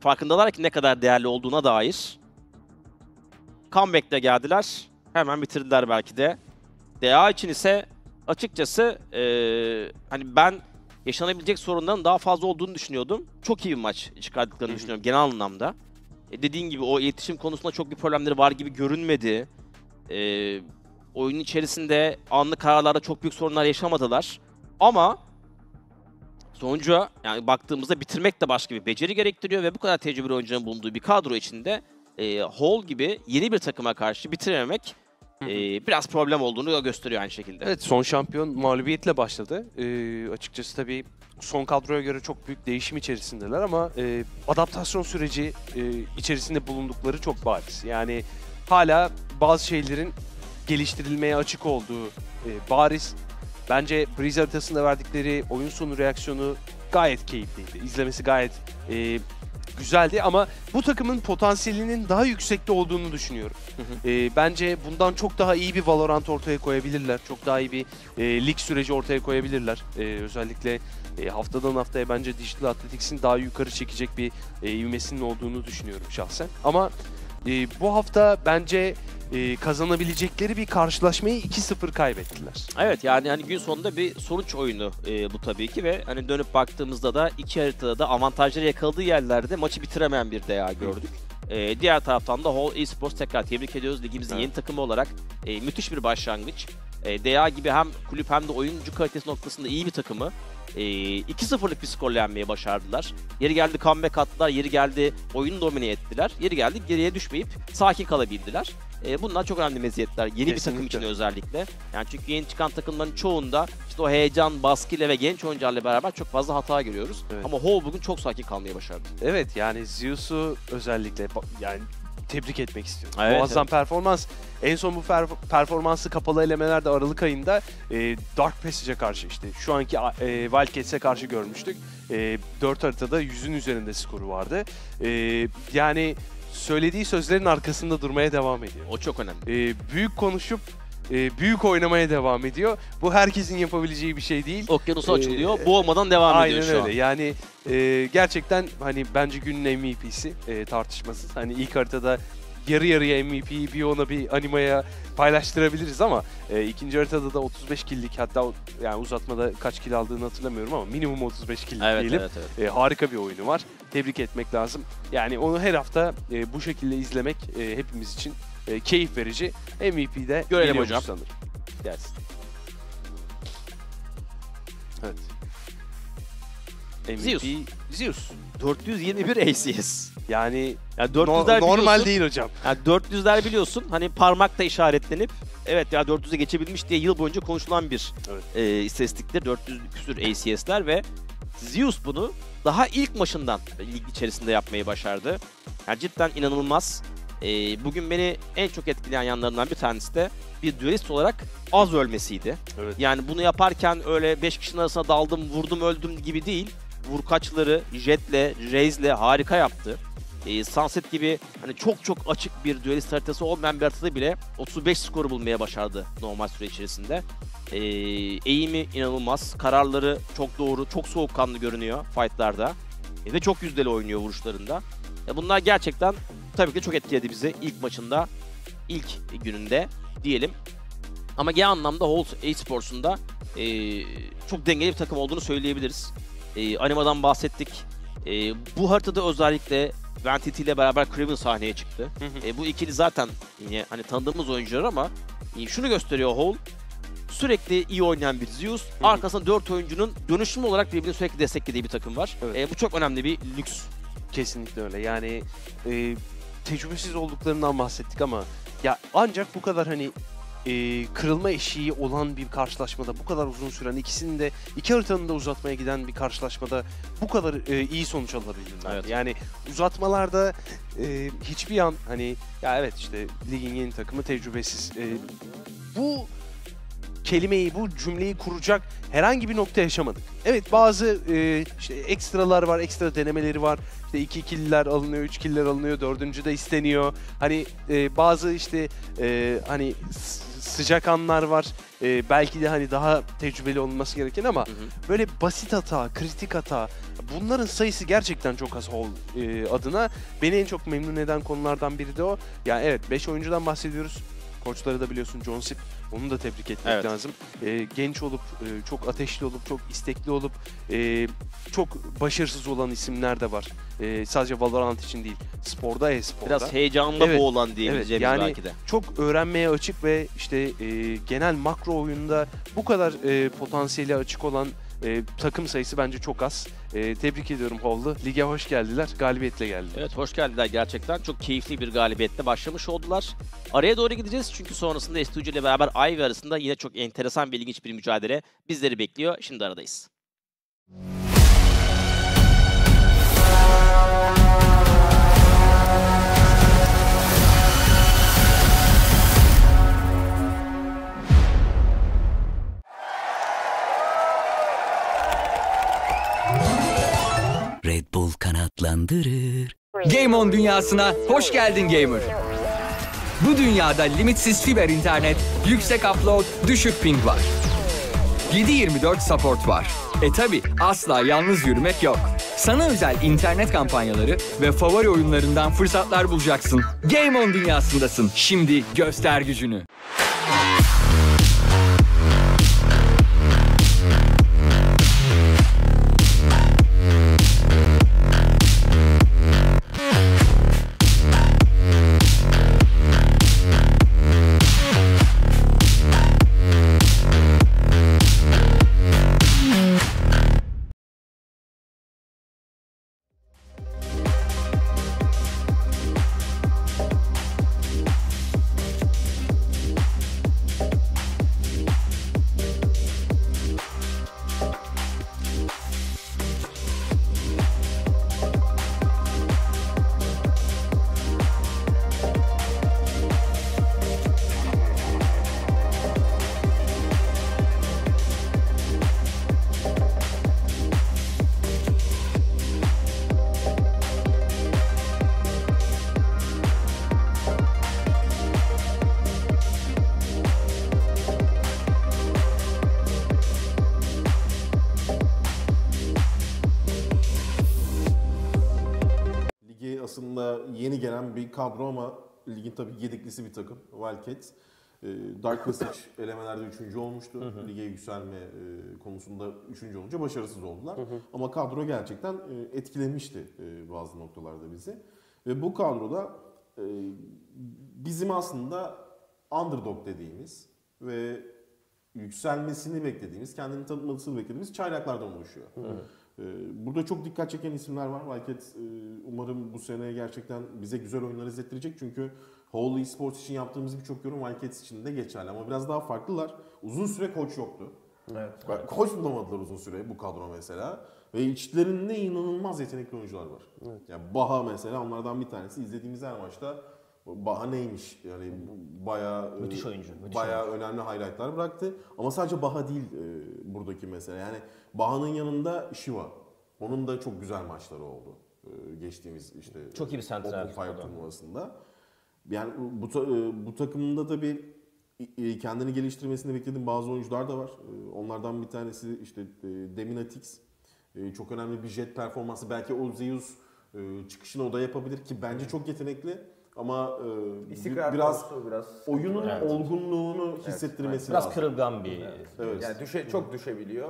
farkındalar ki ne kadar değerli olduğuna dair. Comeback'le geldiler. Hemen bitirdiler belki de. DA için ise açıkçası eee, hani ben yaşanabilecek sorunların daha fazla olduğunu düşünüyordum. Çok iyi bir maç çıkardıklarını düşünüyorum genel anlamda. E dediğin gibi o iletişim konusunda çok bir problemleri var gibi görünmedi. Eee oyunun içerisinde anlık kararlarda çok büyük sorunlar yaşamadılar. Ama sonuca yani baktığımızda bitirmek de başka bir beceri gerektiriyor ve bu kadar tecrübeli oyuncunun bulunduğu bir kadro içinde e, Hall gibi yeni bir takıma karşı bitirememek e, biraz problem olduğunu gösteriyor aynı şekilde. Evet son şampiyon mağlubiyetle başladı. Ee, açıkçası tabii son kadroya göre çok büyük değişim içerisindeler ama e, adaptasyon süreci e, içerisinde bulundukları çok bariz. Yani hala bazı şeylerin geliştirilmeye açık olduğu e, bariz. Bence Breeze haritasında verdikleri oyun sonu reaksiyonu gayet keyifliydi. İzlemesi gayet e, güzeldi ama bu takımın potansiyelinin daha yüksekte olduğunu düşünüyorum. E, bence bundan çok daha iyi bir Valorant ortaya koyabilirler. Çok daha iyi bir e, lig süreci ortaya koyabilirler. E, özellikle e, haftadan haftaya bence Digital Athletics'in daha yukarı çekecek bir e, ivmesinin olduğunu düşünüyorum şahsen. Ama e, bu hafta bence e, kazanabilecekleri bir karşılaşmayı 2-0 kaybettiler. Evet yani hani gün sonunda bir sonuç oyunu e, bu tabii ki ve hani dönüp baktığımızda da iki haritada da avantajları yakaladığı yerlerde maçı bitiremeyen bir DA gördük. E, diğer taraftan da Hall Esports tekrar tebrik ediyoruz. Ligimizin yeni takımı olarak e, müthiş bir başlangıç. E, DA gibi hem kulüp hem de oyuncu kalitesi noktasında iyi bir takımı e, 2-0'lık bir skorla yenmeyi başardılar. Yeri geldi comeback attılar, yeri geldi oyunu domine ettiler. Yeri geldi geriye düşmeyip sakin kalabildiler. E, bunlar çok önemli meziyetler. Yeni bir takım için özellikle. Yani çünkü yeni çıkan takımların çoğunda işte o heyecan, baskıyla ve genç oyuncularla beraber çok fazla hata görüyoruz. Ama Hall bugün çok sakin kalmayı başardı. Evet yani Zeus'u özellikle yani tebrik etmek istiyorum. Evet, Muazzam evet. performans. En son bu per- performansı kapalı elemelerde Aralık ayında e, Dark Passage'e karşı işte şu anki e, Wildcats'e karşı görmüştük. E, 4 haritada 100'ün üzerinde skoru vardı. E, yani söylediği sözlerin arkasında durmaya devam ediyor. O çok önemli. E, büyük konuşup e, büyük oynamaya devam ediyor. Bu herkesin yapabileceği bir şey değil. Okyanusu açılıyor, boğmadan devam aynen ediyor şu öyle. an. Yani e, gerçekten hani bence günün MVP'si e, tartışmasız. Hani ilk haritada yarı yarıya MVP'yi bir ona bir animaya paylaştırabiliriz ama e, ikinci haritada da 35 kill'lik hatta yani uzatmada kaç kill aldığını hatırlamıyorum ama minimum 35 kill'lik Evet, diyelim. evet, evet. E, harika bir oyunu var. Tebrik etmek lazım. Yani onu her hafta e, bu şekilde izlemek e, hepimiz için e, keyif verici. MVP'de Görelim hocam. sanırım. Gelsin. Evet. MVP Zeus. Zeus. 421 ACS. Yani Ya no- 400'ler normal biliyorsun. değil hocam. Yani 400'ler biliyorsun hani parmakla işaretlenip evet ya 400'e geçebilmiş diye yıl boyunca konuşulan bir e, istatistiktir. 400 küsür ACS'ler ve Zeus bunu daha ilk maçından lig içerisinde yapmayı başardı. Yani cidden inanılmaz. E, bugün beni en çok etkileyen yanlarından bir tanesi de bir duelist olarak az ölmesiydi. Evet. Yani bunu yaparken öyle 5 kişinin arasına daldım, vurdum, öldüm gibi değil. Vurkaçları Jet'le, Raze'le harika yaptı. Ee, Sunset gibi hani çok çok açık bir duelist haritası olmayan bir haritada bile 35 skoru bulmaya başardı normal süre içerisinde. Ee, eğimi inanılmaz, kararları çok doğru, çok soğukkanlı görünüyor fightlarda. E, ve çok yüzdeli oynuyor vuruşlarında. E, bunlar gerçekten tabii ki çok etkiledi bizi ilk maçında, ilk gününde diyelim. Ama genel anlamda Holt eSports'un da e, çok dengeli bir takım olduğunu söyleyebiliriz. E, Anima'dan bahsettik. E, bu haritada özellikle Ventity ile beraber Craven sahneye çıktı. E, bu ikili zaten yine hani tanıdığımız oyuncular ama e, şunu gösteriyor Hall. Sürekli iyi oynayan bir Zeus. Arkasında 4 oyuncunun dönüşüm olarak birbirini sürekli desteklediği bir takım var. E, bu çok önemli bir lüks. Kesinlikle öyle. Yani e, tecrübesiz olduklarından bahsettik ama ya ancak bu kadar hani e, kırılma eşiği olan bir karşılaşmada bu kadar uzun süren ikisinin de iki haritanın da uzatmaya giden bir karşılaşmada bu kadar e, iyi sonuç alabilirler. Evet. Yani uzatmalarda e, hiçbir an hani ya evet işte ligin yeni takımı tecrübesiz. E, bu kelimeyi, bu cümleyi kuracak herhangi bir nokta yaşamadık. Evet bazı e, işte ekstralar var, ekstra denemeleri var. İşte iki killer alınıyor, üç killer alınıyor, dördüncü de isteniyor. Hani e, bazı işte e, hani sıcak anlar var. E, belki de hani daha tecrübeli olması gereken ama böyle basit hata, kritik hata bunların sayısı gerçekten çok az Hall e, adına. Beni en çok memnun eden konulardan biri de o. Yani evet 5 oyuncudan bahsediyoruz. Koçları da biliyorsun John Sip. Onu da tebrik etmek Evet. lazım. E, genç olup, e, çok ateşli olup, çok istekli olup, e, çok başarısız olan isimler de var. E, sadece Valorant için değil, sporda, e-sporda. Biraz heyecanla boğulan diyebileceğimiz yani belki de. Çok öğrenmeye açık ve işte e, genel makro oyunda bu kadar e, potansiyeli açık olan e, takım sayısı bence çok az. E, tebrik ediyorum Hovlu. Lige hoş geldiler. Galibiyetle geldiler. Evet hoş geldiler gerçekten. Çok keyifli bir galibiyetle başlamış oldular. Araya doğru gideceğiz çünkü sonrasında S2G ile beraber Ivy arasında yine çok enteresan ve ilginç bir mücadele bizleri bekliyor. Şimdi aradayız. Red Bull kanatlandırır. Game On dünyasına hoş geldin gamer. Bu dünyada limitsiz fiber internet, yüksek upload, düşük ping var. 7/24 support var. E tabi asla yalnız yürümek yok. Sana özel internet kampanyaları ve favori oyunlarından fırsatlar bulacaksın. Game On dünyasındasın. Şimdi göster gücünü. Kadro ama ligin tabii yediklisi bir takım. Wildcats. Ee, Dark Passage elemelerde üçüncü olmuştu. Lige yükselme e, konusunda üçüncü olunca başarısız oldular. Ama kadro gerçekten e, etkilemişti e, bazı noktalarda bizi. Ve bu kadroda bizim aslında underdog dediğimiz ve yükselmesini beklediğimiz, kendini tanıtmasını beklediğimiz çaylaklardan oluşuyor. Ee, Burada çok dikkat çeken isimler var. Wildcats e, umarım bu sene gerçekten bize güzel oyunlar izlettirecek. Çünkü Holy Esports için yaptığımız birçok yorum Wildcats için de geçerli. Ama biraz daha farklılar. Uzun süre koç yoktu. Evet. Bak, Koç bulamadılar uzun süre bu kadro mesela. Ve içlerinde inanılmaz yetenekli oyuncular var. Yani Baha mesela onlardan bir tanesi. İzlediğimiz her maçta Baha neymiş? Yani bayağı Müthiş e, oyuncu, müthiş bayağı önemli highlightlar bıraktı. Ama sadece Baha değil e, buradaki mesele. Yani Baha'nın yanında Shiva. Onun da çok güzel maçları oldu. E, geçtiğimiz işte Çok iyi bir sentral Open Fire turnuvasında. Yani bu e, bu takımda tabii kendini geliştirmesini beklediğim bazı oyuncular da var. E, Onlardan bir tanesi işte Deminatix. Çok önemli bir jet performansı. Belki o Zeus çıkışını o da yapabilir ki bence çok yetenekli. Ama e, İstikrar biraz biraz oyunun Evet. olgunluğunu hissettirmesi Biraz lazım. kırılgan bir Evet. Yani düşe, çok düşebiliyor.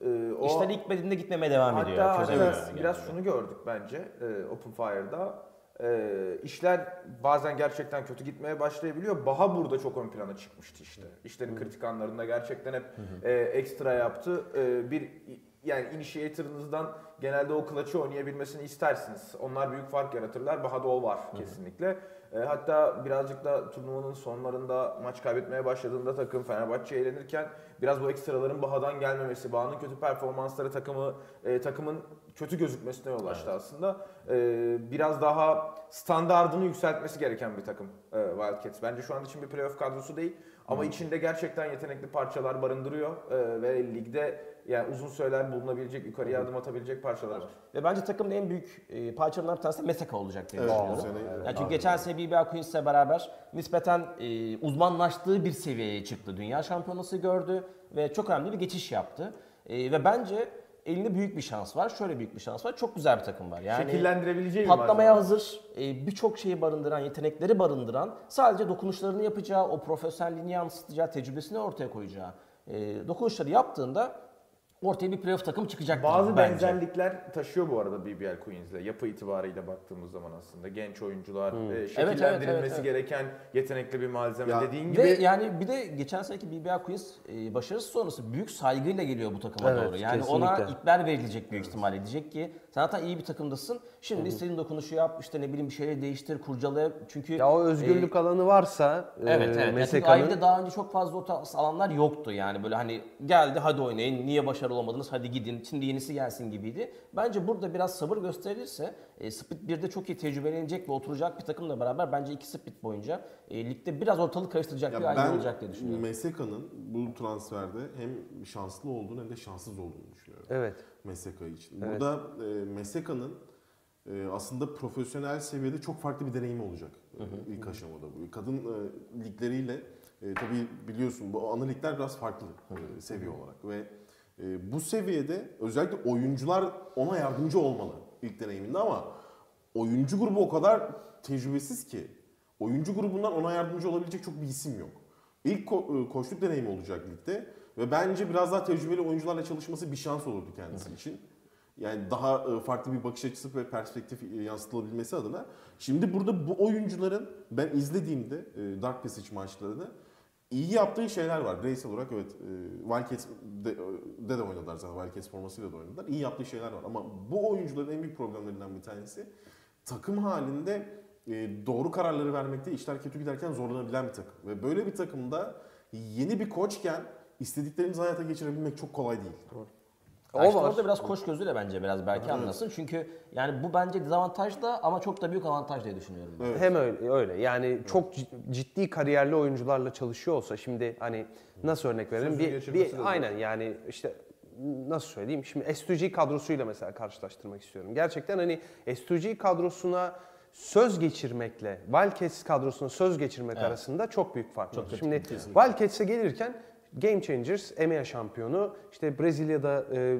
Ee, o- İşler ilk bedinde gitmemeye devam ediyor. Hatta biraz, yani. biraz şunu gördük bence e, Open Fire'da. E, işler bazen gerçekten kötü gitmeye başlayabiliyor. Baha burada çok ön plana çıkmıştı işte. İşlerin kritik anlarında gerçekten hep e, ekstra yaptı. E, bir yani initiator'ınızdan genelde o clutch'ı oynayabilmesini istersiniz. Onlar büyük fark yaratırlar. Bahada o var kesinlikle. E, hatta birazcık da turnuvanın sonlarında maç kaybetmeye başladığında takım Fenerbahçe eğlenirken biraz bu ekstraların Baha'dan gelmemesi, Baha'nın kötü performansları takımı e, takımın kötü gözükmesine yol açtı aslında. E, biraz daha standardını yükseltmesi gereken bir takım e, Wildcats. Bence şu an için bir playoff kadrosu değil ama içinde gerçekten yetenekli parçalar barındırıyor e, ve ligde yani uzun süreler bulunabilecek, yukarıya adım atabilecek parçalar var. Ve bence takımın en büyük e, parçalarından bir tanesi de Mesaka olacak diye Evet, düşünüyorum. yani çünkü geçen sene BBA Queens'le beraber nispeten e, uzmanlaştığı bir seviyeye çıktı. Dünya şampiyonası gördü ve çok önemli bir geçiş yaptı. E, ve bence elinde büyük bir şans var. Şöyle büyük bir şans var. Çok güzel bir takım var. Yani Şekillendirebileceği bir patlamaya malzeme. hazır, e, birçok şeyi barındıran, yetenekleri barındıran, sadece dokunuşlarını yapacağı, o profesyonelliğini yansıtacağı, tecrübesini ortaya koyacağı e, dokunuşları yaptığında ortaya bir playoff takım çıkacaktır Bazı bence. benzerlikler taşıyor bu arada BBL Queens'le. Yapı itibarıyla baktığımız zaman aslında genç oyuncular, Hmm. e, Evet, şekillendirilmesi evet, evet, evet. gereken yetenekli bir malzeme. Dediğin gibi Ve yani bir de geçen seneki BBL Queens e, başarısı sonrası büyük saygıyla geliyor bu takıma Evet, doğru. Yani ona kesinlikle. ipler verilecek büyük ihtimalle. Diyecek ki zaten iyi bir takımdasın. Şimdi istediğin dokunuşu yap, işte ne bileyim bir şeyleri değiştir, kurcala. Çünkü Ya o özgürlük alanı varsa Evet e, evet. Yani Meseka'nın Ayv'de daha önce çok fazla o tarz alanlar yoktu yani böyle hani geldi hadi oynayın niye başarılı olmadınız hadi gidin şimdi yenisi gelsin gibiydi. Bence burada biraz sabır gösterilirse e, Split 1'de çok iyi tecrübelenecek ve oturacak bir takımla beraber bence iki Split boyunca e, ligde biraz ortalık karıştıracak Ya bir aile ben olacak diye düşünüyorum. Meseka'nın bu transferde hem şanslı olduğunu hem de şanssız olduğunu düşünüyorum. Evet. Meseka için. Evet. Burada e, Meseka'nın e, aslında profesyonel seviyede çok farklı bir deneyimi olacak e, ilk aşamada. Bu kadın e, ligleriyle e, tabii biliyorsun bu ana ligler biraz farklı e, seviye olarak ve e, bu seviyede özellikle oyuncular ona yardımcı olmalı ilk deneyiminde ama oyuncu grubu o kadar tecrübesiz ki oyuncu grubundan ona yardımcı olabilecek çok bir isim yok. İlk ko- e, koçluk deneyimi olacak ligde ve bence biraz daha tecrübeli oyuncularla çalışması bir şans olurdu kendisi için. Yani daha e, farklı bir bakış açısı ve perspektif e, yansıtılabilmesi adına. Şimdi burada bu oyuncuların ben izlediğimde Dark Passage maçlarını iyi yaptığı şeyler var. Bireysel olarak evet e, de, de oynadılar zaten. Wildcats formasıyla da oynadılar. İyi yaptığı şeyler var ama bu oyuncuların en büyük problemlerinden bir tanesi takım halinde e, doğru kararları vermekte işler kötü giderken zorlanabilen bir takım. Ve böyle bir takımda yeni bir koçken istediklerimizi hayata geçirebilmek çok kolay değil. Doğru. Ya işte orada biraz koş gözüyle bence biraz belki anlasın. Çünkü yani bu bence dezavantaj da ama çok da büyük avantaj diye düşünüyorum. ben. Hem öyle, öyle. Yani çok cid- ciddi kariyerli oyuncularla çalışıyor olsa şimdi hani nasıl örnek verelim? Bir, geçirmesi bir zor. aynen yani işte nasıl söyleyeyim? Şimdi S2G kadrosuyla mesela karşılaştırmak istiyorum. Gerçekten hani S2G kadrosuna söz geçirmekle Wildcats kadrosuna söz geçirmek Evet. arasında çok büyük fark var. Şimdi. Wildcats'e gelirken Game Changers, EMEA şampiyonu, işte Brezilya'da e,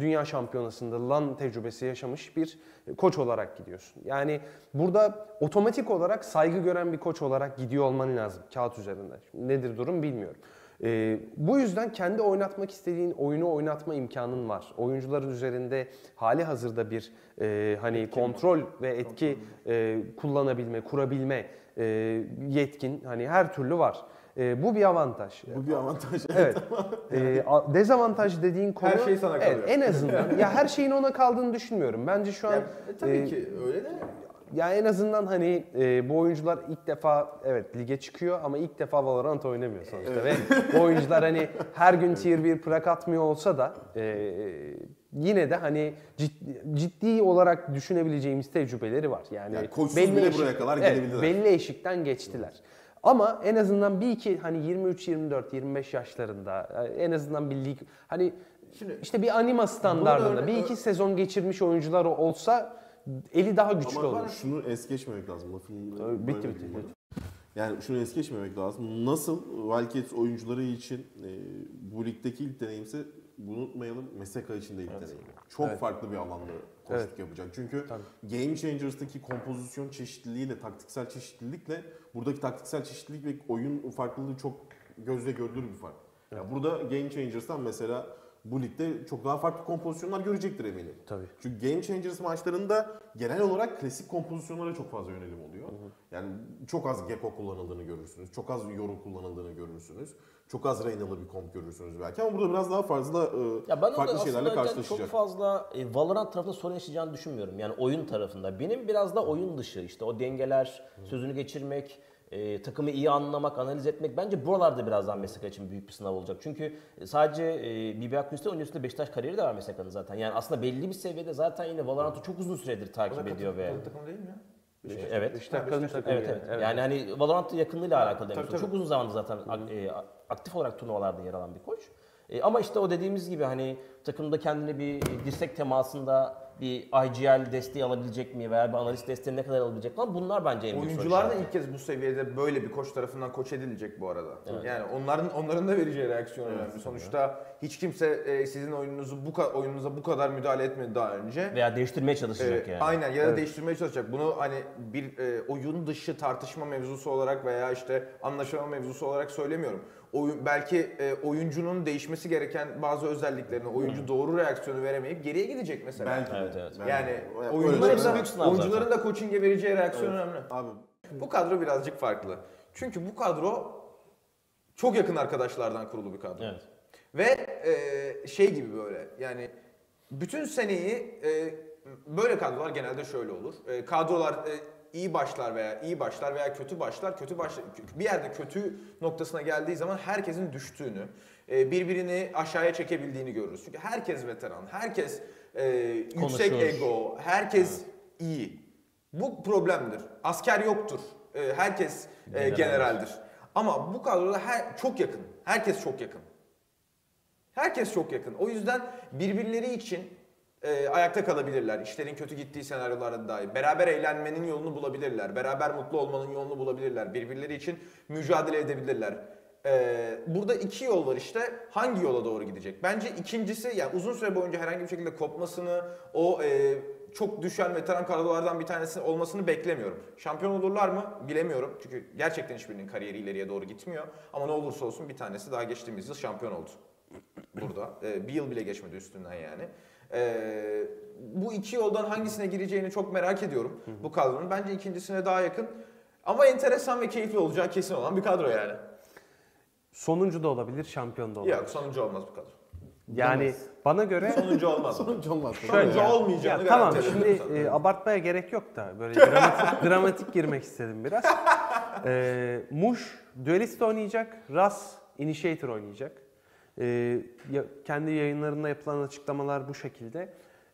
dünya şampiyonasında LAN tecrübesi yaşamış bir koç olarak gidiyorsun. Yani burada otomatik olarak saygı gören bir koç olarak gidiyor olman lazım kağıt üzerinde. Şimdi nedir durum bilmiyorum. E, bu yüzden kendi oynatmak istediğin oyunu oynatma imkanın var. Oyuncuların üzerinde hali hazırda bir e, hani kontrol ve etki e, kullanabilme, kurabilme e, yetkin hani her türlü var. E, bu bir avantaj. Bu bir avantaj. Evet. E, a- dezavantaj dediğin konu Her şey sana evet, kalıyor. en azından ya her şeyin ona kaldığını düşünmüyorum. Bence şu an Ya, e, tabii e, ki öyle de. ya en azından hani e, bu oyuncular ilk defa evet lige çıkıyor ama ilk defa Valorant oynamıyor sonuçta ve bu oyuncular hani her gün tier 1 plak atmıyor olsa da e, yine de hani ciddi, ciddi olarak düşünebileceğimiz tecrübeleri var. Yani, Yani koçsuz bile buraya kadar evet, belli eşikten geçtiler. Ama en azından bir iki hani 23 24 25 yaşlarında e, en azından bir lig hani işte bir anima standartında bir iki sezon geçirmiş oyuncular olsa eli daha güçlü Ama olur. şunu es geçmemek lazım. Lafını Bitti, bitti. Yani şunu es geçmemek lazım. Nasıl Wildcats oyuncuları için e, bu ligdeki ilk deneyimse bunu unutmayalım. Meseka için de ilk deneyim. Çok Evet. farklı bir alanda koçluk Evet. yapacak. Çünkü Game Changers'taki kompozisyon çeşitliliğiyle, taktiksel çeşitlilikle buradaki taktiksel çeşitlilik ve oyun farklılığı çok gözle görülür bir fark. Ya burada Game Changers'tan mesela bu ligde çok daha farklı kompozisyonlar görecektir eminim. Tabii. Çünkü Game Changers maçlarında genel olarak klasik kompozisyonlara çok fazla yönelim oluyor. Yani çok az Gecko kullanıldığını görürsünüz. Çok az Yoru kullanıldığını görürsünüz. Çok az Reyna'lı bir komp görürsünüz belki ama burada biraz daha fazla e, Ya ben farklı şeylerle aslında çok karşılaşacak. fazla e, Valorant tarafında sorun yaşayacağını düşünmüyorum. Yani oyun tarafında. Benim biraz da oyun dışı işte o dengeler, sözünü geçirmek, e, takımı iyi anlamak, analiz etmek bence buralarda birazdan Mesleka için büyük bir sınav olacak. Çünkü e, sadece e, BBA Queens'te öncesinde Beşiktaş kariyeri de var Mesleka'nın zaten. Yani aslında belli bir seviyede zaten yine Valorant'ı çok uzun süredir takip ediyor ve takım değil mi ya? e, Evet. Beşiktaş kadın takımı Evet, evet. evet. Yani hani Valorant yakınlığıyla alakalı Tabii, demek. tabii. Çok uzun zamandır zaten e, aktif olarak turnuvalarda yer alan bir koç. E, ama işte o dediğimiz gibi hani takımda kendine bir dirsek temasında bir IGL desteği alabilecek mi veya bir analist desteği ne kadar alabilecek falan bunlar bence en büyük Oyuncular da ilk kez bu seviyede böyle bir koç tarafından koç edilecek bu arada. Yani onların onların da vereceği reaksiyon önemli. Sonuçta hiç kimse e, sizin oyununuzu bu oyununuza bu kadar müdahale etmedi daha önce. veya değiştirmeye çalışacak Ee, yani. Aynen ya da değiştirmeye çalışacak. Bunu hani bir e, oyun dışı tartışma mevzusu olarak veya işte anlaşma mevzusu olarak söylemiyorum. Oyun, belki e, oyuncunun değişmesi gereken bazı özelliklerini, oyuncu doğru reaksiyonu veremeyip geriye gidecek mesela. Belki. Evet, evet. Yani oyuncuların da, sınav oyuncuların da coaching'e vereceği reaksiyon Evet. önemli. Abi Bu kadro birazcık farklı. Çünkü bu kadro çok yakın arkadaşlardan kurulu bir kadro. Evet. Ve e, şey gibi böyle yani bütün seneyi e, böyle kadrolar genelde şöyle olur. E, kadrolar e, iyi başlar veya iyi başlar veya kötü başlar. Kötü başlar bir yerde kötü noktasına geldiği zaman herkesin düştüğünü, e, birbirini aşağıya çekebildiğini görürüz. Çünkü herkes veteran, herkes e, yüksek ego, herkes iyi. Bu problemdir. Asker yoktur. E, herkes e, Generaldir. generaldir. Ama bu kadroda her, çok yakın. Herkes çok yakın. Herkes çok yakın. O yüzden birbirleri için e, ayakta kalabilirler. İşlerin kötü gittiği senaryolarda dahi. Beraber eğlenmenin yolunu bulabilirler. Beraber mutlu olmanın yolunu bulabilirler. Birbirleri için mücadele edebilirler. E, burada iki yol var işte. Hangi yola doğru gidecek? Bence ikincisi yani uzun süre boyunca herhangi bir şekilde kopmasını, o e, çok düşen veteran kadrolardan bir tanesi olmasını beklemiyorum. Şampiyon olurlar mı? Bilemiyorum. Çünkü gerçekten hiçbirinin kariyeri ileriye doğru gitmiyor. Ama ne olursa olsun bir tanesi daha geçtiğimiz yıl şampiyon oldu burada. Ee, bir yıl bile geçmedi üstünden yani. Ee, bu iki yoldan hangisine gireceğini çok merak ediyorum bu kadronun. Bence ikincisine daha yakın. Ama enteresan ve keyifli olacağı kesin olan bir kadro yani. Sonuncu da olabilir, şampiyon da olabilir. Yok sonuncu olmaz bu kadro. Yani bana göre Sonuncu olmaz. sonuç olmaz. Sonuncu ya. olmayacağını Ya tamam şimdi e, abartmaya gerek yok da böyle dramatik, dramatik girmek istedim biraz. E, Muş Duelist oynayacak, Ras Initiator oynayacak. E, ya- kendi yayınlarında yapılan açıklamalar bu şekilde.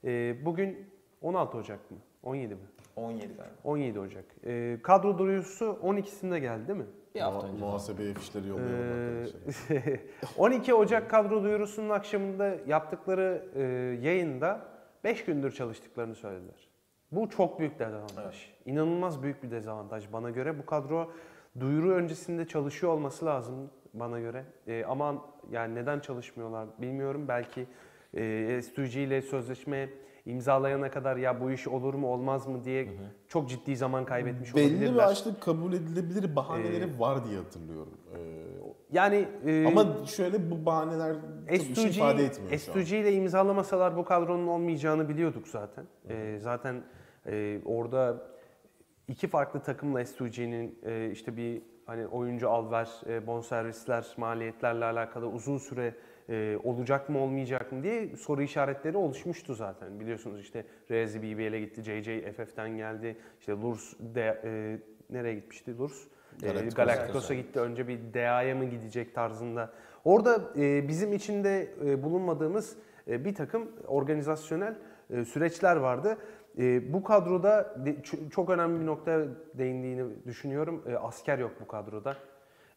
E, bugün 16 Ocak mı? 17 mi? 17 galiba. 17 Ocak. E, kadro duyurusu 12'sinde geldi değil mi? Bir hafta önce. Muhasebeye fişleri yollayalım arkadaşlar. Ee, 12 Ocak kadro duyurusunun akşamında yaptıkları e, yayında 5 gündür çalıştıklarını söylediler. Bu çok büyük dezavantaj. İnanılmaz büyük bir dezavantaj bana göre. Bu kadro duyuru öncesinde çalışıyor olması lazım bana göre. E, ama yani neden çalışmıyorlar bilmiyorum. Belki e, S2G ile sözleşme imzalayana kadar ya bu iş olur mu olmaz mı diye çok ciddi zaman kaybetmiş Belli olabilirler. bir açlık kabul edilebilir bahaneleri var diye hatırlıyorum. Ee, Yani e, ama şöyle bu bahaneler bir şey S2G, ifade etmiyor şu an. S2G ile imzalamasalar bu kadronun olmayacağını biliyorduk zaten. Ee, zaten e, orada iki farklı takımla S2G'nin e, işte bir hani oyuncu al ver, e, bonservisler, maliyetlerle alakalı uzun süre e, olacak mı olmayacak mı diye soru işaretleri oluşmuştu zaten. Biliyorsunuz işte Rezi BBL'e gitti, JJ FF'den geldi. İşte Lurs de, e, nereye gitmişti Lurs? E, Galacticos. Galacticos'a gitti. Önce bir DA'ya mı gidecek tarzında. Orada e, bizim içinde e, bulunmadığımız e, bir takım organizasyonel e, süreçler vardı. E, bu kadroda de- çok önemli bir noktaya değindiğini düşünüyorum. E, asker yok bu kadroda.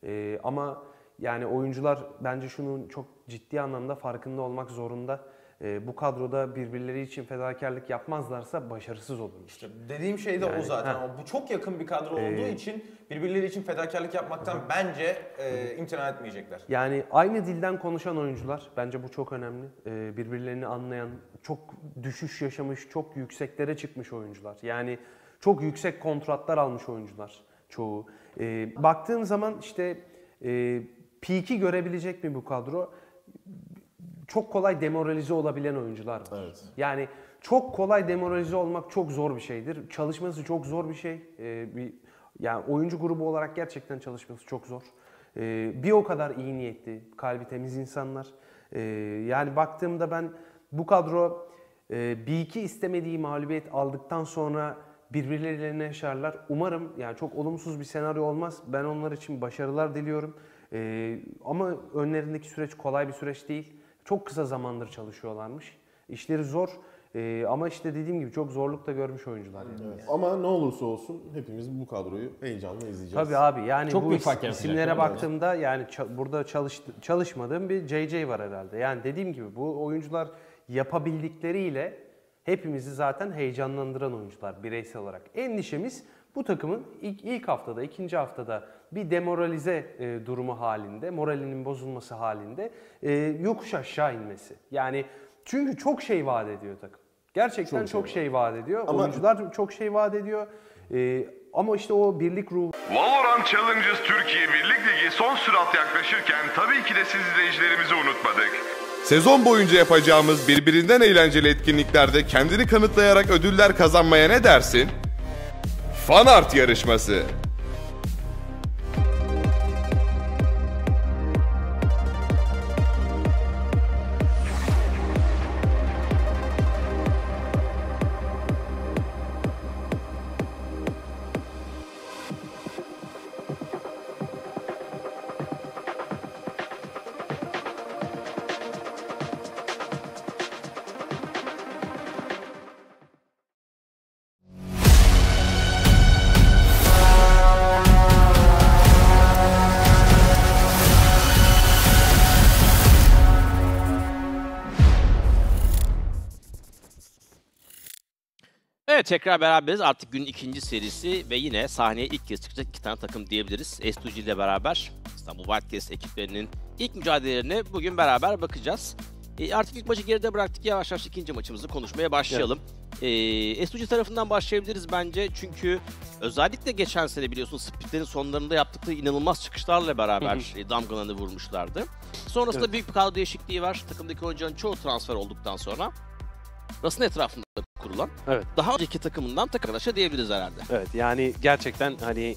E, ama yani oyuncular bence şunun çok ciddi anlamda farkında olmak zorunda. E, bu kadroda birbirleri için fedakarlık yapmazlarsa başarısız olurlar. İşte dediğim şey de o Yani, zaten. ha. Bu çok yakın bir kadro olduğu Ee, için birbirleri için fedakarlık yapmaktan bence e, imtina etmeyecekler. Yani aynı dilden konuşan oyuncular bence bu çok önemli. Ee, birbirlerini anlayan, çok düşüş yaşamış, çok yükseklere çıkmış oyuncular. Yani çok yüksek kontratlar almış oyuncular çoğu. Ee, baktığın zaman işte e, peak'i görebilecek mi bu kadro? Çok kolay demoralize olabilen oyuncular var. Evet. Yani çok kolay demoralize olmak çok zor bir şeydir. Çalışması çok zor bir şey. Ee, bir yani oyuncu grubu olarak gerçekten çalışması çok zor. Ee, bir o kadar iyi niyetli, kalbi temiz insanlar. Ee, yani baktığımda ben bu kadro e, bir iki istemediği mağlubiyet aldıktan sonra birbirleriyle yaşarlar. Umarım yani çok olumsuz bir senaryo olmaz. Ben onlar için başarılar diliyorum. Ee, ama önlerindeki süreç kolay bir süreç değil. Çok kısa zamandır çalışıyorlarmış. İşleri zor Ee, ama işte dediğim gibi çok zorluk da görmüş oyuncular. Yani. Evet. Ama ne olursa olsun hepimiz bu kadroyu heyecanla izleyeceğiz. Tabii abi yani Çok bu büyük is- isimlere baktığımda yani ça- burada çalış, çalışmadığım bir JJ var herhalde. Yani dediğim gibi bu oyuncular yapabildikleriyle hepimizi zaten heyecanlandıran oyuncular bireysel olarak. Endişemiz bu takımın ilk, ilk haftada, ikinci haftada bir demoralize e, durumu halinde, moralinin bozulması halinde e, yokuş aşağı inmesi. Yani çünkü çok şey vaat ediyor takım. Gerçekten Çok çok, şey şey vaat ediyor. Ama- Oyuncular çok şey vaat ediyor. E, ama işte o birlik ruhu Valorant Challengers Türkiye Birlik Ligi son sürat yaklaşırken tabii ki de siz izleyicilerimizi unutmadık. Sezon boyunca yapacağımız birbirinden eğlenceli etkinliklerde kendini kanıtlayarak ödüller kazanmaya ne dersin? Fan Art yarışması. Tekrar beraberiz. Artık günün ikinci serisi ve yine sahneye ilk kez çıkacak iki tane takım diyebiliriz. S2G ile beraber İstanbul Wildcats ekiplerinin ilk mücadelelerine bugün beraber bakacağız. E, artık ilk maçı geride bıraktık. Yavaş yavaş ikinci maçımızı konuşmaya başlayalım. E, S2G tarafından başlayabiliriz bence. Çünkü özellikle geçen sene biliyorsunuz splitlerin sonlarında yaptıkları inanılmaz çıkışlarla beraber e, damgalarını vurmuşlardı. Sonrasında Evet. büyük bir kadro değişikliği var. Takımdaki oyuncuların çoğu transfer olduktan sonra. Ras'ın etrafında kurulan Evet. daha önceki takımından takım arkadaşa diyebiliriz herhalde. Evet yani gerçekten hani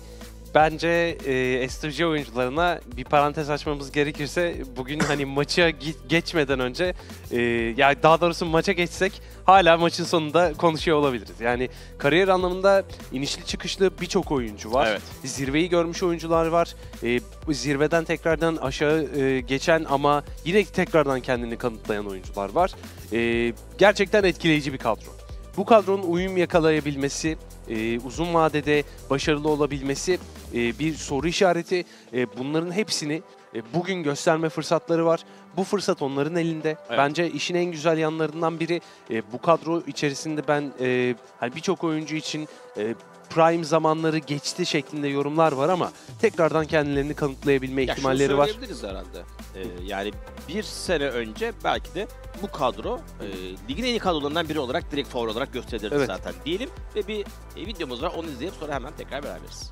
bence e, S2G oyuncularına bir parantez açmamız gerekirse bugün hani maça geçmeden önce e, ya daha doğrusu maça geçsek hala maçın sonunda konuşuyor olabiliriz. Yani kariyer anlamında inişli çıkışlı birçok oyuncu var. Evet. Zirveyi görmüş oyuncular var. E, zirveden tekrardan aşağı e, geçen ama yine tekrardan kendini kanıtlayan oyuncular var. E, gerçekten etkileyici bir kadro. Bu kadronun uyum yakalayabilmesi, e, uzun vadede başarılı olabilmesi e, bir soru işareti. E, bunların hepsini e, bugün gösterme fırsatları var. Bu fırsat onların elinde. Bence işin en güzel yanlarından biri e, bu kadro içerisinde ben e, hani birçok oyuncu için e, prime zamanları geçti şeklinde yorumlar var ama tekrardan kendilerini kanıtlayabilme Ya ihtimalleri var. söyleyebiliriz herhalde. Ee, yani bir sene önce belki de bu kadro e, ligin en iyi kadrolarından biri olarak direkt favori olarak gösterilirdi Evet. zaten diyelim. Ve bir e, videomuz var onu izleyip sonra hemen tekrar beraberiz.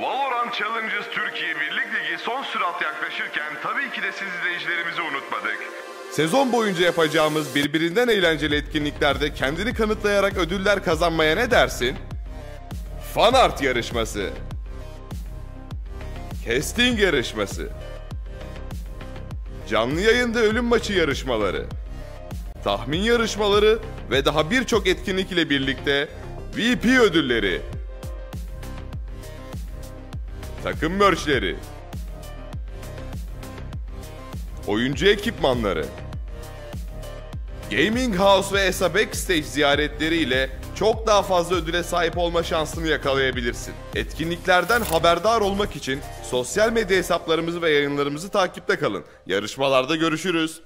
Valorant Challengers Türkiye Birlik Ligi son sürat yaklaşırken tabii ki de siz izleyicilerimizi unutmadık. Sezon boyunca yapacağımız birbirinden eğlenceli etkinliklerde kendini kanıtlayarak ödüller kazanmaya ne dersin? Fan Art yarışması. Casting yarışması. Canlı yayında ölüm maçı yarışmaları. Tahmin yarışmaları ve daha birçok etkinlik ile birlikte VP ödülleri. Takım merchleri. Oyuncu ekipmanları. Gaming House ve ESA Backstage ziyaretleriyle çok daha fazla ödüle sahip olma şansını yakalayabilirsin. Etkinliklerden haberdar olmak için sosyal medya hesaplarımızı ve yayınlarımızı takipte kalın. Yarışmalarda görüşürüz.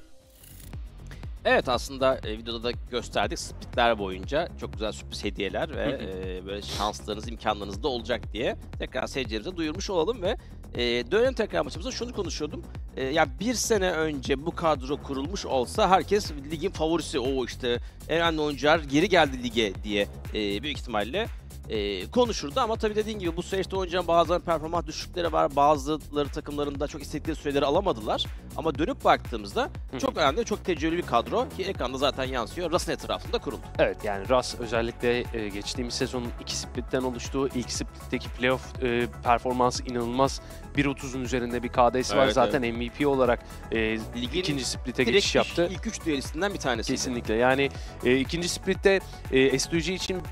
Evet aslında e, videoda da gösterdik splitler boyunca çok güzel sürpriz hediyeler ve e, böyle şanslarınız, imkanlarınız da olacak diye tekrar seyircilerimize duyurmuş olalım ve e, dönelim tekrar maçımıza şunu konuşuyordum. E, ya bir sene önce bu kadro kurulmuş olsa herkes ligin favorisi o işte en önemli oyuncular geri geldi lige diye e, büyük ihtimalle e, konuşurdu ama tabii dediğin gibi bu süreçte oyuncuların bazılarının performans düşükleri var. Bazıları takımlarında çok istedikleri süreleri alamadılar. Ama dönüp baktığımızda çok önemli, çok tecrübeli bir kadro ki ekranda zaten yansıyor. Russ'ın etrafında kuruldu. Evet yani Russ özellikle e, geçtiğimiz sezonun iki splitten oluştuğu ilk splitteki playoff e, performansı inanılmaz. 1.30'un üzerinde bir var. Evet, Zaten MVP olarak e, Ligin ikinci splitte Direkt geçiş yaptı. ilk üç düelistinden bir tanesi. Kesinlikle yani e, ikinci splitte e, S2G için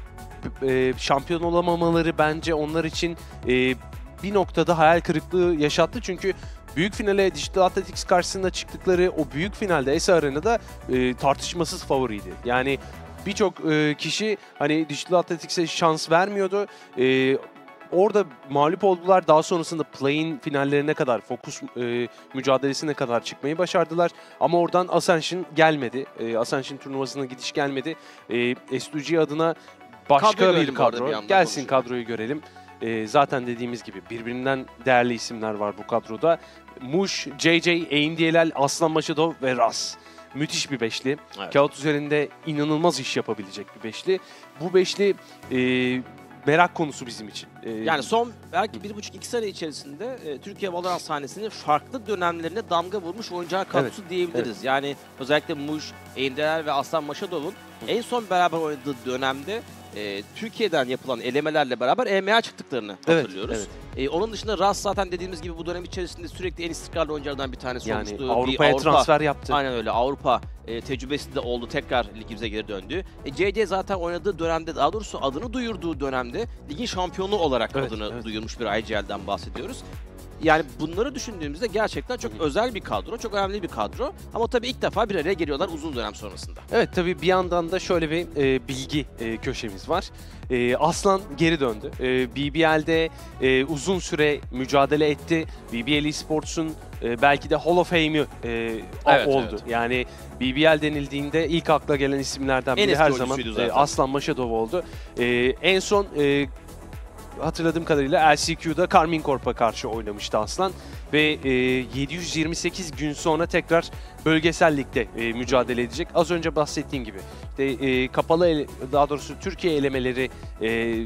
e, şampiyon olamamaları bence onlar için e, bir noktada hayal kırıklığı yaşattı. Çünkü büyük finale Digital Athletics karşısında çıktıkları o büyük finalde ESA Arena'da e, tartışmasız favoriydi. Yani birçok e, kişi hani Digital Athletics'e şans vermiyordu. E, orada mağlup oldular. Daha sonrasında play-in finallerine kadar, fokus e, mücadelesine kadar çıkmayı başardılar. Ama oradan Ascension gelmedi. E, Ascension turnuvasına gidiş gelmedi. E, S2G adına başka Kadroyu bir görelim bu arada kadro. bir yandan Gelsin kadroyu görelim. E, zaten dediğimiz gibi birbirinden değerli isimler var bu kadroda. Mush, JJ, AMDLL, Aslan Maşadov ve Ras. Müthiş bir beşli. Evet. Kağıt üzerinde inanılmaz iş yapabilecek bir beşli. Bu beşli e, merak konusu bizim için. E, Yani son belki bir buçuk iki sene içerisinde e, Türkiye Valorant sahnesinin farklı dönemlerine damga vurmuş oyuncular kadrosu diyebiliriz. Yani özellikle Muj, Ender ve Aslan Maşadov'un en son beraber oynadığı dönemde e, Türkiye'den yapılan elemelerle beraber EMEA çıktıklarını Evet, hatırlıyoruz. evet. E, onun dışında Ras zaten dediğimiz gibi bu dönem içerisinde sürekli en istikrarlı oyunculardan bir tanesi Yani olmuştu. Avrupa'ya transfer yaptı. Aynen öyle. Avrupa e, tecrübesi de oldu. Tekrar ligimize geri döndü. E, JJ zaten oynadığı dönemde, daha doğrusu adını duyurduğu dönemde ligin şampiyonu olarak Evet, adını evet. duyurmuş bir IGL'den bahsediyoruz. Yani bunları düşündüğümüzde gerçekten çok özel bir kadro, çok önemli bir kadro. Ama tabii ilk defa bir araya geliyorlar uzun dönem sonrasında. Evet tabii bir yandan da şöyle bir e, bilgi e, köşemiz var. E, Aslan geri döndü. E, BBL'de e, uzun süre mücadele etti. BBL Esports'un e, belki de Hall of Fame'i e, a- Evet, oldu. evet. Yani BBL denildiğinde ilk akla gelen isimlerden En biri eski her zaman oyuncusuydu e, zaten. Aslan Maşadov oldu. E, en son e, hatırladığım kadarıyla LCQ'da Karmin Corp'a karşı oynamıştı Aslan ve e, 728 gün sonra tekrar bölgesel ligde e, mücadele edecek. Az önce bahsettiğim gibi işte, e, kapalı ele- daha doğrusu Türkiye elemeleri e,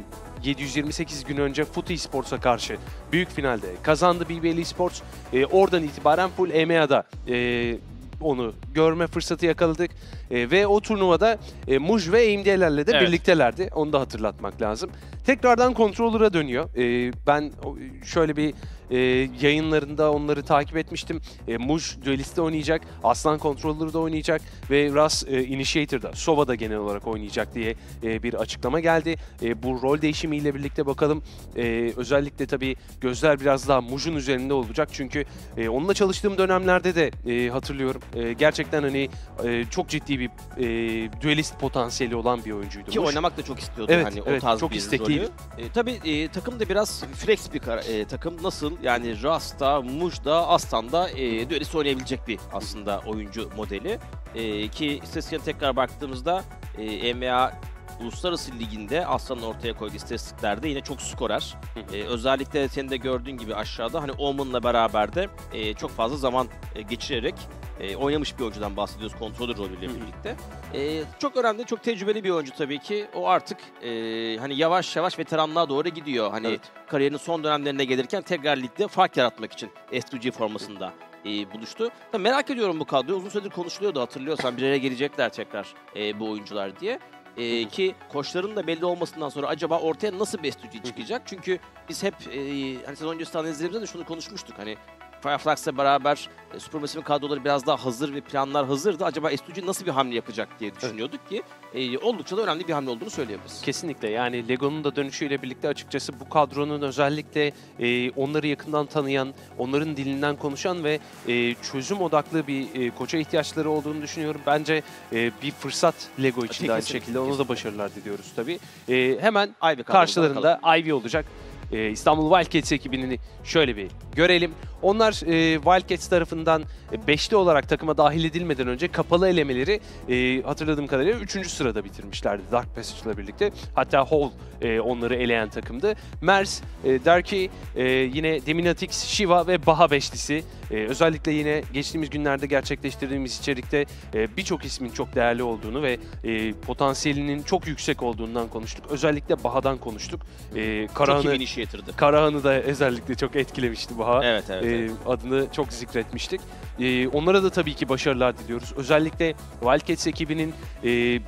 728 gün önce Foot Esports'a karşı büyük finalde kazandı BBL Esports. E, oradan itibaren full EMEA'da e, onu görme fırsatı yakaladık. E, ve o turnuvada e, Muj ve AMD'lerle de Evet. birliktelerdi. Onu da hatırlatmak lazım. Tekrardan Controller'a dönüyor. E, ben o- şöyle bir e, yayınlarında onları takip etmiştim. E, Muj Duelist'te oynayacak, Aslan Controller'da oynayacak ve Ras e, Initiator'da, Sova'da genel olarak oynayacak diye e, bir açıklama geldi. E, bu rol değişimiyle birlikte bakalım. E, özellikle tabii gözler biraz daha Muj'un üzerinde olacak. Çünkü e, onunla çalıştığım dönemlerde de e, hatırlıyorum. E, gerçekten hani e, çok ciddi bir e, duelist potansiyeli olan bir oyuncuydu. Ki Muj. oynamak da çok istiyordu Evet, hani evet, o tarz çok bir istekliydi. rolü. E, tabii e, takım da biraz flex bir e, takım. Nasıl? Yani Rasta, Muj'da, Aslan'da e, düelist oynayabilecek bir aslında oyuncu modeli. E, ki istatistiklerine tekrar baktığımızda e, EMEA Uluslararası Ligi'nde Aslan'ın ortaya koyduğu istatistiklerde yine çok skorer. E, özellikle senin de gördüğün gibi aşağıda hani Omen'la beraber de e, çok fazla zaman e, geçirerek e, oynamış bir oyuncudan bahsediyoruz kontrolör rolüyle birlikte. E, çok önemli, çok tecrübeli bir oyuncu tabii ki. O artık e, hani yavaş yavaş veteranlığa doğru gidiyor. Hani kariyerinin son dönemlerine gelirken tekrar ligde fark yaratmak için S2G formasında e, buluştu. Tabii merak ediyorum bu kadroyu. Uzun süredir konuşuluyordu hatırlıyorsan bir araya gelecekler tekrar e, bu oyuncular diye. E, ki koçların da belli olmasından sonra acaba ortaya nasıl bir S2G çıkacak? Çünkü biz hep e, hani sezon öncesi analizlerimizde de şunu konuşmuştuk. Hani Fireflux'la beraber e, Supermassive'in kadroları biraz daha hazır ve planlar hazırdı. Acaba S2G nasıl bir hamle yapacak diye düşünüyorduk ki e, oldukça da önemli bir hamle olduğunu söyleyebiliriz. Kesinlikle yani Lego'nun da dönüşüyle birlikte açıkçası bu kadronun özellikle e, onları yakından tanıyan, onların dilinden konuşan ve e, çözüm odaklı bir e, koça ihtiyaçları olduğunu düşünüyorum. Bence e, bir fırsat Lego için de aynı Kesinlikle, şekilde ona da başarılar diliyoruz tabii. E, hemen Ivy karşılarında Ivy olacak. E, İstanbul Wildcats ekibini şöyle bir görelim. Onlar e, Wildcats tarafından beşli olarak takıma dahil edilmeden önce kapalı elemeleri e, hatırladığım kadarıyla 3. sırada bitirmişlerdi Dark Passage'la birlikte. Hatta Hall e, onları eleyen takımdı. Mers, e, Darky, e, yine Deminatix, Shiva ve Baha beşlisi. E, özellikle yine geçtiğimiz günlerde gerçekleştirdiğimiz içerikte e, birçok ismin çok değerli olduğunu ve e, potansiyelinin çok yüksek olduğundan konuştuk. Özellikle Baha'dan konuştuk. E, Karahan'ı, bir initiator'dı. Karahan'ı da özellikle çok etkilemişti Baha. Evet, evet, E, evet. adını çok zikretmiştik. E, onlara da tabii ki başarılar diliyoruz. Özellikle Wildcats ekibinin e,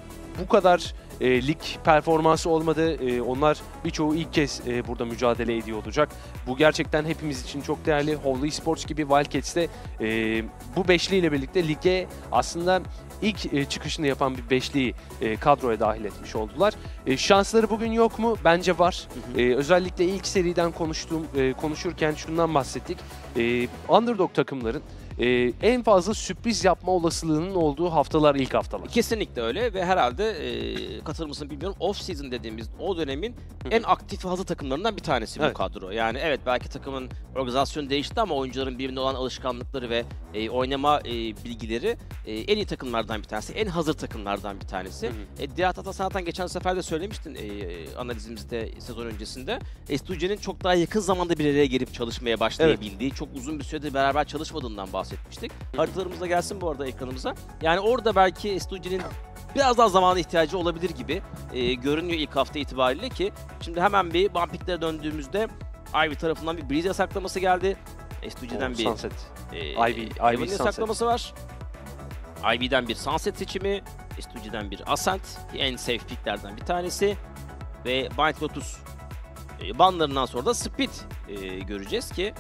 bu kadar e, lig performansı olmadı. E, onlar birçoğu ilk kez e, burada mücadele ediyor olacak. Bu gerçekten hepimiz için çok değerli. Holy Sports gibi Wildcats de e, bu beşliyle birlikte lige aslında ilk e, çıkışını yapan bir beşliyi e, kadroya dahil etmiş oldular. E, şansları bugün yok mu? Bence var. E, özellikle ilk seriden konuştuğum e, konuşurken şundan bahsettik. E, underdog takımların e, en fazla sürpriz yapma olasılığının olduğu haftalar ilk haftalar. Kesinlikle öyle ve herhalde e, katılır mısın bilmiyorum off season dediğimiz o dönemin en aktif hazır takımlarından bir tanesi Evet. bu kadro. Yani evet belki takımın organizasyonu değişti ama oyuncuların birbirine olan alışkanlıkları ve e, oynama e, bilgileri e, en iyi takımlardan bir tanesi, en hazır takımlardan bir tanesi. E, Diğer Tata zaten geçen sefer de söylemiştin e, analizimizde sezon öncesinde. Estuce'nin çok daha yakın zamanda bir araya gelip çalışmaya başlayabildiği, çok uzun bir süredir beraber çalışmadığından bahsetmiştik. Haritalarımız da gelsin bu arada ekranımıza. Yani orada belki Estuce'nin biraz daha zamana ihtiyacı olabilir gibi e, görünüyor ilk hafta itibariyle ki şimdi hemen bir Bumpik'lere döndüğümüzde Ivy tarafından bir Breeze yasaklaması geldi. S2G'den Oo, bir Sunset. e, Ivy- Ivy Evan Sunset. yasaklaması var. Ivy'den bir Sunset seçimi, S2G'den bir Ascent, en safe picklerden bir tanesi ve Bind Lotus e, banlarından sonra da Speed e, göreceğiz ki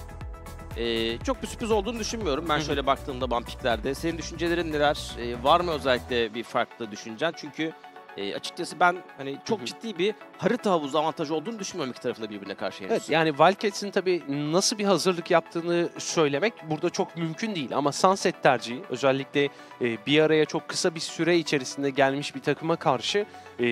e, çok bir sürpriz olduğunu düşünmüyorum. Ben şöyle baktığımda ban picklerde. Senin düşüncelerin neler? E, var mı özellikle bir farklı düşüncen? Çünkü e, açıkçası ben hani çok ciddi bir harita havuzu avantajı olduğunu düşünmüyorum iki tarafında birbirine karşı henüz. Evet yani Wildcats'in tabii nasıl bir hazırlık yaptığını söylemek burada çok mümkün değil. Ama Sunset tercihi özellikle e, bir araya çok kısa bir süre içerisinde gelmiş bir takıma karşı e,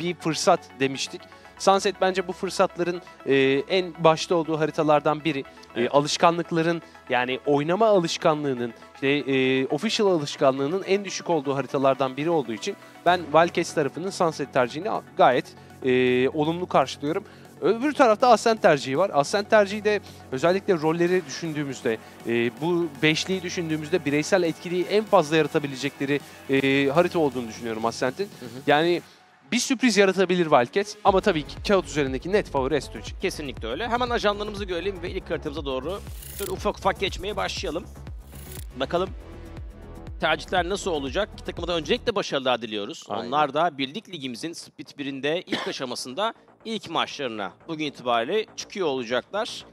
bir fırsat demiştik. Sunset bence bu fırsatların e, en başta olduğu haritalardan biri. E, alışkanlıkların yani oynama alışkanlığının, işte, e, official alışkanlığının en düşük olduğu haritalardan biri olduğu için ben Wildcats tarafının Sunset tercihini gayet e, olumlu karşılıyorum. Öbür tarafta Ascent tercihi var. Ascent tercihi de özellikle rolleri düşündüğümüzde, e, bu beşliği düşündüğümüzde bireysel etkiliği en fazla yaratabilecekleri e, harita olduğunu düşünüyorum Ascent'in. Yani bir sürpriz yaratabilir Wildcats ama tabii ki kağıt üzerindeki net favori S2G. Kesinlikle öyle. Hemen ajanlarımızı görelim ve ilk haritamıza doğru böyle ufak ufak geçmeye başlayalım. Bakalım tercihler nasıl olacak? İki takıma da öncelikle başarılar diliyoruz. Aynen. Onlar da Birlik Ligimizin Split 1'inde ilk aşamasında ilk maçlarına bugün itibariyle çıkıyor olacaklar.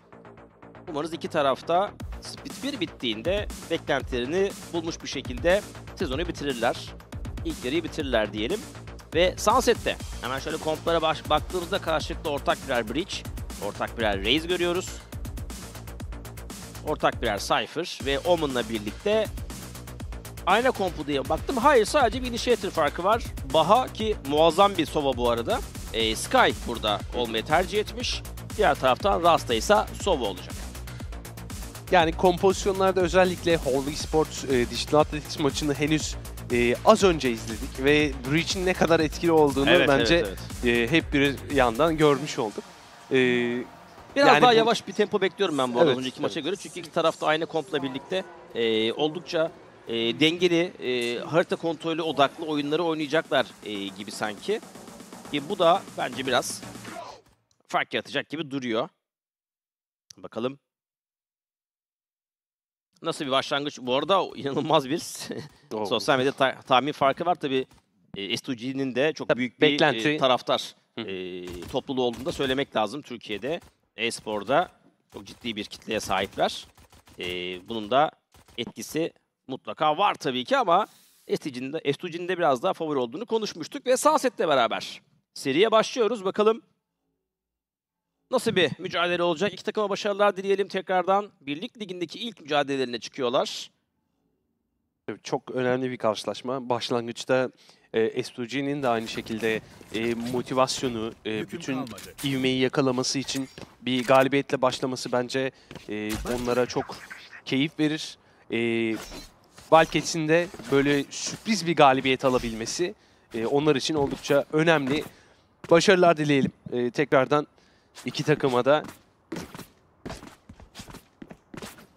Umarız iki tarafta Split 1 bittiğinde beklentilerini bulmuş bir şekilde sezonu bitirirler. İlk yarıyı bitirirler diyelim. Ve Sunset'te hemen şöyle komplara baş, baktığımızda karşılıklı ortak birer Breach, ortak birer Raze görüyoruz. Ortak birer Cypher ve Omen'la birlikte aynı kompu diye baktım. Hayır sadece bir Initiator farkı var. Baha ki muazzam bir Sova bu arada. Ee, Sky burada olmayı tercih etmiş. Diğer taraftan Rasta ise Sova olacak. Yani kompozisyonlarda özellikle Holy Sports e, Digital Athletics maçını henüz e, az önce izledik ve Breach'in ne kadar etkili olduğunu Evet, bence evet, e, hep bir yandan görmüş olduk. E, Biraz yani daha bu- yavaş bir tempo bekliyorum ben bu Evet, önceki maça göre. Çünkü iki tarafta aynı kompla birlikte e, oldukça e, dengeli, e, harita kontrolü odaklı oyunları oynayacaklar e, gibi sanki. Ki bu da bence biraz fark yaratacak gibi duruyor. Bakalım. Nasıl bir başlangıç? Bu arada inanılmaz bir sosyal medya ta- tahmin farkı var. Tabii e, S2G'nin de çok büyük bir beklenti- e, taraftar e, topluluğu olduğunu da söylemek lazım Türkiye'de. E-sporda çok ciddi bir kitleye sahipler. E, bunun da etkisi mutlaka var tabii ki ama S2G'nin de, S2G'nin de biraz daha favori olduğunu konuşmuştuk ve Sunset'le beraber seriye başlıyoruz. Bakalım nasıl bir mücadele olacak? İki takıma başarılar dileyelim tekrardan. Birlik Ligi'ndeki ilk mücadelelerine çıkıyorlar. Çok önemli bir karşılaşma. Başlangıçta e, S2G'nin de aynı şekilde e, motivasyonu, e, bütün ivmeyi yakalaması için bir galibiyetle başlaması bence e, onlara çok keyif verir. E, Wildcats'in de böyle sürpriz bir galibiyet alabilmesi e, onlar için oldukça önemli. Başarılar dileyelim. E, tekrardan iki takıma da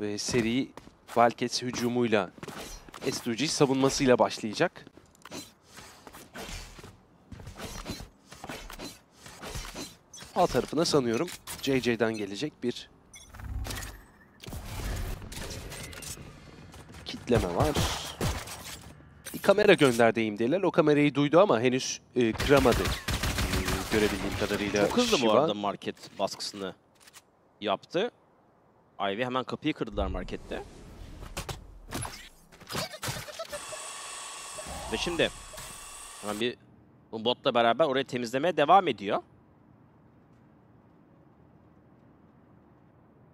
ve seri Wildcats hücumuyla S2G savunmasıyla başlayacak. A tarafına sanıyorum JJ'den gelecek bir kitleme var. Bir kamera gönderdiğim diyorlar. O kamerayı duydu ama henüz e, kıramadı. Görebildiğim kadarıyla Çok hızlı bu Shiva. arada market baskısını yaptı. Ivy hemen kapıyı kırdılar markette. Ve şimdi hemen bir botla beraber orayı temizlemeye devam ediyor.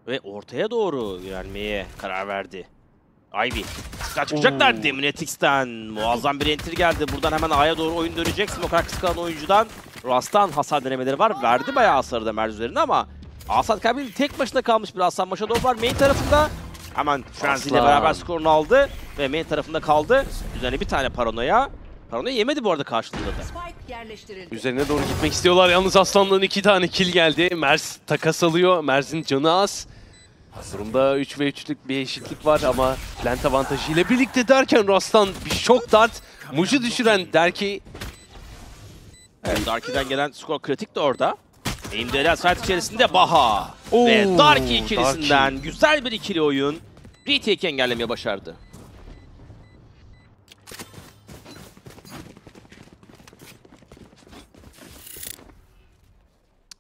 Ve ortaya doğru yönelmeye karar verdi. Ivy. Sıkar çıkacaklar Demonetix'ten. Muazzam bir enter geldi. Buradan hemen A'ya doğru oyun dönecek. Smoke arkası kalan oyuncudan Rast'tan hasar denemeleri var. Verdi bayağı hasarı da Merz üzerine ama Asad Kabil tek başına kalmış bir Aslan Maşadov var. Main tarafında hemen Frenzy ile beraber skorunu aldı ve main tarafında kaldı. Üzerine bir tane paranoya. Paranoya yemedi bu arada karşılığında da. Spike yerleştirildi. Üzerine doğru gitmek istiyorlar. Yalnız Aslan'dan iki tane kill geldi. Mers takas alıyor. Mers'in canı az. Durumda 3 ve 3'lük bir eşitlik var ama plant avantajı ile birlikte derken Rastan bir şok dart. Muj'u düşüren Derki Evet, Darky'den gelen skor kritik de orada. Imdalal site içerisinde Baha. Oo, Ve Darky ikilisinden Darky. güzel bir ikili oyun. Retake'i engellemeyi başardı.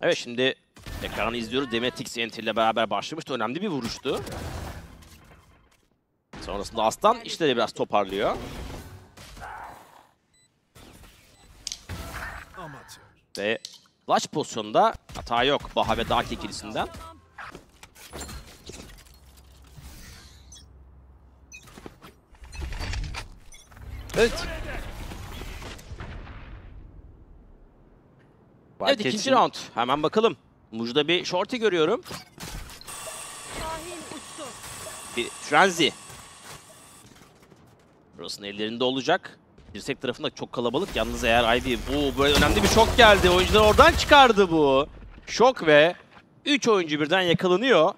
Evet şimdi ekranı izliyoruz. Demetix enter ile beraber başlamıştı. Önemli bir vuruştu. Sonrasında Aslan işleri biraz toparlıyor. Ve clutch pozisyonunda hata yok Baha ve Dark ikilisinden. Evet. Evet ikinci round. Hemen bakalım. Muj'da bir shorty görüyorum. Bir frenzy. Burasının ellerinde olacak. Dirsek tarafında çok kalabalık. Yalnız eğer Ivy... Oo, böyle önemli bir şok geldi. Oyuncular oradan çıkardı bu. Şok ve 3 oyuncu birden yakalanıyor.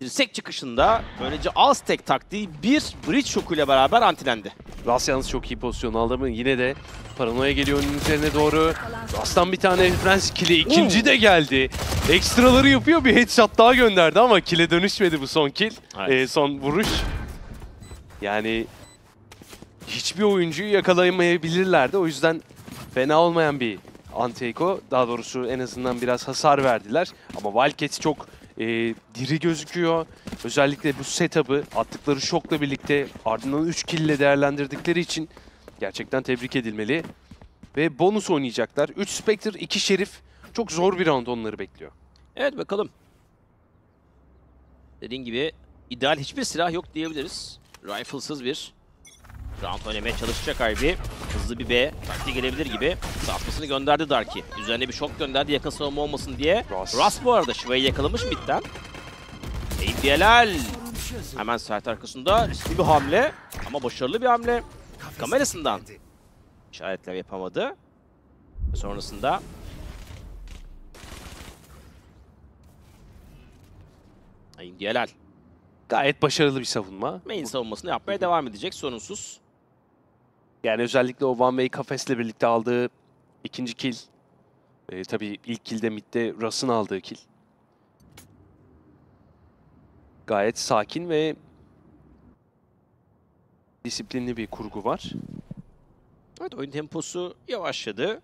Dirsek çıkışında böylece Aztek taktiği bir bridge şokuyla beraber antilendi. Ras yalnız çok iyi pozisyon aldı ama yine de paranoya geliyor onun üzerine doğru. Ras'tan bir tane Frens kill'i ikinci de geldi. Ekstraları yapıyor bir headshot daha gönderdi ama kill'e dönüşmedi bu son kill. Evet. Ee, son vuruş. Yani hiçbir oyuncuyu yakalayamayabilirlerdi. O yüzden fena olmayan bir anti-eco. Daha doğrusu en azından biraz hasar verdiler. Ama Wildcats çok e, diri gözüküyor. Özellikle bu setup'ı attıkları şokla birlikte ardından 3 kill ile değerlendirdikleri için gerçekten tebrik edilmeli. Ve bonus oynayacaklar. 3 Spectre, 2 Şerif. Çok zor bir round onları bekliyor. Evet bakalım. Dediğin gibi ideal hiçbir silah yok diyebiliriz. Riflesız bir round oynamaya çalışacak Ivy. Hızlı bir B taktiği gelebilir gibi. Sarsmasını gönderdi Darky. Üzerine bir şok gönderdi yakın savunma olmasın diye. Ras bu arada Shiva'yı yakalamış midden. ABLL. Hemen sert arkasında riskli bir hamle ama başarılı bir hamle. Kamerasından işaretler yapamadı. Sonrasında Ayın Diyelal. Gayet başarılı bir savunma. Main savunmasını yapmaya devam edecek sorunsuz. Yani özellikle o One Way kafesle birlikte aldığı ikinci kill. Ee, tabii ilk killde midde Russ'ın aldığı kill. Gayet sakin ve disiplinli bir kurgu var. Evet oyun temposu yavaşladı.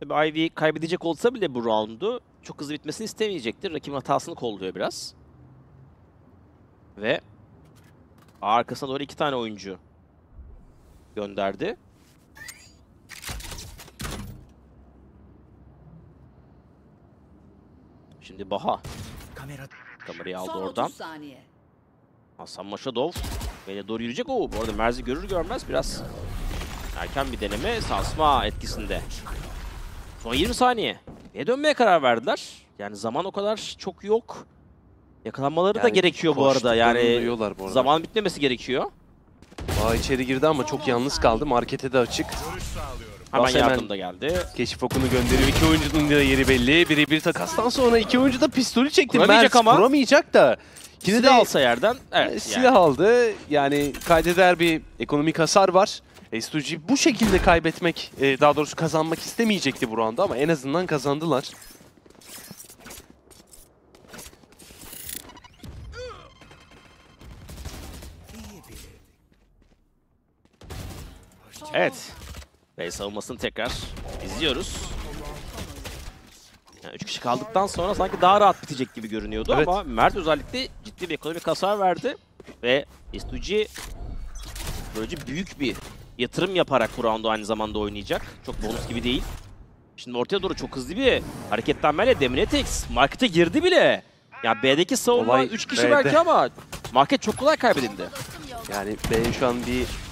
Tabii Ivy kaybedecek olsa bile bu roundu çok hızlı bitmesini istemeyecektir. Rakibin hatasını kolluyor biraz. Ve arkasına doğru iki tane oyuncu gönderdi. Şimdi Baha. Kamerayı aldı Son oradan. 30 saniye. Hasan Maşadov böyle doğru yürüyecek. Oo, bu arada Merzi görür görmez biraz erken bir deneme sarsma etkisinde. Son 20 saniye. Neye dönmeye karar verdiler? Yani zaman o kadar çok yok. Yakalanmaları da Yani gerekiyor bu arada. Yani bu arada. zaman bitmemesi gerekiyor. Aa, içeri girdi ama çok yalnız kaldı. Markete de açık. Hemen Bas yardım da geldi. Keşif okunu gönderiyor. İki oyuncunun da yeri belli. Birebir takastan sonra iki oyuncu da pistolü çekti. Kuramayacak Mert ama. Kuramayacak da. Yine Silah de alsa yerden. Evet. silah yani. aldı. Yani kaydeder bir ekonomik hasar var. S2G bu şekilde kaybetmek, e, daha doğrusu kazanmak istemeyecekti bu roundda ama en azından kazandılar. Evet. Ve savunmasını tekrar izliyoruz. Yani üç kişi kaldıktan sonra sanki daha rahat bitecek gibi görünüyordu Evet. ama Mert özellikle ciddi bir ekonomik hasar verdi. Ve Istuji böylece büyük bir yatırım yaparak bu roundu aynı zamanda oynayacak. Çok bonus gibi değil. Şimdi ortaya doğru çok hızlı bir hareketlenmeyle Deminetix markete girdi bile. Ya B'deki savunma Olay 3 kişi B'de. belki ama market çok kolay kaybedildi. Yani B şu an bir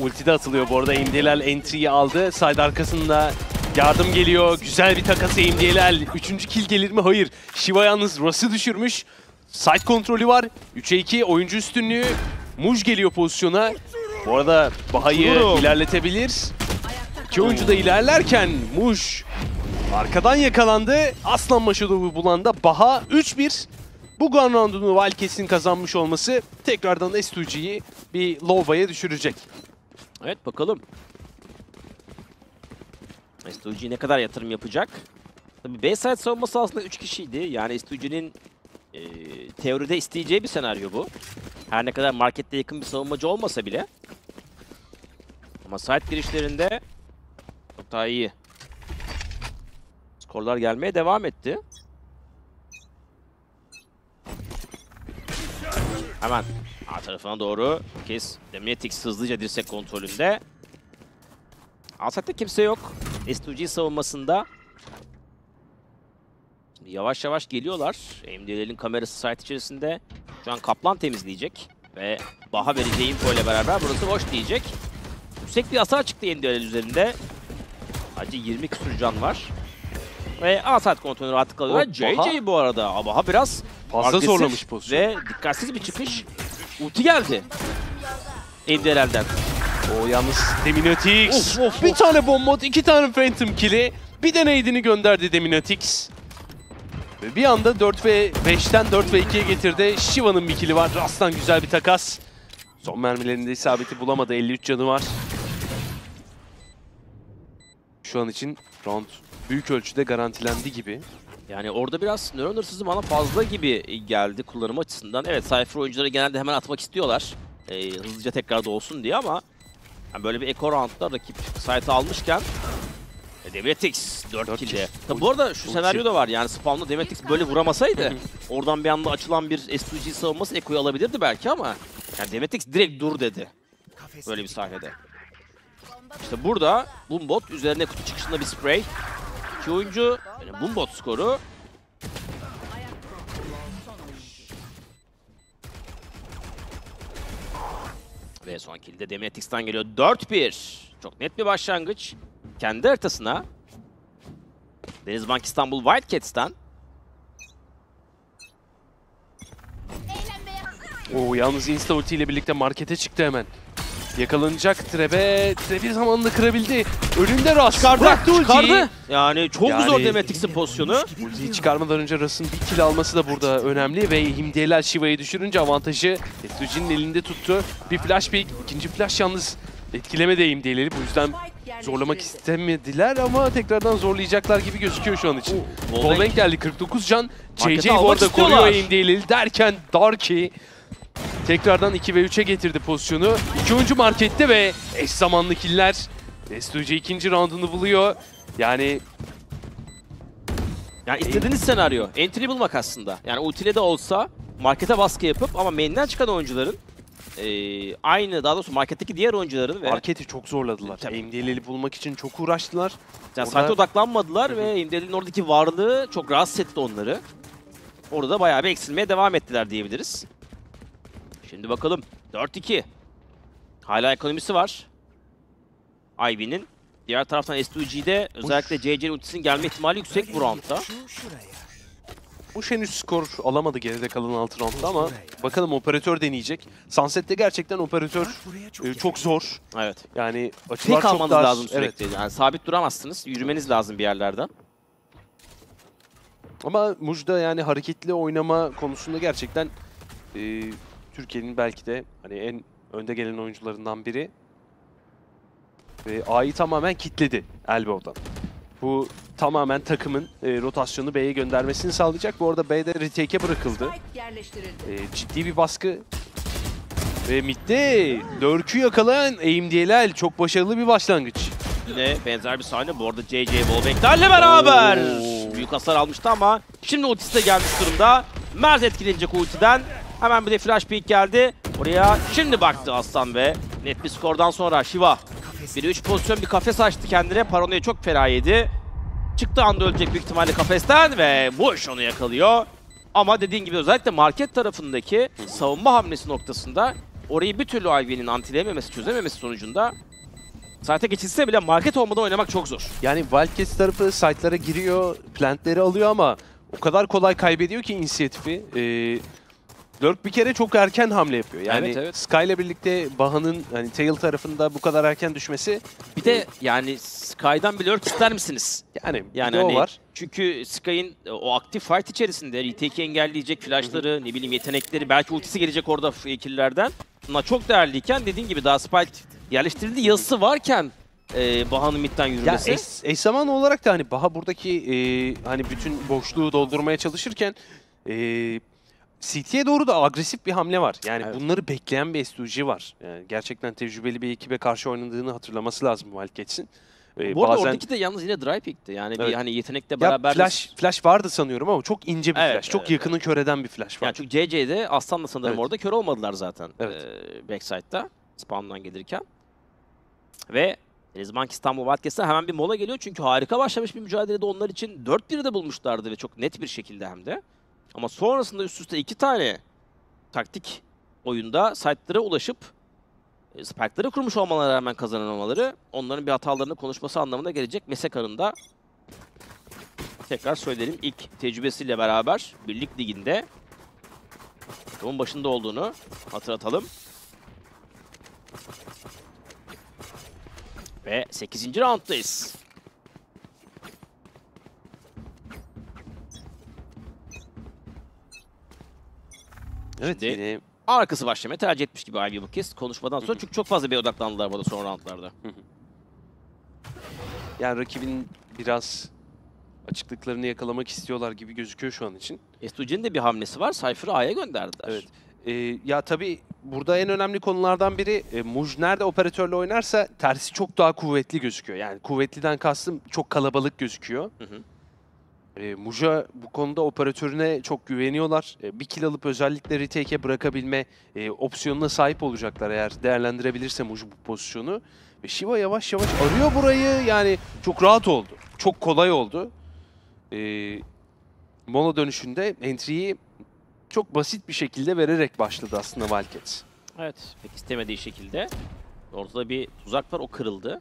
ultide atılıyor bu arada. Imdielal entry'yi aldı. Side arkasında yardım geliyor. Güzel bir takası Imdielal. Üçüncü kill gelir mi? Hayır. Shiva yalnız Russ'ı düşürmüş. Side kontrolü var. 3'e 2 oyuncu üstünlüğü. Muj geliyor pozisyona. Bu arada Baha'yı ilerletebilir. İki oyuncu da ilerlerken Muj arkadan yakalandı. Aslan Maşadov'u bulan da Baha 3-1. Bu gun roundunu Wildcats'in kazanmış olması tekrardan S2G'yi bir lowba'ya düşürecek. Evet bakalım. S2G ne kadar yatırım yapacak? Tabii B-side savunması aslında 3 kişiydi. Yani S2G'nin e, teoride isteyeceği bir senaryo bu. Her ne kadar markette yakın bir savunmacı olmasa bile. Ama side girişlerinde çok daha iyi. Skorlar gelmeye devam etti. Hemen A tarafına doğru bu kez Demetix hızlıca dirsek kontrolünde. Alsat'ta kimse yok. S2G savunmasında. Şimdi yavaş yavaş geliyorlar. MDL'in kamerası site içerisinde. Şu an Kaplan temizleyecek. Ve Baha vereceği info ile beraber burası boş diyecek. Yüksek bir hasar çıktı MDL üzerinde. Sadece 20 küsur can var. Ve Asat kontrolü rahatlıkla alıyor. JJ bu arada. Baha biraz Fazla zorlamış pozisyonu. Ve dikkatsiz bir çıkış. Ulti geldi. MDL'den. O yalnız Deminatix. Of, of, bir of. tane bomba, iki tane Phantom kill'i. Bir de nade'ini gönderdi Deminatix. Ve bir anda 4 ve 5'ten 4 ve 2'ye getirdi. Shiva'nın bir kill'i var. Rast'tan güzel bir takas. Son mermilerinde isabeti bulamadı. 53 canı var. Şu an için round büyük ölçüde garantilendi gibi. Yani orada biraz nöron hırsızı bana fazla gibi geldi kullanım açısından. Evet Cypher oyuncuları genelde hemen atmak istiyorlar. Ee, hızlıca tekrar dolsun diye ama yani böyle bir eco roundda rakip site'ı almışken e, Demetix 4 Dört kill'e. kill. Tabi bu arada şu senaryo da var yani spawn'da Demetix böyle vuramasaydı oradan bir anda açılan bir S2G savunması Eco'yu alabilirdi belki ama yani Demetix direkt dur dedi. Böyle bir sahnede. İşte burada Boombot üzerine kutu çıkışında bir spray. İki oyuncu yani Boombot skoru Ve son kill de Demetix'ten geliyor. 4-1. Çok net bir başlangıç. Kendi haritasına. Denizbank İstanbul Wildcats'tan. Oo yalnız insta ile birlikte markete çıktı hemen. Yakalanacak Trebe. Trebe zamanında kırabildi. Önünde Ras. Çıkardı, Bıraktı ultiyi. çıkardı. Yani çok Yani- zor Demetix'in pozisyonu. Ultiyi çıkarmadan önce Ras'ın bir kill alması da burada önemli ve Himdiyeler Shiva'yı düşürünce avantajı Estuji'nin elinde tuttu. Bir flash pick, ikinci flash yalnız etkilemedi Himdiyeleri. Bu yüzden zorlamak istemediler ama tekrardan zorlayacaklar gibi gözüküyor şu an için. Wallbang geldi 49 can. JJ bu arada koruyor Himdiyeleri derken Darky tekrardan 2 ve 3'e getirdi pozisyonu. İki oyuncu markette ve eş zamanlı killer. Estuji ikinci roundunu buluyor. Yani Yani istediğiniz senaryo. Entry bulmak aslında. Yani ultile de olsa markete baskı yapıp ama main'den çıkan oyuncuların eee, aynı daha doğrusu marketteki diğer oyuncuların ve Marketi çok zorladılar. Tabii. MDL'li bulmak için çok uğraştılar. yani Orada- site odaklanmadılar ve İmdeli'nin oradaki varlığı çok rahatsız etti onları. Orada da bayağı bir eksilmeye devam ettiler diyebiliriz. Şimdi bakalım. 4-2. Hala ekonomisi var. Ivy'nin. Diğer taraftan S2G'de özellikle JJ'nin ultisinin gelme ihtimali yüksek bu roundda. Bu henüz skor alamadı geride kalan 6 roundda ama bakalım operatör deneyecek. Sunset'te gerçekten operatör e, çok zor. Evet. Yani açılar Tek çok lazım Evet. sürekli. Yani sabit duramazsınız. Yürümeniz lazım bir yerlerden. Ama Mujda yani hareketli oynama konusunda gerçekten e, Türkiye'nin belki de hani en önde gelen oyuncularından biri. Ve A'yı tamamen kitledi Elbow'dan. Bu tamamen takımın e, rotasyonu B'ye göndermesini sağlayacak. Bu arada B'de retake'e bırakıldı. E, ciddi bir baskı. Ve midde Lurk'ü yakalayan AMD'ler çok başarılı bir başlangıç. Yine benzer bir sahne. Bu arada JJ Wallbank'lerle beraber büyük hasar almıştı ama şimdi ultisi de gelmiş durumda. Mert etkilenecek ultiden. Hemen bir de flash peek geldi. Oraya şimdi baktı Aslan ve net bir skordan sonra Shiva. 1-3 pozisyon bir kafes açtı kendine. Paranoya çok fena yedi. Çıktı anda ölecek büyük ihtimalle kafesten ve Bush onu yakalıyor. Ama dediğin gibi özellikle market tarafındaki savunma hamlesi noktasında orayı bir türlü Ivy'nin antileyememesi, çözememesi sonucunda Site'e geçilse bile market olmadan oynamak çok zor. Yani Wildcats tarafı site'lara giriyor, plantleri alıyor ama o kadar kolay kaybediyor ki inisiyatifi. Ee, Lurk bir kere çok erken hamle yapıyor. Yani Evet, evet. Sky ile birlikte Baha'nın hani tail tarafında bu kadar erken düşmesi Bir de yani Sky'dan bir lurk ister misiniz? yani, Yani hani var. Çünkü Sky'in o aktif fight içerisinde retake'i engelleyecek flashları, ne bileyim yetenekleri, belki ultisi gelecek orada f- killlerden. Bunlar çok değerliyken dediğin gibi daha spike yerleştirildiği yazısı varken e, Baha'nın midden Ya yürümesi. eş, eş zamanlı olarak da hani Baha buradaki e, hani bütün boşluğu doldurmaya çalışırken e, CT'ye doğru da agresif bir hamle var. Yani bunları bekleyen bir SUG var. Yani gerçekten tecrübeli bir ekibe karşı oynadığını hatırlaması lazım Wildcats'in. E, Bu arada bazen- oradaki de yalnız yine dry pick'ti. Yani bir Evet. hani yetenekle Ya beraber... flash, flash vardı sanıyorum ama çok ince bir Evet, flash. Çok evet, yakını kör eden bir flash var. Yani çünkü CC'de Aslan'la sanırım Evet. orada kör olmadılar zaten. Evet. Ee, backside'da spawn'dan gelirken. Ve Rizbank İstanbul Wildcats'ten hemen bir mola geliyor. Çünkü harika başlamış bir mücadelede onlar için 4-1'i de bulmuşlardı ve çok net bir şekilde hem de. Ama sonrasında üst üste iki tane taktik oyunda site'lara ulaşıp e, spike'ları kurmuş olmalarına rağmen kazanan olmaları onların bir hatalarını konuşması anlamına gelecek. Mesekar'ın da tekrar söyleyelim ilk tecrübesiyle beraber Birlik Ligi'nde takımın başında olduğunu hatırlatalım. Ve 8. rounddayız. Evet Şimdi yine arkası başlamayı tercih etmiş gibi Ivy bu kez konuşmadan sonra çünkü çok fazla bir odaklandılar burada son roundlarda. yani rakibin biraz açıklıklarını yakalamak istiyorlar gibi gözüküyor şu an için. Estuji'nin de bir hamlesi var. Cypher'ı A'ya gönderdiler. Evet. Ee, ya tabii burada en önemli konulardan biri e, Muj nerede operatörle oynarsa tersi çok daha kuvvetli gözüküyor. Yani kuvvetliden kastım çok kalabalık gözüküyor. Hı hı. E, Muj'a bu konuda operatörüne çok güveniyorlar. E, bir kill alıp özellikle retake'e bırakabilme e, opsiyonuna sahip olacaklar eğer değerlendirebilirse Muj bu pozisyonu. Ve Shiva yavaş yavaş arıyor burayı. Yani çok rahat oldu. Çok kolay oldu. E, mono dönüşünde entry'yi çok basit bir şekilde vererek başladı aslında Wildcats. Evet. Pek istemediği şekilde. Ortada bir tuzak var. O kırıldı.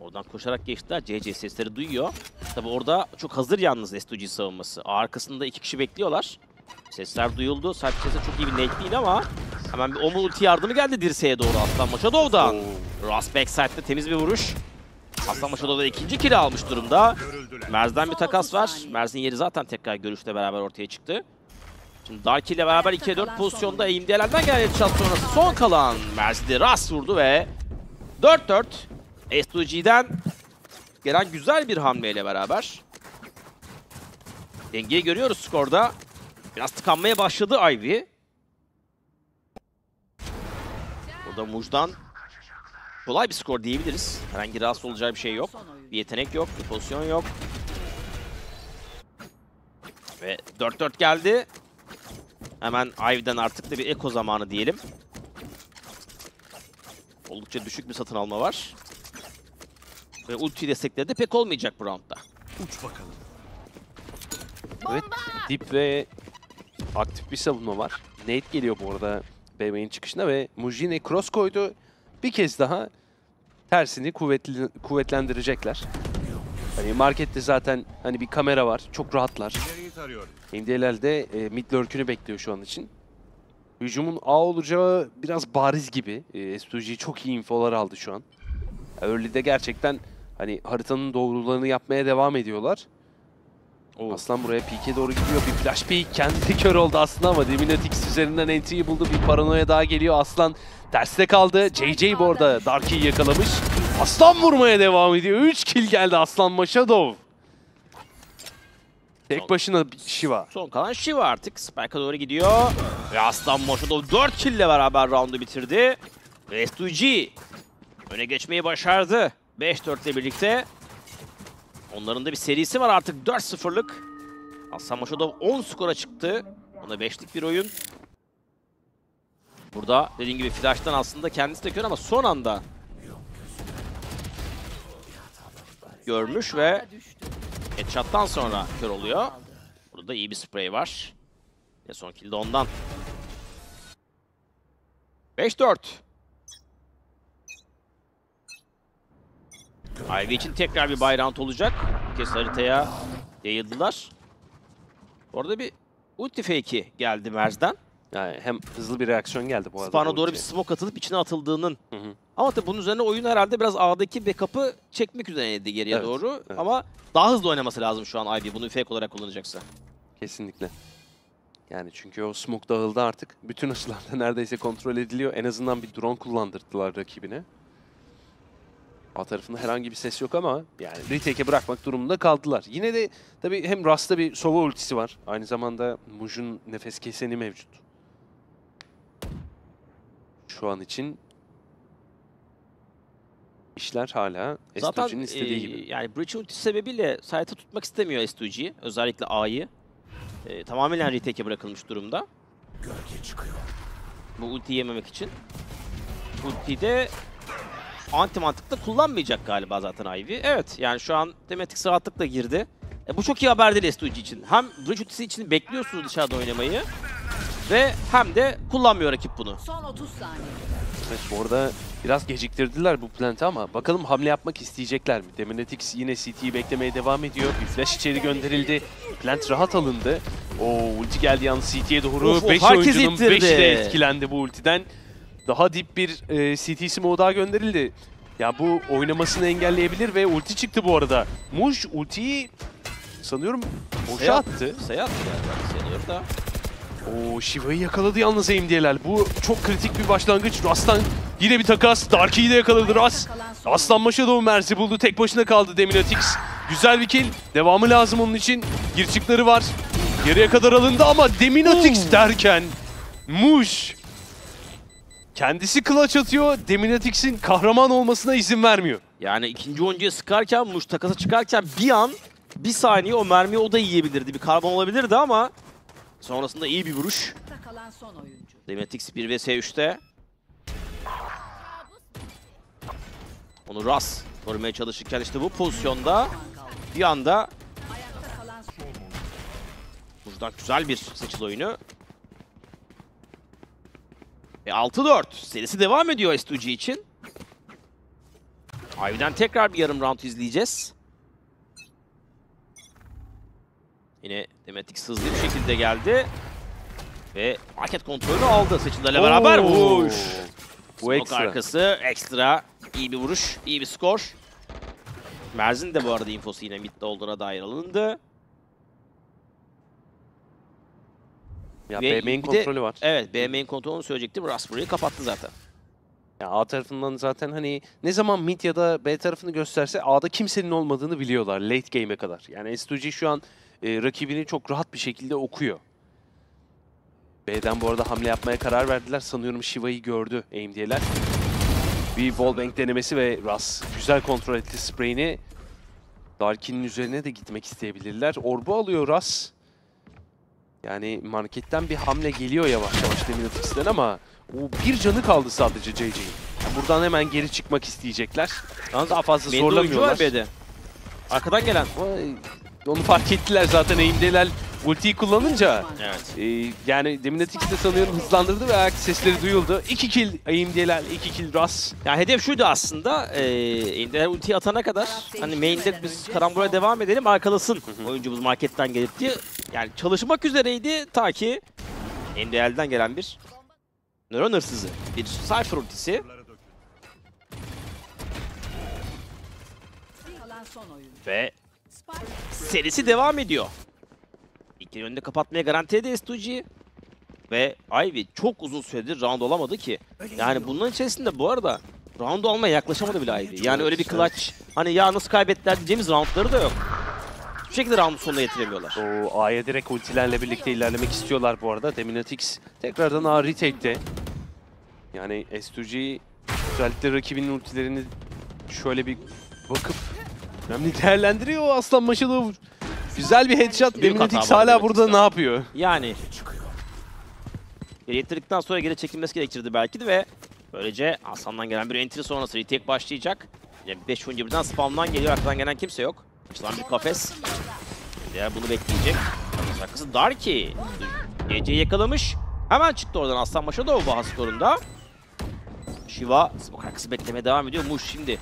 Oradan koşarak geçtiler. CC sesleri duyuyor. Tabi orada çok hazır yalnız S2G savunması. Arkasında iki kişi bekliyorlar. Sesler duyuldu. Serp sesi çok iyi bir nade değil ama hemen bir Omu ulti yardımı geldi dirseğe doğru Aslan Maşadov'dan. Ras backside'de temiz bir vuruş. Aslan Maşadov da ikinci kili almış durumda. Merz'den bir takas var. Merz'in yeri zaten tekrar görüşle beraber ortaya çıktı. Şimdi Darky ile beraber 2'ye 4 pozisyonda eğimdelerden gelen headshot sonrası son kalan Merz'de Ras vurdu ve 4-4 S2G'den gelen güzel bir hamleyle beraber dengeyi görüyoruz skorda. Biraz tıkanmaya başladı Ivy. Burada Muj'dan kolay bir skor diyebiliriz. Herhangi rahatsız olacağı bir şey yok. Bir yetenek yok, bir pozisyon yok. Ve 4-4 geldi. Hemen Ivy'den artık da bir eko zamanı diyelim. Oldukça düşük bir satın alma var. Ve ulti destekleri de pek olmayacak bu roundda. Uç bakalım. Evet, dip ve aktif bir savunma var. Nate geliyor bu arada BM'in çıkışına ve Mujine cross koydu. Bir kez daha tersini kuvvetli, kuvvetlendirecekler. Hani markette zaten hani bir kamera var. Çok rahatlar. MDLL de e, mid lurk'ünü bekliyor şu an için. Hücumun A olacağı biraz bariz gibi. E, S2G çok iyi infolar aldı şu an. Early'de gerçekten hani haritanın doğrularını yapmaya devam ediyorlar. Aslan buraya peek'e doğru gidiyor. Bir flash peek. Kendi kör oldu aslında ama Deminatix üzerinden entry'yi buldu. Bir paranoya daha geliyor. Aslan terste kaldı. JJ bu arada Darky'yi yakalamış. Aslan vurmaya devam ediyor. 3 kill geldi Aslan Maşadov. Tek başına Shiva. Son kalan Shiva artık. Spike'a doğru gidiyor. Ve Aslan Moşadov 4 kill ile beraber roundu bitirdi. S2G öne geçmeyi başardı. 5-4 ile birlikte. Onların da bir serisi var artık 4-0'lık. Aslan Moşadov 10 skora çıktı. Ona 5'lik bir oyun. Burada dediğim gibi flash'tan aslında kendisi de kör ama son anda görmüş ve headshot'tan sonra kör oluyor. Burada iyi bir spray var. Ve son kill de ondan. 5-4. Ivy için tekrar bir buy round olacak. Bu kez haritaya yayıldılar. Orada bir ulti fake'i geldi Merz'den. Yani hem hızlı bir reaksiyon geldi bu arada. Spawn'a doğru bir smoke atılıp içine atıldığının. Hı hı. Ama tabii bunun üzerine oyun herhalde biraz A'daki backup'ı çekmek üzerineydi geriye Evet, doğru. evet. Ama daha hızlı oynaması lazım şu an Ivy bunu fake olarak kullanacaksa. Kesinlikle. Yani çünkü o smoke dağıldı artık. Bütün açılarda neredeyse kontrol ediliyor. En azından bir drone kullandırdılar rakibine. A tarafında herhangi bir ses yok ama yani retake'e bırakmak durumunda kaldılar. Yine de tabii hem Rust'ta bir sova ultisi var. Aynı zamanda Muj'un nefes keseni mevcut. Şu an için işler hala Zaten S2G'nin istediği e, gibi. yani Breach ultisi sebebiyle site'ı tutmak istemiyor S2G. Özellikle A'yı. E, tamamen retake'e bırakılmış durumda. Bu ultiyi yememek için. Ultiyi de anti mantıkta kullanmayacak galiba zaten Ivy. Evet yani şu an Demetix rahatlıkla girdi. E, bu çok iyi haber değil S2G için. Hem Breach ultisi için bekliyorsunuz dışarıda oynamayı. Ve hem de kullanmıyor rakip bunu. Son 30 saniye. Evet bu arada biraz geciktirdiler bu plant'i ama bakalım hamle yapmak isteyecekler mi? Demonetics yine CT'yi beklemeye devam ediyor. Bir flash içeri gönderildi. Plant rahat alındı. O ulti geldi yalnız CT'ye doğru. Of, of, 5 herkes oyuncunun ittirdi. 5'i de etkilendi bu ultiden. Daha dip bir e, CT smoke daha gönderildi. Ya bu oynamasını engelleyebilir ve ulti çıktı bu arada. Muj ultiyi sanıyorum boşa Sayı attı. Attı galiba sanıyorum da. Oo Shiva'yı yakaladı yalnız AMD'ler. Bu çok kritik bir başlangıç. Rast'tan yine bir takas. Darky'yi de yakaladı Rast. Aslan Shadow Mercy buldu. Tek başına kaldı Deminatix. Güzel bir kill. Devamı lazım onun için. Girçikleri var. Geriye kadar alındı ama Deminatix derken Muş kendisi clutch atıyor. Deminatix'in kahraman olmasına izin vermiyor. Yani ikinci oyuncuya sıkarken, Muş takasa çıkarken bir an, bir saniye o mermiyi o da yiyebilirdi. Bir karbon olabilirdi ama sonrasında iyi bir vuruş. Demetix 1 vs 3'te. Onu Ras korumaya çalışırken işte bu pozisyonda bir anda Muş'dan güzel bir seçil oyunu. E 6-4. Serisi devam ediyor S2G için. Ivy'den tekrar bir yarım round izleyeceğiz. Yine Demetix hızlı bir şekilde geldi. Ve market kontrolünü aldı seçillerle beraber. Vuş. Bu ekstra. arkası ekstra. iyi bir vuruş, iyi bir skor. Merz'in de bu arada infosu yine midde olduğuna dair alındı. Ya Ve B main bir de- kontrolü var. Evet, B main kontrolünü söyleyecektim. Raspberry'i kapattı zaten. Ya A tarafından zaten hani ne zaman mid ya da B tarafını gösterse A'da kimsenin olmadığını biliyorlar late game'e kadar. Yani S2G şu an e, rakibini çok rahat bir şekilde okuyor. B'den bu arada hamle yapmaya karar verdiler. Sanıyorum Shiva'yı gördü AMD'ler. Bir wallbang denemesi ve Ras güzel kontrol etti sprayini. Darkin'in üzerine de gitmek isteyebilirler. Orbu alıyor Ras. Yani marketten bir hamle geliyor yavaş yavaş Deminatix'ten ama o bir canı kaldı sadece JJ'in. Yani buradan hemen geri çıkmak isteyecekler. Yalnız Daha fazla oyuncu zorlamıyorlar. B'de. Arkadan gelen. Vay, Onu fark ettiler zaten aim'deler ultiyi kullanınca. Evet. e, yani Deminatix de sanıyorum hızlandırdı ve ayak sesleri duyuldu. 2 kill aim'deler, 2 kill Ras. Ya hedef şuydu aslında. Eee Ender ultiyi atana kadar hani main'de biz karambole devam edelim arkalasın oyuncumuz marketten gelip diye. Yani çalışmak üzereydi ta ki Ender'den gelen bir nöron hırsızı. Bir Cypher ultisi. Ve serisi devam ediyor. İlk yarı önünde kapatmaya garantiledi S2G. Ve Ivy çok uzun süredir round olamadı ki. Yani bunların içerisinde bu arada round almaya yaklaşamadı bile Ivy. Yani öyle bir clutch hani ya nasıl kaybettiler diyeceğimiz roundları da yok. Hiçbir şekilde roundu sonuna getiremiyorlar. O A'ya direkt ultilerle birlikte ilerlemek istiyorlar bu arada. Deminatix tekrardan A retake'te. Yani S2G özellikle rakibinin ultilerini şöyle bir bakıp önemli değerlendiriyor. O Aslan Maşalı güzel bir headshot. Var hala burada ne yapıyor? Yani geri getirdikten sonra geri çekilmesi gerektirdi belki de ve böylece Aslan'dan gelen bir entry sonrası retake başlayacak. Yine 5 oyuncu birden spawn'dan geliyor arkadan gelen kimse yok. Açılan bir kafes. Diğer bunu bekleyecek. Arkası Darky. Geceyi yakalamış. Hemen çıktı oradan Aslan Başa da o baha skorunda. Shiva smoke arkası beklemeye devam ediyor. Muş şimdi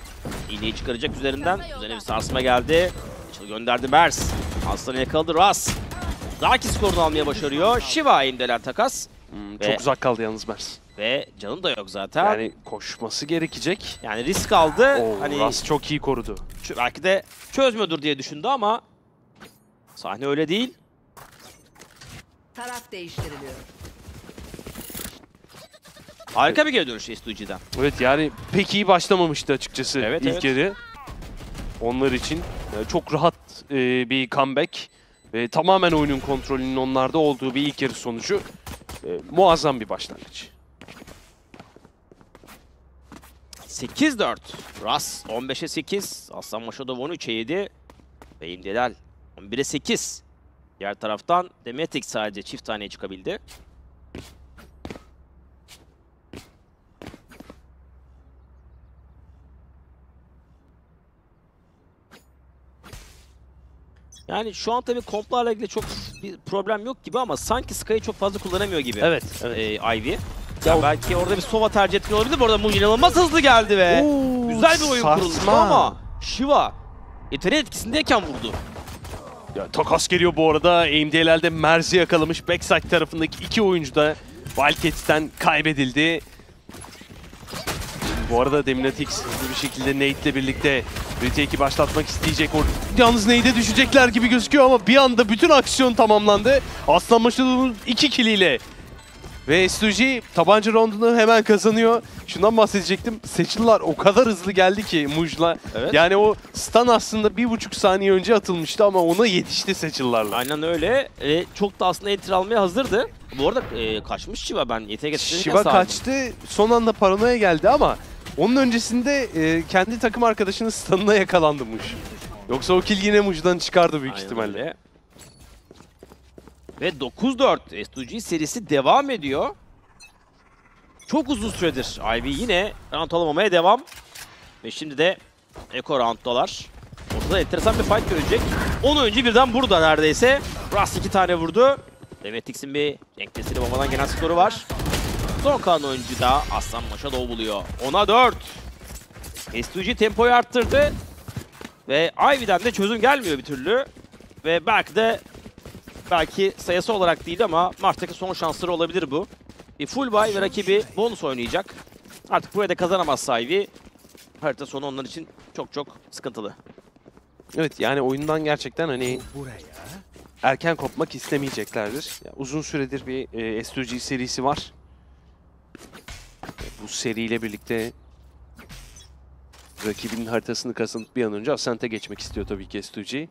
iğneyi çıkaracak üzerinden. Üzerine bir sarsma geldi. Çıl gönderdi Mers. Aslan'ı yakaladı Ras. Darky skorunu almaya başarıyor. Shiva elimdeler takas. Hmm, Ve- çok uzak kaldı yalnız Mers. Ve canım da yok zaten. Yani koşması gerekecek. Yani risk aldı. Oo, hani Ras çok iyi korudu. Belki de çözmüyordur diye düşündü ama sahne öyle değil. Taraf değiştiriliyor. Harika bir geri dönüş S2G'den. Evet yani pek iyi başlamamıştı açıkçası Evet, ilk evet. yarı. Onlar için yani çok rahat e, bir comeback ve tamamen oyunun kontrolünün onlarda olduğu bir ilk yarı sonucu e, muazzam bir başlangıç. 8-4. Ras 15'e 8. Aslan Maşadov 13'e 7. Ve İmdelal 11'e 8. Diğer taraftan Demetic sadece çift taneye çıkabildi. Yani şu an tabii komplarla ilgili çok bir problem yok gibi ama sanki Sky'ı çok fazla kullanamıyor gibi. Evet, evet. Ee, Ivy. Ya belki orada bir Sova tercih etmiyor olabilir. Bu arada Moon inanılmaz hızlı geldi ve güzel bir oyun kurulmuş sarsma. ama Shiva yeteneği etkisindeyken vurdu. Ya, takas geliyor bu arada. AMD'lerde Merz'i yakalamış. Backside tarafındaki iki oyuncu da Wildcats'ten kaybedildi. Bu arada Deminatix hızlı bir şekilde Nate'le birlikte retake'i başlatmak isteyecek. O yalnız Nate'e düşecekler gibi gözüküyor ama bir anda bütün aksiyon tamamlandı. Aslan Maşadov'un iki kiliyle. Ve S2G tabanca roundunu hemen kazanıyor. Şundan bahsedecektim. Seçil'ler o kadar hızlı geldi ki Muj'la. Evet. Yani o stun aslında bir buçuk saniye önce atılmıştı ama ona yetişti Seçil'larla. Aynen öyle. E, çok da aslında enter almaya hazırdı. Bu arada e, kaçmış Shiva ben getirirken Shiva sağ- kaçtı. Son anda paranoya geldi ama onun öncesinde e, kendi takım arkadaşının stun'ına yakalandı Muj. Yoksa o kill yine Muj'dan çıkardı büyük Aynen ihtimalle. öyle. Ve 9-4 S2G serisi devam ediyor. Çok uzun süredir Ivy yine round alamamaya devam. Ve şimdi de Eko rounddalar. Ortada enteresan bir fight görecek. Onu önce birden burada neredeyse. Ras iki tane vurdu. Demetix'in bir renklisini babadan gelen skoru var. Son kalan oyuncu da Aslan Maşadov buluyor. 10'a 4. S2G tempoyu arttırdı. Ve Ivy'den de çözüm gelmiyor bir türlü. Ve belki de belki sayısı olarak değil ama maçtaki son şansları olabilir bu. Bir full buy ve rakibi bonus oynayacak. Artık buraya da kazanamazsa Ivy harita sonu onlar için çok çok sıkıntılı. Evet yani oyundan gerçekten hani erken kopmak istemeyeceklerdir. Ya, uzun süredir bir e, S2G serisi var. Bu seriyle birlikte rakibinin haritasını kazanıp bir an önce Ascent'e geçmek istiyor tabii ki S2G.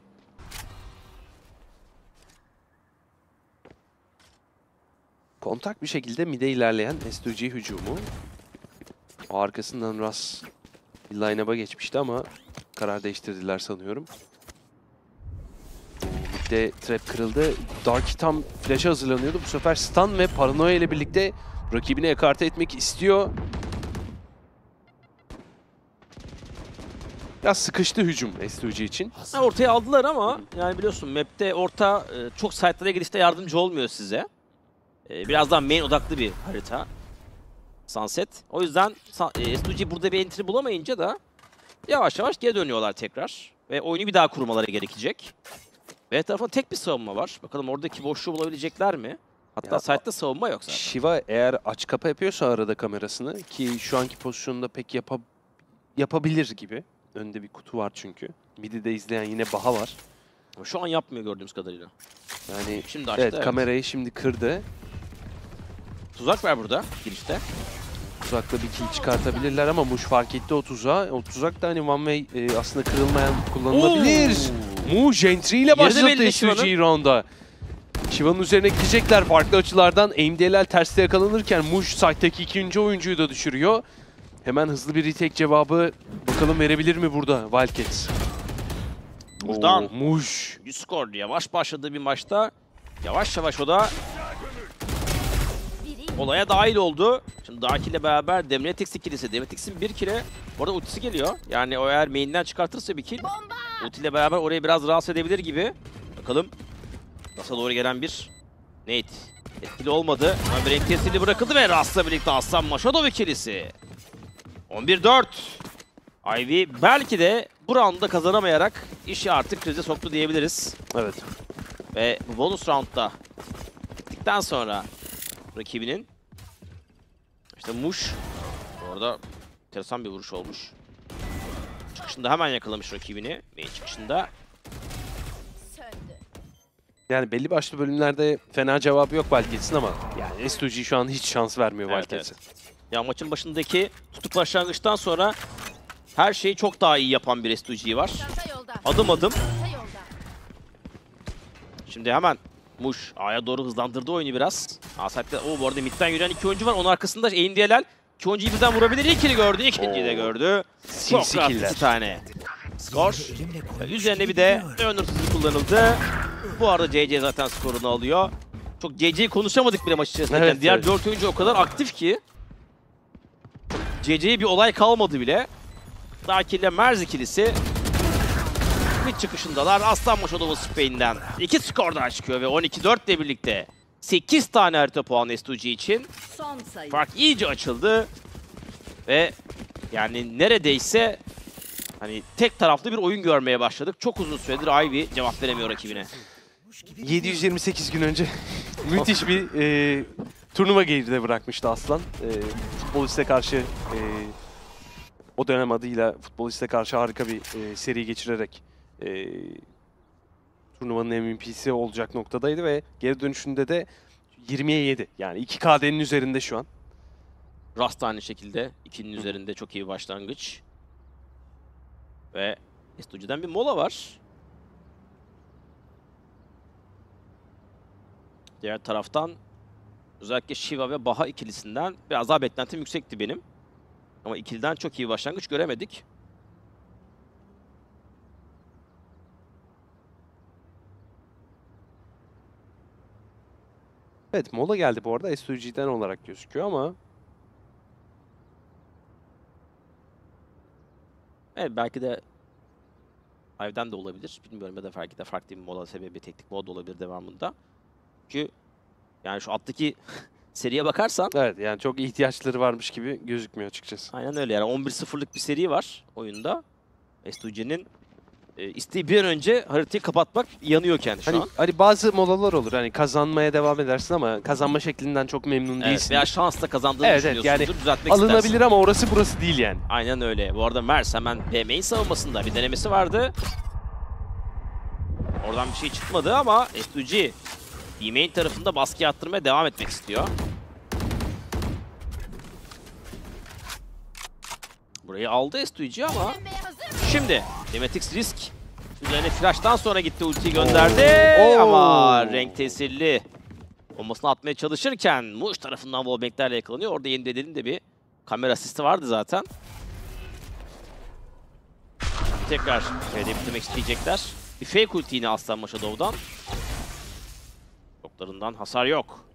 Kontak bir şekilde mide ilerleyen S2G hücumu. Arkasından Ras line-up'a geçmişti ama karar değiştirdiler sanıyorum. Mid'de trap kırıldı. Darky tam flash'a hazırlanıyordu. Bu sefer stun ve paranoia ile birlikte rakibine ekarte etmek istiyor. Biraz sıkıştı hücum S2G için. Ha, ortaya aldılar ama yani biliyorsun map'te orta e, çok site'lara girişte yardımcı olmuyor size. E, biraz daha main odaklı bir harita. Sunset. O yüzden Sa- e, S2G burada bir entry bulamayınca da yavaş yavaş geri dönüyorlar tekrar. Ve oyunu bir daha kurmaları gerekecek. Ve tarafında tek bir savunma var. Bakalım oradaki boşluğu bulabilecekler mi? Hatta Ya, site'da savunma yok zaten. Shiva eğer aç kapa yapıyorsa arada kamerasını ki şu anki pozisyonda pek yapa yapabilir gibi. Önde bir kutu var çünkü. Midi de izleyen yine Baha var. Şu an yapmıyor gördüğümüz kadarıyla. Yani Şimdi açtı, evet, evet. kamerayı şimdi kırdı. Tuzak var burada girişte. Tuzakla bir kill çıkartabilirler ama Muş fark etti o tuzağı. O tuzak da hani one way e, aslında kırılmayan kullanılabilir. Muş entry ile başladı belli SUG Shiva'nın. round'a. Shiva'nın üzerine gidecekler farklı açılardan. AMD'ler terste yakalanırken Muş site'deki ikinci oyuncuyu da düşürüyor. Hemen hızlı bir retake cevabı bakalım verebilir mi burada Wildcats? Muş'tan. Oo, Muş. 100 skor yavaş başladığı bir maçta yavaş yavaş o da olaya dahil oldu. Şimdi Dark ile beraber Demretix ikilisi. Demretix'in bir kile bu arada ultisi geliyor. Yani o eğer main'inden çıkartırsa bir kill. Ulti ile beraber orayı biraz rahatsız edebilir gibi. Bakalım. Nasıl doğru gelen bir Nate. Etkili olmadı. Ama bir etkisini bırakıldı ve Rast'la birlikte Aslan Maşadov ikilisi. 11-4. Ivy belki de bu roundda kazanamayarak işi artık krize soktu diyebiliriz. Evet. Ve bu bonus roundda bittikten sonra rakibinin. İşte Muş. Orada enteresan bir vuruş olmuş. Çıkışında hemen yakalamış rakibini. Main çıkışında. Yani belli başlı bölümlerde fena cevabı yok Wildcats'in ama yani S2G şu an hiç şans vermiyor Evet, Wildcats'e. Ya maçın başındaki tutuk başlangıçtan sonra her şeyi çok daha iyi yapan bir S2G var. Adım adım. Şimdi hemen Muş A'ya doğru hızlandırdı oyunu biraz. A site'de o bu arada midden yürüyen iki oyuncu var. Onun arkasında Aim DLL. İki oyuncuyu birden vurabilir. İlkini gördü, ikinciyi de gördü. Çok rahat iki tane. Skor. Üzerine bir de önürsüzlük kullanıldı. Bu arada CC zaten skorunu alıyor. Çok CC'yi konuşamadık bile maç içerisinde. Evet, Diğer evet. dört oyuncu o kadar aktif ki. CC'ye bir olay kalmadı bile. Daki'yle Merz ikilisi mid çıkışındalar. Aslan Maşadova Spain'den. İki skor daha çıkıyor ve 12-4 ile birlikte 8 tane harita puanı S2G için. Son sayı. Fark iyice açıldı. Ve yani neredeyse hani tek taraflı bir oyun görmeye başladık. Çok uzun süredir Ivy cevap veremiyor rakibine. 728 gün önce müthiş bir e, turnuva geride bırakmıştı Aslan. E, futboliste karşı e, o dönem adıyla futboliste karşı harika bir e, seri geçirerek e, turnuvanın MVP'si olacak noktadaydı ve geri dönüşünde de 20'ye 7. Yani 2 KD'nin üzerinde şu an. Rast aynı şekilde. ikinin üzerinde çok iyi başlangıç. Ve S2G'den bir mola var. Diğer taraftan özellikle Shiva ve Baha ikilisinden biraz daha beklentim yüksekti benim. Ama ikiliden çok iyi başlangıç göremedik. Evet mola geldi bu arada S2G'den olarak gözüküyor ama Evet belki de Ive'den de olabilir. Bilmiyorum ya da belki de farklı bir mola sebebi teknik mod olabilir devamında. Çünkü yani şu alttaki seriye bakarsan evet yani çok ihtiyaçları varmış gibi gözükmüyor açıkçası. aynen öyle yani 11-0'lık bir seri var oyunda. S2G'nin e, isteği bir an önce haritayı kapatmak yanıyorken şu Hani, an. hani bazı molalar olur hani kazanmaya devam edersin ama kazanma şeklinden çok memnun Evet, değilsin. veya şansla kazandığını Evet, evet, düşünüyorsundur, yani düzeltmek alınabilir istersin. ama orası burası değil yani. Aynen öyle. Bu arada Mers hemen BM'in savunmasında bir denemesi vardı. Oradan bir şey çıkmadı ama S2G B-main tarafında baskı attırmaya devam etmek istiyor. Burayı aldı S2G ama şimdi Demetix risk üzerine flash'tan sonra gitti ultiyi gönderdi Oo. ama renk tesirli bombasını atmaya çalışırken Muş tarafından wallbang'lerle yakalanıyor. Orada yeni dedenin de bir kamera asisti vardı zaten. Tekrar F'de bitirmek isteyecekler. Bir fake ulti yine Aslan Maşadov'dan. Çoklarından hasar yok.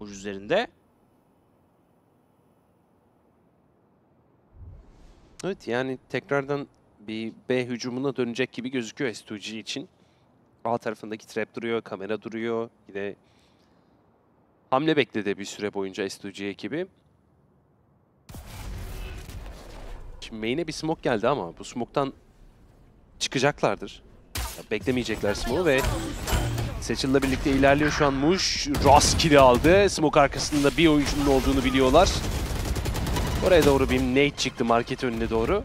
Muş üzerinde. Evet yani tekrardan bir B hücumuna dönecek gibi gözüküyor S2G için. A tarafındaki trap duruyor, kamera duruyor. Yine hamle bekledi bir süre boyunca S2G ekibi. Şimdi main'e bir smoke geldi ama bu smoke'tan çıkacaklardır. Beklemeyecekler smoke'u ve Seçil'le birlikte ilerliyor şu an Muş. Rastgele aldı. Smoke arkasında bir oyuncunun olduğunu biliyorlar. Oraya doğru bir nade çıktı market önüne doğru.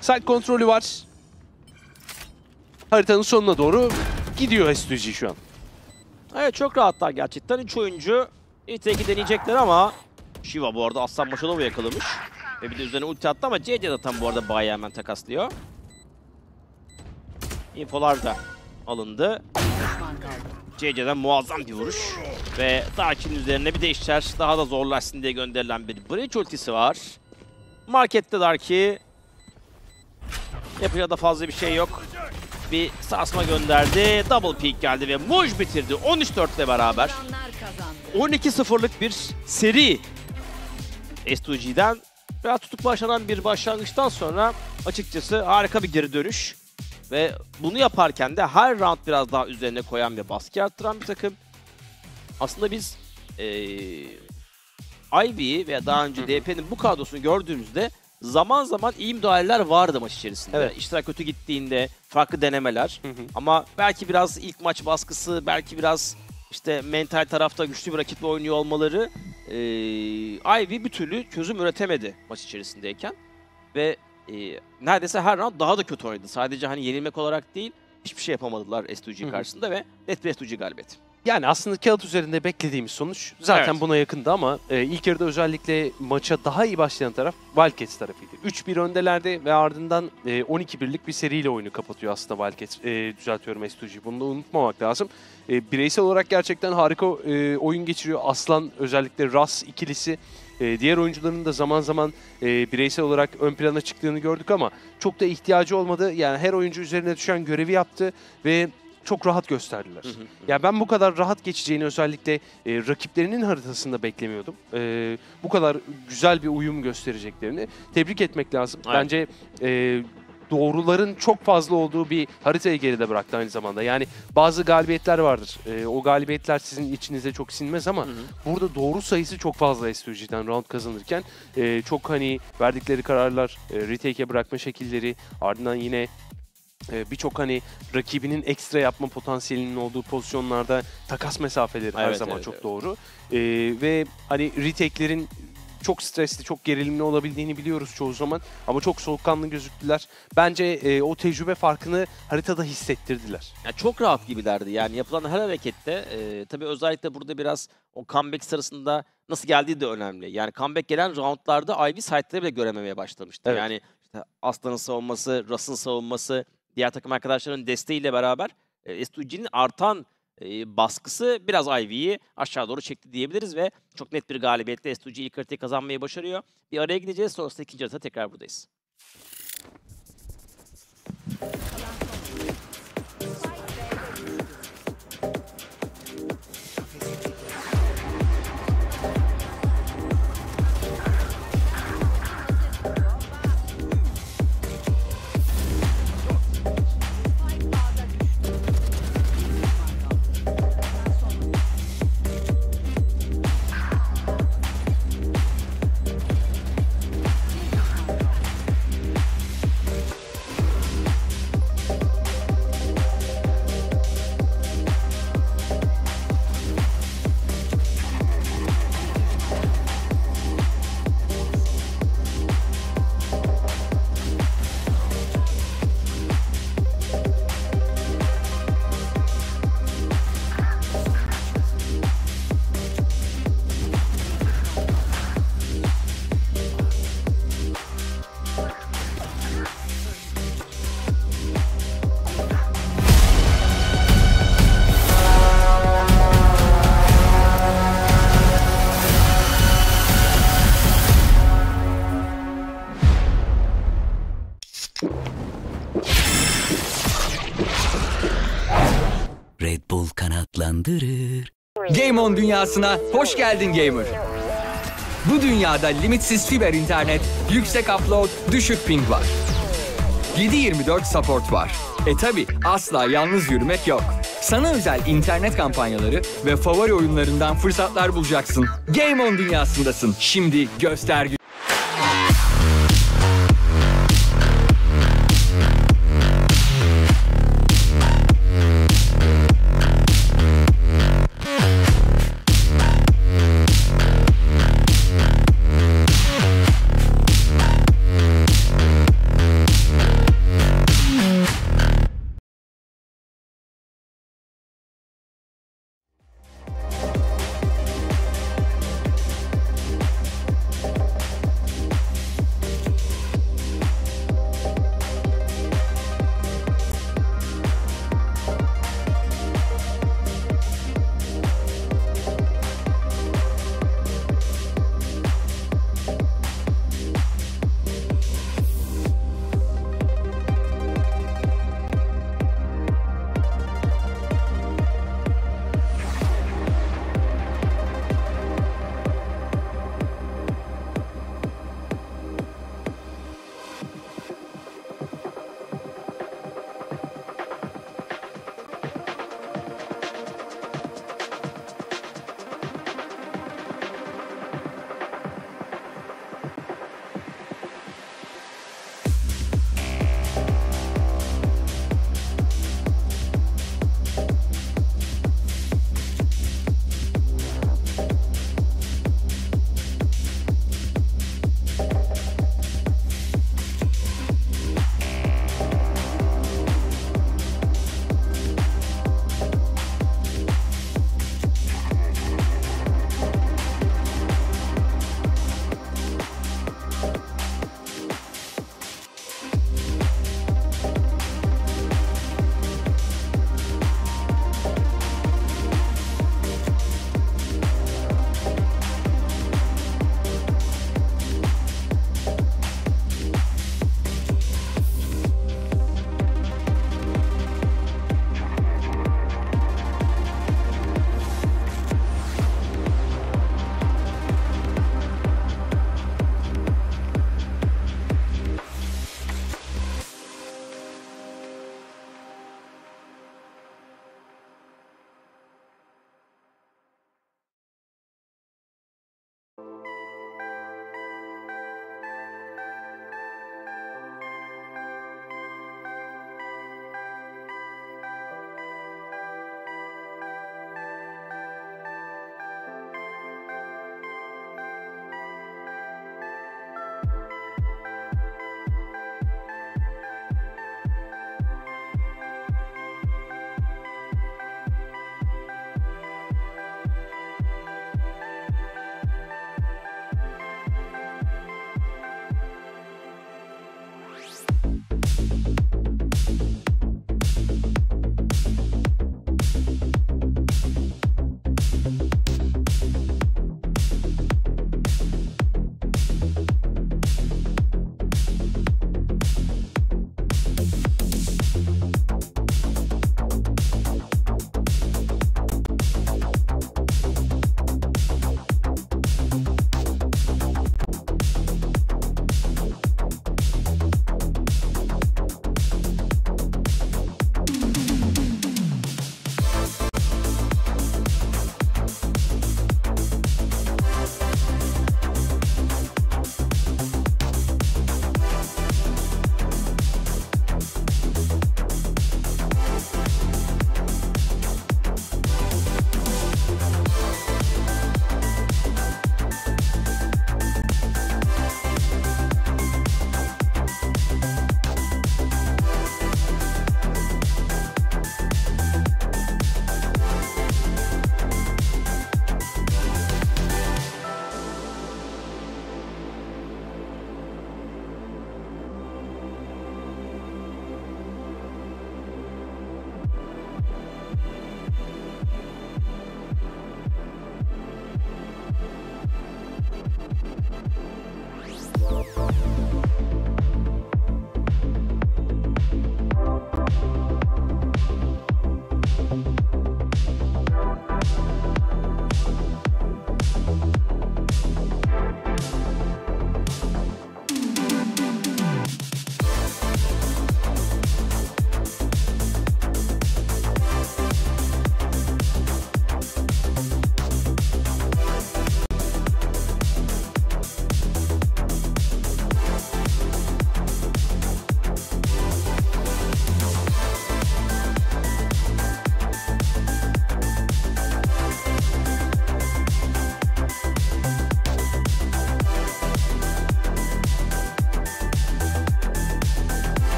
Side kontrolü var. Haritanın sonuna doğru gidiyor S2G şu an. Evet çok rahatlar gerçekten. 3 oyuncu teki deneyecekler ama Shiva bu arada Aslan Maşadov'u yakalamış. Ve bir de üzerine ulti attı ama CC zaten bu arada bayağı hemen takaslıyor. Infolar da alındı. CC'den muazzam bir vuruş. Ve Dark'in üzerine bir de işler daha da zorlaşsın diye gönderilen bir Breach ultisi var. Markette Dark'i yapacağı da fazla bir şey yok. Bir sarsma gönderdi. Double peak geldi ve Muj bitirdi 13-4 ile beraber. 12-0'lık bir seri S2G'den biraz tutuk başlanan bir başlangıçtan sonra açıkçası harika bir geri dönüş. Ve bunu yaparken de her round biraz daha üzerine koyan ve baskı arttıran bir takım. Aslında biz eee Ivy'yi veya daha önce DP'nin bu kadrosunu gördüğümüzde zaman zaman iyi müdahaleler vardı maç içerisinde. Evet. İşler kötü gittiğinde farklı denemeler. Ama belki biraz ilk maç baskısı, belki biraz işte mental tarafta güçlü bir rakiple oynuyor olmaları e, Ivy bir türlü çözüm üretemedi maç içerisindeyken ve e, neredeyse her round daha da kötü oynadı. Sadece hani yenilmek olarak değil hiçbir şey yapamadılar S2G karşısında ve net bir S2G galibiyeti. Yani aslında kağıt üzerinde beklediğimiz sonuç zaten Evet. buna yakındı ama e, ilk yarıda özellikle maça daha iyi başlayan taraf Wildcats tarafıydı. 3-1 öndelerdi ve ardından e, 12 birlik bir seriyle oyunu kapatıyor aslında Wildcats. E, düzeltiyorum S2G. Bunu da unutmamak lazım. E, bireysel olarak gerçekten harika e, oyun geçiriyor. Aslan özellikle Ras ikilisi e, diğer oyuncuların da zaman zaman e, bireysel olarak ön plana çıktığını gördük ama çok da ihtiyacı olmadı. Yani her oyuncu üzerine düşen görevi yaptı ve çok rahat gösterdiler. Ya ben bu kadar rahat geçeceğini özellikle e, rakiplerinin haritasında beklemiyordum. E, bu kadar güzel bir uyum göstereceklerini tebrik etmek lazım. Aynen. Bence e, doğruların çok fazla olduğu bir haritayı geride bıraktı aynı zamanda. Yani bazı galibiyetler vardır. E, o galibiyetler sizin içinize çok sinmez ama burada doğru sayısı çok fazla STG'den round kazanırken e, çok hani verdikleri kararlar, e, retake'e bırakma şekilleri, ardından yine e, birçok hani rakibinin ekstra yapma potansiyelinin olduğu pozisyonlarda takas mesafeleri her Evet, zaman evet, çok evet. doğru. E, ve hani retake'lerin çok stresli, çok gerilimli olabildiğini biliyoruz çoğu zaman ama çok soğukkanlı gözüktüler. Bence e, o tecrübe farkını haritada hissettirdiler. Yani çok rahat gibilerdi. Yani yapılan her harekette e, tabii özellikle burada biraz o comeback sırasında nasıl geldiği de önemli. Yani comeback gelen roundlarda Ivy site'ları bile görememeye başlamıştı. Evet. Yani işte Aslan'ın savunması, Russ'ın savunması, diğer takım arkadaşlarının desteğiyle beraber e, S2G'nin artan baskısı biraz Ivy'yi aşağı doğru çekti diyebiliriz ve çok net bir galibiyetle S2G ilk haritayı kazanmayı başarıyor. Bir araya gideceğiz sonrasında ikinci haritada tekrar buradayız. Game dünyasına hoş geldin gamer. Bu dünyada limitsiz fiber internet, yüksek upload, düşük ping var. 7/24 support var. E tabi asla yalnız yürümek yok. Sana özel internet kampanyaları ve favori oyunlarından fırsatlar bulacaksın. Game On dünyasındasın. Şimdi göster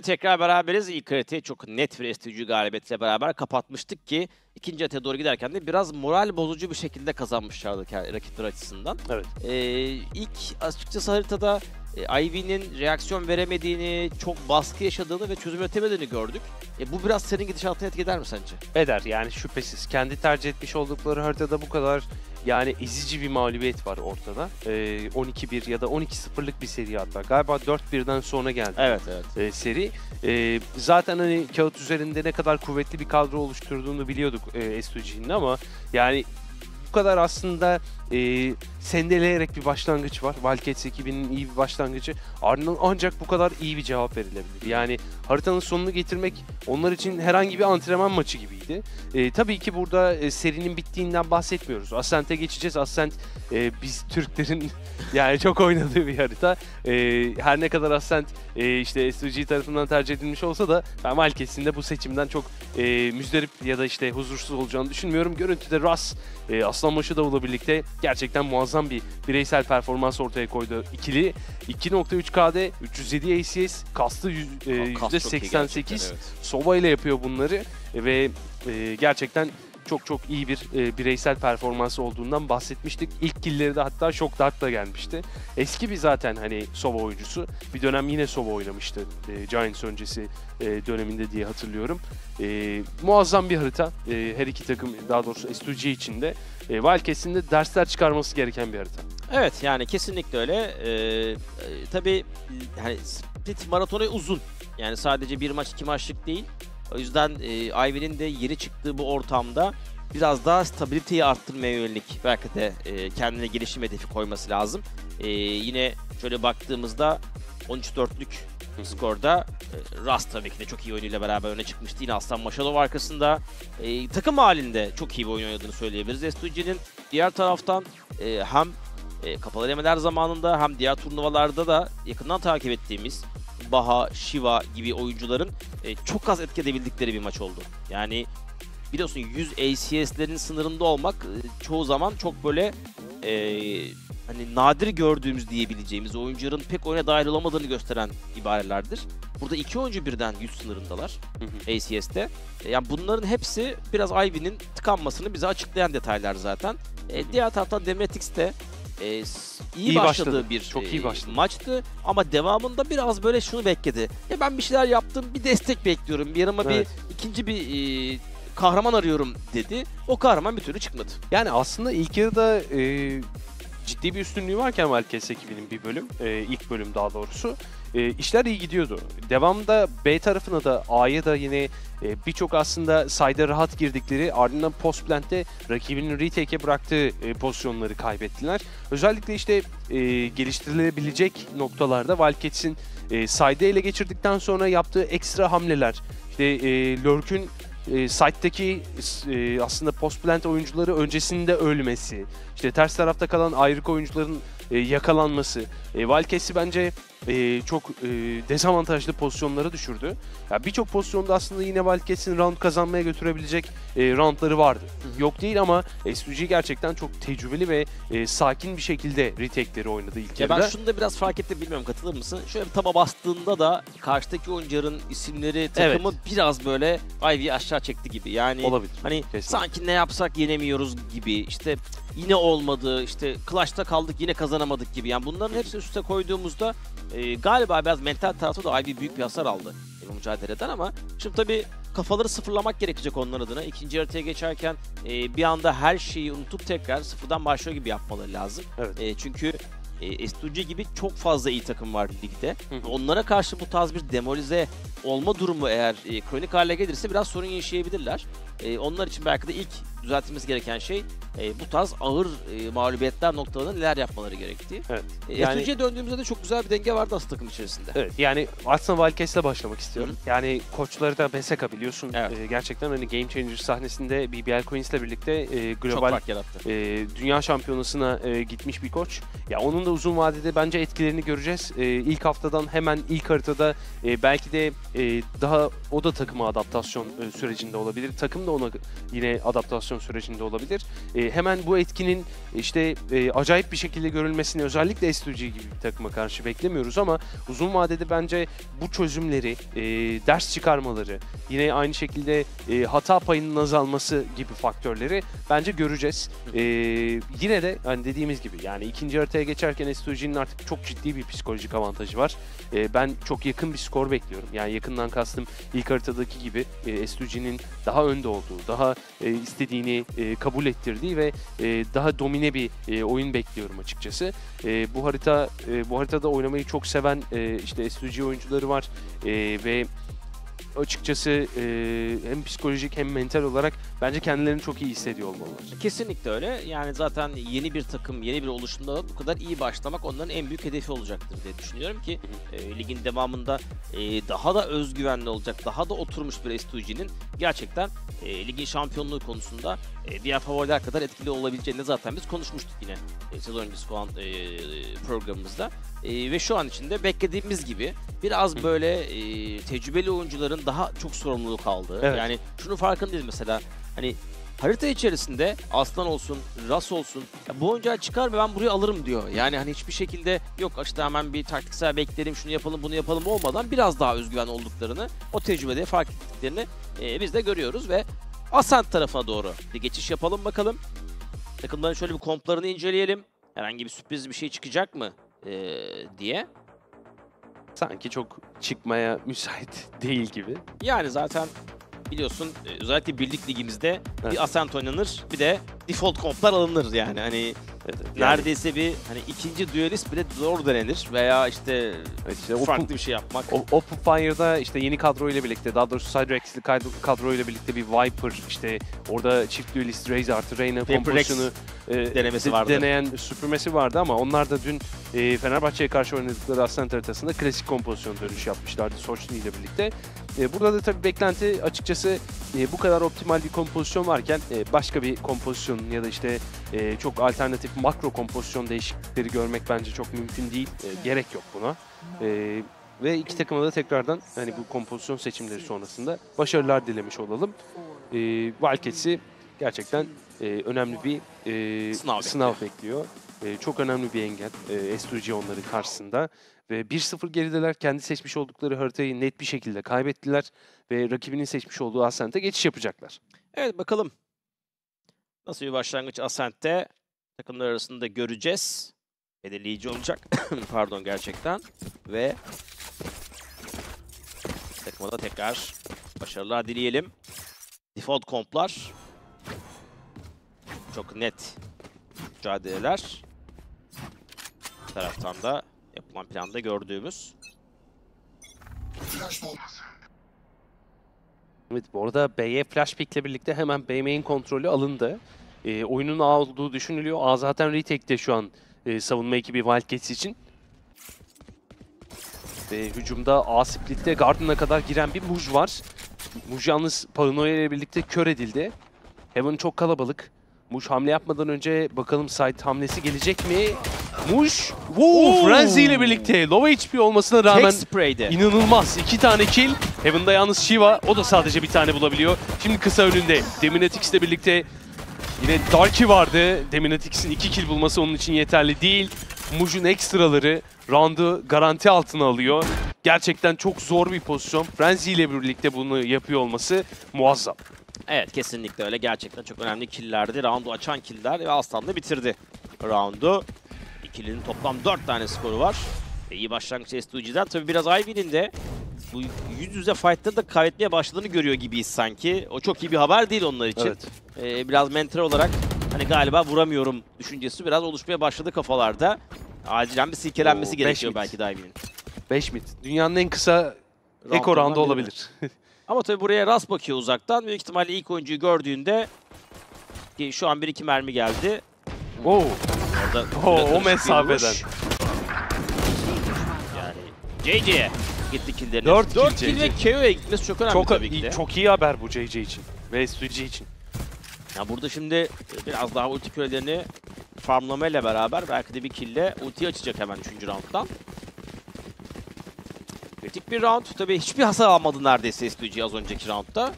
Evet tekrar beraberiz. İlk haritayı çok net bir STG galibiyetiyle beraber kapatmıştık ki ikinci haritaya doğru giderken de biraz moral bozucu bir şekilde kazanmışlardı rakipler açısından. Evet. Ee, ilk açıkçası haritada e, Ivy'nin reaksiyon veremediğini, çok baskı yaşadığını ve çözüm üretemediğini gördük. E, bu biraz senin gidişatına etki eder mi sence? Eder yani şüphesiz. Kendi tercih etmiş oldukları haritada bu kadar yani ezici bir mağlubiyet var ortada. Ee, 12-1 ya da 12-0'lık bir seri hatta. Galiba 4-1'den sonra geldi. Evet evet. e, seri. E, zaten hani kağıt üzerinde ne kadar kuvvetli bir kadro oluşturduğunu biliyorduk e, S2G'nin ama yani bu kadar aslında e, sendeleyerek bir başlangıç var. Wildcats ekibinin iyi bir başlangıcı. Ardından ancak bu kadar iyi bir cevap verilebilir. Yani haritanın sonunu getirmek onlar için herhangi bir antrenman maçı gibiydi. E, tabii ki burada e, serinin bittiğinden bahsetmiyoruz. Ascent'e geçeceğiz. Ascent e, biz Türklerin yani çok oynadığı bir harita. E, her ne kadar Ascent e, işte SVG tarafından tercih edilmiş olsa da ben Wildcats'in de bu seçimden çok e, müzdarip ya da işte huzursuz olacağını düşünmüyorum. Görüntüde Russ, e, Aslanbaşı Davul'la birlikte gerçekten muazzam bir bireysel performans ortaya koydu ikili. 2.3K'de 307 ACS, kastı yüz- e, Kas çok iyi %88. gerçekten, evet. Sova ile yapıyor bunları ve e, gerçekten çok çok iyi bir e, bireysel performansı olduğundan bahsetmiştik. İlk killleri de hatta Shock Dart'la gelmişti. Eski bir zaten hani Sova oyuncusu. Bir dönem yine Sova oynamıştı e, Giants öncesi e, döneminde diye hatırlıyorum. E, muazzam bir harita. E, her iki takım daha doğrusu S2G için de. E, Wildcats'in de dersler çıkarması gereken bir harita. Evet yani kesinlikle öyle. Ee, e, tabii hani split maratonu uzun. Yani sadece bir maç iki maçlık değil. O yüzden e, Ivy'nin de yeni çıktığı bu ortamda biraz daha stabiliteyi arttırmaya yönelik belki de e, kendine gelişim hedefi koyması lazım. E, yine şöyle baktığımızda 13-4'lük skorda e, Rast tabii ki de çok iyi oyunuyla beraber öne çıkmıştı. Yine Aslan Maşalov arkasında. E, takım halinde çok iyi bir oyun oynadığını söyleyebiliriz. S2G'nin diğer taraftan e, hem e, kapalı elemeler zamanında hem diğer turnuvalarda da yakından takip ettiğimiz Baha, Shiva gibi oyuncuların e, çok az etki bir maç oldu. Yani biliyorsun 100 ACS'lerin sınırında olmak e, çoğu zaman çok böyle e, hani nadir gördüğümüz diyebileceğimiz oyuncuların pek oyuna dahil olamadığını gösteren ibarelerdir. Burada iki oyuncu birden 100 sınırındalar ACS'te. E, yani bunların hepsi biraz Ivy'nin tıkanmasını bize açıklayan detaylar zaten. E, diğer taraftan Demetix de e, iyi, İyi başladığı başladı. bir Çok e, iyi başladı. maçtı ama devamında biraz böyle şunu bekledi. Ya ben bir şeyler yaptım, bir destek bekliyorum. Bir yanıma Evet. bir ikinci bir e, kahraman arıyorum dedi. O kahraman bir türlü çıkmadı. Yani aslında ilk yarıda e, ciddi bir üstünlüğü varken Valkes ekibinin bir bölüm, e, ilk bölüm daha doğrusu. E, işler iyi gidiyordu. Devamda B tarafına da A'ya da yine e, birçok aslında sayda rahat girdikleri ardından post plant'te rakibinin retake'e bıraktığı e, pozisyonları kaybettiler. Özellikle işte e, geliştirilebilecek noktalarda Valkets'in e, sayda ele geçirdikten sonra yaptığı ekstra hamleler, işte e, Lurk'ün e, site'deki e, aslında post plant oyuncuları öncesinde ölmesi, işte ters tarafta kalan ayrık oyuncuların e, yakalanması, e, Valkes'i bence e, çok e, dezavantajlı pozisyonlara düşürdü. Ya birçok pozisyonda aslında yine Valkes'in round kazanmaya götürebilecek e, roundları vardı. Yok değil ama S2G gerçekten çok tecrübeli ve e, sakin bir şekilde retake'leri oynadı ilk Ya ben şunu da biraz fark ettim bilmiyorum katılır mısın? Şöyle bir taba bastığında da karşıdaki oyuncuların isimleri takımı biraz böyle Ivy'yi aşağı çekti gibi. Yani Olabilir. hani Kesinlikle. sanki ne yapsak yenemiyoruz gibi. İşte yine olmadı. işte Clash'ta kaldık yine kazanamadık gibi. Yani bunların hepsini üste koyduğumuzda e, galiba biraz mental tarafta da Ivy büyük bir hasar aldı e, bu mücadeleden ama şimdi tabii kafaları sıfırlamak gerekecek onların adına. İkinci haritaya geçerken e, bir anda her şeyi unutup tekrar sıfırdan başlıyor gibi yapmaları lazım. Evet. E, çünkü e, S2G gibi çok fazla iyi takım var ligde. Onlara karşı bu tarz bir demolize olma durumu eğer e, kronik hale gelirse biraz sorun yaşayabilirler. E, onlar için belki de ilk düzeltilmesi gereken şey e, bu tarz ağır e, mağlubiyetler noktalarında neler yapmaları gerektiği. Evet. E, Yani- S2G'ye döndüğümüzde de çok güzel bir denge vardı aslında takım içerisinde. Evet yani aslında Valkes'le başlamak istiyorum. Yani koçları da Beseka biliyorsun. Ee, gerçekten hani Game Changer sahnesinde BBL Queens'le birlikte e, global e, dünya şampiyonasına e, gitmiş bir koç. Ya onun da uzun vadede bence etkilerini göreceğiz. E, ilk haftadan hemen ilk haritada e, belki de e, daha o da takıma adaptasyon e, sürecinde olabilir. Takım da ona yine adaptasyon sürecinde olabilir. E, hemen bu etkinin işte e, acayip bir şekilde görülmesini özellikle S2G gibi bir takıma karşı beklemiyoruz ama uzun vadede bence bu çözümleri, e, ders çıkarmaları, yine aynı şekilde e, hata payının azalması gibi faktörleri bence göreceğiz. E, yine de hani dediğimiz gibi yani ikinci haritaya geçerken S2G'nin artık çok ciddi bir psikolojik avantajı var. E, ben çok yakın bir skor bekliyorum. Yani yakından kastım ilk haritadaki gibi e, S2G'nin daha önde olduğu, daha e, istediğini e, kabul ettirdiği ve e, daha domine bir e, oyun bekliyorum açıkçası. E, bu harita e, bu haritada oynamayı çok seven e, işte S2G oyuncuları var e, ve açıkçası e, hem psikolojik hem mental olarak bence kendilerini çok iyi hissediyor olmalılar. Kesinlikle öyle. Yani zaten yeni bir takım, yeni bir oluşumda bu kadar iyi başlamak onların en büyük hedefi olacaktır diye düşünüyorum ki e, ligin devamında e, daha da özgüvenli olacak, daha da oturmuş bir S2G'nin gerçekten e, ligin şampiyonluğu konusunda e, diğer favoriler kadar etkili olabileceğini zaten biz konuşmuştuk yine e, sezon öncesi e, programımızda. E, ve şu an içinde beklediğimiz gibi biraz böyle e, tecrübeli oyuncuların daha çok sorumluluk aldığı. Evet. Yani şunu farkındayız mesela hani harita içerisinde Aslan olsun, Ras olsun ya bu oyuncağı çıkar ve ben burayı alırım diyor. Yani hani hiçbir şekilde yok işte hemen bir taktiksel bekleyelim şunu yapalım bunu yapalım olmadan biraz daha özgüven olduklarını o tecrübede fark ettiklerini e, biz de görüyoruz ve Ascent tarafına doğru bir geçiş yapalım bakalım. Takımların şöyle bir komplarını inceleyelim. Herhangi bir sürpriz bir şey çıkacak mı e, diye. Sanki çok çıkmaya müsait değil gibi. Yani zaten biliyorsun e, özellikle birlik ligimizde Evet. bir Ascent oynanır bir de default komplar alınır yani hani yani- neredeyse bir hani ikinci duelist bile zor denenir veya işte, işte o farklı pu- bir şey yapmak. O- Open Fire'da işte yeni kadro ile birlikte daha doğrusu Cydrex'li kadro- ile birlikte bir Viper işte orada çift duelist Raze artı Reyna kompozisyonu e, denemesi de- vardı. deneyen süpürmesi vardı ama onlar da dün e, Fenerbahçe'ye karşı oynadıkları Ascent haritasında klasik kompozisyon dönüş yapmışlardı Sochni ile birlikte. E, burada da tabii beklenti açıkçası e, bu kadar optimal bir kompozisyon varken e, başka bir kompozisyon ya da işte e, çok alternatif makro kompozisyon değişiklikleri görmek bence çok mümkün değil. E, gerek yok buna. E, ve iki takıma da tekrardan hani bu kompozisyon seçimleri sonrasında başarılar dilemiş olalım. E, Wildcats'i gerçekten e, önemli bir e, Sınav sınav bekliyor. E, çok önemli bir engel e, S2G onların karşısında. Ve 1-0 gerideler. Kendi seçmiş oldukları haritayı net bir şekilde kaybettiler. Ve rakibinin seçmiş olduğu Ascent'e geçiş yapacaklar. Evet bakalım. Nasıl bir başlangıç Ascent'te takımlar arasında göreceğiz. Belirleyici olacak. Pardon gerçekten. Ve takıma da tekrar başarılar dileyelim. Default komplar. Çok net mücadeleler. Bir taraftan da yapılan planda gördüğümüz. Evet bu arada B'ye flash pick'le birlikte hemen B main kontrolü alındı. E, oyunun A olduğu düşünülüyor. A zaten retake'te şu an e, savunma ekibi Wildcats için. Ve hücumda A split'te Garden'a kadar giren bir Muj var. Muj yalnız Paranoia ile birlikte kör edildi. Heaven çok kalabalık. Muj hamle yapmadan önce bakalım side hamlesi gelecek mi? Muj, wow, Frenzy ile birlikte low HP olmasına rağmen. İnanılmaz. İki tane kill. Heaven'da yalnız Shiva. O da sadece bir tane bulabiliyor. Şimdi kısa önünde. Deminatix ile birlikte yine Darky vardı. Deminatix'in iki kill bulması onun için yeterli değil. Muj'un ekstraları round'u garanti altına alıyor. Gerçekten çok zor bir pozisyon. Frenzy ile birlikte bunu yapıyor olması muazzam. Evet kesinlikle öyle. Gerçekten çok önemli killlerdi. Round'u açan killer ve Aslan da bitirdi round'u. İkilinin toplam 4 tane skoru var. E, iyi başlangıç S2G'den. Tabii biraz Ivy'nin de bu yüz yüze fight'ta da kaybetmeye başladığını görüyor gibiyiz sanki. O çok iyi bir haber değil onlar için. Evet. E, biraz mental olarak hani galiba vuramıyorum düşüncesi biraz oluşmaya başladı kafalarda. Acilen bir silkelenmesi Oo, gerekiyor belki de Ivy'nin. 5 mid. Dünyanın en kısa Eko roundu olabilir. Ama tabii buraya rast bakıyor uzaktan. Büyük ihtimalle ilk oyuncuyu gördüğünde ki şu an bir iki mermi geldi. wow. Orada Oo, o mesafeden. Yani JJ'ye gitti killleriniz. Dört 4 kill kill ve. KO'ya gitmesi çok önemli Çok tabii ki de. çok iyi haber bu JJ için ve S2G için. Ya burada şimdi e, biraz daha ulti kürelerini farmlamayla beraber belki de bir kille ulti açacak hemen 3. rounddan. Kritik bir round. Tabii hiçbir hasar almadı neredeyse SDG az önceki roundda.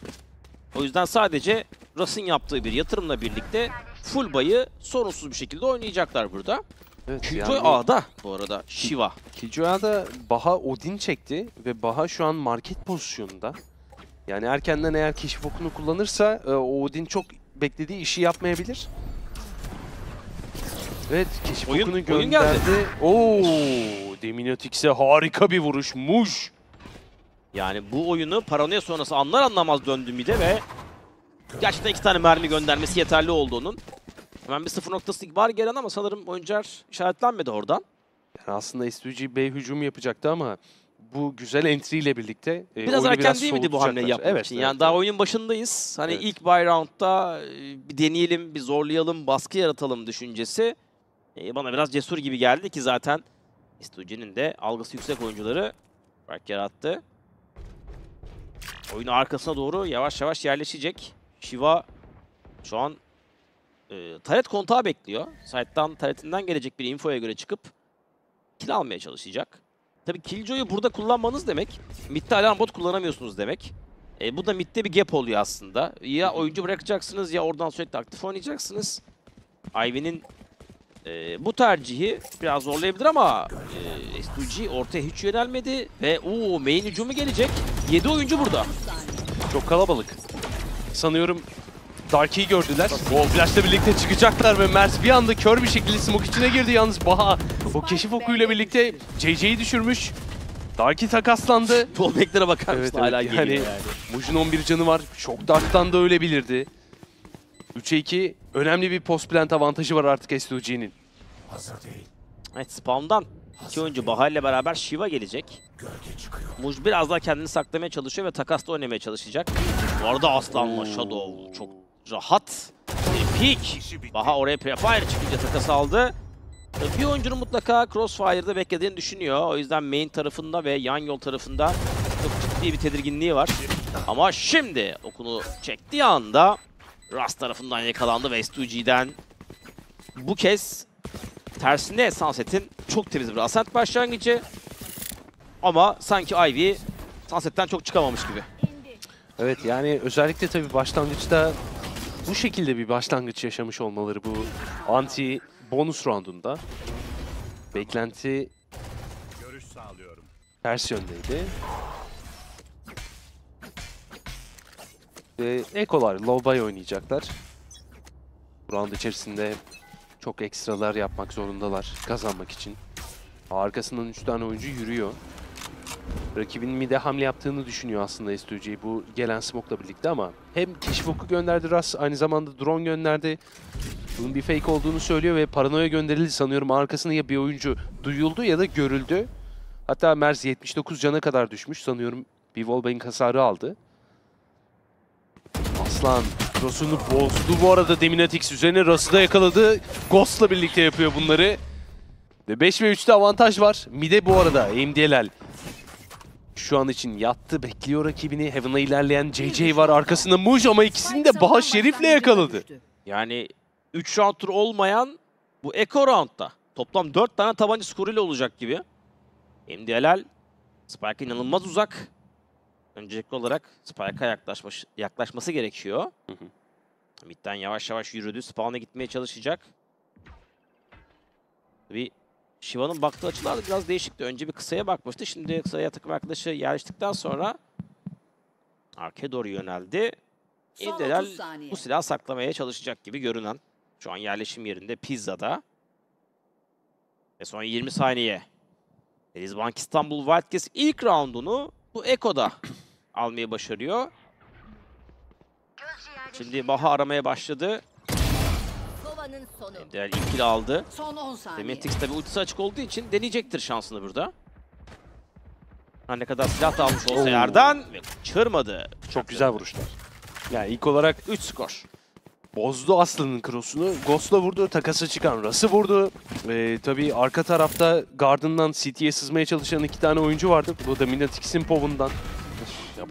O yüzden sadece Russ'ın yaptığı bir yatırımla birlikte full bayı sorunsuz bir şekilde oynayacaklar burada. Evet, Killjoy yani- A'da bu arada. Shiva. Killjoy'a da Baha Odin çekti ve Baha şu an market pozisyonunda. Yani erkenden eğer keşif okunu kullanırsa e, o Odin çok beklediği işi yapmayabilir. Evet keşif Oyun- okunu oyun geldi. gönderdi. Oo, Deminatix'e harika bir vuruş. Muş. Yani bu oyunu paranoya sonrası anlar anlamaz döndü mide ve gerçekten iki tane mermi göndermesi yeterli oldu onun. Hemen bir sıfır noktası var gelen ama sanırım oyuncular işaretlenmedi oradan. Yani aslında SVG B hücum yapacaktı ama bu güzel entry ile birlikte e, Biraz oyunu erken değil miydi bu hamleyi yapmak evet, için? evet, Yani daha oyunun başındayız. Hani Evet. ilk buy round'da e, bir deneyelim, bir zorlayalım, baskı yaratalım düşüncesi e, bana biraz cesur gibi geldi ki zaten Stuji'nin de algısı yüksek oyuncuları fark yarattı. Oyun arkasına doğru yavaş yavaş yerleşecek. Shiva şu an e, taret kontağı bekliyor. Site'dan taretinden gelecek bir infoya göre çıkıp kill almaya çalışacak. Tabii Killjoy'u burada kullanmanız demek, midde alarm bot kullanamıyorsunuz demek. E, bu da midde bir gap oluyor aslında. Ya oyuncu bırakacaksınız ya oradan sürekli aktif oynayacaksınız. Ivy'nin e, bu tercihi biraz zorlayabilir ama e, S2G ortaya hiç yönelmedi ve o main hücumu gelecek. 7 oyuncu burada. Çok kalabalık. Sanıyorum Darky'yi gördüler. O flashla birlikte çıkacaklar ve Mert bir anda kör bir şekilde smoke içine girdi. Yalnız Baha o keşif okuyla birlikte JJ'yi düşürmüş. Darky takaslandı. Fallback'lere bakar mısın? Evet, Hala geliyor Yani, yani. Muj'un 11 canı var. Shock Dark'tan da ölebilirdi. 3'e 2 önemli bir post plant avantajı var artık S2G'nin. Evet spawn'dan iki oyuncu Baha ile beraber Shiva gelecek. Muj biraz daha kendini saklamaya çalışıyor ve takasla oynamaya çalışacak. Bu arada Aslan'la Shadow çok rahat. Bir peek. Baha oraya prefire çıkınca takas aldı. Bir oyuncunun mutlaka Crossfire'da beklediğini düşünüyor. O yüzden main tarafında ve yan yol tarafında çok ciddi bir tedirginliği var. Ama şimdi okunu çektiği anda Rast tarafından yakalandı ve S2G'den bu kez tersine Sunset'in çok temiz bir Ascent başlangıcı. Ama sanki Ivy Sunset'ten çok çıkamamış gibi. Evet yani özellikle tabii başlangıçta bu şekilde bir başlangıç yaşamış olmaları bu anti bonus roundunda. Beklenti ters yöndeydi. Ve Ekolar, Lobay oynayacaklar. Bu round içerisinde çok ekstralar yapmak zorundalar kazanmak için. Arkasından 3 tane oyuncu yürüyor. Rakibinin mide hamle yaptığını düşünüyor aslında S2G bu gelen smoke'la birlikte ama hem keşif oku gönderdi Ras aynı zamanda drone gönderdi. Bunun bir fake olduğunu söylüyor ve paranoya gönderildi sanıyorum arkasında ya bir oyuncu duyuldu ya da görüldü. Hatta Mers 79 cana kadar düşmüş sanıyorum bir wallbang hasarı aldı. Aslan Ross'unu bozdu bu arada Deminatix üzerine Ross'u da yakaladı. Ghost'la birlikte yapıyor bunları. Ve 5 ve 3'te avantaj var. Mide bu arada MDLL şu an için yattı. Bekliyor rakibini. Heaven'a ilerleyen JJ var. Arkasında Muj ama ikisini de Baha Şerif'le yakaladı. Yani 3 round'tur olmayan bu Echo round'da toplam 4 tane tabanca skoruyla olacak gibi. MDLL Spike'a inanılmaz uzak. Öncelikli olarak Spike'a yaklaşmış, yaklaşması gerekiyor. Mid'den yavaş yavaş yürüdü. Spawn'a gitmeye çalışacak. Bir Shiva'nın baktığı açılar da biraz değişikti. Önce bir kısaya bakmıştı. Şimdi kısaya takım arkadaşı yerleştikten sonra arkaya doğru yöneldi. Son MDLL 30 saniye. bu silahı saklamaya çalışacak gibi görünen. Şu an yerleşim yerinde Pizza'da. Ve son 20 saniye. Denizbank İstanbul Wildcats ilk roundunu bu Eko'da almayı başarıyor. Şimdi Baha aramaya başladı. Kovanın sonu. Diğer ilk kill aldı. Son 10 saniye. Demetix tabi ultisi açık olduğu için deneyecektir şansını burada. Her ne kadar silah da almış olsa Oo. yerden ve kaçırmadı. Çok güzel vuruşlar. Yani ilk olarak 3 skor. bozdu Aslan'ın cross'unu. Ghost'la vurdu. Takasa çıkan Ras'ı vurdu. Ee, tabii arka tarafta Garden'dan CT'ye sızmaya çalışan iki tane oyuncu vardı. Bu da Minatix'in povundan.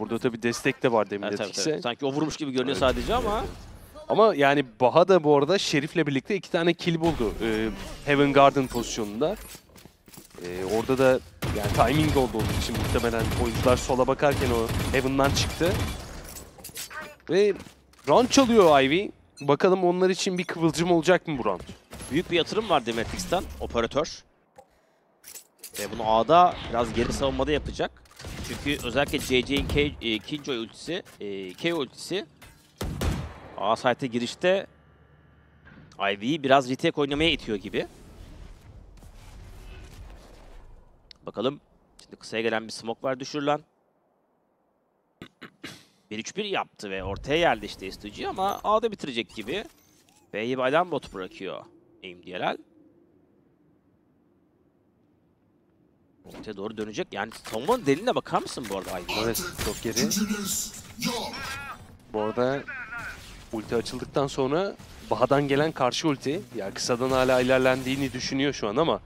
Burada tabii destek de var Evet, Deminatix'e. tabii. Sanki o vurmuş gibi görünüyor sadece ama Ama yani Baha da bu arada Şerif'le birlikte iki tane kill buldu. Ee, Heaven Garden pozisyonunda. Ee, orada da Yani timing oldu onun için muhtemelen oyuncular sola bakarken o Heaven'dan çıktı. Ve round çalıyor Ivy. Bakalım onlar için bir kıvılcım olacak mı bu round? Büyük bir yatırım var Demetrix'ten, operatör. Ve bunu A'da biraz geri savunmada yapacak. Çünkü özellikle K- e, Killjoy ultisi, e, K ultisi A site'e girişte Ivy'yi biraz retake oynamaya itiyor gibi. Bakalım. Şimdi kısaya gelen bir smoke var düşürülen. 1-3-1 yaptı ve ortaya yerleşti STG ama A'da bitirecek gibi. B'yi baydan bot bırakıyor. Aim DLL. Ortaya doğru dönecek. Yani savunmanın deliğine bakar mısın bu arada Ivy? Evet çok geri. Bu arada ulti açıldıktan sonra Baha'dan gelen karşı ulti. Yani kısadan hala ilerlendiğini düşünüyor şu an ama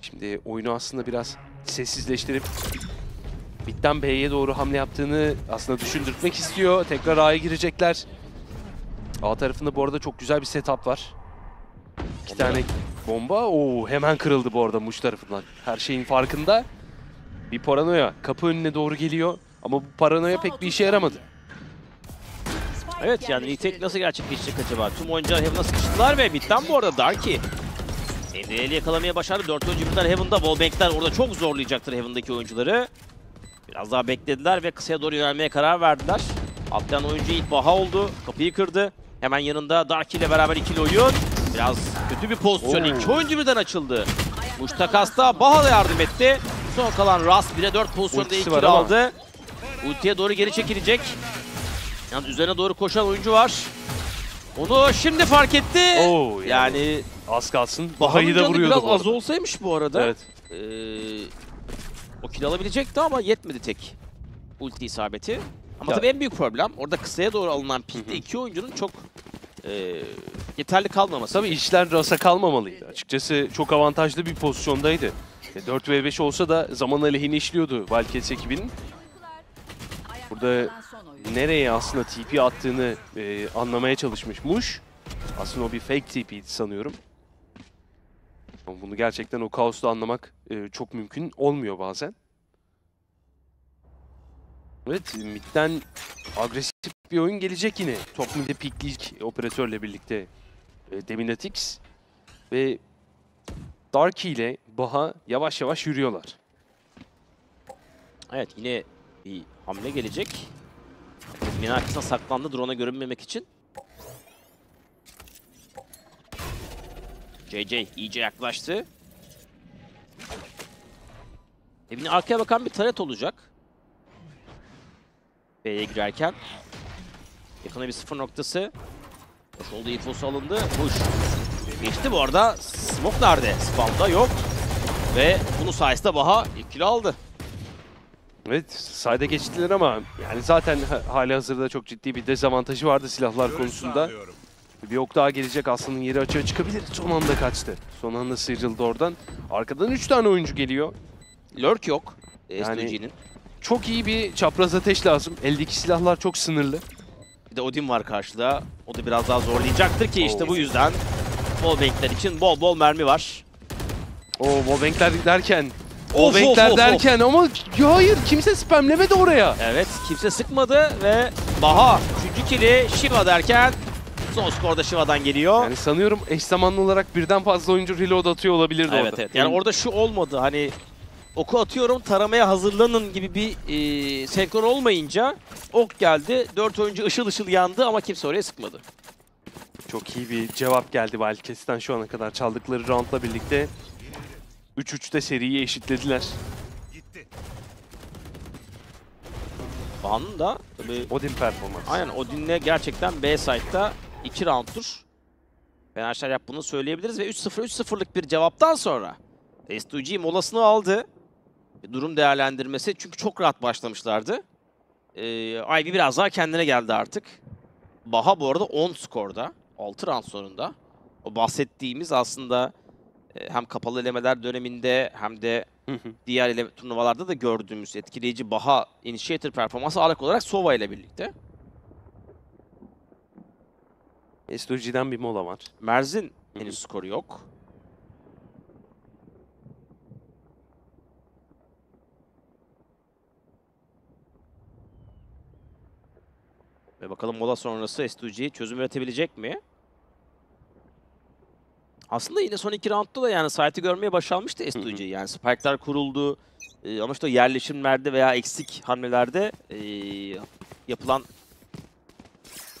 şimdi oyunu aslında biraz sessizleştirip Bitten B'ye doğru hamle yaptığını aslında düşündürtmek istiyor. Tekrar A'ya girecekler. A tarafında bu arada çok güzel bir setup var. İki tane bomba. Oo hemen kırıldı bu arada Muş tarafından. Her şeyin farkında. Bir paranoya kapı önüne doğru geliyor. Ama bu paranoya pek bir işe yaramadı. Evet yani retake nasıl gerçekleşecek acaba? Tüm oyuncular Heaven'a sıkıştılar ve bitten bu arada Darky. Endrel'i yakalamaya başardı. Dört oyuncu birden Heaven'da. Wallbank'ler orada çok zorlayacaktır Heaven'daki oyuncuları. Biraz daha beklediler ve kısaya doğru yönelmeye karar verdiler. Atlayan oyuncu ilk Baha oldu. Kapıyı kırdı. Hemen yanında Darky ile beraber ikili oyun. Biraz kötü bir pozisyon. Oo. İki oyuncu birden açıldı. Muş takasta Baha da yardım etti. Son kalan Ras 1'e 4 pozisyonda Ultisi ama. aldı. Ultiye doğru geri çekilecek. Yalnız üzerine doğru koşan oyuncu var. Onu şimdi fark etti. Oo, yani yani az kalsın. Baha'yı da vuruyordu biraz az olsaymış bu arada. Evet. Ee, o kill alabilecekti ama yetmedi tek ulti isabeti. Ama Ya- tabii en büyük problem orada kısaya doğru alınan pikte iki oyuncunun çok e, yeterli kalmaması. Tabii işler rasa kalmamalıydı. Açıkçası çok avantajlı bir pozisyondaydı. E, 4 v 5 olsa da zaman aleyhine işliyordu Wildcats ekibinin. Burada nereye aslında TP attığını e, anlamaya çalışmış Muş. Aslında o bir fake TP'ydi sanıyorum. Ama bunu gerçekten o kaosta anlamak e, çok mümkün olmuyor bazen. Evet, midden agresif bir oyun gelecek yine. Top mid'e pikleyecek operatörle birlikte e, Deminatix. Ve Darky ile Baha yavaş yavaş yürüyorlar. Evet yine bir hamle gelecek. Arkasına saklandı drone'a görünmemek için. JJ iyice yaklaştı. Evinin arkaya bakan bir taret olacak. B'ye girerken. Yakına bir sıfır noktası. Hoş oldu infosu alındı. Bush. Geçti bu arada. Smoke nerede? Spawn'da yok. Ve bunun sayesinde Baha ilk kilo aldı. Evet, sayda geçtiler ama yani zaten ha- hali hazırda çok ciddi bir dezavantajı vardı silahlar konusunda. Bir ok daha gelecek Aslan'ın yeri açığa çıkabilir. Son anda kaçtı. Son anda sıyrıldı oradan. Arkadan 3 tane oyuncu geliyor. Lurk yok. Yani çok iyi bir çapraz ateş lazım. Eldeki silahlar çok sınırlı. Bir de Odin var karşıda. O da biraz daha zorlayacaktır ki işte Oo. bu yüzden wallbankler için bol bol mermi var. O wallbankler derken of, derken ama ya hayır kimse spamlemedi oraya. Evet kimse sıkmadı ve Baha 3. kili Shiva derken son skorda Shiva'dan geliyor. Yani sanıyorum eş zamanlı olarak birden fazla oyuncu reload atıyor olabilirdi evet orada. evet. Yani orada şu olmadı hani oku atıyorum taramaya hazırlanın gibi bir e, senkron olmayınca ok geldi. 4 oyuncu ışıl ışıl yandı ama kimse oraya sıkmadı. Çok iyi bir cevap geldi Wildcats'ten şu ana kadar çaldıkları roundla birlikte. 3-3'te seriyi eşitlediler. Baha'nın da tabii Odin performansı. Aynen Odin'le gerçekten B site'da 2 round'tur. Fenerbahçe yap bunu söyleyebiliriz ve 3-0 3-0'lık bir cevaptan sonra S2G molasını aldı. Durum değerlendirmesi çünkü çok rahat başlamışlardı. Ee, Ivy biraz daha kendine geldi artık. Baha bu arada 10 skorda. 6 round sonunda. O bahsettiğimiz aslında e, hem kapalı elemeler döneminde hem de diğer ele turnuvalarda da gördüğümüz etkileyici Baha Initiator performansı ağırlık olarak Sova ile birlikte. S2G'den bir mola var. Merz'in henüz skoru yok. Ve bakalım mola sonrası S2G çözüm üretebilecek mi? Aslında yine son iki roundda da yani site'i görmeye başarmıştı S2G. Yani spike'lar kuruldu. Ee, ama işte yerleşimlerde veya eksik hamlelerde ee, yapılan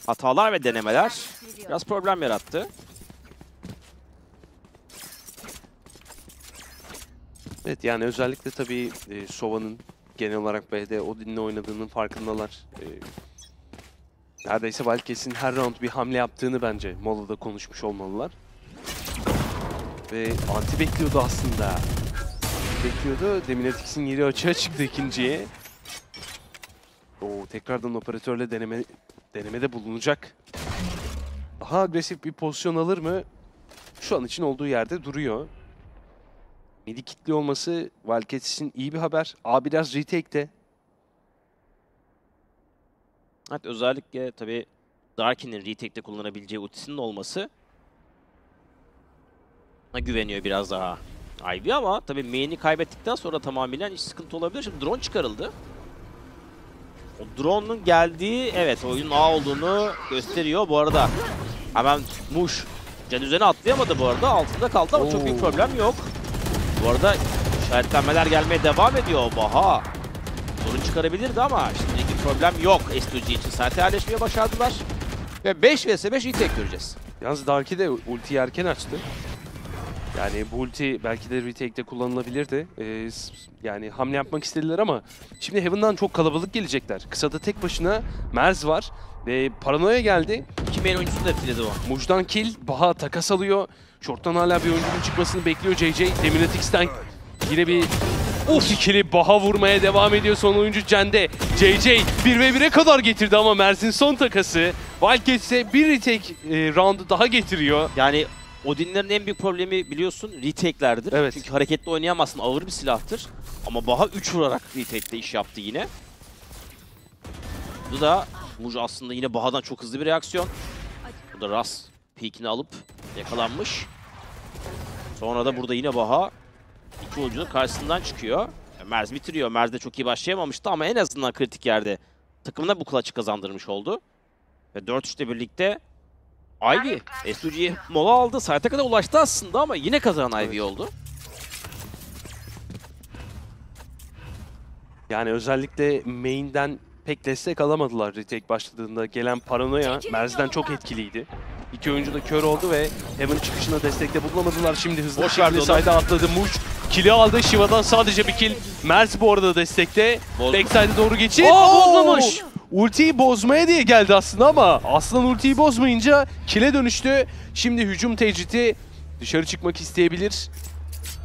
hatalar ve denemeler biraz problem yarattı. Evet yani özellikle tabii e, Sova'nın genel olarak B'de Odin'le oynadığının farkındalar. E, neredeyse Valkes'in her round bir hamle yaptığını bence Mola'da konuşmuş olmalılar. Ve anti bekliyordu aslında. Bekliyordu. Deminetix'in yeri açığa çıktı ikinciye. Oo, tekrardan operatörle deneme denemede bulunacak. Daha agresif bir pozisyon alır mı? Şu an için olduğu yerde duruyor. Midi kitli olması Wildcats için iyi bir haber. A biraz retake'te. Evet özellikle tabii Darkin'in retake'de kullanabileceği ultisinin olması güveniyor biraz daha Ivy ama tabii main'i kaybettikten sonra tamamen iş sıkıntı olabilir. Şimdi drone çıkarıldı. O drone'un geldiği evet oyunun A olduğunu gösteriyor. Bu arada hemen Muş can üzerine atlayamadı bu arada. Altında kaldı ama çok büyük problem yok. Bu arada işaretlenmeler gelmeye devam ediyor. Baha sorun çıkarabilirdi ama bir problem yok S2G için. Serte yerleşmeye başardılar. Ve 5 vs 5 retake göreceğiz. Yalnız Darky de ultiyi erken açtı. Yani bu ulti belki de retake'de kullanılabilirdi. Ee, yani hamle yapmak istediler ama şimdi Heaven'dan çok kalabalık gelecekler. Kısada tek başına Merz var ve Paranoia geldi. İki main oyuncusunu da etkiledi o. Muj'dan kill, Baha takas alıyor. Short'tan hala bir oyuncunun çıkmasını bekliyor JJ. Deminatix'ten yine bir Uf ikili Baha vurmaya devam ediyor son oyuncu Cende. JJ 1v1'e kadar getirdi ama Merz'in son takası. Wildcats'e bir retake e, roundu daha getiriyor. Yani Odin'lerin en büyük problemi biliyorsun retake'lerdir. Evet. Çünkü hareketli oynayamazsın. Ağır bir silahtır. Ama Baha 3 vurarak retake'de iş yaptı yine. Bu da Muj aslında yine Baha'dan çok hızlı bir reaksiyon. Bu da Ras peak'ini alıp yakalanmış. Sonra da burada yine Baha iki oyuncunun karşısından çıkıyor. Merz bitiriyor. Merz de çok iyi başlayamamıştı ama en azından kritik yerde takımına bu clutch'ı kazandırmış oldu. Ve 4-3'le birlikte Ivy SUG'ye mola aldı. Site'e kadar ulaştı aslında ama yine kazanan Ivy oldu. Yani özellikle main'den pek destek alamadılar retake başladığında. Gelen Paranoia Merz'den çok etkiliydi. İki oyuncu da kör oldu ve Heaven çıkışına destekte bulunamadılar. Şimdi hızlı Boş verdi şekilde side'a atladı Muş. Kill'i aldı. Shiva'dan sadece bir kill. Merz bu arada destekte. Backside'e doğru geçip. Bozmamış. Ultiyi bozmaya diye geldi aslında ama Aslan ultiyi bozmayınca kill'e dönüştü. Şimdi hücum tecriti dışarı çıkmak isteyebilir.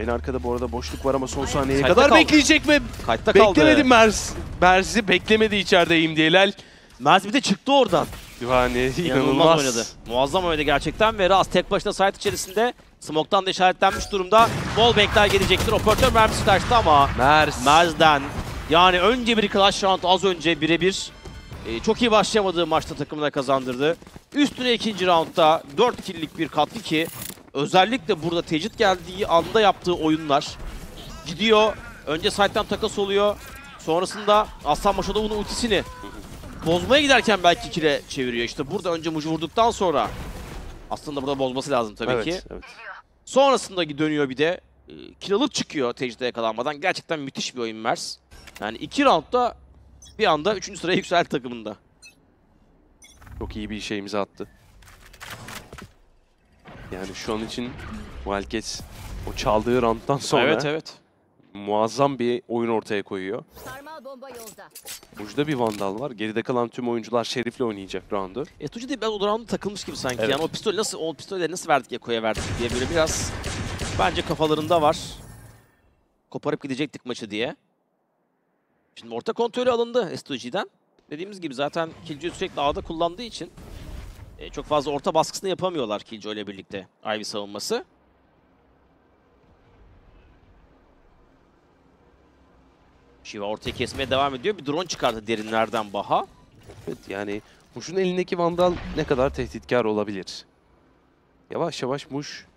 En arkada bu arada boşluk var ama son saniyeye Side'da kadar kaldı. bekleyecek ve Kayıtta kaldı. beklemedi Merz. Merz'i beklemedi içerideyim Diyelal. Merz bir de çıktı oradan. Yani İnanılmaz inanılmaz. oynadı. Muazzam oynadı gerçekten ve Ras tek başına site içerisinde Smoke'tan da işaretlenmiş durumda. Wallbank'ler gelecektir. Operatör mermisi kaçtı ama Merz. Merz'den yani önce bir Clash Round az önce birebir e, çok iyi başlayamadığı maçta takımına kazandırdı. Üstüne ikinci roundda 4 kill'lik bir katlı ki özellikle burada tecrit geldiği anda yaptığı oyunlar gidiyor. Önce site'den takas oluyor. Sonrasında Aslan Maşadov'un ultisini bozmaya giderken belki kile çeviriyor. İşte burada önce Muj vurduktan sonra aslında burada bozması lazım tabii evet, ki. evet. Sonrasında dönüyor bir de. E, kill alıp çıkıyor tecride yakalanmadan. Gerçekten müthiş bir oyun Mers. Yani iki roundda bir anda 3. sıraya yükseldi takımında. Çok iyi bir işe imza attı. Yani şu an için Wildcats o çaldığı round'dan sonra Evet evet. muazzam bir oyun ortaya koyuyor. Sarmal bomba yolda. Burada bir Vandal var. Geride kalan tüm oyuncular Şerif'le oynayacak round'u. E Tuğçe de biraz o round'a takılmış gibi sanki. Evet. Yani o pistol nasıl o pistolleri nasıl verdik Eko'ya verdik diye böyle biraz bence kafalarında var. Koparıp gidecektik maçı diye. Şimdi orta kontrolü alındı S2G'den. Dediğimiz gibi zaten Killjoy sürekli A'da kullandığı için e, çok fazla orta baskısını yapamıyorlar Killjoy ile birlikte Ivy savunması. Shiva ortaya kesmeye devam ediyor. Bir drone çıkardı derinlerden Baha. Evet yani Muş'un elindeki Vandal ne kadar tehditkar olabilir? Yavaş yavaş Muş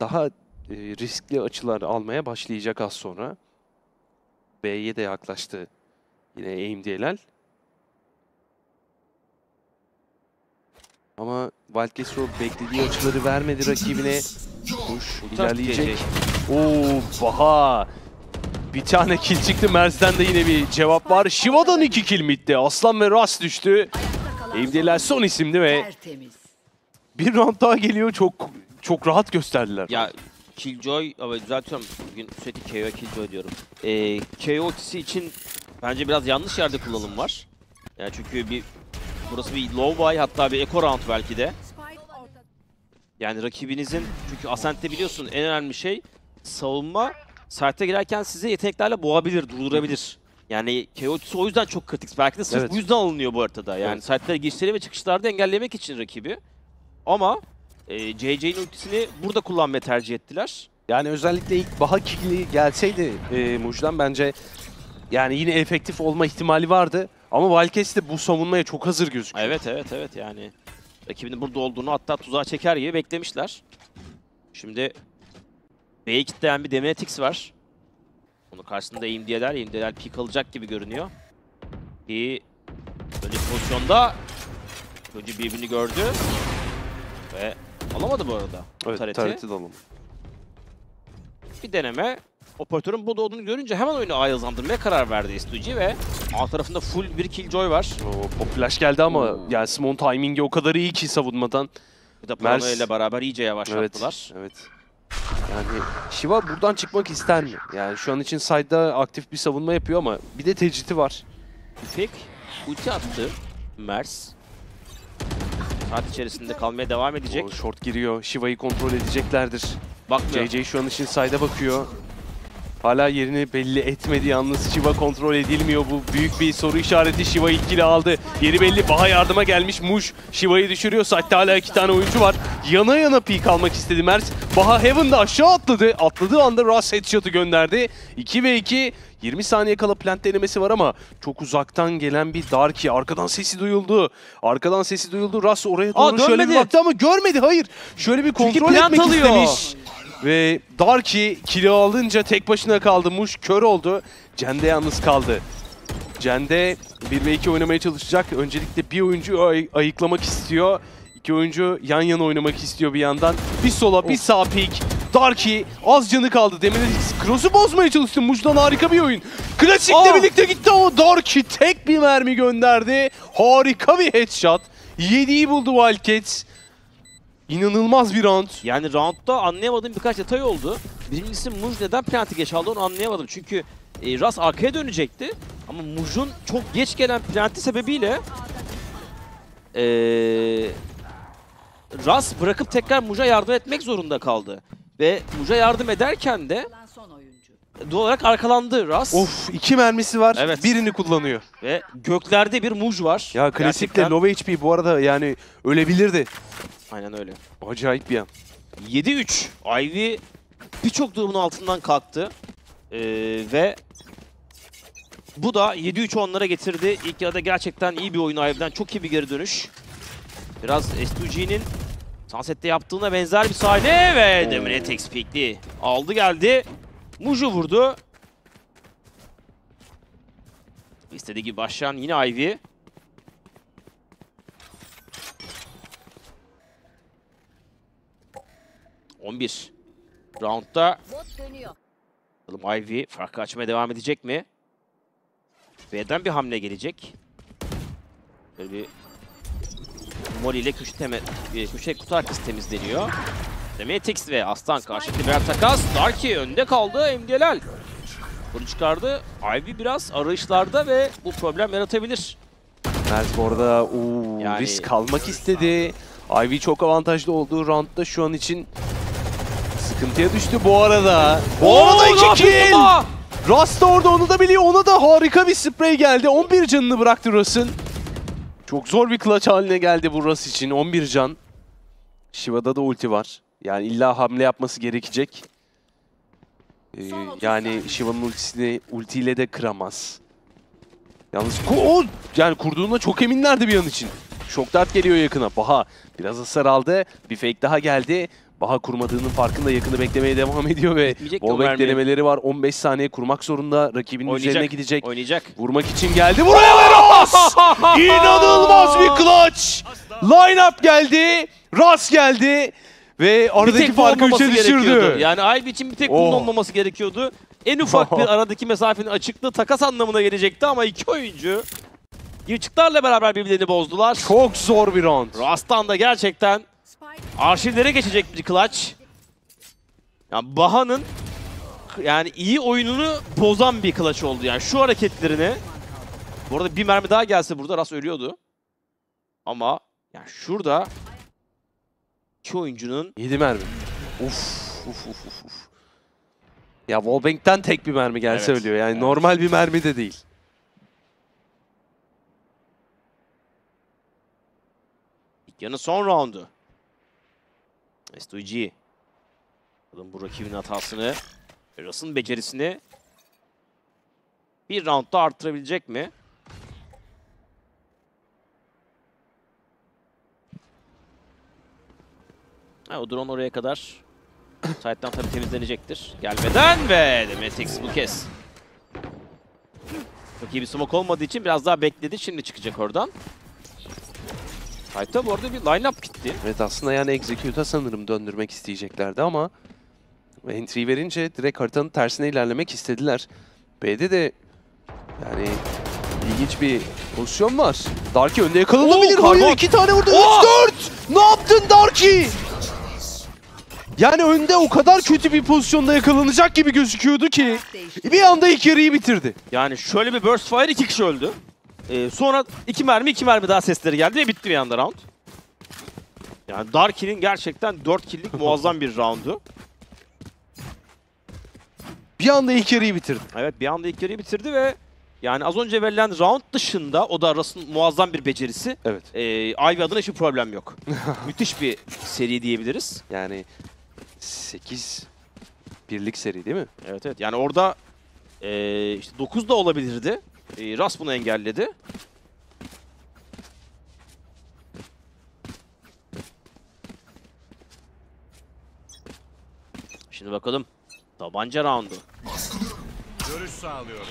daha e, riskli açılar almaya başlayacak az sonra. B'ye de yaklaştı yine Aim Diyelal. Ama Wildcats o beklediği açıları vermedi rakibine. Kuş ilerleyecek. Oo Baha. Bir tane kill çıktı. Mers'ten de yine bir cevap var. Shiva'dan iki kill midde. Aslan ve Ras düştü. Evdeler son isimdi ve Tertemiz. bir round daha geliyor. Çok çok rahat gösterdiler. Ya Killjoy, ama düzeltiyorum bugün sürekli KO Killjoy diyorum. Ee, KO için bence biraz yanlış yerde kullanım var. Yani çünkü bir burası bir low buy hatta bir eco round belki de. Yani rakibinizin çünkü Ascent'te biliyorsun en önemli şey savunma site'e girerken sizi yeteneklerle boğabilir, durdurabilir. Yani KO ultisi o yüzden çok kritik. Belki de sırf Evet. bu yüzden alınıyor bu haritada. Yani Evet. site'lere girişleri ve çıkışlarda engellemek için rakibi. Ama e, JJ'nin ultisini burada kullanmayı tercih ettiler. Yani özellikle ilk Baha kill'i gelseydi e, Muj'dan bence yani yine efektif olma ihtimali vardı. Ama Wildcats de bu savunmaya çok hazır gözüküyor. Evet evet evet yani rakibinin burada olduğunu hatta tuzağa çeker gibi beklemişler. Şimdi B'yi kitleyen bir Demetix var. Onun karşısında AMD'ler, AMD'ler peak alacak gibi görünüyor. Bir böyle bir pozisyonda önce birbirini gördü ve alamadı bu arada Evet, tareti. tareti de alalım. Bir deneme. Operatörün burada olduğunu görünce hemen oyunu A'ya hızlandırmaya karar verdi STG ve A tarafında full bir killjoy var. O, o flash geldi ama yani Simon timingi o kadar iyi ki savunmadan. Bir de Prano ile beraber iyice yavaşlattılar. Evet, evet. Yani Shiva buradan çıkmak ister mi? Yani şu an için side'da aktif bir savunma yapıyor ama bir de tecriti var. Pek ulti attı Mers. Saat içerisinde kalmaya devam edecek. O short giriyor. Shiva'yı kontrol edeceklerdir. Bakmıyor. JJ şu an için side'a bakıyor. Hala yerini belli etmedi yalnız Shiva kontrol edilmiyor. Bu büyük bir soru işareti. Shiva ilkili aldı. Yeri belli. Baha yardıma gelmiş. Muş Shiva'yı düşürüyor. Side'de hala iki tane oyuncu var. Yana yana peek almak istedi Mers. Baha Heaven'da aşağı atladı. Atladığı anda Russ headshot'ı gönderdi. 2 ve 2. 20 saniye kala plant denemesi var ama çok uzaktan gelen bir Darky. Arkadan sesi duyuldu. Arkadan sesi duyuldu. Russ oraya Aa, doğru şöyle bir baktı ama görmedi. Hayır. Şöyle bir kontrol etmek alıyor. istemiş. Ve Darky kilo alınca tek başına kaldı. Muş kör oldu. Cende yalnız kaldı. Cende 1 ve 2 oynamaya çalışacak. Öncelikle bir oyuncu ay- ayıklamak istiyor. İki oyuncu yan yana oynamak istiyor bir yandan. Bir sola bir sağ pik. Darky az canı kaldı. Demin cross'u bozmaya çalıştı. Muş'tan harika bir oyun. Klasikle Aa! birlikte gitti o Darky tek bir mermi gönderdi. Harika bir headshot. 7'yi buldu Wildcats. İnanılmaz bir round. Yani roundda anlayamadığım birkaç detay oldu. Birincisi Muj neden planti geç aldı onu anlayamadım. Çünkü e, Ras arkaya dönecekti. Ama Muj'un çok geç gelen planti sebebiyle e, Ras bırakıp tekrar Muj'a yardım etmek zorunda kaldı. Ve Muj'a yardım ederken de doğal olarak arkalandı Ras. Of iki mermisi var. Evet. Birini kullanıyor. Ve göklerde bir Muj var. Ya klasikle Gerçekten- low HP bu arada yani ölebilirdi. Aynen öyle. Acayip bir an. 7-3. Ivy birçok durumun altından kalktı. Ee, ve bu da 7-3 onlara getirdi. İlk yarıda gerçekten iyi bir oyun Ivy'den. Çok iyi bir geri dönüş. Biraz S2G'nin Sunset'te yaptığına benzer bir sahne ve Dominatex pikli. Aldı geldi. Muju vurdu. İstediği gibi başlayan yine Ivy. ...11. Round'da. Bakalım Ivy farkı açmaya devam edecek mi? B'den bir hamle gelecek. Böyle bir Molly ile köşe, teme, köşe kutu arkası temizleniyor. Demetix ve Aslan karşılıklı birer takas. Darky önde kaldı. MDLL. Bunu çıkardı. Ivy biraz arayışlarda ve bu problem yaratabilir. Mert bu arada oo, Yani- risk almak istedi. Ivy çok avantajlı olduğu roundda şu an için sıkıntıya düştü bu arada. Bu Oo, arada ne 2 yapıyorsun kill. Rust da orada onu da biliyor. Ona da harika bir sprey geldi. 11 canını bıraktı Rust'ın. Çok zor bir clutch haline geldi bu Rust için. 11 can. Shiva'da da ulti var. Yani illa hamle yapması gerekecek. Ee, yani Shiva'nın ultisini ultiyle de kıramaz. Yalnız ku- o yani kurduğuna çok eminlerdi bir an için. Şok dart geliyor yakına. Baha biraz hasar aldı. Bir fake daha geldi. Baha kurmadığının farkında yakını beklemeye devam ediyor ve wallbang denemeleri var. 15 saniye kurmak zorunda. Rakibinin Oynayacak. üzerine gidecek. Oynayacak. Vurmak için geldi. Buraya ve Ross! İnanılmaz bir clutch! Line-up geldi. Ras geldi. Ve aradaki farkı kullanmaması 3'e gerekiyordu. düşürdü. Yani Ivy için bir tek Oh. kullanılmaması gerekiyordu. En ufak bir aradaki mesafenin açıklığı takas anlamına gelecekti ama iki oyuncu yırçıklarla beraber birbirlerini bozdular. Çok zor bir round. Rastan da gerçekten arşivlere geçecek bir clutch. Yani Baha'nın yani iyi oyununu bozan bir clutch oldu yani şu hareketlerini. Bu arada bir mermi daha gelse burada Ras ölüyordu. Ama yani şurada iki oyuncunun 7 mermi. Uf, uf, uf, uf, uf. Ya Wallbank'ten tek bir mermi gelse Evet, ölüyor. Yani normal bir mermi de değil. Yanı son roundu. S2G. Bakalım bu rakibin hatasını, Ras'ın becerisini bir roundda arttırabilecek mi? Ha, o drone oraya kadar site'den tabii temizlenecektir. Gelmeden ve Demetix bu kez. Çok iyi bir smoke olmadığı için biraz daha bekledi. Şimdi çıkacak oradan. Site'da bu arada bir line-up gitti. Evet aslında yani Execute'a sanırım döndürmek isteyeceklerdi ama entry verince direkt haritanın tersine ilerlemek istediler. B'de de yani ilginç bir pozisyon var. Darky önde yakalanabilir. Oo, Hayır iki tane vurdu. Oo! 3-4! Ne yaptın Darky? Yani önde o kadar kötü bir pozisyonda yakalanacak gibi gözüküyordu ki bir anda ilk yarıyı bitirdi. Yani şöyle bir burst fire iki kişi öldü. Ee, sonra iki mermi iki mermi daha sesleri geldi ve bitti bir anda round. Yani Darky'nin gerçekten 4 kill'lik muazzam bir roundu. Bir anda ilk yarıyı bitirdi. Evet bir anda ilk yarıyı bitirdi ve yani az önce verilen round dışında o da Russ'ın muazzam bir becerisi. Evet. Ee, Ivy adına hiçbir problem yok. Müthiş bir seri diyebiliriz. Yani 8 birlik seri değil mi? Evet evet yani orada ee, işte 9 da olabilirdi. Ee, Russ bunu engelledi. Şimdi bakalım. Tabanca roundu. Görüş sağlıyorum.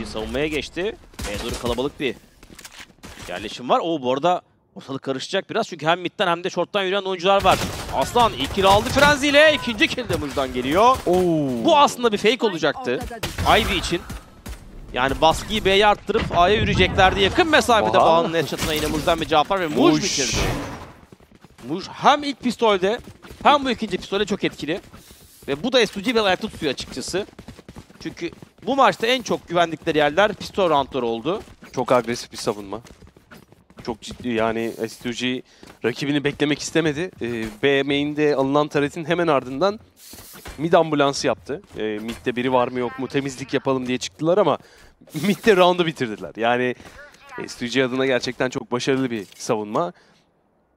Bir savunmaya geçti. E doğru kalabalık bir yerleşim var. Oo bu arada ortalık karışacak biraz çünkü hem midden hem de short'tan yürüyen oyuncular var. Aslan ilk kill aldı Frenzy ile ikinci kill de Muj'dan geliyor. Bu aslında bir fake olacaktı Ivy için. Yani baskıyı B'ye arttırıp A'ya yürüyeceklerdi. Yakın mesafede. Baha'nın headshot'ına yine Muj'dan bir cevap var ve Muj bitirdi. Muj hem ilk pistolde hem bu ikinci pistolde çok etkili. Ve bu da SUG ve ayakta tutuyor açıkçası. Çünkü bu maçta en çok güvendikleri yerler pistol roundları oldu. Çok agresif bir savunma. Çok ciddi yani S2G rakibini beklemek istemedi. Ee, B main'de alınan taretin hemen ardından mid ambulansı yaptı. Ee, mid'de biri var mı yok mu temizlik yapalım diye çıktılar ama mid'de round'u bitirdiler. Yani S2G adına gerçekten çok başarılı bir savunma.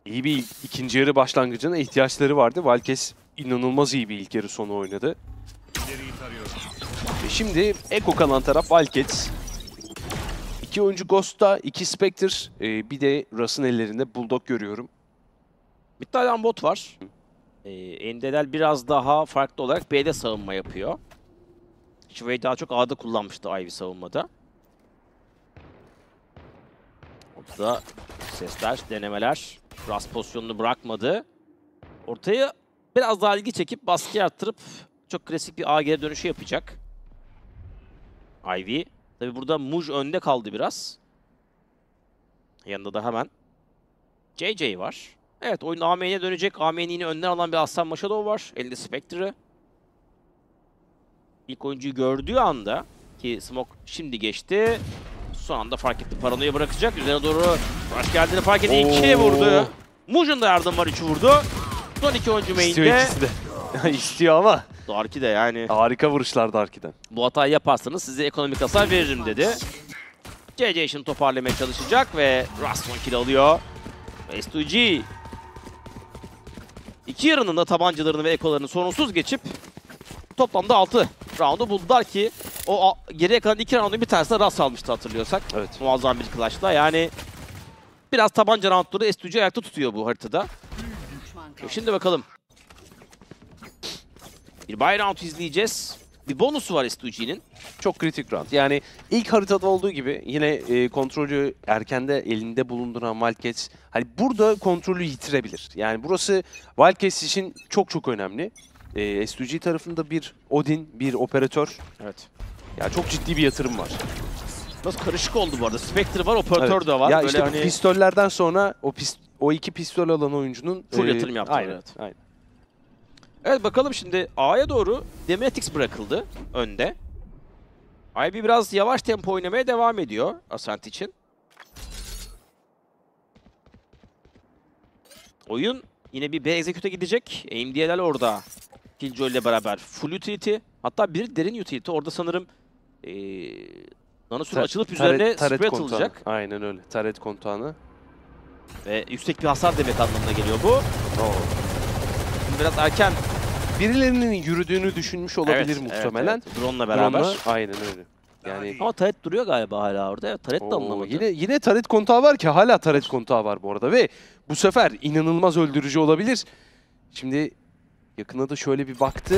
İyi bir ikinci yarı başlangıcına ihtiyaçları vardı. Valkes inanılmaz iyi bir ilk yarı sonu oynadı. Şimdi Eko kalan taraf Wildcats. İki oyuncu Ghost'ta, iki Spectre, ee, bir de Russ'ın ellerinde Bulldog görüyorum. Bir tane bot var. Ee, Endelal biraz daha farklı olarak B'de savunma yapıyor. Şivey daha çok A'da kullanmıştı Ivy savunmada. Ortada sesler, denemeler. Ras pozisyonunu bırakmadı. Ortaya biraz daha ilgi çekip baskı arttırıp çok klasik bir A geri dönüşü yapacak. Ivy. Tabi burada Muj önde kaldı biraz. Yanında da hemen JJ var. Evet oyun AM'ye dönecek. AM'nin yine önden alan bir Aslan Maşadov var. Elinde Spectre'ı. İlk oyuncuyu gördüğü anda ki Smoke şimdi geçti. Son anda fark etti. Paranoya bırakacak. Üzerine doğru rush geldiğini fark etti. İkiye vurdu. Muj'un da yardım var. Üçü vurdu. Son iki oyuncu İstiyor main'de. ikisi de. İstiyor ama Darky de yani. harika vuruşlar Darky'den. Bu hatayı yaparsanız size ekonomik hasar veririm dedi. JJ şimdi toparlamaya çalışacak ve Raston kill alıyor. S2G iki yarının da tabancalarını ve ekolarını sorunsuz geçip toplamda 6 roundu buldular ki o geriye kalan iki roundun bir tanesinde Ras almıştı hatırlıyorsak. Evet. Muazzam bir clutch'la yani biraz tabanca roundları S2G ayakta tutuyor bu haritada. Şimdi bakalım. Bir buy round izleyeceğiz. Bir bonusu var S2G'nin. Çok kritik round. Yani ilk haritada olduğu gibi yine e, kontrolü erkende elinde bulunduran Wildcats hani burada kontrolü yitirebilir. Yani burası Wildcats için çok çok önemli. E, S2G tarafında bir Odin, bir operatör. Evet. Ya çok ciddi bir yatırım var. Biraz karışık oldu bu arada. Spectre var, operatör Evet. de var. Ya Böyle işte hani pistollerden sonra o pis- o iki pistol alan oyuncunun Full e, yatırım yaptılar, Aynen. evet. aynen. Evet bakalım şimdi A'ya doğru Demetix bırakıldı önde. IB biraz yavaş tempo oynamaya devam ediyor Ascent için. Oyun yine bir B execute'e gidecek. AMD'ler orada. Killjoy ile beraber full utility. Hatta bir derin utility. Orada sanırım ee, Nanosur Ta- açılıp üzerine taret spray atılacak. Aynen öyle. Taret kontağını. Ve yüksek bir hasar demek anlamına geliyor bu. Şimdi biraz erken Birilerinin yürüdüğünü düşünmüş olabilir Evet, evet, muhtemelen. evet. Drone'la beraber. Drone'la, aynen öyle. Yani Ama taret duruyor galiba hala orada. Evet, taret de anlamadı. Yine yine taret kontağı var ki hala taret kontağı var bu arada ve bu sefer inanılmaz öldürücü olabilir. Şimdi yakına da şöyle bir baktı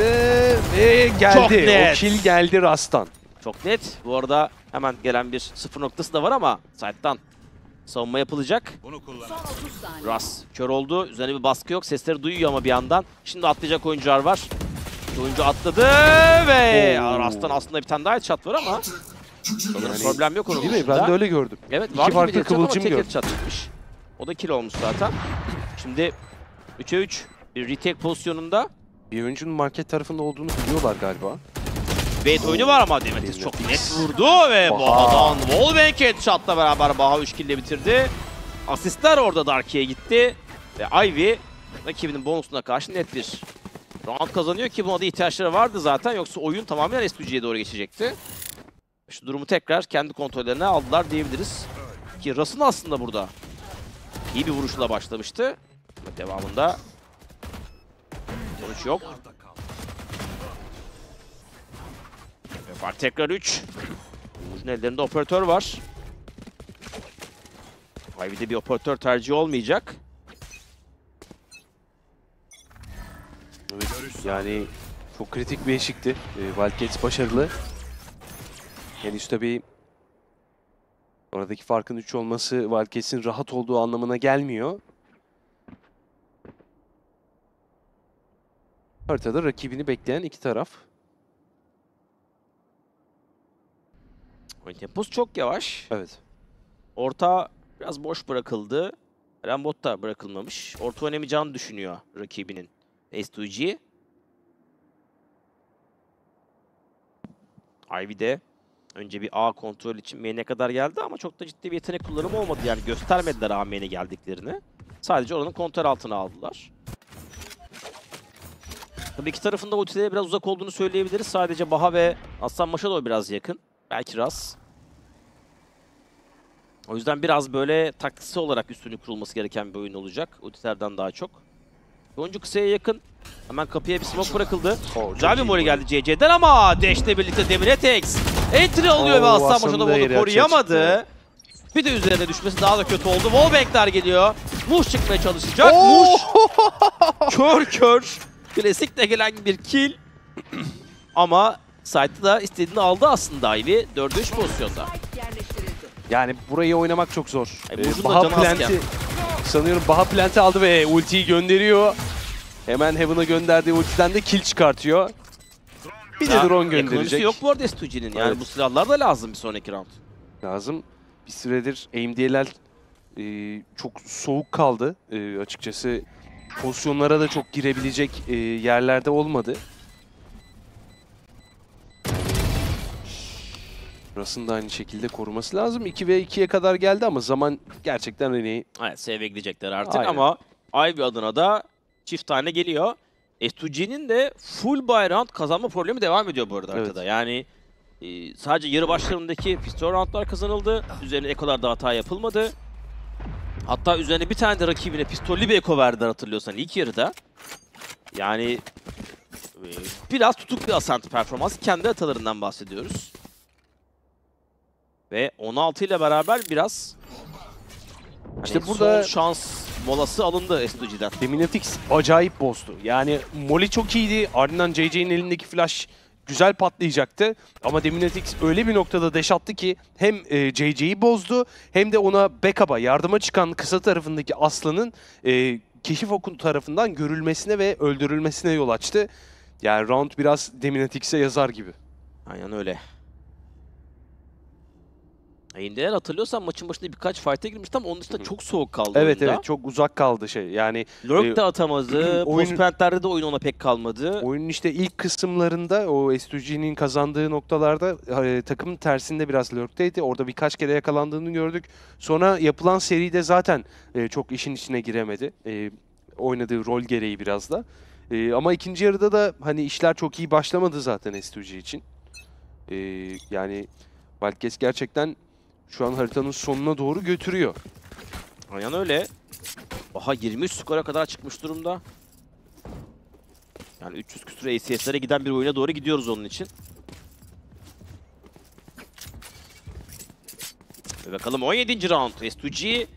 ve geldi. Çok net. O kill geldi Rastan. Çok net. Bu arada hemen gelen bir sıfır noktası da var ama side'dan savunma yapılacak. Bunu kullan. Ras kör oldu. Üzerine bir baskı yok. Sesleri duyuyor ama bir yandan. Şimdi atlayacak oyuncular var. Bir oyuncu atladı ve Oo. Ras'tan aslında bir tane daha headshot var ama sanırım Yani- problem yok onun Değil mi? dışında. Ben de öyle gördüm. Evet İki var gibi farklı bir headshot ama kıvılcım tek gördüm. headshot çıkmış. O da kill olmuş zaten. Şimdi 3'e 3 bir retake pozisyonunda. Bir oyuncunun market tarafında olduğunu biliyorlar galiba. Bait oyunu var ama Demetis çok net vurdu ve Baha. Baha'dan Wallbang headshot'la beraber Baha 3 kill ile bitirdi. Asistler orada Darky'ye gitti ve Ivy rakibinin bonusuna karşı net bir round kazanıyor ki buna da ihtiyaçları vardı zaten yoksa oyun tamamen S2G'ye doğru geçecekti. Şu durumu tekrar kendi kontrollerine aldılar diyebiliriz. Ki Russ'ın aslında burada iyi bir vuruşla başlamıştı. Ama devamında sonuç yok. Ve fark tekrar 3. Umut'un ellerinde operatör var. Ivy'de bir operatör tercihi olmayacak. Evet, yani çok kritik bir eşikti. E, Wildcats başarılı. Henüz tabii oradaki farkın 3 olması Wildcats'in rahat olduğu anlamına gelmiyor. Haritada rakibini bekleyen iki taraf. Oyun temposu çok yavaş. Evet. Orta biraz boş bırakıldı. Rambot da bırakılmamış. Orta oynamayacağını düşünüyor rakibinin S2G. Ivy de önce bir A kontrol için main'e kadar geldi ama çok da ciddi bir yetenek kullanımı olmadı. Yani göstermediler A main'e geldiklerini. Sadece oranın kontrol altına aldılar. Tabii iki tarafında ultilere biraz uzak olduğunu söyleyebiliriz. Sadece Baha ve Aslan Maşadov biraz yakın. Belki Ras. O yüzden biraz böyle taktiksel olarak üstünlük kurulması gereken bir oyun olacak. Ultilerden daha çok. Oyuncu kısaya yakın. Hemen kapıya bir smoke bırakıldı. Güzel bir moli geldi CC'den ama Dash'le birlikte Demiretex entry alıyor Oo, ve Aslan Aslan'ın Maşadov da onu koruyamadı. Bir de üzerine düşmesi daha da kötü oldu. Wallbang'ler geliyor. Muş çıkmaya çalışacak. Muş kör kör. Klasikle gelen bir kill. Ama site'ı da istediğini aldı aslında Ivy. 4'e 3 pozisyonda. Yani burayı oynamak çok zor. E, Ee, Baha. Plant'i sanıyorum Baha Plant'i aldı ve ultiyi gönderiyor. Hemen Heaven'a gönderdiği ultiden de kill çıkartıyor. Bir de drone ekonomisi gönderecek. yok bu arada S2G'nin. Yani Evet. bu silahlar da lazım bir sonraki round. lazım. Bir süredir AMD'ler e, çok soğuk kaldı e, açıkçası. Pozisyonlara da çok girebilecek e, yerlerde olmadı. Burasını da aynı şekilde koruması lazım. 2 ve 2'ye kadar geldi ama zaman gerçekten Rene'yi Evet save'e gidecekler artık Aynen. ama Ivy adına da çift tane geliyor. S2G'nin de full buy round kazanma problemi devam ediyor bu arada Evet. haritada. Yani e, sadece yarı başlarındaki pistol roundlar kazanıldı. Üzerine ekolar da hata yapılmadı. Hatta üzerine bir tane de rakibine pistollü bir eko verdiler hatırlıyorsan ilk yarıda. Yani e, biraz tutuk bir Ascent performans. Kendi hatalarından bahsediyoruz. Ve 16 ile beraber biraz İşte Hani burada- son şans molası alındı S2G'den. Deminatix acayip bozdu. Yani Molly çok iyiydi. Ardından JJ'nin elindeki flash güzel patlayacaktı. Ama Deminatix öyle bir noktada deş attı ki hem e, JJ'yi bozdu hem de ona backup'a yardıma çıkan kısa tarafındaki Aslan'ın e, keşif okun tarafından görülmesine ve öldürülmesine yol açtı. Yani round biraz Deminatix'e yazar gibi. Aynen öyle. Indiler hatırlıyorsan maçın başında birkaç fight'e girmişti ama onun dışında çok soğuk kaldı Evet oyunda. evet çok uzak kaldı şey. Yani Lurk e, de atamadı. oyunun- Postpent'lerde de oyun ona pek kalmadı. Oyunun işte ilk kısımlarında o S2G'nin kazandığı noktalarda e, takımın tersinde biraz lurkteydi. Orada birkaç kere yakalandığını gördük. Sonra yapılan seride zaten e, çok işin içine giremedi. E, oynadığı rol gereği biraz da. E, ama ikinci yarıda da hani işler çok iyi başlamadı zaten S2G için. E, yani Valkes gerçekten şu an haritanın sonuna doğru götürüyor. Aynen öyle. Aha 23 skora kadar çıkmış durumda. Yani 300 küsur ACS'lere giden bir oyuna doğru gidiyoruz onun için. Ve bakalım 17. round. S2G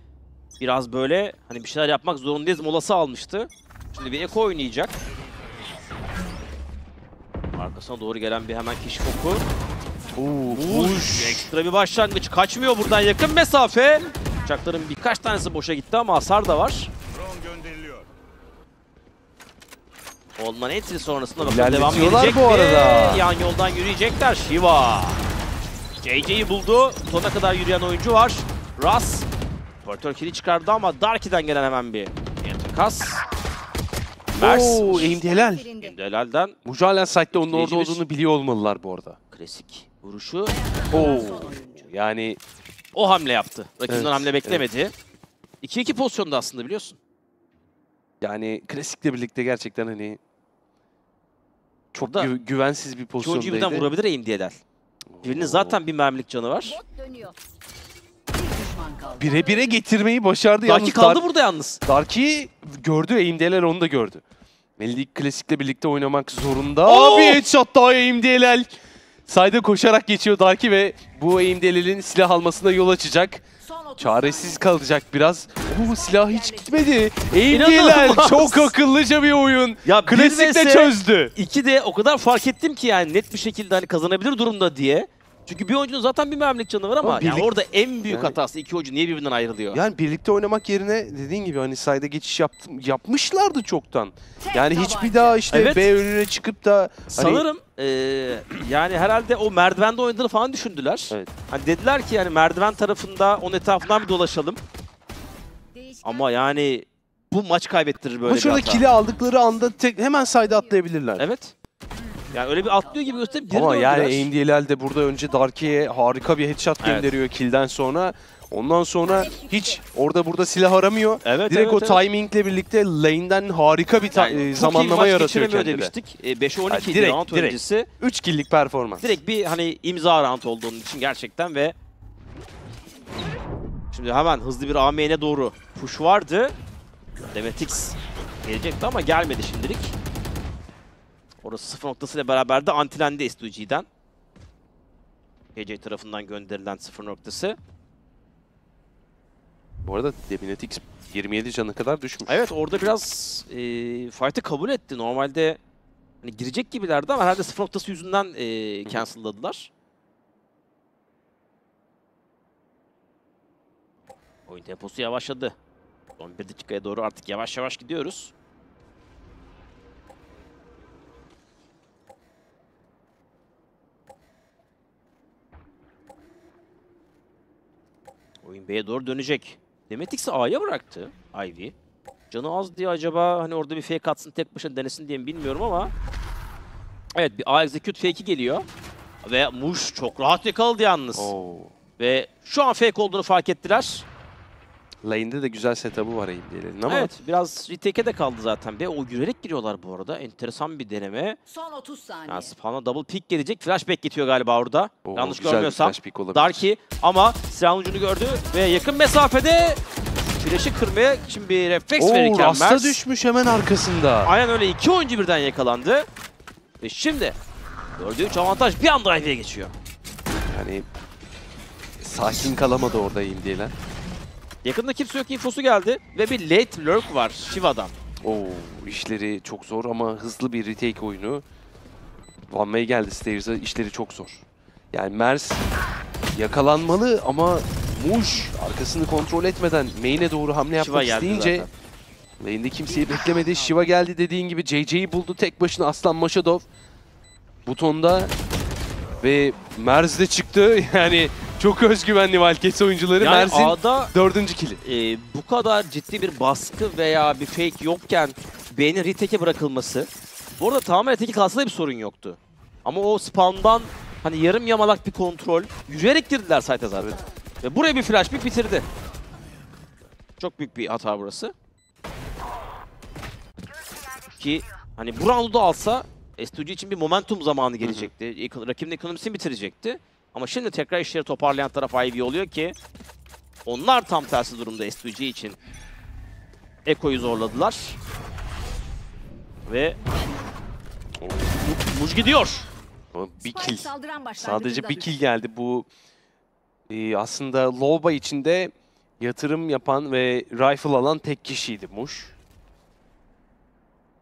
biraz böyle hani bir şeyler yapmak zorundayız molası almıştı. Şimdi bir Eko oynayacak. Arkasına doğru gelen bir hemen keşif Vuş. Ekstra bir başlangıç. Kaçmıyor buradan yakın mesafe. Uçakların birkaç tanesi boşa gitti ama hasar da var. Olman entry sonrasında bakalım devam gelecek bu mi? arada. Yan yoldan yürüyecekler. Shiva. JJ'yi buldu. Sona kadar yürüyen oyuncu var. Ras. Portör kill'i çıkardı ama Darky'den gelen hemen bir entikas. Mers. Oo, aim Delal. Delal'den Mujalen site'de onun orada olduğunu biliyor olmalılar bu arada. klasik vuruşu. Oo. Yani O hamle yaptı. Rakibinden Evet, hamle beklemedi. 2-2 pozisyonda aslında biliyorsun. Yani klasikle birlikte gerçekten hani çok Burada gü- güvensiz bir pozisyondaydı. birden vurabilir aim Delal. Birinin zaten bir mermilik canı var. Dönüyor. Bir düşman kaldı. Bire bire getirmeyi başardı Darky yalnız. kaldı Dar- burada yalnız. Darky gördü, Aimdeler onu da gördü. Melih klasikle birlikte oynamak zorunda. Oo! Abi headshot daha Aimdeler. Sayda koşarak geçiyor Darky ve bu Aimdeler'in silah almasına yol açacak. Son 30 Çaresiz kalacak biraz. Oo silah hiç gitmedi. İnanılmaz. çok akıllıca bir oyun. Ya bir Klasikle vs çözdü. İki de o kadar fark ettim ki yani net bir şekilde hani kazanabilir durumda diye. Çünkü bir oyuncunun zaten bir mermilik canı var ama, Ama yani birlik- orada en büyük Yani- hatası iki oyuncu niye birbirinden ayrılıyor? Yani birlikte oynamak yerine dediğin gibi hani sayda geçiş yaptım, yapmışlardı çoktan. Yani hiçbir daha işte Evet. B önüne çıkıp da hani Sanırım eee, yani herhalde o merdivende oynadığını falan düşündüler. Evet. Hani dediler ki yani merdiven tarafında onun etrafından bir dolaşalım. Ama yani bu maç kaybettirir böyle şurada hata. kili aldıkları anda tek, hemen sayda atlayabilirler. Evet. Yani öyle bir atlıyor gibi gösterip geri Ama yani döndüler. AMD'ler de burada önce Darky'ye harika bir headshot Evet. gönderiyor kill'den sonra. Ondan sonra hiç orada burada silah aramıyor. Evet, Direkt evet, o evet. timingle birlikte lane'den harika bir Yani e, zamanlama maç yaratıyor kendine. demiştik. E, 5'e 12 Yani direkt, round direkt. öncesi. 3 kill'lik performans. Direkt bir hani imza round oldu onun için gerçekten ve Şimdi hemen hızlı bir AM'ne doğru push vardı. Demetix gelecekti ama gelmedi şimdilik. Orası sıfır noktasıyla beraber de antilendi S2G'den. GC tarafından gönderilen sıfır noktası. Bu arada Deminetix 27 canı kadar düşmüş. Evet orada biraz e, fight'ı kabul etti. Normalde hani girecek gibilerdi ama herhalde sıfır noktası yüzünden e, cancel'ladılar. Oyun temposu yavaşladı. Son bir dakikaya doğru artık yavaş yavaş gidiyoruz. B'ye doğru dönecek. Demetix'i A'ya bıraktı Ivy. Canı az diye acaba hani orada bir fake atsın tek başına denesin diye mi bilmiyorum ama Evet bir A execute fake'i geliyor. Ve Muş çok rahat yakaladı yalnız. Oo. Ve şu an fake olduğunu fark ettiler. Lane'de de güzel setup'ı var AMD'lerin ama Evet biraz retake'e de kaldı zaten be. O yürüyerek giriyorlar bu arada. Enteresan bir deneme. Son 30 saniye. Yani spawn'a double pick gelecek. Flashback geçiyor galiba orada. Oo, Yanlış görmüyorsam. flash. Darky ama silahın ucunu gördü ve yakın mesafede Flash'ı kırmaya için bir refleks Oo, verirken Rasta Mers- düşmüş hemen arkasında. Aynen öyle iki oyuncu birden yakalandı. Ve şimdi 4'e 3 avantaj bir anda Ivy'ye geçiyor. Yani sakin kalamadı orada AMD'ler. Yakında kimse yok infosu geldi ve bir late lurk var Shiva'dan. Oo, işleri çok zor ama hızlı bir retake oyunu. Van May geldi Stairs'a işleri çok zor. Yani Mers yakalanmalı ama Muş arkasını kontrol etmeden main'e doğru hamle Shiva yapmak geldi isteyince main'de kimseyi beklemedi. Shiva geldi dediğin gibi JJ'yi buldu tek başına Aslan Maşadov. Butonda ve Merz de çıktı. Yani çok özgüvenli Wildcats oyuncuları. Yani Merz'in A'da dördüncü kili. e, bu kadar ciddi bir baskı veya bir fake yokken B'nin retake'e bırakılması. Bu arada tamamen retake'e kalsa da bir sorun yoktu. Ama o spawn'dan hani yarım yamalak bir kontrol. Yürüyerek girdiler site'e zaten. Ve buraya bir flash bir bitirdi. Çok büyük bir hata burası. Ki hani bu round'u da alsa S2G için bir momentum zamanı gelecekti. Eko- Rakibin ekonomisini bitirecekti. Ama şimdi tekrar işleri toparlayan taraf Ivy oluyor ki onlar tam tersi durumda S2G için. Eko'yu zorladılar. Ve Mu- Muj gidiyor. Bir kill. Sadece bir kill geldi. Bu e, aslında Lowba içinde yatırım yapan ve rifle alan tek kişiydi Muş.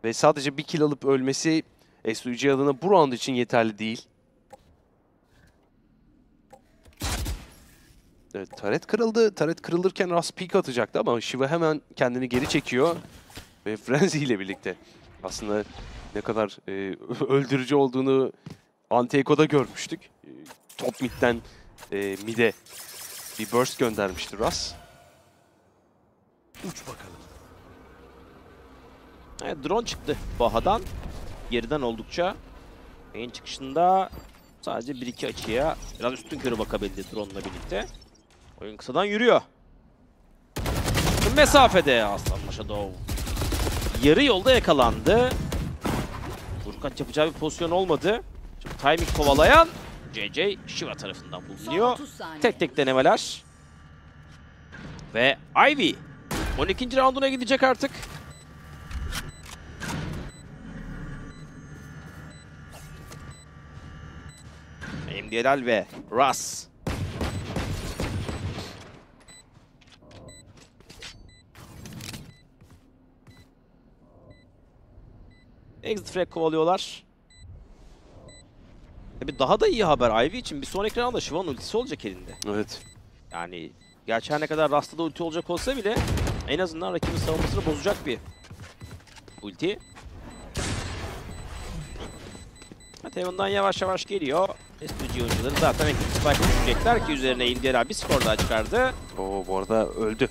Ve sadece bir kill alıp ölmesi SUG adına bu round için yeterli değil. Evet, taret kırıldı. Taret kırılırken Ras peek atacaktı ama Shiva hemen kendini geri çekiyor. Ve Frenzy ile birlikte. Aslında ne kadar e, öldürücü olduğunu Anti-Echo'da görmüştük. E, top midden e, mid'e bir burst göndermişti Ras. Uç bakalım. Evet, drone çıktı Baha'dan. Geriden oldukça. Main çıkışında sadece 1-2 açıya biraz üstün körü bakabildi drone'la birlikte. Oyun kısadan yürüyor. Yakın mesafede Aslan Maşadov. Yarı yolda yakalandı. Vurkaç yapacağı bir pozisyon olmadı. Şimdi timing kovalayan JJ Shiva tarafından bulunuyor. 30 saniye. Tek tek denemeler. Ve Ivy 12. rounduna gidecek artık. MDLL ve Russ. Exit frag kovalıyorlar. Tabi daha da iyi haber Ivy için bir sonraki roundda Shiva'nın ultisi olacak elinde. Evet. Yani gerçi her ne kadar Rust'ta da ulti olacak olsa bile en azından rakibin savunmasını bozacak bir ulti. Taemon'dan yavaş yavaş geliyor. SPG oyuncuları zaten ekip spike düşecekler ki üzerine Indiana bir skor daha çıkardı. Oo bu arada öldü.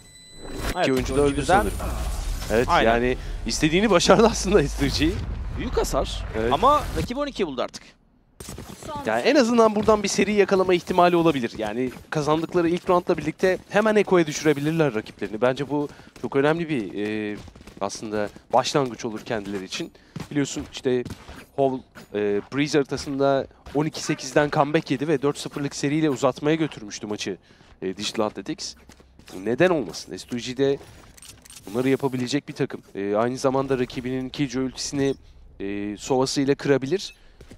Evet, İki oyuncu da öldü sanırım. Evet Aynen. yani istediğini başardı aslında STG. Büyük hasar Evet. ama rakip 12 buldu artık. Yani en azından buradan bir seri yakalama ihtimali olabilir. Yani kazandıkları ilk roundla birlikte hemen Eko'ya düşürebilirler rakiplerini. Bence bu çok önemli bir e, aslında başlangıç olur kendileri için. Biliyorsun işte Hall e, Breeze haritasında 12-8'den comeback yedi ve 4-0'lık seriyle uzatmaya götürmüştü maçı e, Digital Athletics. Neden olmasın? S2G'de bunları yapabilecek bir takım. E, aynı zamanda rakibinin Killjoy ultisini e, sovasıyla kırabilir.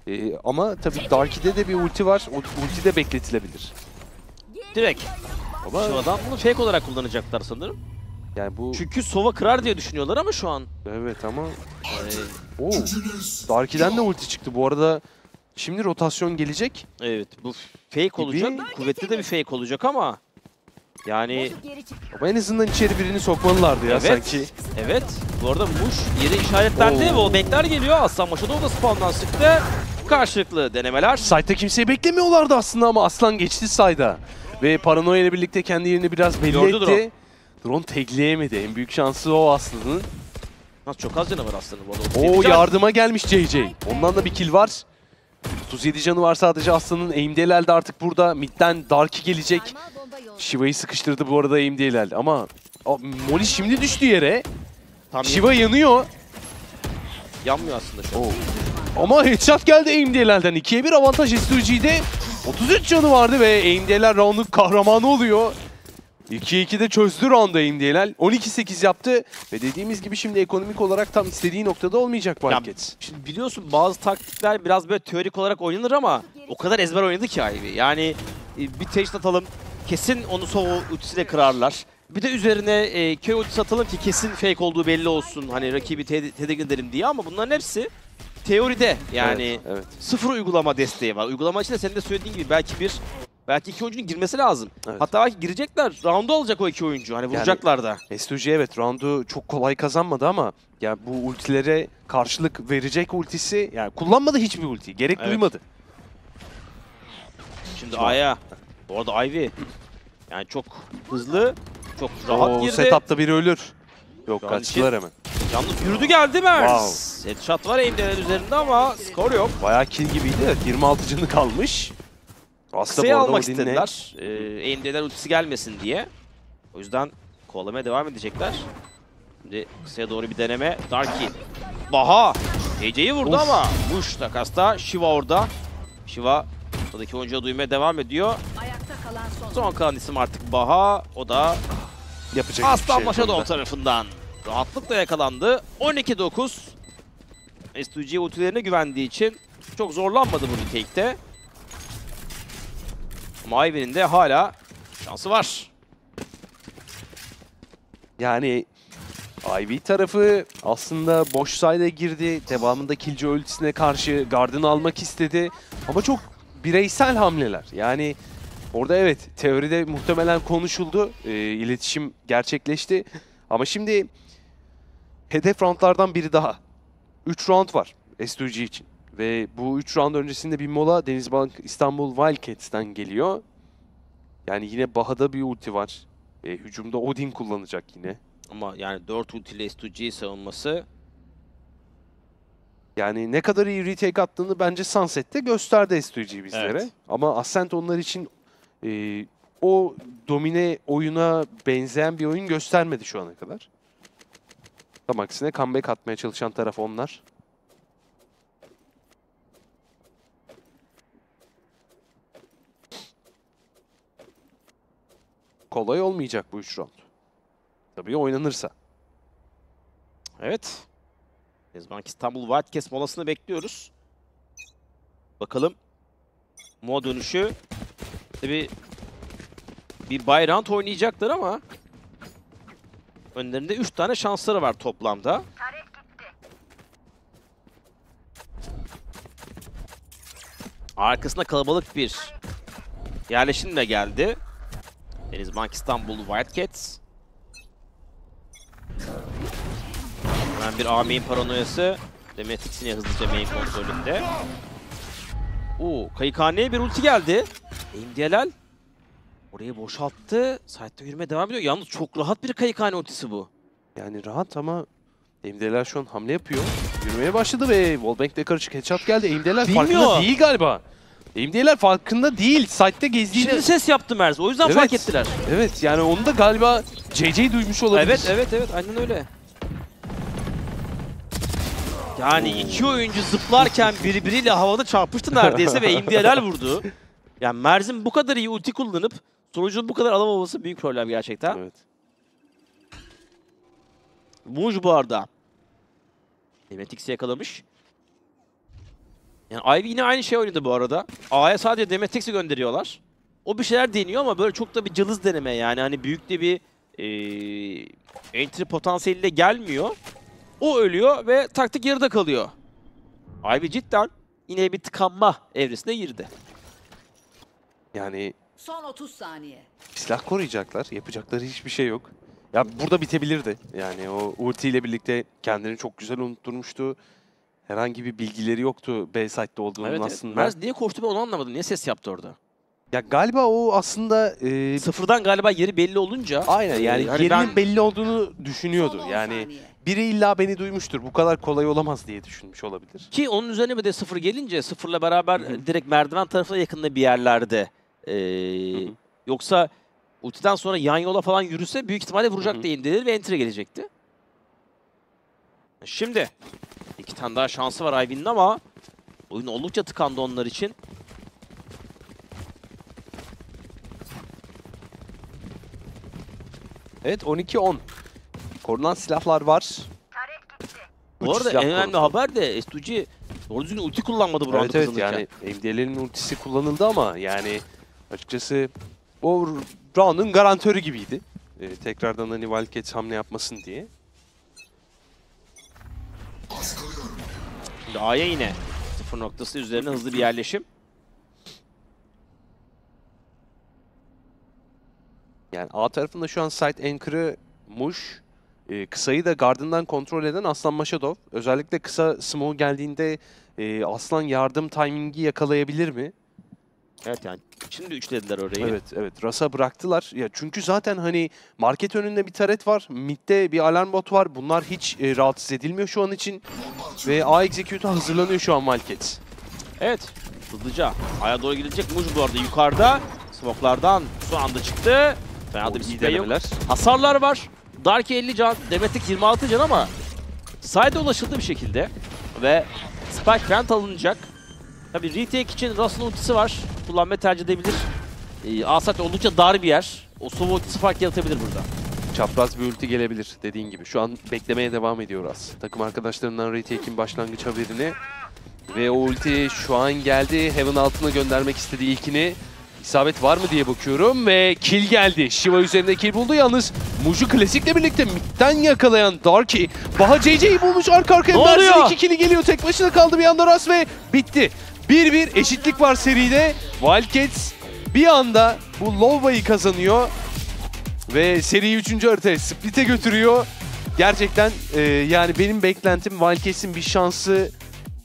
E, ama tabii Darky'de de bir ulti var. Ulti de bekletilebilir. Direkt. Ama Shiva'dan bunu fake olarak kullanacaklar sanırım. yani bu Çünkü Sova kırar diye düşünüyorlar ama şu an. evet ama e, Oo. Darky'den de ulti çıktı. Bu arada şimdi rotasyon gelecek. evet bu fake olacak. Kuvvetli de bir fake olacak ama yani. Ama en azından içeri birini sokmalılardı ya Evet. sanki. Evet. Bu arada Muş yeri işaretlendi ve o bekler geliyor. Aslan Maşadov da spawn'dan sıktı. Karşılıklı denemeler. Side'da kimseyi beklemiyorlardı aslında ama Aslan geçti side'a. Ve Paranoia ile birlikte kendi yerini biraz belli Gördü etti. drone. Drone tagleyemedi. En büyük şansı o Aslan'ın. Nasıl çok az canı var aslında bu arada. Oo 37 can. yardıma gelmiş JJ. Ondan da bir kill var. 37 canı var sadece Aslan'ın. Aim'de elde artık burada. Mid'den Darky gelecek. Shiva'yı sıkıştırdı bu arada Aim'de elde ama Aa, Molly şimdi düştü yere. Tam Shiva yanıyor. yanmıyor aslında şu an. Ama headshot geldi AMD'lerden. 2'ye 1 avantaj S2G'de. 33 canı vardı ve AMD'ler round'un kahramanı oluyor. 2'ye 2'de çözdü round'u AMD'ler. 12-8 yaptı. Ve dediğimiz gibi şimdi ekonomik olarak tam istediği noktada olmayacak Ya, Wildcats. Şimdi biliyorsun bazı taktikler biraz böyle teorik olarak oynanır ama o kadar ezber oynadı ki Ivy. Yani e, bir teşhis atalım kesin onu sova ultisiyle kırarlar. Bir de üzerine e, köy ultisi atalım ki kesin fake olduğu belli olsun. Hani rakibi te- tedirgin edelim diye ama bunların hepsi teoride yani Evet, evet. sıfır uygulama desteği var. Uygulama için de senin de söylediğin gibi belki bir belki iki oyuncunun girmesi lazım. Hatta belki girecekler. Round'u alacak o iki oyuncu. Hani vuracaklar da. S2G evet roundu çok kolay kazanmadı ama ya bu ultilere karşılık verecek ultisi yani kullanmadı hiçbir ulti. Gerek Evet. duymadı. Şimdi A'ya. Bu arada Ivy. Yani çok hızlı, çok rahat Oo, girdi. setup'ta biri ölür. Yok an kaçtılar hemen. Yalnız yürüdü geldi Mers. Headshot var aim'deler üzerinde ama skor yok. Bayağı kill gibiydi. 26 canı kalmış. Aslında Kısayı almak istediler. Ee, aim'deler ultisi gelmesin diye. O yüzden kovalamaya devam edecekler. Şimdi kısaya doğru bir deneme. Darky. Baha. AJ'yi vurdu Of. ama Bush takasta. Shiva orada. Shiva buradaki oyuncuya duymaya devam ediyor. Ayakta kalan son. Son kalan isim artık Baha. O da Yapacak Aslan şey Maşadov yok. tarafından. Rahatlıkla yakalandı. 12-9. S2G ultilerine güvendiği için çok zorlanmadı bu retake'te. Ama Ivy'nin de hala şansı var. Yani Ivy tarafı aslında boş sayda girdi. Devamında Killjoy ultisine karşı gardını almak istedi. Ama çok bireysel hamleler. Yani orada evet teoride muhtemelen konuşuldu. e, iletişim gerçekleşti. Ama şimdi hedef roundlardan biri daha. 3 round var S2G için. Ve bu 3 round öncesinde bir mola Denizbank İstanbul Wildcats'ten geliyor. Yani yine Baha'da bir ulti var. E, hücumda Odin kullanacak yine. Ama yani 4 ultiyle S2G savunması Yani ne kadar iyi retake attığını bence Sunset'te gösterdi S2G bizlere. Evet. Ama Ascent onlar için e, o domine oyuna benzeyen bir oyun göstermedi şu ana kadar. Tam aksine comeback atmaya çalışan taraf onlar. Kolay olmayacak bu 3 round. Tabii oynanırsa. Evet. Denizbank İstanbul Wildcats molasını bekliyoruz. Bakalım. Moa dönüşü. Tabi bir buy round oynayacaklar ama önlerinde 3 tane şansları var toplamda. Arkasına kalabalık bir yerleşim de geldi. Denizbank İstanbul Wildcats. Hemen bir A main paranoyası. Demetix yine hızlıca main kontrolünde. Oo, Kayıkhane'ye bir ulti geldi. Imdielal orayı boşalttı. Side'de yürümeye devam ediyor. Yalnız çok rahat bir Kayıkhane ultisi bu. Yani rahat ama Eimdeler şu an hamle yapıyor. Yürümeye başladı ve Wallbank'le karışık headshot geldi. Bilmiyor. farkında değil galiba. Eimdeler farkında değil. Site'de gezdiğini... Şimdi ses yaptı Merz. O yüzden fark ettiler. Evet yani onu da galiba JJ duymuş olabilir. Evet evet evet aynen öyle. Yani iki oyuncu zıplarken birbiriyle havada çarpıştı neredeyse ve Imdielal vurdu. Yani Merz'in bu kadar iyi ulti kullanıp sonucunu bu kadar alamaması büyük problem gerçekten. Evet. Muj bu arada. Demetix'i yakalamış. Yani Ivy yine aynı şey oynadı bu arada. A'ya sadece Demetix'i gönderiyorlar. O bir şeyler deniyor ama böyle çok da bir cılız deneme yani. Hani büyük de bir eee entry potansiyeliyle gelmiyor. O ölüyor ve taktik yarıda kalıyor. Ivy cidden yine bir tıkanma evresine girdi. Yani Son 30 saniye. silah koruyacaklar. Yapacakları hiçbir şey yok. Ya burada bitebilirdi. Yani o ultiyle birlikte kendini çok güzel unutturmuştu. Herhangi bir bilgileri yoktu B site'de olduğunun Evet, evet. aslında. Merz niye koştu ben onu anlamadım. Niye ses yaptı orada? Ya galiba o aslında... e, Sıfırdan galiba yeri belli olunca. Aynen yani e, hani yerinin ben- belli olduğunu düşünüyordu. Son on Yani saniye. Biri illa beni duymuştur. Bu kadar kolay olamaz diye düşünmüş olabilir. Ki onun üzerine bir de sıfır gelince sıfırla beraber e, direkt merdiven tarafına yakında bir yerlerde. Ee, yoksa ultiden sonra yan yola falan yürüse büyük ihtimalle vuracak da indirir ve entry gelecekti. Şimdi iki tane daha şansı var Ivy'nin ama oyun oldukça tıkandı onlar için. Evet 12-10. Korunan silahlar var. Bu arada en önemli haber de S2G doğru düzgün ulti kullanmadı bu Evet evet yani MDL'in ultisi kullanıldı ama yani açıkçası o round'un garantörü gibiydi. Ee, tekrardan hani Wildcats hamle yapmasın diye. Şimdi A'ya yine sıfır noktası üzerine hızlı bir yerleşim. Yani A tarafında şu an site anchor'ı Muş. E, kısayı da gardından kontrol eden Aslan Maşadov. Özellikle kısa smoke geldiğinde e, Aslan yardım timingi yakalayabilir mi? Evet yani şimdi üçlediler orayı. Evet evet Rasa bıraktılar. Ya çünkü zaten hani market önünde bir taret var. Mid'de bir alarm bot var. Bunlar hiç e, rahatsız edilmiyor şu an için. Ve A execute'a hazırlanıyor şu an Malket. Evet. Hızlıca. Aya doğru gidilecek. Muj bu arada yukarıda. Smoke'lardan şu anda çıktı. Fena da bir sprey yok. Hasarlar var. Dark 50 can. Demetik 26 can ama side'e ulaşıldı bir şekilde. Ve Spike plant alınacak. Tabii retake için Russ'ın ultisi var. Kullanmayı tercih edebilir. Ee, Asat oldukça dar bir yer. O Sova ultisi fark yaratabilir burada. Çapraz bir ulti gelebilir dediğin gibi. Şu an beklemeye devam ediyor az. Takım arkadaşlarından retake'in başlangıç haberini. Ve o ulti şu an geldi. Heaven altına göndermek istedi ilkini. İsabet var mı diye bakıyorum ve kill geldi. Shiva üzerinde kill buldu yalnız Muju Klasik'le birlikte midden yakalayan Darky. Baha JJ'yi bulmuş arka arkaya. Ne oluyor? iki kill'i geliyor. Tek başına kaldı bir anda Ras ve bitti. 1-1 eşitlik var seride. Wildcats bir anda bu Lova'yı kazanıyor. Ve seriyi 3. haritaya split'e götürüyor. Gerçekten e, yani benim beklentim Wildcats'in bir şansı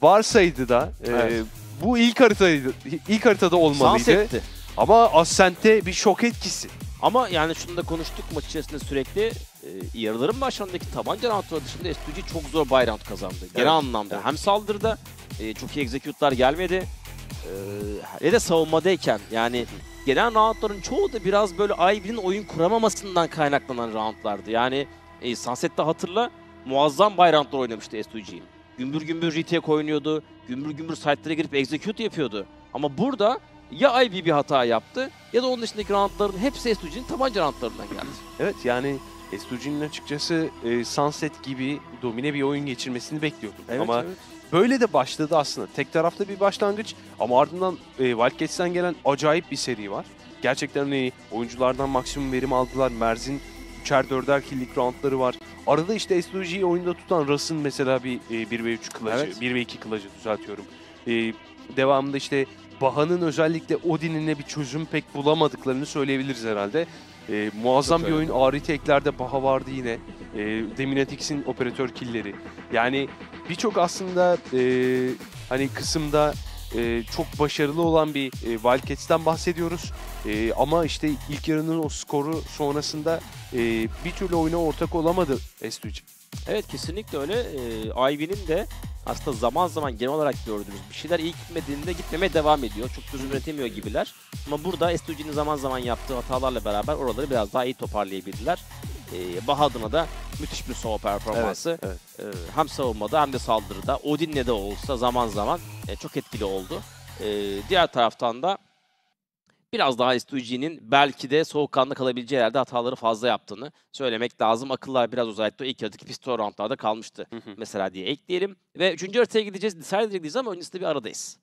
varsaydı da e, Evet. bu ilk haritaydı. ilk haritada olmalıydı. Sunset'ti. Ama Ascent'te bir şok etkisi. Ama yani şunu da konuştuk maç içerisinde sürekli e, yarıların başlarındaki tabanca roundları dışında SPG çok zor buy round kazandı. Genel Evet, anlamda hem saldırıda e, çok iyi execute'lar gelmedi. E, ve de savunmadayken yani genel roundların çoğu da biraz böyle Ivy'nin oyun kuramamasından kaynaklanan roundlardı. Yani e, Sunset'te hatırla muazzam buy roundlar oynamıştı S2G. Gümbür gümbür retake oynuyordu. Gümbür gümbür site'lere girip execute yapıyordu. Ama burada ya Ivy bir hata yaptı ya da onun dışındaki roundların hepsi S2G'nin tabanca roundlarından geldi. Evet yani S2G'nin açıkçası e, Sunset gibi domine bir oyun geçirmesini bekliyordum. Evet, ama evet. böyle de başladı aslında. Tek taraflı bir başlangıç ama ardından e, Wildcats'ten gelen acayip bir seri var. Gerçekten hani oyunculardan maksimum verim aldılar. Merz'in 3'er 4'er kill'lik roundları var. Arada işte S2G'yi oyunda tutan Russ'ın mesela bir e, 1 ve 3 kılıcı, Evet. 1 ve 2 kılıcı düzeltiyorum. E, devamında işte Baha'nın özellikle Odin'ine bir çözüm pek bulamadıklarını söyleyebiliriz herhalde. E, muazzam Çok bir oyun. Ağrı teklerde Baha vardı yine. E, Deminatix'in operatör killleri. Yani birçok aslında e, hani kısımda e, çok başarılı olan bir e, Wildcats'ten bahsediyoruz. E, ama işte ilk yarının o skoru sonrasında e, bir türlü oyuna ortak olamadı S2G. Evet kesinlikle öyle. Ee, Ivy'nin de aslında zaman zaman genel olarak gördüğümüz bir şeyler iyi gitmediğinde gitmemeye devam ediyor. Çok çözüm üretemiyor gibiler. Ama burada S2G'nin zaman zaman yaptığı hatalarla beraber oraları biraz daha iyi toparlayabildiler. Ee, Baha adına da müthiş bir solo performansı. Evet, Ee, hem savunmada hem de saldırıda. Odin'le de olsa zaman zaman e, çok etkili oldu. Ee, diğer taraftan da biraz daha S2G'nin belki de soğukkanlı kalabileceği yerde hataları fazla yaptığını söylemek lazım. Akıllar biraz özellikle o ilk yarıdaki pistol roundlarda kalmıştı mesela diye ekleyelim. Ve üçüncü haritaya gideceğiz, decide edeceğiz ama öncesinde bir aradayız.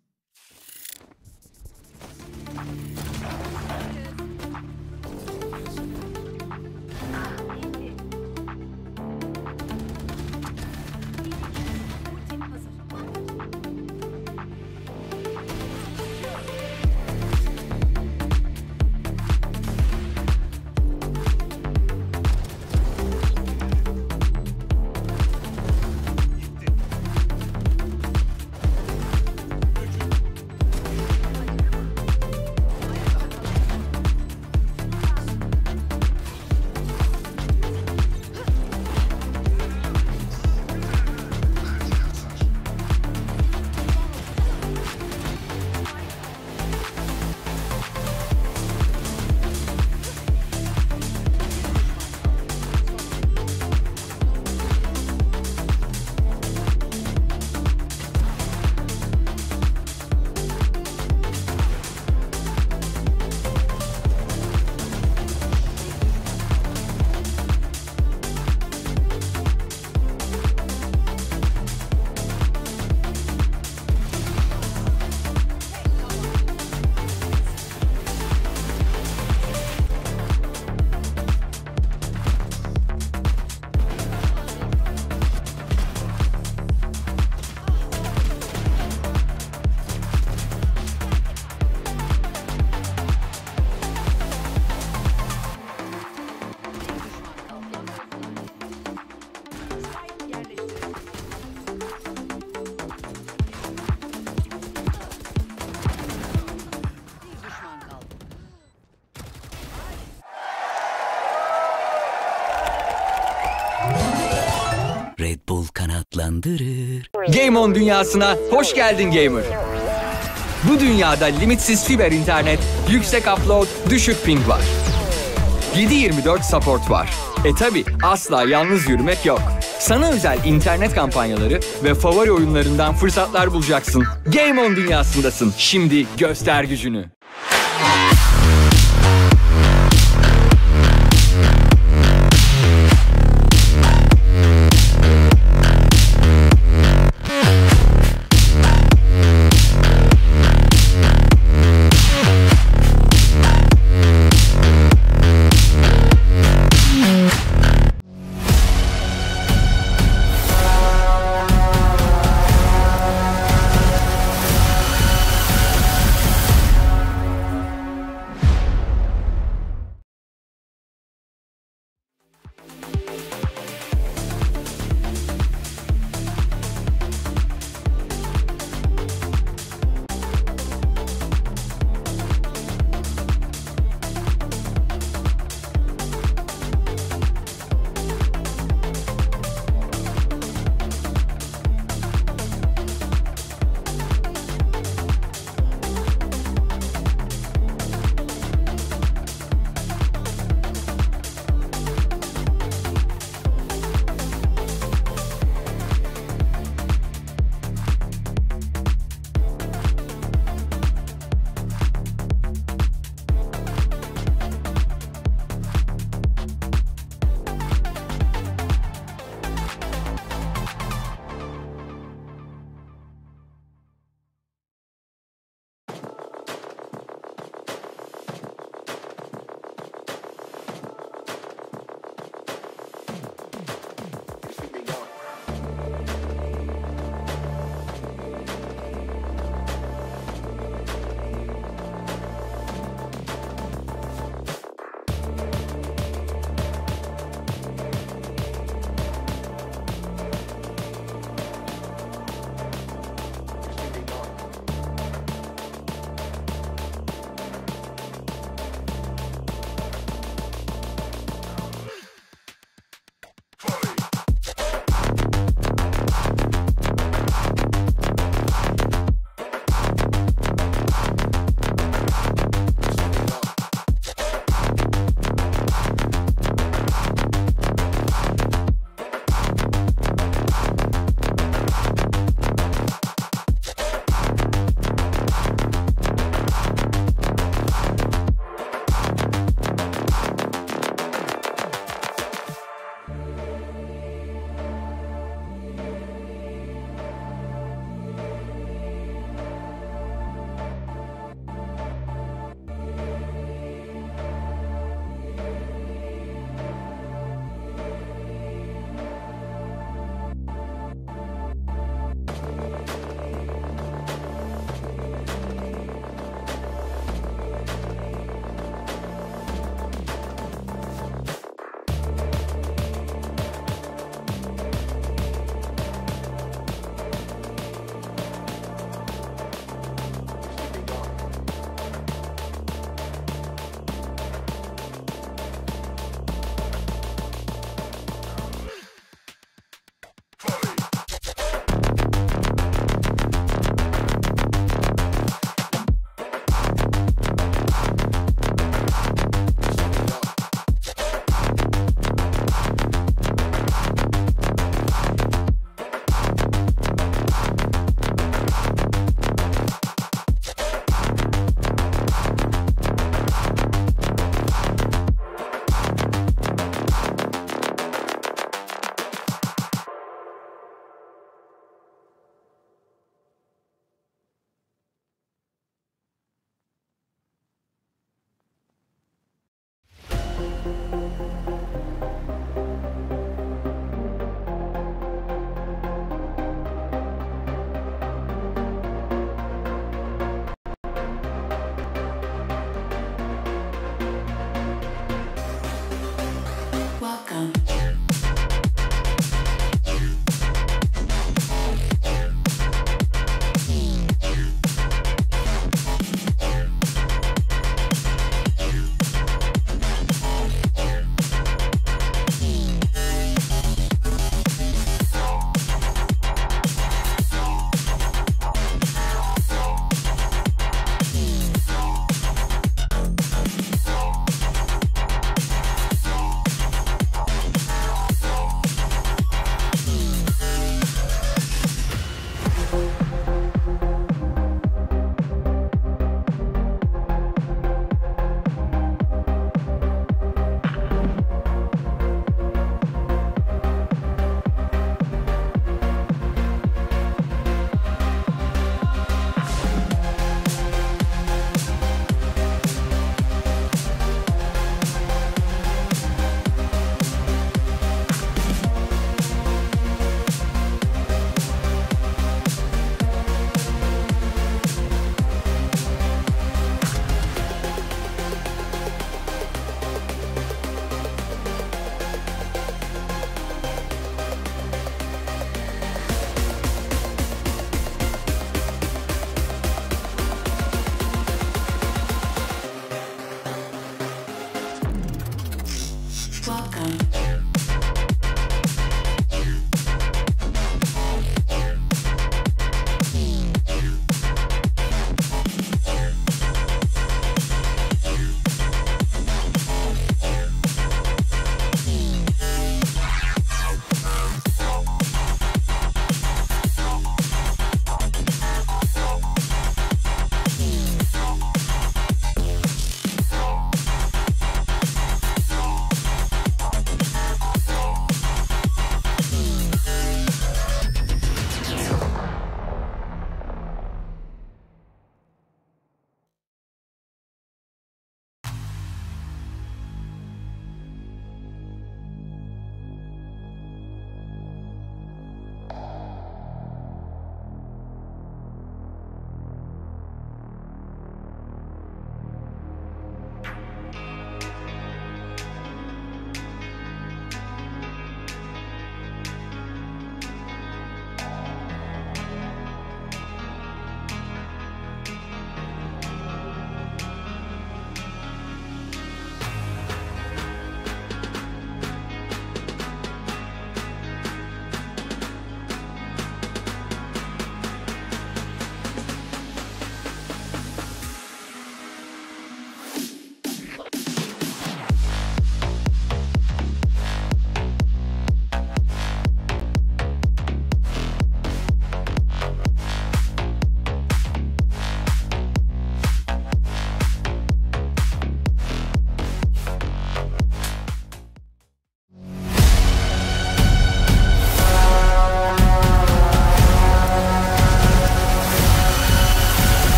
Game On dünyasına hoş geldin gamer. Bu dünyada limitsiz fiber internet, yüksek upload, düşük ping var. 7-24 support var. E tabi asla yalnız yürümek yok. Sana özel internet kampanyaları ve favori oyunlarından fırsatlar bulacaksın. Game On dünyasındasın. Şimdi göster gücünü.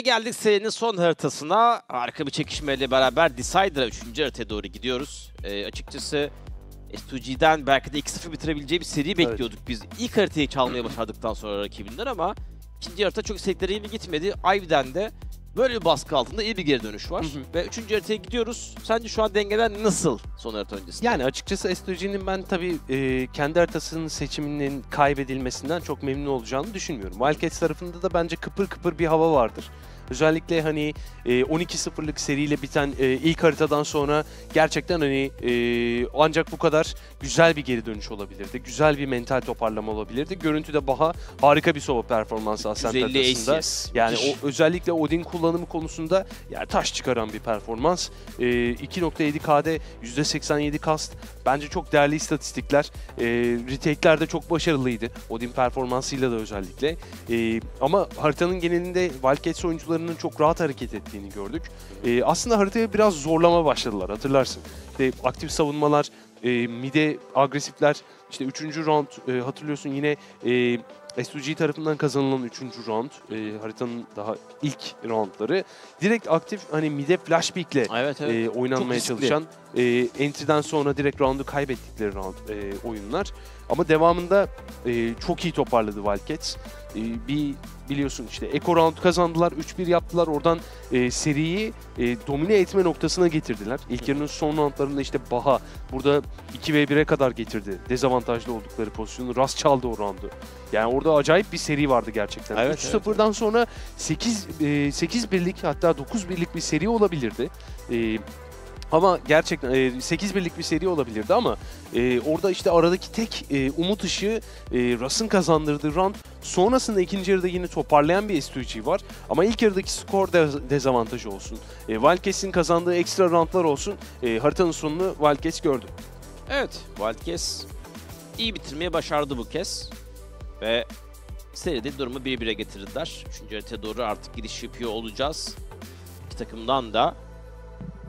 Ve geldik serinin son haritasına. Harika bir çekişmeyle beraber Decider'a 3. haritaya doğru gidiyoruz. Ee, açıkçası S2G'den belki de 2-0 bitirebileceği bir seri bekliyorduk biz. İlk haritayı çalmaya başardıktan sonra rakibinden ama ikinci harita çok istedikleri gibi gitmedi. Ivy'den de böyle bir baskı altında iyi bir geri dönüş var. Ve üçüncü haritaya gidiyoruz. Sence şu an dengeler nasıl son harita öncesinde? Yani açıkçası S2G'nin ben tabii e, kendi haritasının seçiminin kaybedilmesinden çok memnun olacağını düşünmüyorum. Wildcats tarafında da bence kıpır kıpır bir hava vardır. Özellikle hani e, 12-0'lık seriyle biten e, ilk haritadan sonra gerçekten hani e, ancak bu kadar güzel bir geri dönüş olabilirdi. Güzel bir mental toparlama olabilirdi. Görüntüde Baha harika bir solo performansı Ascent 350 haritasında. Yani o özellikle Odin kullanımı konusunda yani taş çıkaran bir performans. Ee, 2.7 KD, %87 kast. Bence çok değerli istatistikler. Ee, retake'ler de çok başarılıydı. Odin performansıyla da özellikle. Ee, ama haritanın genelinde Wildcats oyuncularının çok rahat hareket ettiğini gördük. Ee, aslında haritaya biraz zorlama başladılar hatırlarsın. İşte aktif savunmalar, e, mide agresifler, işte 3. round e, hatırlıyorsun yine e, SUG tarafından kazanılan 3. round e, haritanın daha ilk roundları direkt aktif hani mide flash pick'le Evet, evet. e, oynanmaya çalışan e, entry'den sonra direkt roundu kaybettikleri round e, oyunlar. Ama devamında e, çok iyi toparladı Wildcats. E, bir biliyorsun işte Eco round kazandılar, 3-1 yaptılar. Oradan e, seriyi e, domine etme noktasına getirdiler. İlk yarının son roundlarında işte Baha burada 2v1'e kadar getirdi. Dezavantajlı oldukları pozisyonu. Rast çaldı o roundu. Yani orada acayip bir seri vardı gerçekten. Evet, 3-0'dan sonra 8 e, 8 birlik hatta 9 birlik bir seri olabilirdi. E, ama gerçekten e, 8 birlik bir seri olabilirdi ama e, orada işte aradaki tek e, umut ışığı e, Russ'ın kazandırdığı round. Sonrasında ikinci yarıda yine toparlayan bir S2G var. Ama ilk yarıdaki skor dez- dezavantajı olsun. E, Wildcats'in kazandığı ekstra roundlar olsun. E, haritanın sonunu Wildcats gördü. Evet, Wildcats iyi bitirmeyi başardı bu kez. Ve seride durumu 1-1'e getirdiler. Üçüncü haritaya doğru artık giriş yapıyor olacağız. İki takımdan da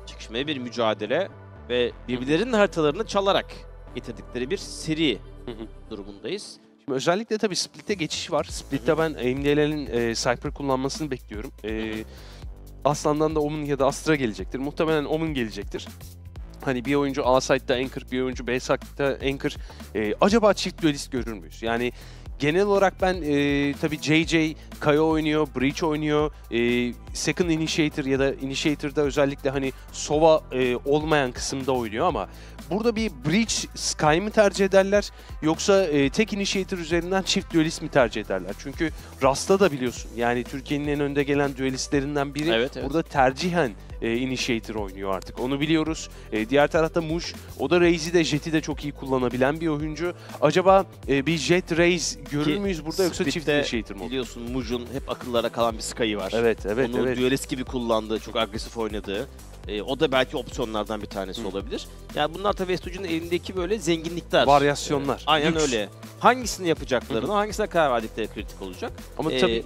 çekişmeye bir mücadele ve birbirlerinin haritalarını çalarak getirdikleri bir seri durumundayız. Şimdi özellikle tabii Split'e geçiş var. Split'te ben AMD'lerin e, Cypher kullanmasını bekliyorum. E, Aslan'dan da Omen ya da Astra gelecektir. Muhtemelen Omen gelecektir. Hani bir oyuncu A site'da Anchor, bir oyuncu B site'da Anchor. E, acaba çift duelist görür müyüz? Yani genel olarak ben e, tabii JJ, Kayo oynuyor, Breach oynuyor, e, Second Initiator ya da Initiator'da özellikle hani Sova e, olmayan kısımda oynuyor ama burada bir Breach Sky mı tercih ederler yoksa e, tek Initiator üzerinden çift düelist mi tercih ederler? Çünkü Rasta da biliyorsun yani Türkiye'nin en önde gelen düelistlerinden biri Evet, evet. burada tercihen e, Initiator oynuyor artık. Onu biliyoruz. E, diğer tarafta Mush. O da Raze'i de Jet'i de çok iyi kullanabilen bir oyuncu. Acaba e, bir Jet Raze görür Ki müyüz burada yoksa çift Initiator olur? Biliyorsun Muj'un hep akıllara kalan bir Sky'ı var. Evet, evet, Onu evet. duelist gibi kullandığı, çok agresif oynadığı. E, o da belki opsiyonlardan bir tanesi olabilir. Yani bunlar tabii Estucu'nun elindeki böyle zenginlikler. Varyasyonlar, E, aynen lüks. öyle. Hangisini yapacaklarını, hangisine karar verdikleri kritik olacak. Ama E, tabii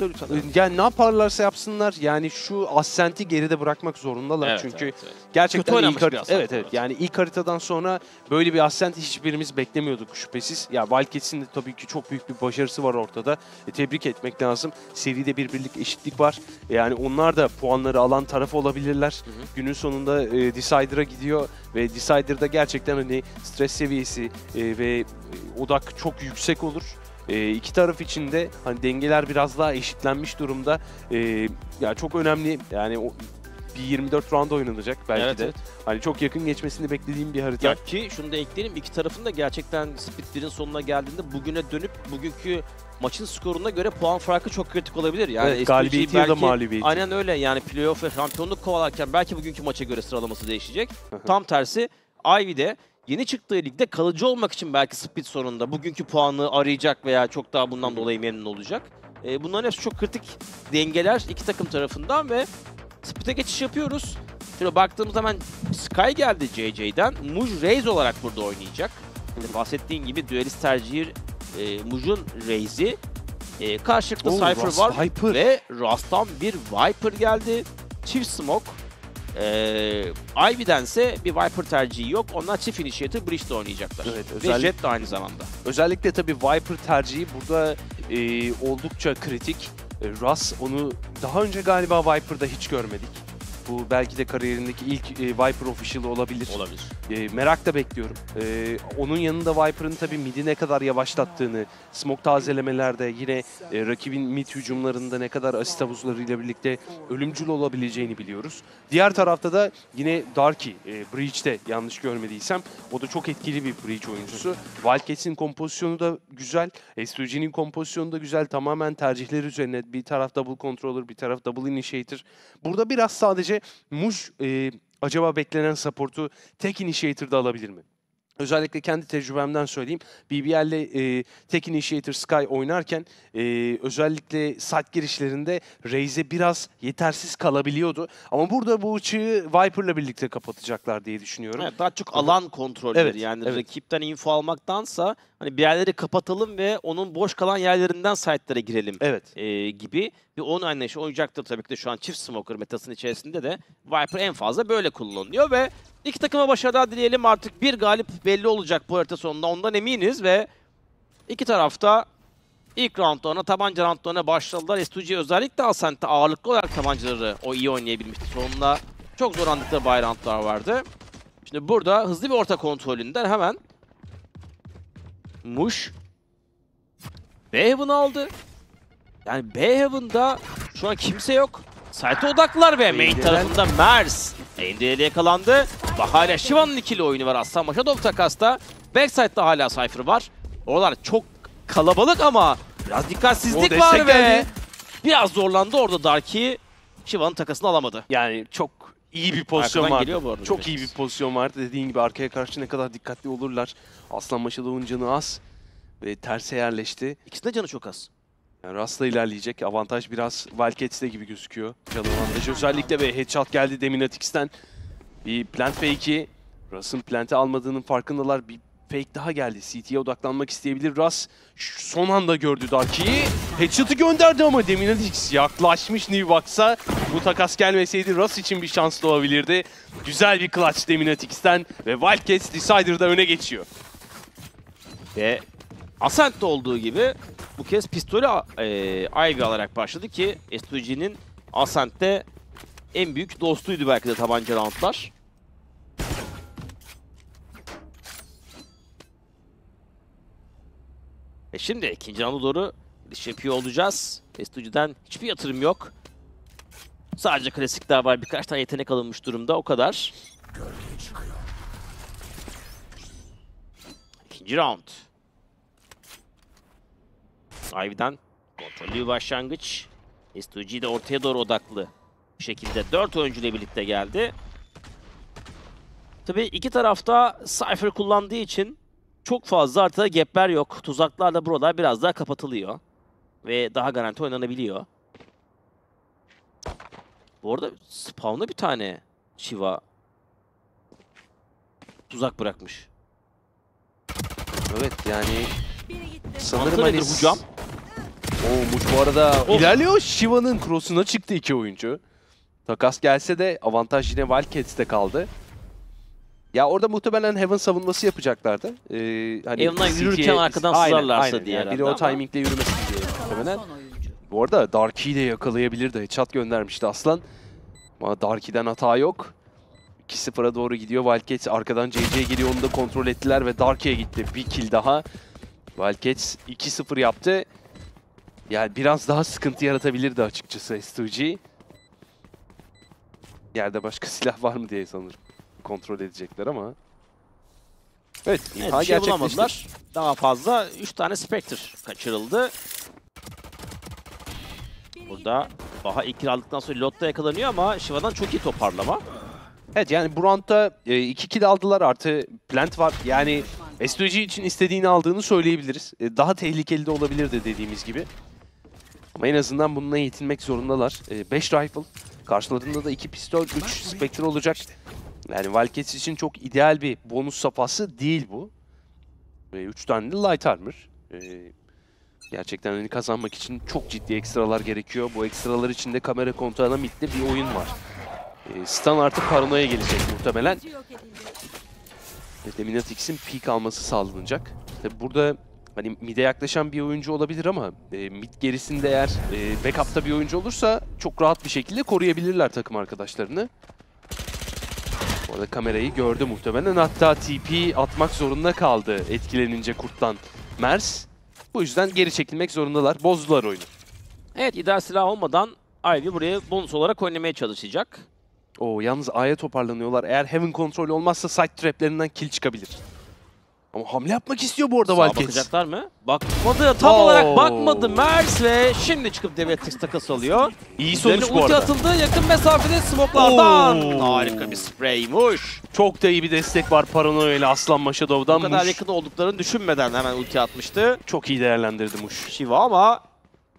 dur lütfen. yani ne yaparlarsa yapsınlar yani şu Ascent'i geride bırakmak zorundalar Evet, çünkü evet, evet. gerçekten Kötü ilk harita evet evet yani ilk haritadan sonra böyle bir Ascent hiçbirimiz beklemiyorduk şüphesiz. Ya Wildcats'in de tabii ki çok büyük bir başarısı var ortada. E, tebrik etmek lazım. Seride bir birlik eşitlik var. E, Yani onlar da puanları alan taraf olabilirler. Günün sonunda e, Decider'a gidiyor ve Decider'da gerçekten hani stres seviyesi e, ve e, odak çok yüksek olur. E, iki taraf için de hani dengeler biraz daha eşitlenmiş durumda. E, ya çok önemli yani o, bir 24 round oynanacak belki Evet, de. evet. Hani çok yakın geçmesini beklediğim bir harita. Ya ki şunu da ekleyelim iki tarafın da gerçekten splitlerin sonuna geldiğinde bugüne dönüp bugünkü maçın skoruna göre puan farkı çok kritik olabilir. Yani Evet, galibiyeti ya da mağlubiyeti. Aynen öyle yani playoff ve şampiyonluk kovalarken belki bugünkü maça göre sıralaması değişecek. Tam tersi Ivy'de yeni çıktığı ligde kalıcı olmak için belki split sonunda bugünkü puanı arayacak veya çok daha bundan dolayı memnun olacak. E, bunların hepsi çok kritik dengeler iki takım tarafından ve split'e geçiş yapıyoruz. Şöyle baktığımız zaman Sky geldi JJ'den. Muj Raze olarak burada oynayacak. Şimdi bahsettiğin gibi duelist tercihi e, Muj'un Raze'i. E, karşılıklı Oo, Cypher Rust var Viper. ve Rust'tan bir Viper geldi. Çift Smoke. E, Ivy'dense bir Viper tercihi yok. Onlar çift Initiator Breach'te oynayacaklar. Evet, Ve özellikle- Jet de aynı zamanda. Özellikle tabii Viper tercihi burada e, oldukça kritik. E, Russ onu daha önce galiba Viper'da hiç görmedik. Bu belki de kariyerindeki ilk e, Viper official olabilir. Olabilir. E, merakla bekliyorum. E, onun yanında Viper'ın tabii mid'i ne kadar yavaşlattığını, smoke tazelemelerde yine e, rakibin mid hücumlarında ne kadar asit havuzlarıyla birlikte ölümcül olabileceğini biliyoruz. Diğer tarafta da yine Darky, e, Breach'te yanlış görmediysem o da çok etkili bir Breach oyuncusu. Wildcats'in kompozisyonu da güzel, SUG'nin kompozisyonu da güzel. Tamamen tercihler üzerine bir taraf double controller, bir taraf double initiator. Burada biraz sadece Muş e, acaba beklenen support'u tek initiator'da alabilir mi? Özellikle kendi tecrübemden söyleyeyim. BBL'le e, tek Initiator Sky oynarken e, özellikle site girişlerinde Raze'e biraz yetersiz kalabiliyordu. Ama burada bu açığı Viper'la birlikte kapatacaklar diye düşünüyorum. Evet, daha çok alan kontrolleri Evet, yani evet. rakipten info almaktansa hani bir yerleri kapatalım ve onun boş kalan yerlerinden site'lere girelim Evet. e, gibi bir onun anlayışı oynayacaktır tabii ki de şu an çift smoker metasının içerisinde de Viper en fazla böyle kullanılıyor ve iki takıma başarılar dileyelim artık bir galip belli olacak bu harita sonunda ondan eminiz ve iki tarafta ilk roundlarına, tabanca roundlarına başladılar. S2G özellikle Ascent'te ağırlıklı olarak tabancaları o iyi oynayabilmişti. Sonunda çok zorlandıkları bay roundlar vardı. Şimdi burada hızlı bir orta kontrolünden hemen Muş B Heaven'ı aldı. Yani B Heaven'da şu an kimse yok. Site'e odaklılar ve main tarafında Mers. Endire'yle yakalandı. Bak hala Shiva'nın ikili oyunu var Aslan Maşadov takasta. Backside'da hala Cypher var. Oralar çok kalabalık ama biraz O dikkatsizlik destek var ve geldi. biraz zorlandı orada Darky. Shiva'nın takasını alamadı. Yani çok iyi bir pozisyon Arkadan vardı. geliyor bu arada Çok direkt. iyi bir pozisyon vardı. Dediğin gibi arkaya karşı ne kadar dikkatli olurlar. Aslan Maşadov'un canı az ve terse yerleşti. İkisinin de canı çok az. Yani Rust'la ilerleyecek. Avantaj biraz Wildcats'te gibi gözüküyor. Can avantajı özellikle ve headshot geldi Deminatix'ten. Bir plant fake'i. Rust'ın plant'i almadığının farkındalar. Bir fake daha geldi. CT'ye odaklanmak isteyebilir Rust. Son anda gördü Darky'yi. Headshot'ı gönderdi ama Deminatix yaklaşmış Newbox'a. Bu takas gelmeseydi Rust için bir şans doğabilirdi. Güzel bir clutch Deminatix'ten ve Wildcats Decider'da öne geçiyor. Ve Ascent'te olduğu gibi bu kez pistolü e, Ivy alarak başladı ki S2G'nin Ascent'te en büyük dostuydu belki de tabanca roundlar. Ve şimdi ikinci rounda doğru giriş yapıyor olacağız. S2G'den hiçbir yatırım yok. Sadece klasikler var. Birkaç tane yetenek alınmış durumda. O kadar. İkinci round. Ivy'den kontrollü bir başlangıç. S2G de ortaya doğru odaklı bir şekilde 4 oyuncu ile birlikte geldi. Tabii iki tarafta Cypher kullandığı için çok fazla haritada gapler yok. Tuzaklarla buralar biraz daha kapatılıyor. Ve daha garanti oynanabiliyor. Bu arada spawn'a bir tane Shiva tuzak bırakmış. Evet yani sanırım Sanırım hani hocam. O Muş bu arada Of. ilerliyor. Shiva'nın cross'una çıktı iki oyuncu. Takas gelse de avantaj yine Wildcats'te kaldı. Ya orada muhtemelen Heaven savunması yapacaklardı. Ee, hani Heaven'dan yürürken arkadan Aynen, sızarlarsa aynen. diye Yani biri o timingle yürümesin diye muhtemelen. Bu arada Darky'yi de yakalayabilirdi. Chat göndermişti Aslan. Ama Darky'den hata yok. 2-0'a doğru gidiyor. Wildcats arkadan JJ geliyor. Onu da kontrol ettiler ve Darky'ye gitti. Bir kill daha. Wildcats 2-0 yaptı. Yani biraz daha sıkıntı yaratabilirdi açıkçası S2G. Yerde başka silah var mı diye sanırım. Kontrol edecekler ama. Evet, Evet, bir şey bulamadılar. Daha fazla 3 tane Spectre kaçırıldı. Burada Baha ilk aldıktan sonra Lotta yakalanıyor ama Shiva'dan çok iyi toparlama. Evet yani roundda 2 kill aldılar artı plant var. Yani S2G için istediğini aldığını söyleyebiliriz. E, Daha tehlikeli de olabilirdi dediğimiz gibi. Ama en azından bununla yetinmek zorundalar. 5 rifle. Karşılarında da 2 pistol, 3 spectre olacak. Yani Wildcats için çok ideal bir bonus safhası değil bu. 3 tane de light armor. E, Gerçekten hani kazanmak için çok ciddi ekstralar gerekiyor. Bu ekstralar için de kamera kontağına midde bir oyun var. E, Stun artık paranoya gelecek muhtemelen. Ve Deminatix'in peak alması sağlanacak. Tabi burada hani mid'e yaklaşan bir oyuncu olabilir ama e, mid gerisinde eğer e, backup'ta bir oyuncu olursa çok rahat bir şekilde koruyabilirler takım arkadaşlarını. Bu arada kamerayı gördü muhtemelen. Hatta TP atmak zorunda kaldı etkilenince kurttan Mers. Bu yüzden geri çekilmek zorundalar. Bozdular oyunu. Evet ideal silah olmadan Ivy buraya bonus olarak oynamaya çalışacak. Oo yalnız A'ya toparlanıyorlar. Eğer Heaven kontrolü olmazsa side traplerinden kill çıkabilir. Ama hamle yapmak istiyor bu arada Sağa Wildcats. bakacaklar mı? Bakmadı. Tam Oo. olarak bakmadı Mers ve şimdi çıkıp Demetrix takas alıyor. İyi Üzerine sonuç bu ulti arada. atıldı yakın mesafede smoke'lardan. Oo. Harika bir spreymuş. Çok da iyi bir destek var Paranoia ile Aslan Bu Maşadov'dan. kadar Muş yakın olduklarını düşünmeden hemen ulti atmıştı. çok iyi değerlendirdi Muş. Shiva ama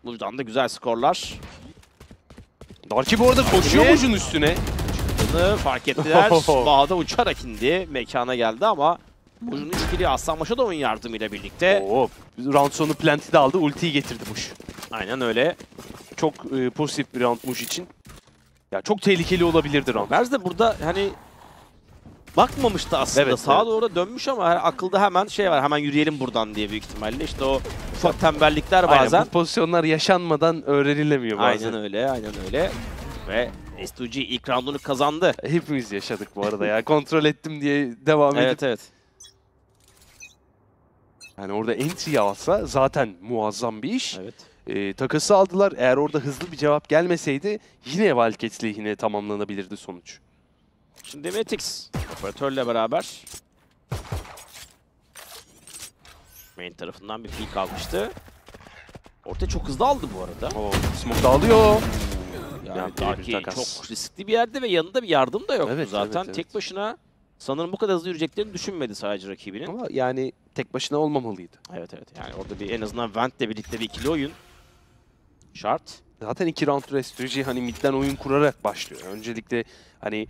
buradan da güzel skorlar. Darky bu arada koşuyor Evet. Muş'un üstüne. Bunu fark ettiler. Bağda uçarak indi. Mekana geldi ama Muj'un 3 kili Aslan Maşadov'un yardımıyla birlikte. Oo, round sonu plant'i de aldı. Ultiyi getirdi Muş. Aynen öyle. Çok e, pozitif bir round Muş için. Ya çok tehlikeli olabilirdi round. Merz de burada hani bakmamıştı aslında. Evet, Sağa evet. doğru dönmüş ama akılda hemen şey var. Hemen yürüyelim buradan diye büyük ihtimalle. İşte o ufak tembellikler Aynen, bazen. bu pozisyonlar yaşanmadan öğrenilemiyor bazen. Aynen öyle, aynen öyle. Ve S2G ilk roundunu kazandı. Hepimiz yaşadık bu arada ya. Kontrol ettim diye devam edip. Evet evet. Yani orada entry alsa zaten muazzam bir iş. Evet. Ee, takası aldılar. Eğer orada hızlı bir cevap gelmeseydi yine Wildcats lehine tamamlanabilirdi sonuç. Şimdi Metix operatörle beraber main tarafından bir peek almıştı. Orta çok hızlı aldı bu arada. Oo, smoke dağılıyor. Yani Yani çok riskli bir yerde ve yanında bir yardım da yoktu Evet, zaten. evet, evet. Tek başına sanırım bu kadar hızlı yürüyeceklerini düşünmedi sadece rakibinin. Ama yani tek başına olmamalıydı. Evet evet yani orada bir en azından Vent'le birlikte bir ikili oyun şart. Zaten iki round strateji hani midden oyun kurarak başlıyor. Öncelikle hani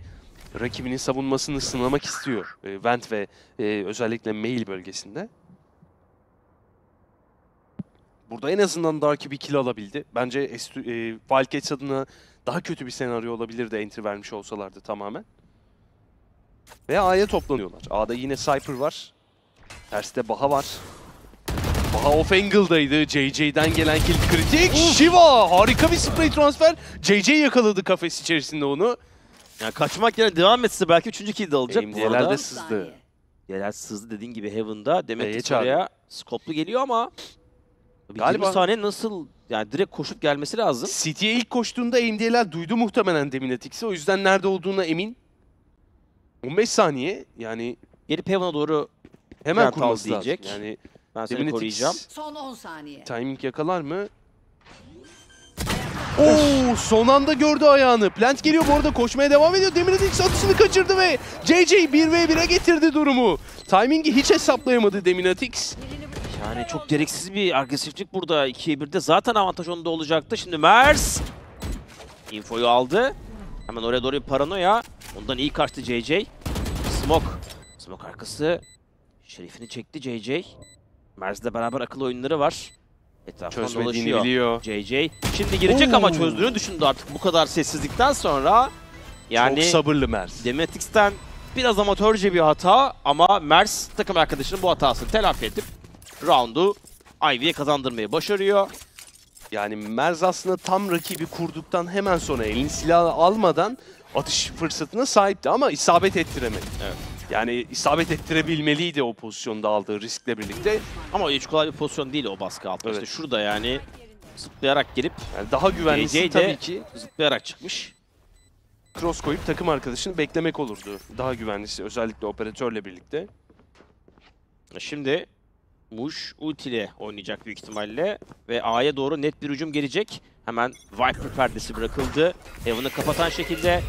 rakibinin savunmasını sınamak istiyor. E, Vent ve e, özellikle mail bölgesinde. Burada en azından Darky bir kill alabildi. Bence S2 e, Wildcats adına daha kötü bir senaryo olabilirdi entry vermiş olsalardı tamamen. Ve A'ya toplanıyorlar. A'da yine Cypher var. Terste Baha var. Baha off angle'daydı. JJ'den gelen kill kritik. Shiva harika bir spray transfer. JJ yakaladı kafes içerisinde onu. Yani kaçmak yerine devam etse belki üçüncü kill de alacak bu AMD'ler de sızdı. Yerel sızdı dediğin gibi Heaven'da. Demet çağırdı. oraya skoplu geliyor ama Galiba- 20 saniye nasıl yani direkt koşup gelmesi lazım. City'ye ilk koştuğunda AMD'ler duydu muhtemelen Deminatix'i. O yüzden nerede olduğuna emin. 15 saniye yani Gelip Heaven'a doğru Hemen Plant al kurması lazım. diyecek. Yani Ben seni Deminetix koruyacağım. Son 10 saniye. Timing yakalar mı? Oo, son anda gördü ayağını. Plant geliyor bu arada koşmaya devam ediyor. Demirelix atışını kaçırdı ve JJ 1v1'e getirdi durumu. Timing'i hiç hesaplayamadı Deminatix. Yani çok gereksiz bir agresiflik burada 2'ye 1'de. Zaten avantaj onda olacaktı. Şimdi Mers infoyu aldı. Hemen oraya doğru bir paranoya. Ondan iyi kaçtı JJ. Smoke. Smoke arkası. Şerifini çekti JJ. Mers'le beraber akıl oyunları var. Etrafından Çözmediğini dolaşıyor. biliyor. JJ. Şimdi girecek ama Oo. çözdüğünü düşündü artık bu kadar sessizlikten sonra. Yani Çok sabırlı Mers. Demetix'ten biraz amatörce bir hata ama Mers takım arkadaşının bu hatasını telafi edip roundu Ivy'ye kazandırmayı başarıyor. Yani Merz aslında tam rakibi kurduktan hemen sonra elini silahı almadan atış fırsatına sahipti ama isabet ettiremedi. Evet. Yani isabet ettirebilmeliydi o pozisyonda aldığı riskle birlikte. Ama hiç kolay bir pozisyon değil o baskı altında. Evet. İşte şurada yani zıplayarak girip Yani daha güvenlisi tabii ki zıplayarak çıkmış. cross koyup takım arkadaşını beklemek olurdu. Daha güvenlisi özellikle operatörle birlikte. Şimdi Muş ulti ile oynayacak büyük ihtimalle ve A'ya doğru net bir hücum gelecek. Hemen Viper perdesi bırakıldı. Heaven'ı kapatan şekilde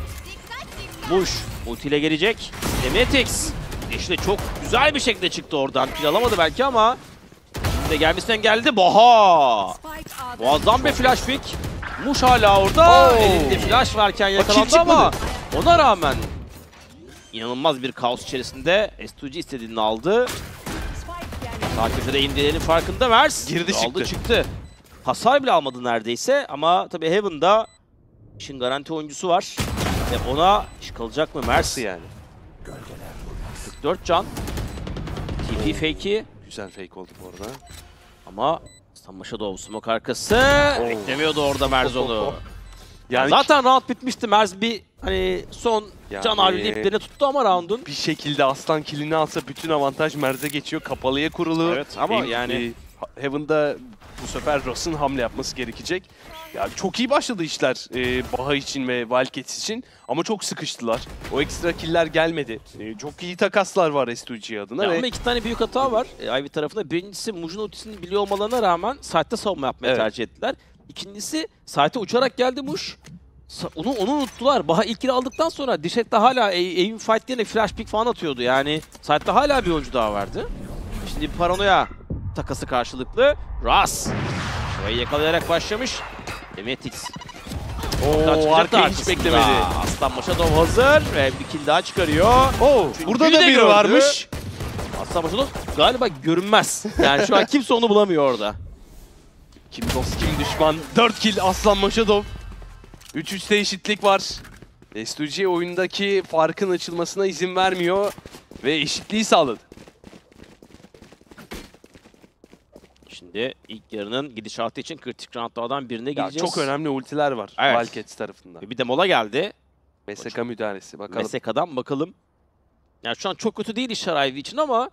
Muş ulti ile gelecek. Demetix işte çok güzel bir şekilde çıktı oradan. Kill alamadı belki ama şimdi de gelmesinden geldi. Baha! Muazzam bir flash pick. Muş hala orada. Oo. Elinde flash varken yakalandı ama ona rağmen inanılmaz bir kaos içerisinde S2G istediğini aldı. Takipte de indiğinin farkında Vers. Girdi Aldı çıktı. çıktı. Hasar bile almadı neredeyse ama tabii Heaven'da işin garanti oyuncusu var. Ve ona iş kalacak mı Mers? Yani? 44 can. TP fake'i Güzel fake oldu bu arada. ama Samba Shadow smoke arkası. Beklemiyordu orada Merzol'u. Yani Zaten round bitmişti. Merz bir hani son Yani- can havliyle iplerini tuttu ama round'un. bir şekilde aslan kilini alsa bütün avantaj Merz'e geçiyor. Kapalıya kurulu. Evet, ama E, yani- e, Heaven'da bu sefer Ross'un hamle yapması gerekecek. Ya çok iyi başladı işler e, Baha için ve Wildcats için ama çok sıkıştılar. O ekstra killer gelmedi. E, çok iyi takaslar var S2G adına Ya ve ama iki tane büyük hata var e, Ivy tarafında. Birincisi Muj'un ultisini biliyor olmalarına rağmen saatte savunma yapmaya Evet. tercih ettiler. İkincisi saate uçarak geldi Muj. Onu, onu unuttular. Baha ilkini aldıktan sonra Dişet'te hala aim fight yerine flash pick falan atıyordu. Yani saatte hala bir oyuncu daha vardı. Şimdi paranoya takası karşılıklı. Ras. Şurayı yakalayarak başlamış. Demetix. Oo, da hiç beklemedi. Aslan Maşadov hazır ve bir kill daha çıkarıyor. Oo, Çünkü burada da biri gördü. varmış. Aslan Maşadov galiba görünmez. Yani şu an kimse onu bulamıyor orada. Kim dost kim düşman. 4 kill Aslan Maşadov. 3-3'te eşitlik var. S2G oyundaki farkın açılmasına izin vermiyor ve eşitliği sağladı. Şimdi ilk yarının gidişatı için kritik roundlardan birine Ya gideceğiz. çok önemli ultiler var Evet. Wildcats tarafından. Bir de mola geldi. MSK müdahalesi bakalım. Meseka'dan bakalım. Yani şu an çok kötü değil işler Ivy için ama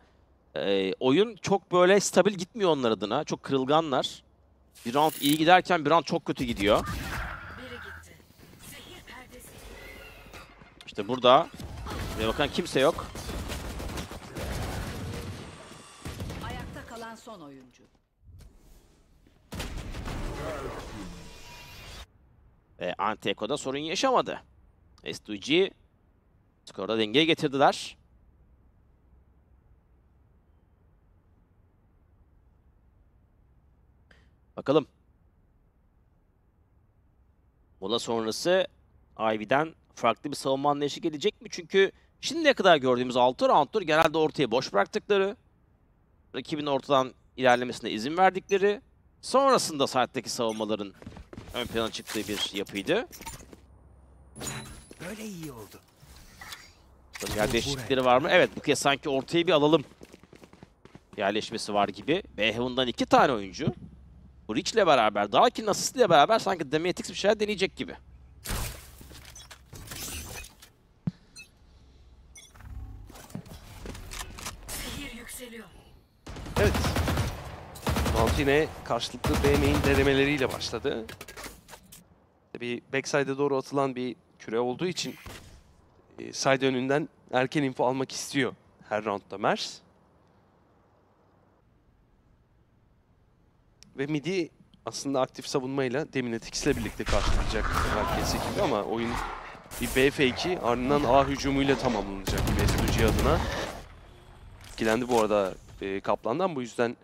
e, oyun çok böyle stabil gitmiyor onlar adına. Çok kırılganlar. Bir round iyi giderken bir round çok kötü gidiyor. İşte burada ve bakan kimse yok. ayakta kalan son oyuncu. E, Anteko'da sorun yaşamadı. S2G skorda dengeye getirdiler. Bakalım. Mola sonrası Ivy'den farklı bir savunma anlayışı gelecek mi? Çünkü şimdiye kadar gördüğümüz 6 rounddur genelde ortaya boş bıraktıkları, rakibin ortadan ilerlemesine izin verdikleri, sonrasında saatteki savunmaların ön plana çıktığı bir yapıydı. Böyle iyi oldu. Yer değişiklikleri var mı? Evet bu kez sanki ortaya bir alalım yerleşmesi var gibi. B Heaven'dan iki tane oyuncu. Bu Rich'le beraber, Dalkin asist ile beraber sanki Demetix bir şeyler deneyecek gibi. Evet. Mount yine karşılıklı BM'in denemeleriyle başladı. Tabii backside'e doğru atılan bir küre olduğu için e, side önünden erken info almak istiyor her roundda Mers. Ve midi aslında aktif savunmayla Deminetix ile birlikte karşılayacak herkes ekibi ama oyun bir B fake'i ardından A hücumuyla tamamlanacak Mestuci adına. Etkilendi bu arada e, Kaplan'dan bu yüzden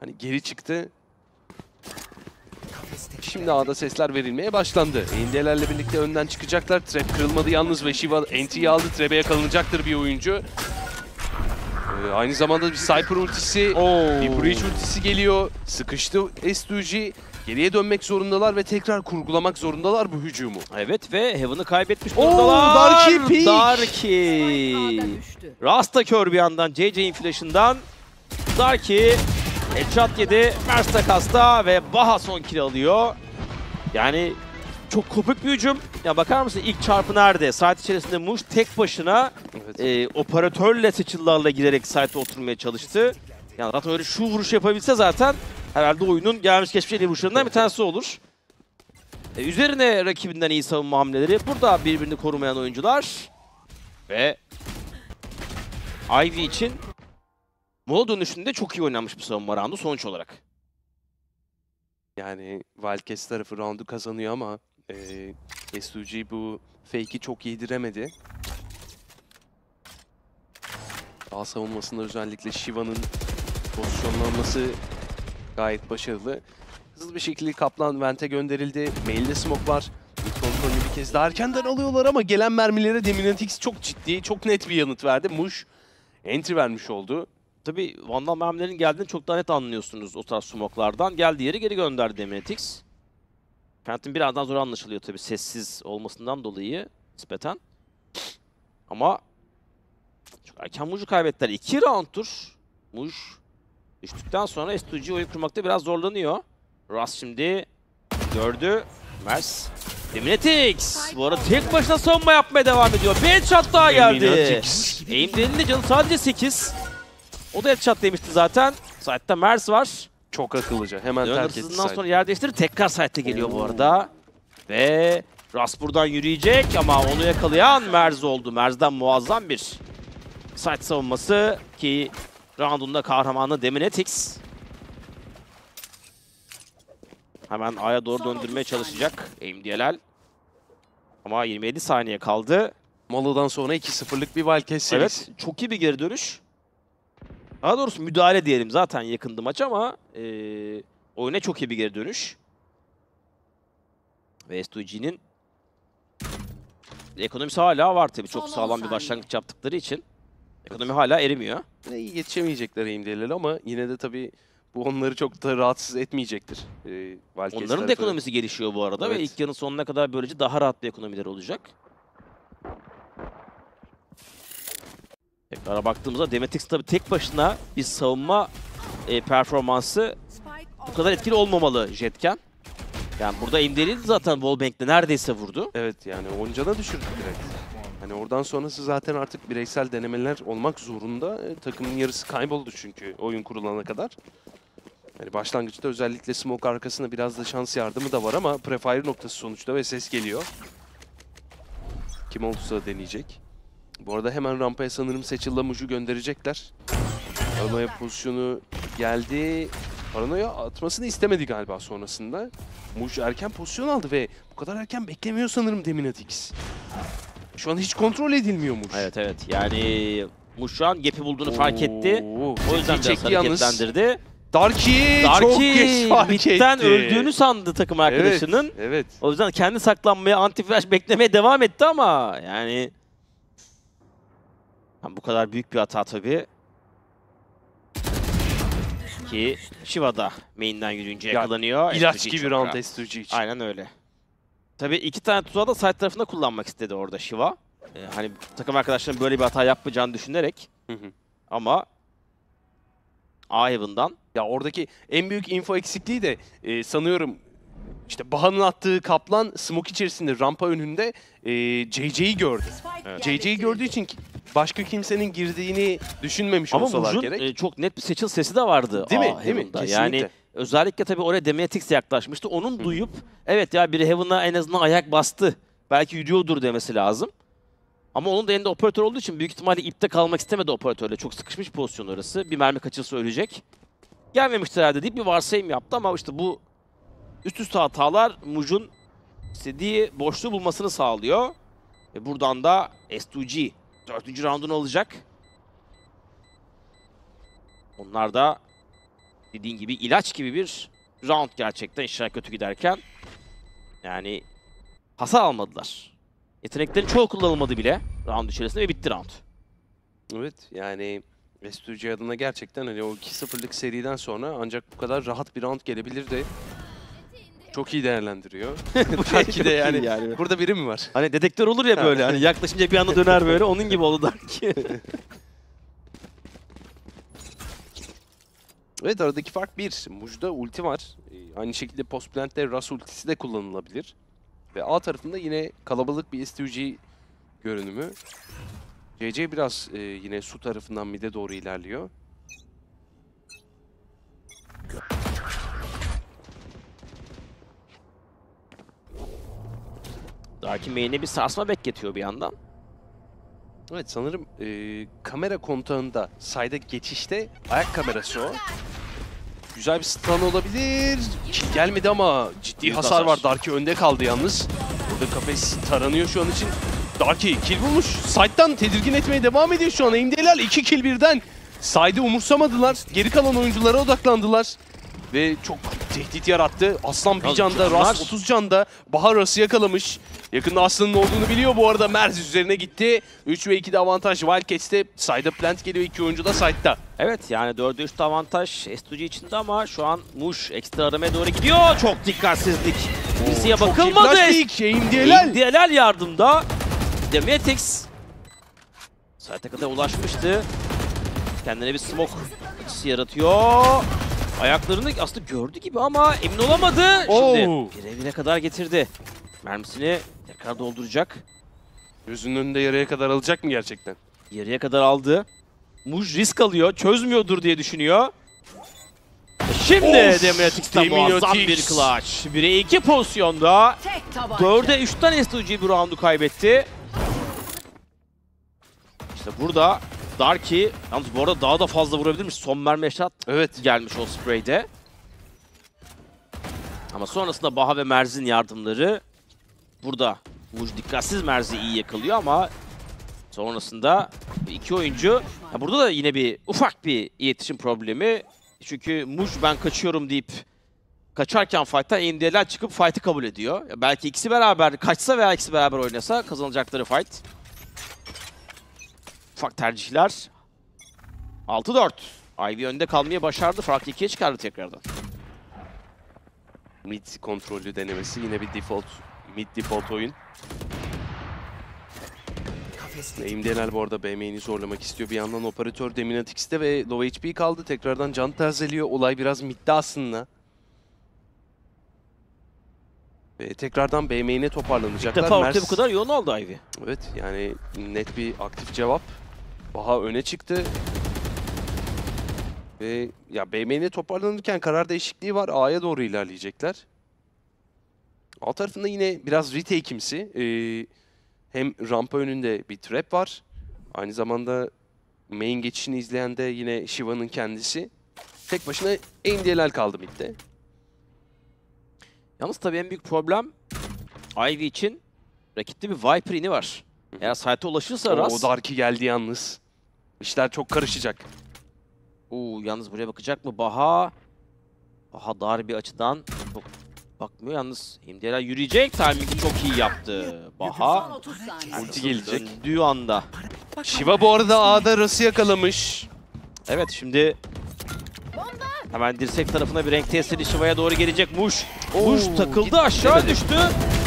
hani geri çıktı. Şimdi A'da sesler verilmeye başlandı. Indiyelerle birlikte önden çıkacaklar. Trap kırılmadı yalnız ve Shiva entry'yi aldı. Trap'e yakalanacaktır bir oyuncu. Ee, aynı zamanda bir Cypher ultisi, bir Breach ultisi geliyor. Sıkıştı S2G. Geriye dönmek zorundalar ve tekrar kurgulamak zorundalar bu hücumu. Evet ve Heaven'ı kaybetmiş Oo, durumdalar. Darky Peak. Darky. Rasta kör bir yandan JJ'in flash'ından. Darky headshot yedi. Mers takasta ve Baha son kill alıyor. Yani çok kopuk bir hücum. Ya bakar mısın ilk çarpı nerede? Saat içerisinde Muş tek başına e, operatörle seçillerle girerek site'e oturmaya çalıştı. Yani zaten öyle şu vuruş yapabilse zaten herhalde oyunun gelmiş geçmiş en iyi vuruşlarından bir tanesi olur. E, üzerine rakibinden iyi savunma hamleleri. Burada birbirini korumayan oyuncular. Ve Ivy için Mola dönüşünde çok iyi oynanmış bir savunma roundu sonuç olarak. Yani Wildcats tarafı roundu kazanıyor ama e, S2G bu fake'i çok yediremedi. Daha savunmasında özellikle Shiva'nın pozisyonlanması gayet başarılı. Hızlı bir şekilde Kaplan Vent'e gönderildi. Mail'de smoke var. İlk kontrolünü bir kez daha erkenden alıyorlar ama gelen mermilere Deminatix çok ciddi, çok net bir yanıt verdi. Muş entry vermiş oldu. Tabii Vandal mermilerin geldiğini çok daha net anlıyorsunuz o tarz smoke'lardan. Geldiği yeri geri gönderdi Demetix. Phantom birazdan zor anlaşılıyor tabii sessiz olmasından dolayı nispeten. Ama çok erken Muj'u kaybettiler. 2 round'tur. Muj düştükten sonra S2G oyun kurmakta biraz zorlanıyor. Ras şimdi gördü. Mers. Deminetix. Bu arada tek başına savunma yapmaya devam ediyor. Bir headshot daha geldi. Deminetix. Aim'lerinin de canı sadece 8. O da headshot demişti zaten. Side'da Mers var. Çok akıllıca. Hemen terk etti sonra yer değiştirir. Tekrar side'e geliyor bu arada. Ve Ras buradan yürüyecek ama onu yakalayan Merz oldu. Merz'den muazzam bir side savunması ki roundunda kahramanı Deminetix. Hemen A'ya doğru döndürmeye çalışacak AMDLL. Ama 27 saniye kaldı. Molo'dan sonra 2-0'lık bir Wildcats serisi. Evet, çok iyi bir geri dönüş. Daha doğrusu müdahale diyelim. Zaten yakındı maç ama e, oyuna çok iyi bir geri dönüş. Ve S2G'nin ekonomisi hala var tabii. Çok sağlam bir başlangıç yaptıkları için. Ekonomi hala erimiyor. Ve Yetişemeyecekler AMD'ler ama yine de tabii bu onları çok da rahatsız etmeyecektir. Ee, Onların da ekonomisi gelişiyor bu arada ve Evet. ilk yarının sonuna kadar böylece daha rahat bir ekonomileri olacak. Tekrara baktığımızda Demetix tabii tek başına bir savunma e, performansı bu kadar etkili olmamalı Jetken. Yani burada Imdalil zaten Wallbank'te neredeyse vurdu. Evet yani Oncan'a düşürdü direkt. Hani oradan sonrası zaten artık bireysel denemeler olmak zorunda. E, takımın yarısı kayboldu çünkü oyun kurulana kadar. Yani başlangıçta özellikle smoke arkasında biraz da şans yardımı da var ama prefire noktası sonuçta ve ses geliyor. Kim olursa deneyecek. Bu arada hemen rampaya sanırım Seçil'la Muj'u gönderecekler. Paranoya pozisyonu geldi. Paranoya atmasını istemedi galiba sonrasında. Muj erken pozisyon aldı ve bu kadar erken beklemiyor sanırım Deminatix. Şu an hiç kontrol edilmiyor Muj. Evet evet yani Muş şu an gap'i bulduğunu fark etti. Oo, O yüzden biraz çekti hareketlendirdi. Darky, çok Darky geç fark etti. öldüğünü sandı takım arkadaşının. Evet, evet. O yüzden kendi saklanmaya, anti flash beklemeye devam etti ama yani Bu kadar büyük bir hata tabii. Ki Shiva da main'den yürüyünce Ya, yakalanıyor. ilaç S2G gibi round. S2G için. Aynen öyle. Tabii iki tane tuzağı da side tarafında kullanmak istedi orada Shiva. Ee, hani takım arkadaşların böyle bir hata yapmayacağını düşünerek. Ama A Heaven'dan Ya oradaki en büyük info eksikliği de e, sanıyorum işte Baha'nın attığı kaplan smoke içerisinde rampa önünde e, JJ'yi gördü. Evet. JJ'yi gördüğü için başka kimsenin girdiğini düşünmemiş Ama olsalar Muj'un gerek. e, çok net bir seçil sesi de vardı. Değil mi? Değil mi? Heaven'da. Kesinlikle. Yani özellikle tabii oraya Demetix yaklaşmıştı. Onun duyup evet ya biri Heaven'a en azından ayak bastı. Belki yürüyordur demesi lazım. Ama onun da elinde operatör olduğu için büyük ihtimalle ipte kalmak istemedi operatörle. Çok sıkışmış pozisyon orası. Bir mermi kaçırsa ölecek. gelmemiştir herhalde deyip bir varsayım yaptı ama işte bu üst üste hatalar Muj'un istediği boşluğu bulmasını sağlıyor. Ve buradan da S2G 4. roundunu alacak. Onlar da dediğin gibi ilaç gibi bir round gerçekten işler kötü giderken. Yani hasar almadılar. Yeteneklerin çoğu kullanılmadı bile round içerisinde ve bitti round. Evet yani S2G adına gerçekten hani o 2-0'lık seriden sonra ancak bu kadar rahat bir round gelebilirdi. Çok iyi değerlendiriyor. Belki de yani, yani. burada biri mi var? Hani dedektör olur ya böyle hani yaklaşınca bir anda döner böyle onun gibi oldu Dark. Evet aradaki fark bir. Muj'da ulti var. Ee, Aynı şekilde post plant'te Ras ultisi de kullanılabilir. Ve A tarafında yine kalabalık bir S2G görünümü. CC biraz e, yine su tarafından mid'e doğru ilerliyor. Dark'in main'e bir sarsma bekletiyor bir yandan. Evet sanırım e, kamera kontağında sayda geçişte ayak kamerası o. Güzel bir stun olabilir. Kill gelmedi ama ciddi Büyük hasar var. Darky önde kaldı yalnız. Burada kafes taranıyor şu an için. Darky kill bulmuş. Side'dan tedirgin etmeye devam ediyor şu an. Aim'deler 2 kill birden. Side'ı umursamadılar. Geri kalan oyunculara odaklandılar. Ve çok tehdit yarattı. Aslan bir canda, canlar- Ras 30 canda. Bahar Ras'ı yakalamış. Yakında Aslan'ın olduğunu biliyor bu arada. Merz üzerine gitti. 3 ve 2'de avantaj Wildcats'te. Side'a plant geliyor. iki oyuncu da side'da. Evet yani 4'e 3'te avantaj S2G içinde ama şu an Muş ekstra aramaya doğru gidiyor. Çok dikkatsizlik. İyi bakılmadı. AMD'ler yardımda. Demetix Site'e kadar ulaşmıştı. Kendine bir smoke yaratıyor. Ayaklarını aslında gördü gibi ama emin olamadı. Oo. Şimdi bire bire kadar getirdi. Mermisini tekrar dolduracak. Gözünün önünde yarıya kadar alacak mı gerçekten? Yarıya kadar aldı. Muj risk alıyor. Çözmüyordur diye düşünüyor. Şimdi Of! Demeratix'ten muazzam bir clutch. 1'e 2 pozisyonda. Tek tabanca. 4'e 3'ten S2G bir roundu kaybetti. İşte burada Darky, yalnız bu arada daha da fazla vurabilirmiş. Son mermi eşat Evet. gelmiş o sprayde. Ama sonrasında Baha ve Merz'in yardımları burada. Muj dikkatsiz Merz'i iyi yakalıyor ama sonrasında iki oyuncu ha burada da yine bir ufak bir iletişim problemi. Çünkü Muj ben kaçıyorum deyip kaçarken fight'ta AMD'ler çıkıp fight'ı kabul ediyor. Ya belki ikisi beraber kaçsa veya ikisi beraber oynasa kazanacakları fight. Ufak tercihler. 6-4. Ivy önde kalmayı başardı. Farkı 2'ye çıkardı tekrardan. Mid kontrollü denemesi. Yine bir default mid default oyun. Aimdenel bu arada BM'ini zorlamak istiyor. Bir yandan operatör Deminatix'te ve low HP kaldı. Tekrardan can tazeliyor. Olay biraz midde aslında. Ve tekrardan BM'ine İlk toparlanacaklar. defa ortaya Mers- bu kadar yoğun oldu Ivy. Evet yani net bir aktif cevap. Baha öne çıktı. Ve ya BM'ne toparlanırken karar değişikliği var. A'ya doğru ilerleyecekler. Alt tarafında yine biraz retake'imsi. Ee, hem rampa önünde bir trap var. Aynı zamanda main geçişini izleyen de yine Shiva'nın kendisi. Tek başına AMD'ler kaldı midde. Yalnız tabii en büyük problem Ivy için rakipte bir Viper ini var. Eğer site'e ulaşırsa Ras... o Darky geldi yalnız. İşler çok karışacak. Oo, yalnız buraya bakacak mı Baha? Baha dar bir açıdan çok bakmıyor. Yalnız Himdiyeler yürüyecek. Timing'i çok iyi yaptı. Baha 30 saniye. Ulti gelecek. döndüğü anda. Shiva bu arada A'da Ras'ı yakalamış. Evet şimdi hemen dirsek tarafına bir renk tesiri Shiva'ya doğru gelecek. Muş. Muş takıldı aşağı düştü.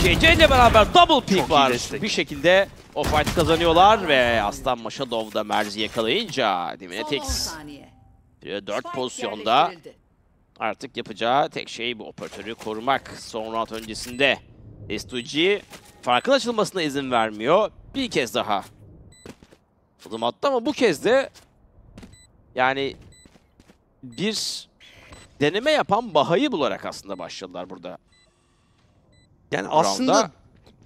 CC ile beraber double pick Çok var. destek. Bir şekilde o fight kazanıyorlar ve Aslan Maşadov da Merzi yakalayınca Son 10 Diminetix saniye. 4 Spike pozisyonda. Artık yapacağı tek şey bu operatörü korumak. Son round öncesinde S2G farkın açılmasına izin vermiyor. Bir kez daha adım attı ama bu kez de yani bir deneme yapan Baha'yı bularak aslında başladılar burada. Yani aslında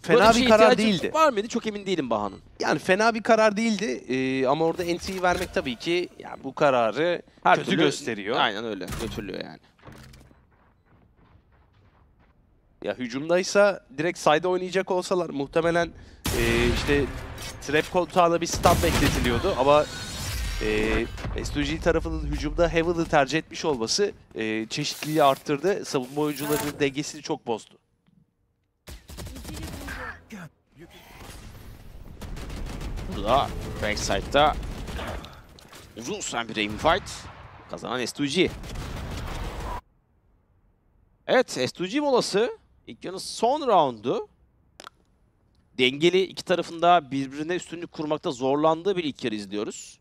fena Böyle bir karar değildi. Var mıydı? Çok emin değilim Baha'nın. Yani fena bir karar değildi Ee, ama orada entry'yi vermek tabii ki yani bu kararı Her kötü türlü- gösteriyor. Aynen öyle. Götürülüyor yani. Ya hücumdaysa direkt side'e oynayacak olsalar muhtemelen e, işte trap koltuğuna bir stun bekletiliyordu ama e, STG tarafının hücumda Heaven'ı tercih etmiş olması e, çeşitliliği arttırdı. Savunma oyuncularının dengesini çok bozdu. Burada backside'da uzun süren bir aim fight. Kazanan S2G. Evet S2G molası. İlk yarının son roundu. Dengeli iki tarafında birbirine üstünlük kurmakta zorlandığı bir ilk yarı izliyoruz.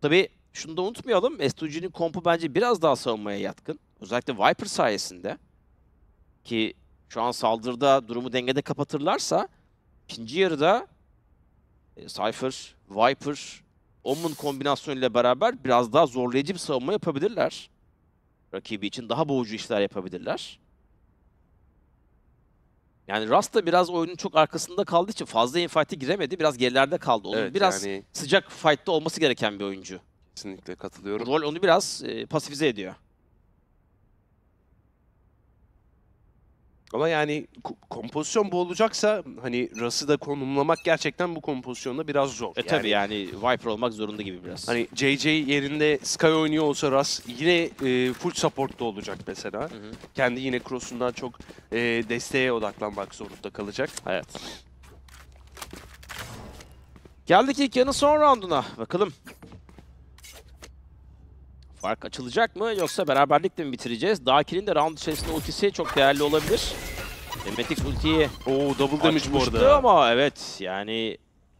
Tabi şunu da unutmayalım. S2G'nin kompu bence biraz daha savunmaya yatkın. Özellikle Viper sayesinde. Ki şu an saldırıda durumu dengede kapatırlarsa ikinci yarıda e, Cypher, Viper, Omen kombinasyonuyla beraber biraz daha zorlayıcı bir savunma yapabilirler. Rakibi için daha boğucu işler yapabilirler. Yani Rust da biraz oyunun çok arkasında kaldığı için fazla infight'e giremedi. Biraz gerilerde kaldı. Onun Evet, biraz yani- sıcak fight'ta olması gereken bir oyuncu. Kesinlikle katılıyorum. Rol onu biraz e, pasifize ediyor. Ama yani ko- kompozisyon bu olacaksa hani Russ'ı da konumlamak gerçekten bu kompozisyonda biraz zor. E tabi yani Viper olmak zorunda gibi biraz. Hani JJ yerinde Sky oynuyor olsa Russ yine e, full support'ta olacak mesela. Kendi yine cross'undan çok e, desteğe odaklanmak zorunda kalacak. Evet. Geldik ilk yarının son rounduna. Bakalım. Fark açılacak mı yoksa beraberlikle mi bitireceğiz? Daki'nin de round içerisinde ultisi çok değerli olabilir. Demetix ultiyi Oo double damage bu arada. ama evet yani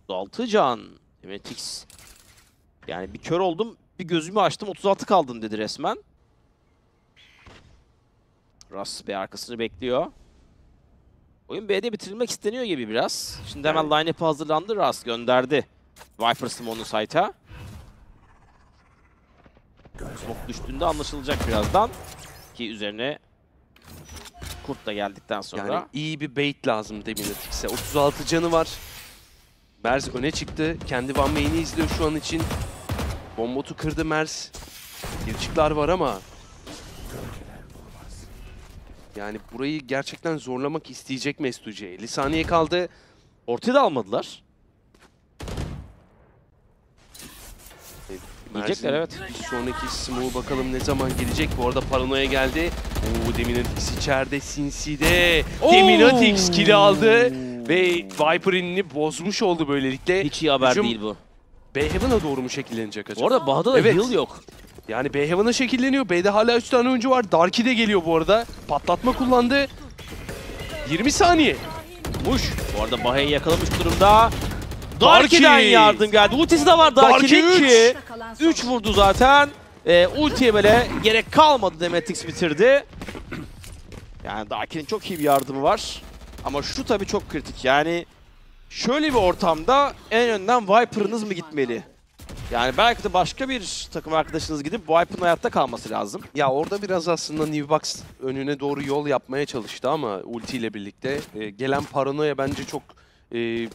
6 can Demetix. Yani bir kör oldum bir gözümü açtım 36 kaldın dedi resmen. Russ bir arkasını bekliyor. Oyun B'de bitirilmek isteniyor gibi biraz. Şimdi hemen line-up'ı hazırlandı. Russ gönderdi. Viper Simone'u site'a. Smoke düştüğünde anlaşılacak birazdan. Ki üzerine Kurt da geldikten sonra. Yani iyi bir bait lazım Deminatix'e. 36 canı var. Merz öne çıktı. Kendi Van Main'i izliyor şu an için. Bombotu kırdı Merz. Girçikler var ama yani burayı gerçekten zorlamak isteyecek Mestuce. 50 saniye kaldı. Ortaya da almadılar. Yiyecekler, evet. Bir sonraki smoke bakalım ne zaman gelecek. Bu arada paranoya geldi. Oo Deminatix içeride Sinsi'de. Deminatix kill'i aldı. Ve Viper inini bozmuş oldu böylelikle. Hiç iyi haber Hücum değil bu. B Heaven'a doğru mu şekillenecek acaba? Bu arada Baha'da da heal yok. Yani B Heaven'a şekilleniyor. B'de hala 3 tane oyuncu var. Darky de geliyor bu arada. Patlatma kullandı. 20 saniye. Muş. Bu arada Baha'yı yakalamış durumda. Darky! Darky'den yardım geldi. Ultisi de var Darky Darky'nin ki. 3 vurdu zaten. E, ultiye böyle gerek kalmadı Demetix bitirdi. Yani Darky'nin çok iyi bir yardımı var. Ama şu tabii çok kritik. Yani şöyle bir ortamda en önden Viper'ınız mı gitmeli? Yani belki de başka bir takım arkadaşınız gidip Viper'ın hayatta kalması lazım. Ya orada biraz aslında Newbox önüne doğru yol yapmaya çalıştı ama ulti ile birlikte e, gelen paranoya bence çok e,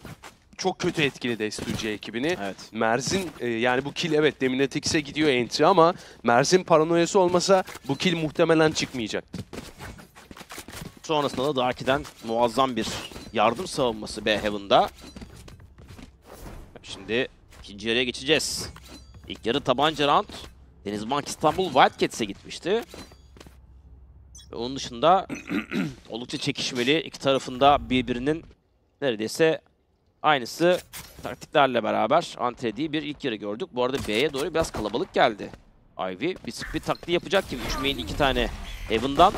çok kötü etkiledi S2G ekibini. Evet. Merz'in e, yani bu kill evet Deminatix'e gidiyor entry ama Merz'in paranoyası olmasa bu kill muhtemelen çıkmayacaktı. Sonrasında da Darky'den muazzam bir yardım savunması B Heaven'da. Şimdi ikinci yarıya geçeceğiz. İlk yarı tabanca round. Denizbank İstanbul Wildcats'e gitmişti. Ve onun dışında oldukça çekişmeli. iki tarafında birbirinin neredeyse aynısı taktiklerle beraber antrediği bir ilk yarı gördük. Bu arada B'ye doğru biraz kalabalık geldi. Ivy bir split taktiği yapacak gibi. 3 main 2 tane Heaven'dan.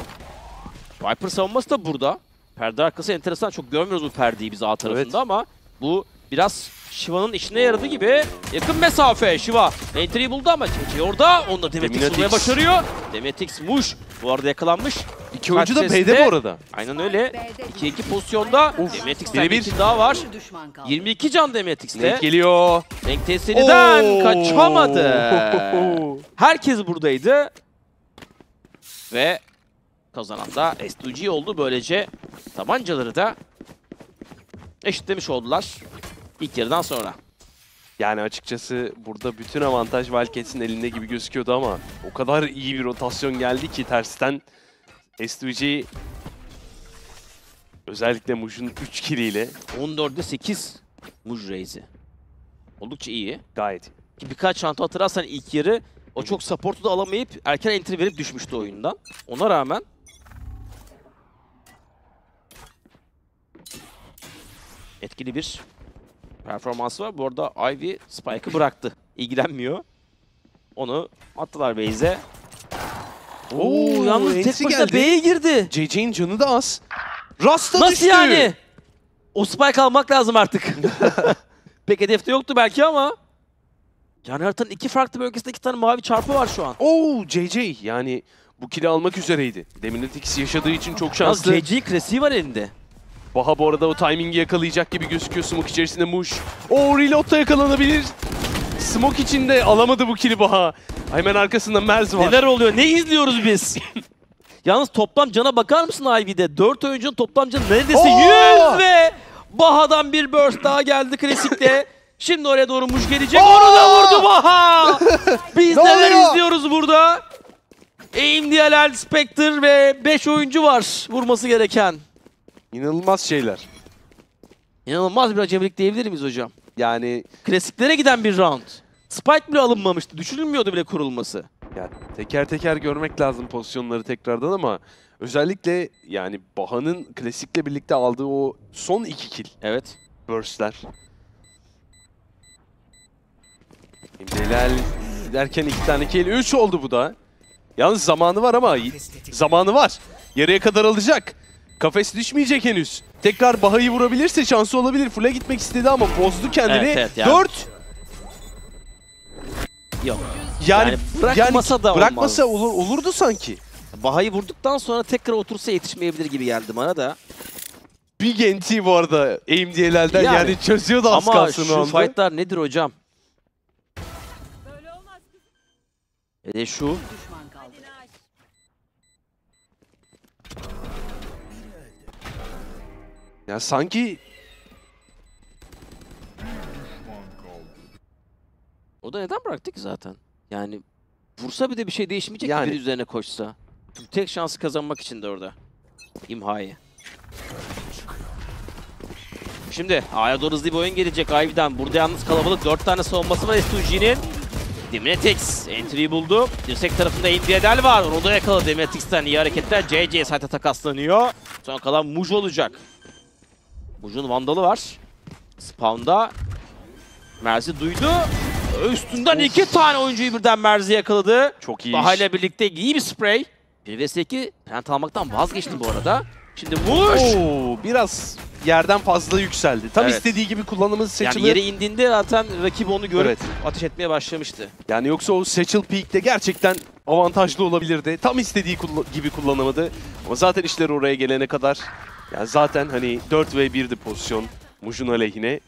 Viper savunması da burada. Perde arkası enteresan. Çok görmüyoruz bu perdeyi biz A tarafında ama bu biraz Shiva'nın işine yaradı gibi. Yakın mesafe Shiva. Entry'yi buldu ama Çeçe orada. Onu da Demetix bulmaya başarıyor. Demetix Muş. Bu arada yakalanmış. İki oyuncu da B'de bu arada. Aynen öyle. 2-2 pozisyonda. Demetix'ten bir bir. kill daha var. Bir düşman kaldı. 22 can Demetix'te. Net geliyor. Renk tesiriden Oo. kaçamadı. Herkes buradaydı. Ve kazanan da S2G oldu. Böylece tabancaları da eşitlemiş oldular ilk yarıdan sonra. Yani açıkçası burada bütün avantaj Wildcats'in elinde gibi gözüküyordu ama o kadar iyi bir rotasyon geldi ki tersten S2G özellikle Muj'un 3 kiliyle 14'de 8 Muj Raze'i. Oldukça iyi. gayet iyi. Ki birkaç şanto hatırlarsan ilk yarı o çok support'u da alamayıp erken entry verip düşmüştü oyundan. Ona rağmen etkili bir performansı var. Bu arada Ivy Spike'ı bıraktı. İlgilenmiyor. Onu attılar base'e. Oo, yalnız tek başına. B'ye girdi. JJ'in canı da az. Rasta Nasıl düştü. yani? O spike almak lazım artık. Pek hedefte yoktu belki ama. Yani haritanın iki farklı bölgesinde iki tane mavi çarpı var şu an. Oo JJ yani bu kili almak üzereydi. Deminetix yaşadığı için çok şanslı. JJ klasiği var elinde. Baha bu arada o timingi yakalayacak gibi gözüküyor smoke içerisinde Muş. O reload da yakalanabilir. Smoke içinde alamadı bu kili Baha. Hemen arkasında Merz var. Neler oluyor? Ne izliyoruz biz? Yalnız toplam cana bakar mısın Ivy'de? 4 oyuncunun toplam canı neredeyse Oo! 100 ve Baha'dan bir burst daha geldi klasikte. Şimdi oraya doğru Muj gelecek. Onu da vurdu Baha! Biz Ne neler oluyor? izliyoruz burada? Aim DLL, Spectre ve 5 oyuncu var vurması gereken. İnanılmaz şeyler. İnanılmaz bir acemilik diyebilir miyiz hocam? Yani Klasiklere giden bir round. Spike bile alınmamıştı. Düşünülmüyordu bile kurulması. ya teker teker görmek lazım pozisyonları tekrardan ama özellikle yani Baha'nın klasikle birlikte aldığı o son iki kill. Evet. Burst'ler. İmdelal derken iki tane kill. Üç oldu bu da. Yalnız zamanı var ama zamanı var. Yarıya kadar alacak. Kafes düşmeyecek henüz. Tekrar Baha'yı vurabilirse şansı olabilir. Full'e gitmek istedi ama bozdu kendini. Evet, evet, yani- Dört. Yok. Yani, Yani bırakmasa da bırakmasa olmaz. olur, olurdu sanki. Baha'yı vurduktan sonra tekrar otursa yetişmeyebilir gibi geldi bana da. Big NT bu arada aim DLL'den yani, Yani. çözüyordu az Ama kalsın o şu fightlar nedir hocam? E şu. Düşman kaldı. Ya sanki O da neden bıraktı ki zaten? Yani vursa bir de bir şey değişmeyecek Yani. yani. biri üzerine koşsa. Tek şansı kazanmak için de orada. İmhayı. Şimdi A'ya doğru hızlı bir oyun gelecek Ivy'den. Burada yalnız kalabalık 4 tane savunması var S2G'nin. Diminetix entry'yi buldu. Dirsek tarafında Indiedel var. Rodo yakaladı Diminetix'ten iyi hareketler. JJ site takaslanıyor. Sonra kalan Muj olacak. Muj'un vandalı var. Spawn'da Merzi duydu. Üstünden iki tane oyuncuyu birden Merzi yakaladı. çok iyi Baha iş. ile birlikte iyi bir spray. 1 vs 2 plant almaktan vazgeçti bu arada. Şimdi Muş. Oo, biraz yerden fazla yükseldi. Tam Evet. istediği gibi kullanımı seçimi. Yani yere indiğinde zaten rakip onu görüp Evet. ateş etmeye başlamıştı. Yani yoksa o Satchel Peak'te gerçekten avantajlı olabilirdi. Tam istediği kulla- gibi kullanamadı. Ama zaten işler oraya gelene kadar yani zaten hani 4 ve 1'di pozisyon Muj'un aleyhine.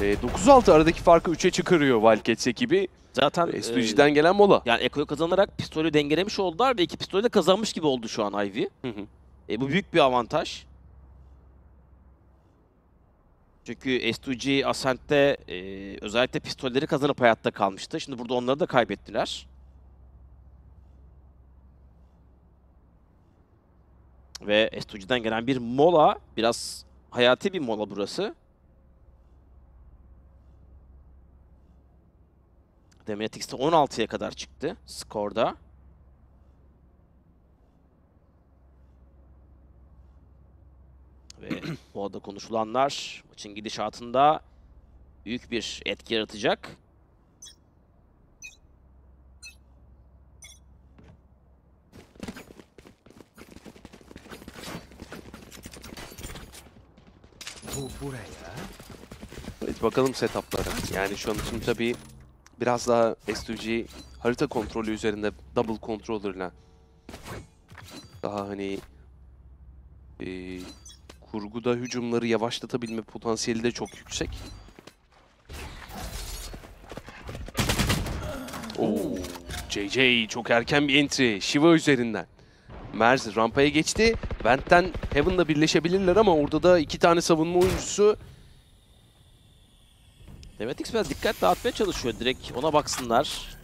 E, 9-6 aradaki farkı 3'e çıkarıyor Wildcats ekibi. Zaten S2G'den gelen mola. Yani Eko'yu kazanarak pistolü dengelemiş oldular ve iki pistolü de kazanmış gibi oldu şu an Ivy. Hı hı. E, bu büyük bir avantaj. Çünkü S2G Ascent'te e, özellikle pistolleri kazanıp hayatta kalmıştı. Şimdi burada onları da kaybettiler. Ve S2G'den gelen bir mola. Biraz hayati bir mola burası. Demetix'te 16'ya kadar çıktı skorda. Ve bu arada konuşulanlar maçın gidişatında büyük bir etki yaratacak. Evet bakalım setuplara. Yani şu an için tabii biraz daha S2G harita kontrolü üzerinde double controller'la daha hani e, kurguda hücumları yavaşlatabilme potansiyeli de çok yüksek. Oo, JJ çok erken bir entry. Shiva üzerinden. Merz rampaya geçti. Vent'ten Heaven'la birleşebilirler ama orada da iki tane savunma oyuncusu Demetix biraz dikkat dağıtmaya çalışıyor. Direkt ona baksınlar.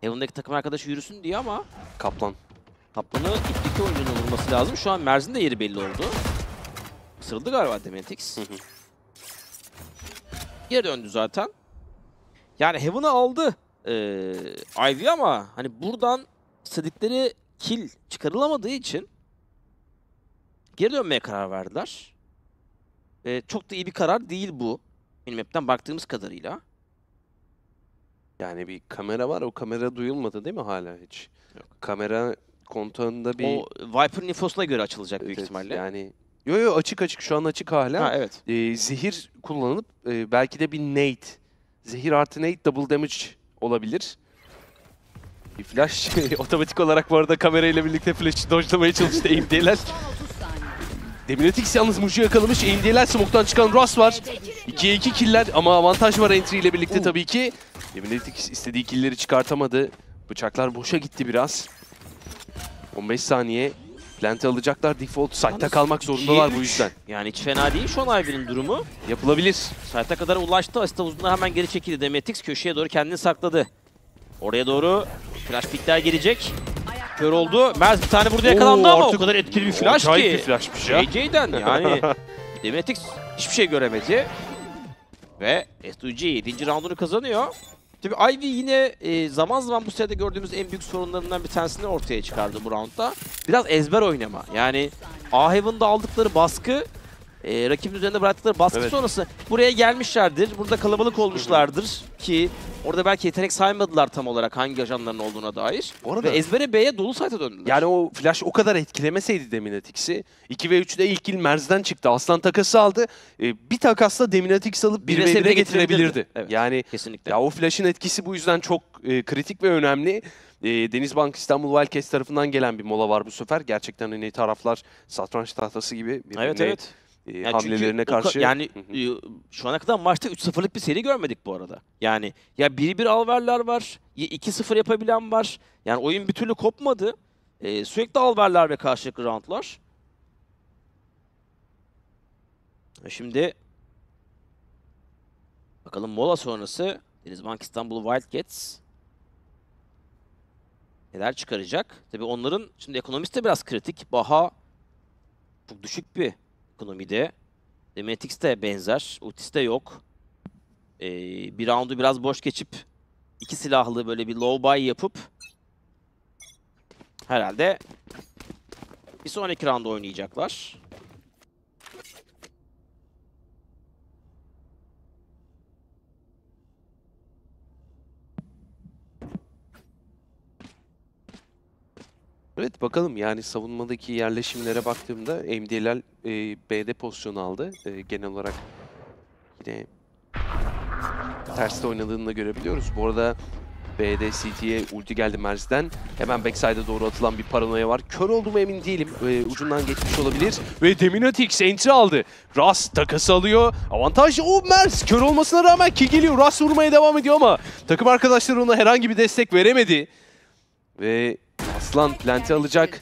Heaven'daki takım arkadaşı yürüsün diye ama Kaplan. Kaplan'ı ipteki oyuncunun vurması lazım. Şu an Merz'in de yeri belli oldu. Isırıldı galiba Demetix. Geri döndü zaten. Yani Heaven'ı aldı ee, Ivy ama hani buradan istedikleri kill çıkarılamadığı için geri dönmeye karar verdiler. Ee, çok da iyi bir karar değil bu. Minmap'ten baktığımız kadarıyla. Yani bir kamera var. O kamera duyulmadı değil mi hala hiç? Kamera kontağında bir... O Viper'ın infosuna göre açılacak büyük Evet, ihtimalle. Yani yo yo açık açık şu an açık hala. Ha, evet. Ee, zehir kullanılıp e, belki de bir nade. Zehir artı nade double damage olabilir. Flash otomatik olarak bu arada kamerayla birlikte flash'ı dodge'lamaya çalıştı AMD'ler. Deminatix yalnız Muj'u yakalamış. AMD'ler smoke'tan çıkan Ross var. 2'ye 2 killer ama avantaj var entry ile birlikte tabii ki. Deminatix istediği killleri çıkartamadı. Bıçaklar boşa gitti biraz. 15 saniye. Plant'i alacaklar. Default site'ta kalmak zorundalar bu yüzden. Yani hiç fena değil şu an Ivy'nin durumu. Yapılabilir. Site'a kadar ulaştı. Asita uzundan hemen geri çekildi. Demetix köşeye doğru kendini sakladı. Oraya doğru flash pickler gelecek. Kör oldu. Merz bir tane burada yakalandı Oo, ama o kadar etkili bir flash ki. bir flashmış ya. JJ'den yani. Demetix hiçbir şey göremedi. Ve S2G 7. roundunu kazanıyor. Tabii Ivy yine e, zaman zaman bu seride gördüğümüz en büyük sorunlarından bir tanesini ortaya çıkardı bu roundda. Biraz ezber oynama. Yani A-Heaven'da aldıkları baskı, e, rakibin üzerinde bıraktıkları baskı Evet. sonrası buraya gelmişlerdir. Burada kalabalık olmuşlardır ki orada belki yetenek saymadılar tam olarak hangi ajanların olduğuna dair. arada- Ve ezbere B'ye dolu site'a döndüler. Yani o flash o kadar etkilemeseydi Deminatix'i 2 ve 3'de ilk kill Merz'den çıktı. Aslan takası aldı. Ee, bir takasla Deminatix alıp 1 Bir ve vs 1'e bile getirebilirdi. getirebilirdi. Evet, yani kesinlikle. ya o flash'ın etkisi bu yüzden çok e, kritik ve önemli. E, Denizbank İstanbul Wildcats tarafından gelen bir mola var bu sefer. Gerçekten hani taraflar satranç tahtası gibi birbirine, Evet evet. E, Yani çünkü hamlelerine karşı yani e, şu ana kadar maçta 3-0'lık bir seri görmedik bu arada. Yani ya 1-1 alverler var, ya 2-0 yapabilen var. Yani oyun bir türlü kopmadı. E, sürekli alverler ve karşılıklı roundlar. E, Şimdi bakalım mola sonrası Denizbank İstanbul Wildcats neler çıkaracak? Tabii onların şimdi ekonomisi de biraz kritik. Baha çok düşük bir ekonomide. Demetix de benzer. Ultisi de yok. Ee, bir roundu biraz boş geçip iki silahlı böyle bir low buy yapıp herhalde bir sonraki roundu oynayacaklar. Evet bakalım yani savunmadaki yerleşimlere baktığımda MD'ler e, B'de pozisyon aldı. E, genel olarak yine terste oynadığını da görebiliyoruz. Bu arada B'de CT'ye ulti geldi Merz'den. Hemen backside'a doğru atılan bir paranoya var. Kör olduğumu emin değilim. E, ucundan geçmiş olabilir. Ve Deminatix entry aldı. Ras takası alıyor. Avantaj o Merz. Kör olmasına rağmen kill geliyor. Ras vurmaya devam ediyor ama takım arkadaşları ona herhangi bir destek veremedi. Ve Aslan plante alacak.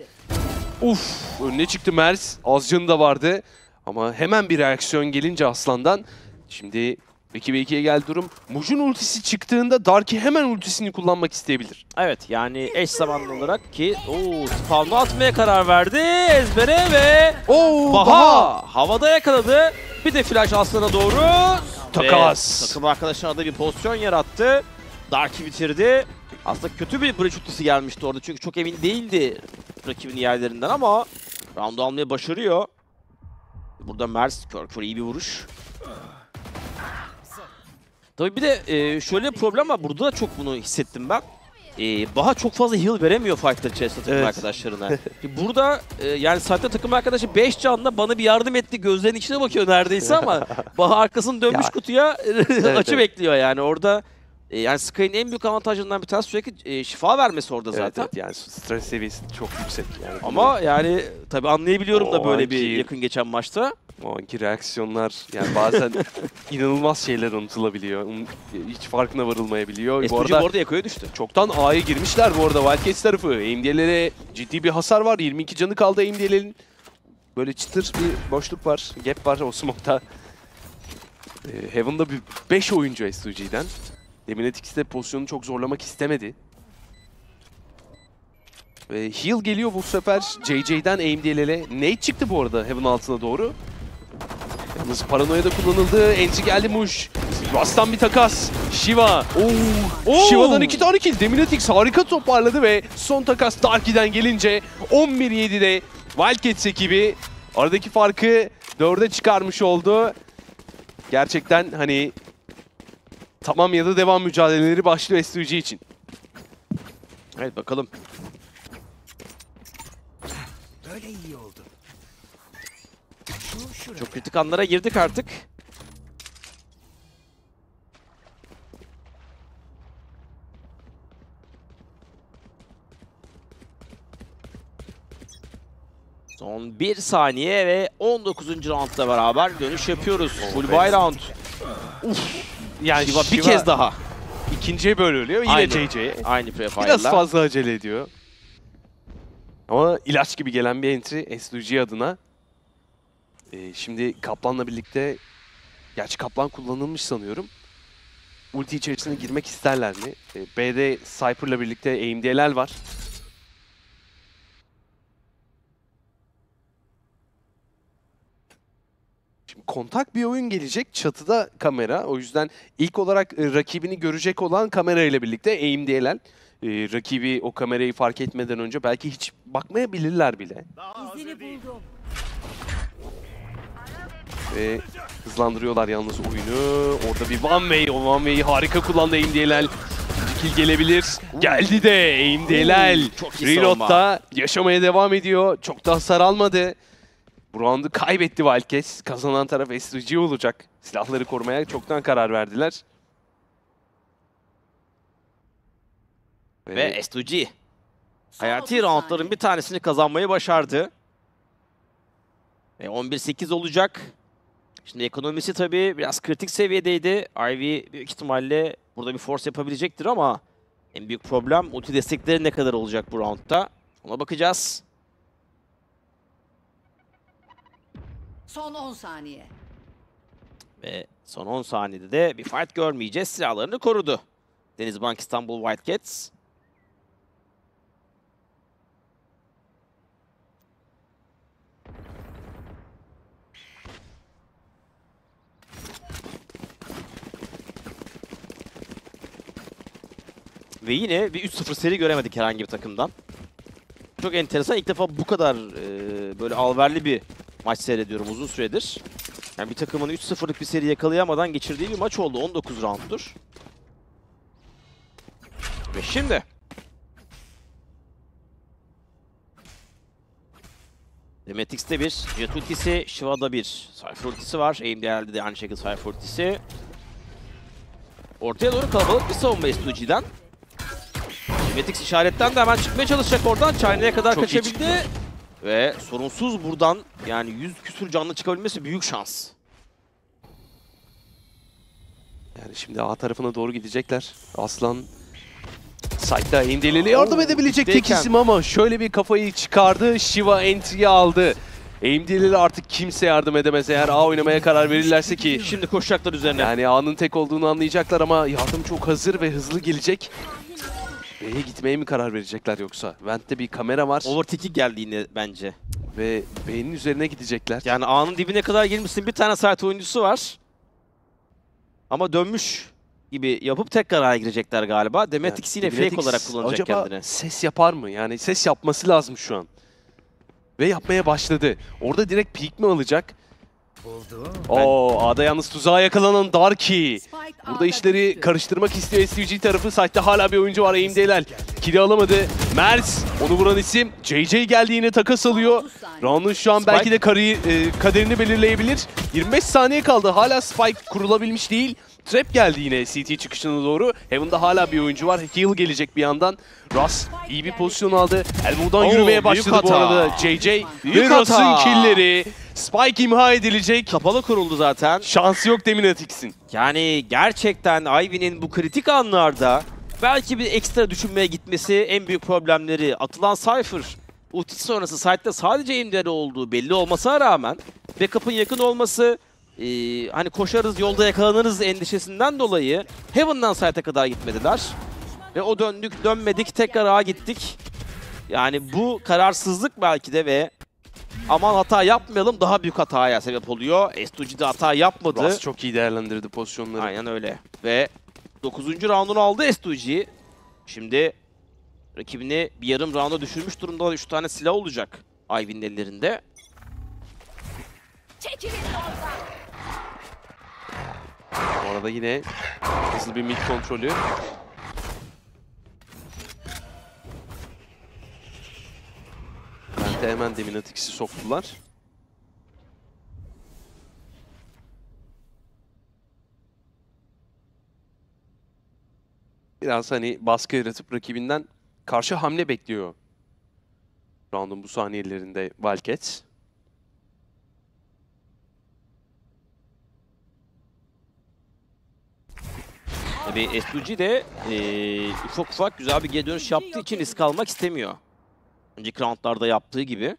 Uf önüne çıktı Mers. Az canı da vardı. Ama hemen bir reaksiyon gelince Aslan'dan. Şimdi 2 ve 2'ye geldi durum. Muj'un ultisi çıktığında Darky hemen ultisini kullanmak isteyebilir. Evet yani eş zamanlı olarak ki ooo spawn'u atmaya karar verdi ezbere ve Oo, Baha, Baha! havada yakaladı. Bir de flash Aslan'a doğru. Takas. Ve takım arkadaşına da bir pozisyon yarattı. Dark'i bitirdi. Aslında kötü bir bridge ultisi gelmişti orada çünkü çok emin değildi rakibin yerlerinden ama round'u almayı başarıyor. Burada Mers kör kör iyi bir vuruş. Tabii bir de e, şöyle bir problem var. Burada da çok bunu hissettim ben. E, Baha çok fazla heal veremiyor fightlar içerisinde takım Evet. arkadaşlarına. Burada e, yani zaten takım arkadaşı 5 canla bana bir yardım etti. Gözlerinin içine bakıyor neredeyse ama Baha arkasını dönmüş Ya. kutuya açı evet. bekliyor yani. Orada E, yani Sky'ın en büyük avantajlarından bir tanesi sürekli e, şifa vermesi orada Evet, zaten. evet, yani stres seviyesi çok yüksek. Yani Ama yani tabii anlayabiliyorum da O böyle anki- bir yakın geçen maçta. O anki reaksiyonlar yani bazen inanılmaz şeyler unutulabiliyor. Un- Hiç farkına varılmayabiliyor. SPG bu arada Eko'ya düştü. Çoktan A'ya girmişler bu arada Wildcats tarafı. AMD'lere ciddi bir hasar var. 22 canı kaldı AMD'lerin. Böyle çıtır bir boşluk var. Gap var o smoke'ta. Ee, Heaven'da bir 5 oyuncu SUG'den. Deminetix de pozisyonu çok zorlamak istemedi. Ve heal geliyor bu sefer JJ'den AMD'lere. Nate çıktı bu arada Heaven altına doğru. Yalnız paranoya da kullanıldı. Entry geldi Muş. Rast'tan bir takas. Shiva. Oo. Shiva'dan iki tane kill. Deminetix harika toparladı ve son takas Darky'den gelince 11-7'de Wildcats ekibi aradaki farkı 4'e çıkarmış oldu. Gerçekten hani tamam ya da devam mücadeleleri başlıyor SUG için. Evet bakalım. Böyle iyi oldu. Çok kritik anlara girdik artık. Son 1 saniye ve 19. roundla beraber dönüş yapıyoruz. Full buy round. Uf. Yani Shiva bir kez daha. İkinciye böyle ölüyor. Yine Aynı. JJ. Aynı Biraz prefire'la. fazla acele ediyor. Ama ilaç gibi gelen bir entry SUG adına. Ee, şimdi Kaplan'la birlikte... Gerçi Kaplan kullanılmış sanıyorum. Ulti içerisine girmek isterler mi? Ee, B'de Cypher'la birlikte AMD'ler var. Kontak bir oyun gelecek. Çatıda kamera. O yüzden ilk olarak e, rakibini görecek olan kamera ile birlikte AMD'ler. E, rakibi o kamerayı fark etmeden önce belki hiç bakmayabilirler bile. İzini buldum. Ve hızlandırıyorlar yalnız oyunu. Orada bir one way. O one way'i harika kullandı AMD'ler. Kill gelebilir. Geldi de çok iyi Reload'da yaşamaya devam ediyor. Çok da hasar almadı. Bu roundu kaybetti Wildcats. Kazanan taraf SRG olacak. Silahları korumaya çoktan karar verdiler. Ve S2G. Hayati roundların bir tanesini kazanmayı başardı. Ve 11-8 olacak. Şimdi ekonomisi tabii biraz kritik seviyedeydi. Ivy büyük ihtimalle burada bir force yapabilecektir ama en büyük problem ulti destekleri ne kadar olacak bu roundda. Ona bakacağız. Son 10 saniye. Ve son 10 saniyede de bir fight görmeyeceğiz. Silahlarını korudu. Denizbank İstanbul Wildcats. Ve yine bir 3-0 seri göremedik herhangi bir takımdan. Çok enteresan. İlk defa bu kadar e, böyle alverli bir maç seyrediyorum uzun süredir. Yani bir takımın 3-0'lık bir seri yakalayamadan geçirdiği bir maç oldu. 19 rounddur. Ve şimdi. Demetix'te bir Jet ultisi, Shiva'da bir Cypher ultisi var. AMD'lerde de aynı şekilde Cypher ultisi. Ortaya doğru kalabalık bir savunma S2G'den. Demetix işaretten de hemen çıkmaya çalışacak oradan. China'ya kadar Çok kaçabildi. Ve sorunsuz buradan yani 100 küsür canlı çıkabilmesi büyük şans. Yani şimdi A tarafına doğru gidecekler. Aslan Site'da AMD'lere yardım edebilecek tek isim ama şöyle bir kafayı çıkardı. Shiva entry'yi aldı. AMD'lere artık kimse yardım edemez eğer A oynamaya karar verirlerse ki. Şimdi koşacaklar üzerine. Yani A'nın tek olduğunu anlayacaklar ama yardım çok hazır ve hızlı gelecek. B'ye gitmeye mi karar verecekler yoksa? Vent'te bir kamera var Overtake geldi yine bence. ve B'nin üzerine gidecekler. Yani A'nın dibine kadar girmişsin. Bir tane site oyuncusu var. Ama dönmüş gibi yapıp tekrar A'ya girecekler galiba. Demetix yine fake Demetix olarak kullanacak acaba kendini. ses yapar mı? Yani ses yapması lazım şu an. Ve yapmaya başladı. Orada direkt peek mi alacak? Oo, A'da yalnız tuzağa yakalanan Darky. Burada işleri karıştırmak istiyor SUG tarafı. Site'de hala bir oyuncu var AMD'ler. Kili alamadı. Mers, onu vuran isim. JJ geldi yine takas alıyor. Round'un şu an belki de karıyı, e, kaderini belirleyebilir. 25 saniye kaldı. Hala Spike kurulabilmiş değil. Trap geldi yine CT çıkışına doğru. Heaven'da hala bir oyuncu var. Heal gelecek bir yandan. Russ iyi bir pozisyon aldı. Elbow'dan Oo, yürümeye başladı bu arada. JJ Büyük ve Russ'ın hata. Spike imha edilecek. Kapalı kuruldu zaten. Şansı yok Deminatix'in. Yani gerçekten Ivy'nin bu kritik anlarda belki bir ekstra düşünmeye gitmesi en büyük problemleri. Atılan Cypher ultisi sonrası site'de sadece aimleri olduğu belli olmasına rağmen backup'ın yakın olması e, hani koşarız yolda yakalanırız endişesinden dolayı Heaven'dan site'e kadar gitmediler. Ve o döndük dönmedik tekrar A'ya gittik. Yani bu kararsızlık belki de ve aman hata yapmayalım daha büyük hataya sebep oluyor. S2G de hata yapmadı. Russ çok iyi değerlendirdi pozisyonları. Aynen öyle. Ve 9. roundunu aldı S2G. Şimdi rakibini bir yarım rounda düşürmüş durumda. 3 tane silah olacak Ivy'nin ellerinde. Bu arada yine hızlı bir mid kontrolü. Bente hemen Deminatix'i soktular. Biraz hani baskı yaratıp rakibinden karşı hamle bekliyor. Round'un bu saniyelerinde Wildcats. Tabii S2G de eee, ufak ufak güzel bir geri dönüş yaptığı için risk almak istemiyor. Önceki roundlarda yaptığı gibi.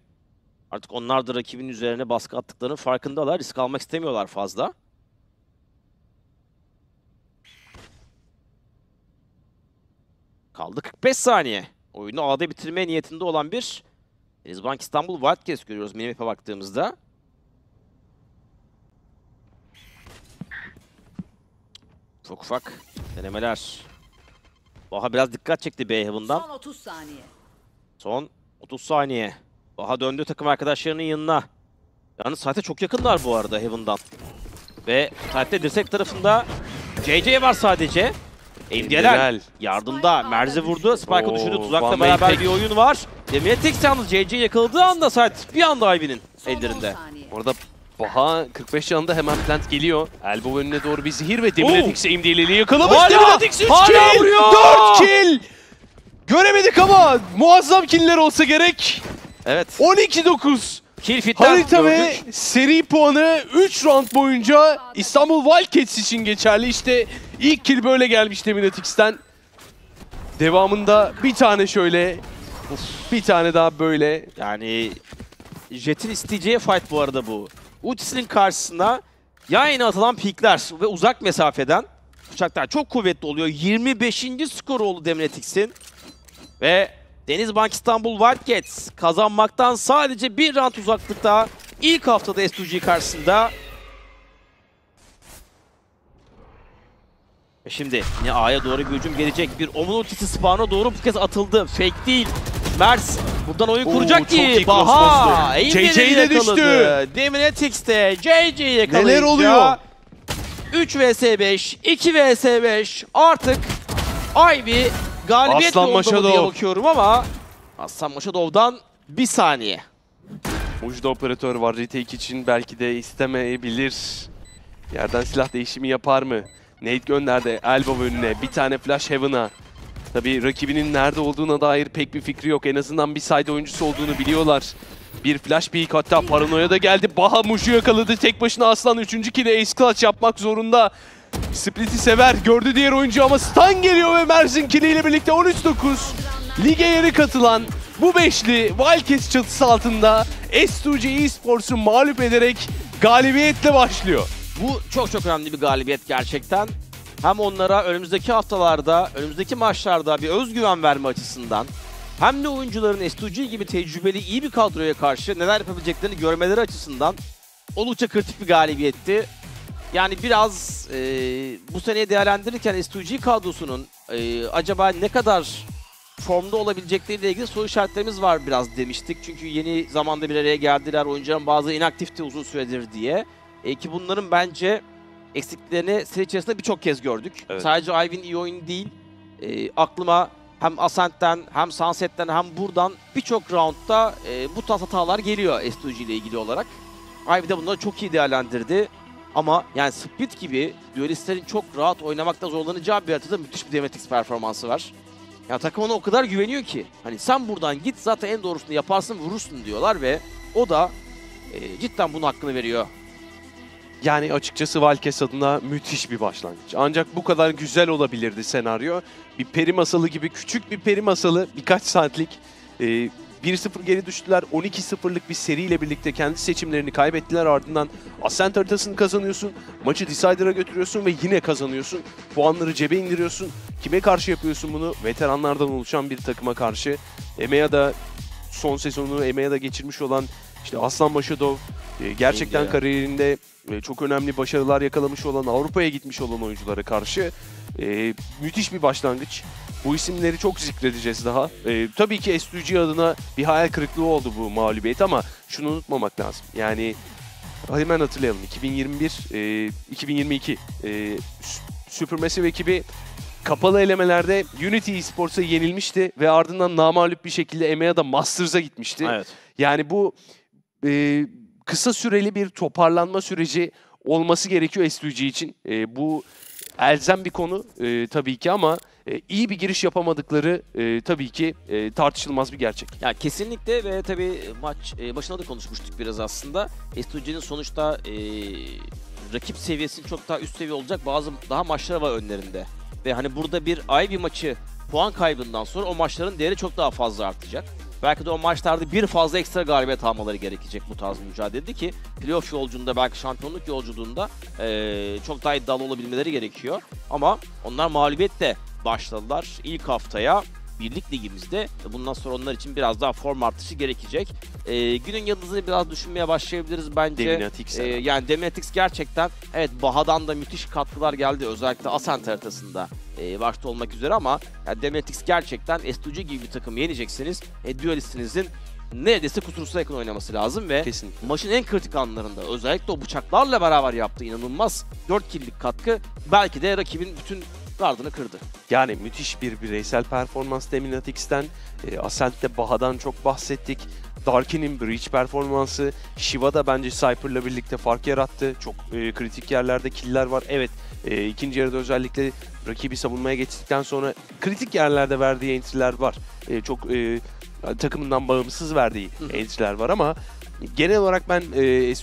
Artık onlar da rakibin üzerine baskı attıklarının farkındalar. Risk almak istemiyorlar fazla. Kaldı 45 saniye. Oyunu A'da bitirme niyetinde olan bir Denizbank İstanbul Wildcats görüyoruz minimap'e baktığımızda. Ufak ufak denemeler. Baha biraz dikkat çekti B Heaven'dan. Son 30 saniye. Son 30 saniye. Baha döndü takım arkadaşlarının yanına. Yalnız saate çok yakınlar bu arada Heaven'dan. Ve saatte dirsek tarafında JJ var sadece. Emdiyeler yardımda. Merze vurdu. Spike'ı düşürdü. Tuzakla beraber Maypek. bir oyun var. Demetix yalnız JJ yakaladığı anda saat bir anda Ivy'nin ellerinde. Orada Baha 45 yanında hemen plant geliyor. Elbow önüne doğru bir zehir ve Deminatix aim deliliği yakalamış. Deminatix 3 hala kill! vuruyor! 4 kill! Göremedik ama muazzam killer olsa gerek. Evet. 12-9. Kill fit'ten Harita ve gördük. seri puanı 3 round boyunca İstanbul Wildcats için geçerli. İşte ilk kill böyle gelmiş Deminatix'ten. Devamında bir tane şöyle, bir tane daha böyle. Yani Jet'in isteyeceği fight bu arada bu. Ultisinin karşısına yayına atılan pikler ve uzak mesafeden bıçaklar çok kuvvetli oluyor. 25. skor oldu Demretix'in. Ve Denizbank İstanbul Wildcats kazanmaktan sadece bir round uzaklıkta ilk haftada S2G karşısında. Ve şimdi yine A'ya doğru bir hücum gelecek. Bir Omun ultisi spawn'a doğru bu kez atıldı. Fake değil. Mers buradan oyun Oo, kuracak ki. Baha. bastı. Aimlerini JJ de düştü. yakaladı. Deminetix de JJ yakalayınca. Neler oluyor? 3 vs 5, 2 vs 5. Artık Ivy galibiyet Aslan mı diye Maşadov. bakıyorum ama Aslan Maşadov'dan bir saniye. Ucuda operatör var retake için belki de istemeyebilir. Yerden silah değişimi yapar mı? Nate gönderdi elbow önüne. Bir tane flash heaven'a. Tabii rakibinin nerede olduğuna dair pek bir fikri yok. En azından bir side oyuncusu olduğunu biliyorlar. Bir flash peek hatta paranoya da geldi. Baha Muş'u yakaladı. Tek başına Aslan 3. kill'e ace clutch yapmak zorunda. Split'i sever. Gördü diğer oyuncu ama stun geliyor ve Merz'in kill'iyle birlikte 13-9. Lige yeni katılan bu beşli Wildcats çatısı altında S2G Esports'u mağlup ederek galibiyetle başlıyor. Bu çok çok önemli bir galibiyet gerçekten. Hem onlara önümüzdeki haftalarda, önümüzdeki maçlarda bir özgüven verme açısından hem de oyuncuların S2G gibi tecrübeli iyi bir kadroya karşı neler yapabileceklerini görmeleri açısından oldukça kritik bir galibiyetti. Yani biraz e, bu seneyi değerlendirirken S2G kadrosunun e, acaba ne kadar formda olabilecekleriyle ilgili soru işaretlerimiz var biraz demiştik. Çünkü yeni zamanda bir araya geldiler. Oyuncuların bazı inaktifti uzun süredir diye. E, ki bunların bence eksikliklerini seri içerisinde birçok kez gördük. Evet. Sadece Ivy'nin iyi oyunu değil. E, aklıma hem Ascent'ten hem Sunset'ten hem buradan birçok roundda e, bu tarz hatalar geliyor S2G ile ilgili olarak. Ivy de bunları çok iyi değerlendirdi. Ama yani Split gibi duelistlerin çok rahat oynamakta zorlanacağı bir haritada müthiş bir Demetix performansı var. Yani takım ona o kadar güveniyor ki. Hani sen buradan git zaten en doğrusunu yaparsın vurursun diyorlar ve o da e, cidden bunun hakkını veriyor. Yani açıkçası Valkes adına müthiş bir başlangıç. Ancak bu kadar güzel olabilirdi senaryo. Bir peri masalı gibi küçük bir peri masalı birkaç saatlik e, 1-0 geri düştüler. 12-0'lık bir seriyle birlikte kendi seçimlerini kaybettiler. Ardından Ascent haritasını kazanıyorsun. Maçı Decider'a götürüyorsun ve yine kazanıyorsun. Puanları cebe indiriyorsun. Kime karşı yapıyorsun bunu? Veteranlardan oluşan bir takıma karşı. EMEA da son sezonu EMEA'da geçirmiş olan işte Aslan Başadov e, gerçekten kariyerinde e, çok önemli başarılar yakalamış olan Avrupa'ya gitmiş olan oyunculara karşı e, müthiş bir başlangıç. Bu isimleri çok zikredeceğiz daha. E, tabii ki S2G adına bir hayal kırıklığı oldu bu mağlubiyet ama şunu unutmamak lazım. Yani hemen hatırlayalım 2021 e, 2022 e, Supermassive ekibi kapalı elemelerde Unity Esports'a yenilmişti ve ardından namağlup bir şekilde EMEA'da Masters'a gitmişti. Evet. Yani bu e, kısa süreli bir toparlanma süreci olması gerekiyor S2G için. E, bu elzem bir konu e, tabii ki ama e, iyi bir giriş yapamadıkları e, tabii ki e, tartışılmaz bir gerçek. Ya kesinlikle ve tabii maç e, başında da konuşmuştuk biraz aslında. S2G'nin sonuçta e, rakip seviyesinin çok daha üst seviye olacak bazı daha maçları var önlerinde. Ve hani burada bir Ivy maçı puan kaybından sonra o maçların değeri çok daha fazla artacak. Belki de o maçlarda bir fazla ekstra galibiyet almaları gerekecek bu tarz bir mücadelede ki playoff yolculuğunda belki şampiyonluk yolculuğunda e, çok daha iddialı olabilmeleri gerekiyor. Ama onlar mağlubiyetle başladılar ilk haftaya birlik ligimizde. Bundan sonra onlar için biraz daha form artışı gerekecek. E, günün yıldızını biraz düşünmeye başlayabiliriz bence. Deminatix E, herhalde. yani Demetix gerçekten evet Baha'dan da müthiş katkılar geldi. Özellikle Ascent haritasında e, başta olmak üzere ama yani Demetix gerçekten S2G gibi bir takımı yeneceksiniz. E, duelistinizin neredeyse kusursuz yakın oynaması lazım ve Kesinlikle. maçın en kritik anlarında özellikle o bıçaklarla beraber yaptığı inanılmaz 4 kill'lik katkı belki de rakibin bütün gardını kırdı. Yani müthiş bir bireysel performans Deminatix'ten. E, Ascent'te Baha'dan çok bahsettik. Darkin'in Breach performansı. Shiva da bence Cypher'la birlikte fark yarattı. Çok e, kritik yerlerde killer var. Evet e, ikinci yarıda özellikle rakibi savunmaya geçtikten sonra kritik yerlerde verdiği entry'ler var. E, çok e, takımından bağımsız verdiği entry'ler var ama genel olarak ben e, e,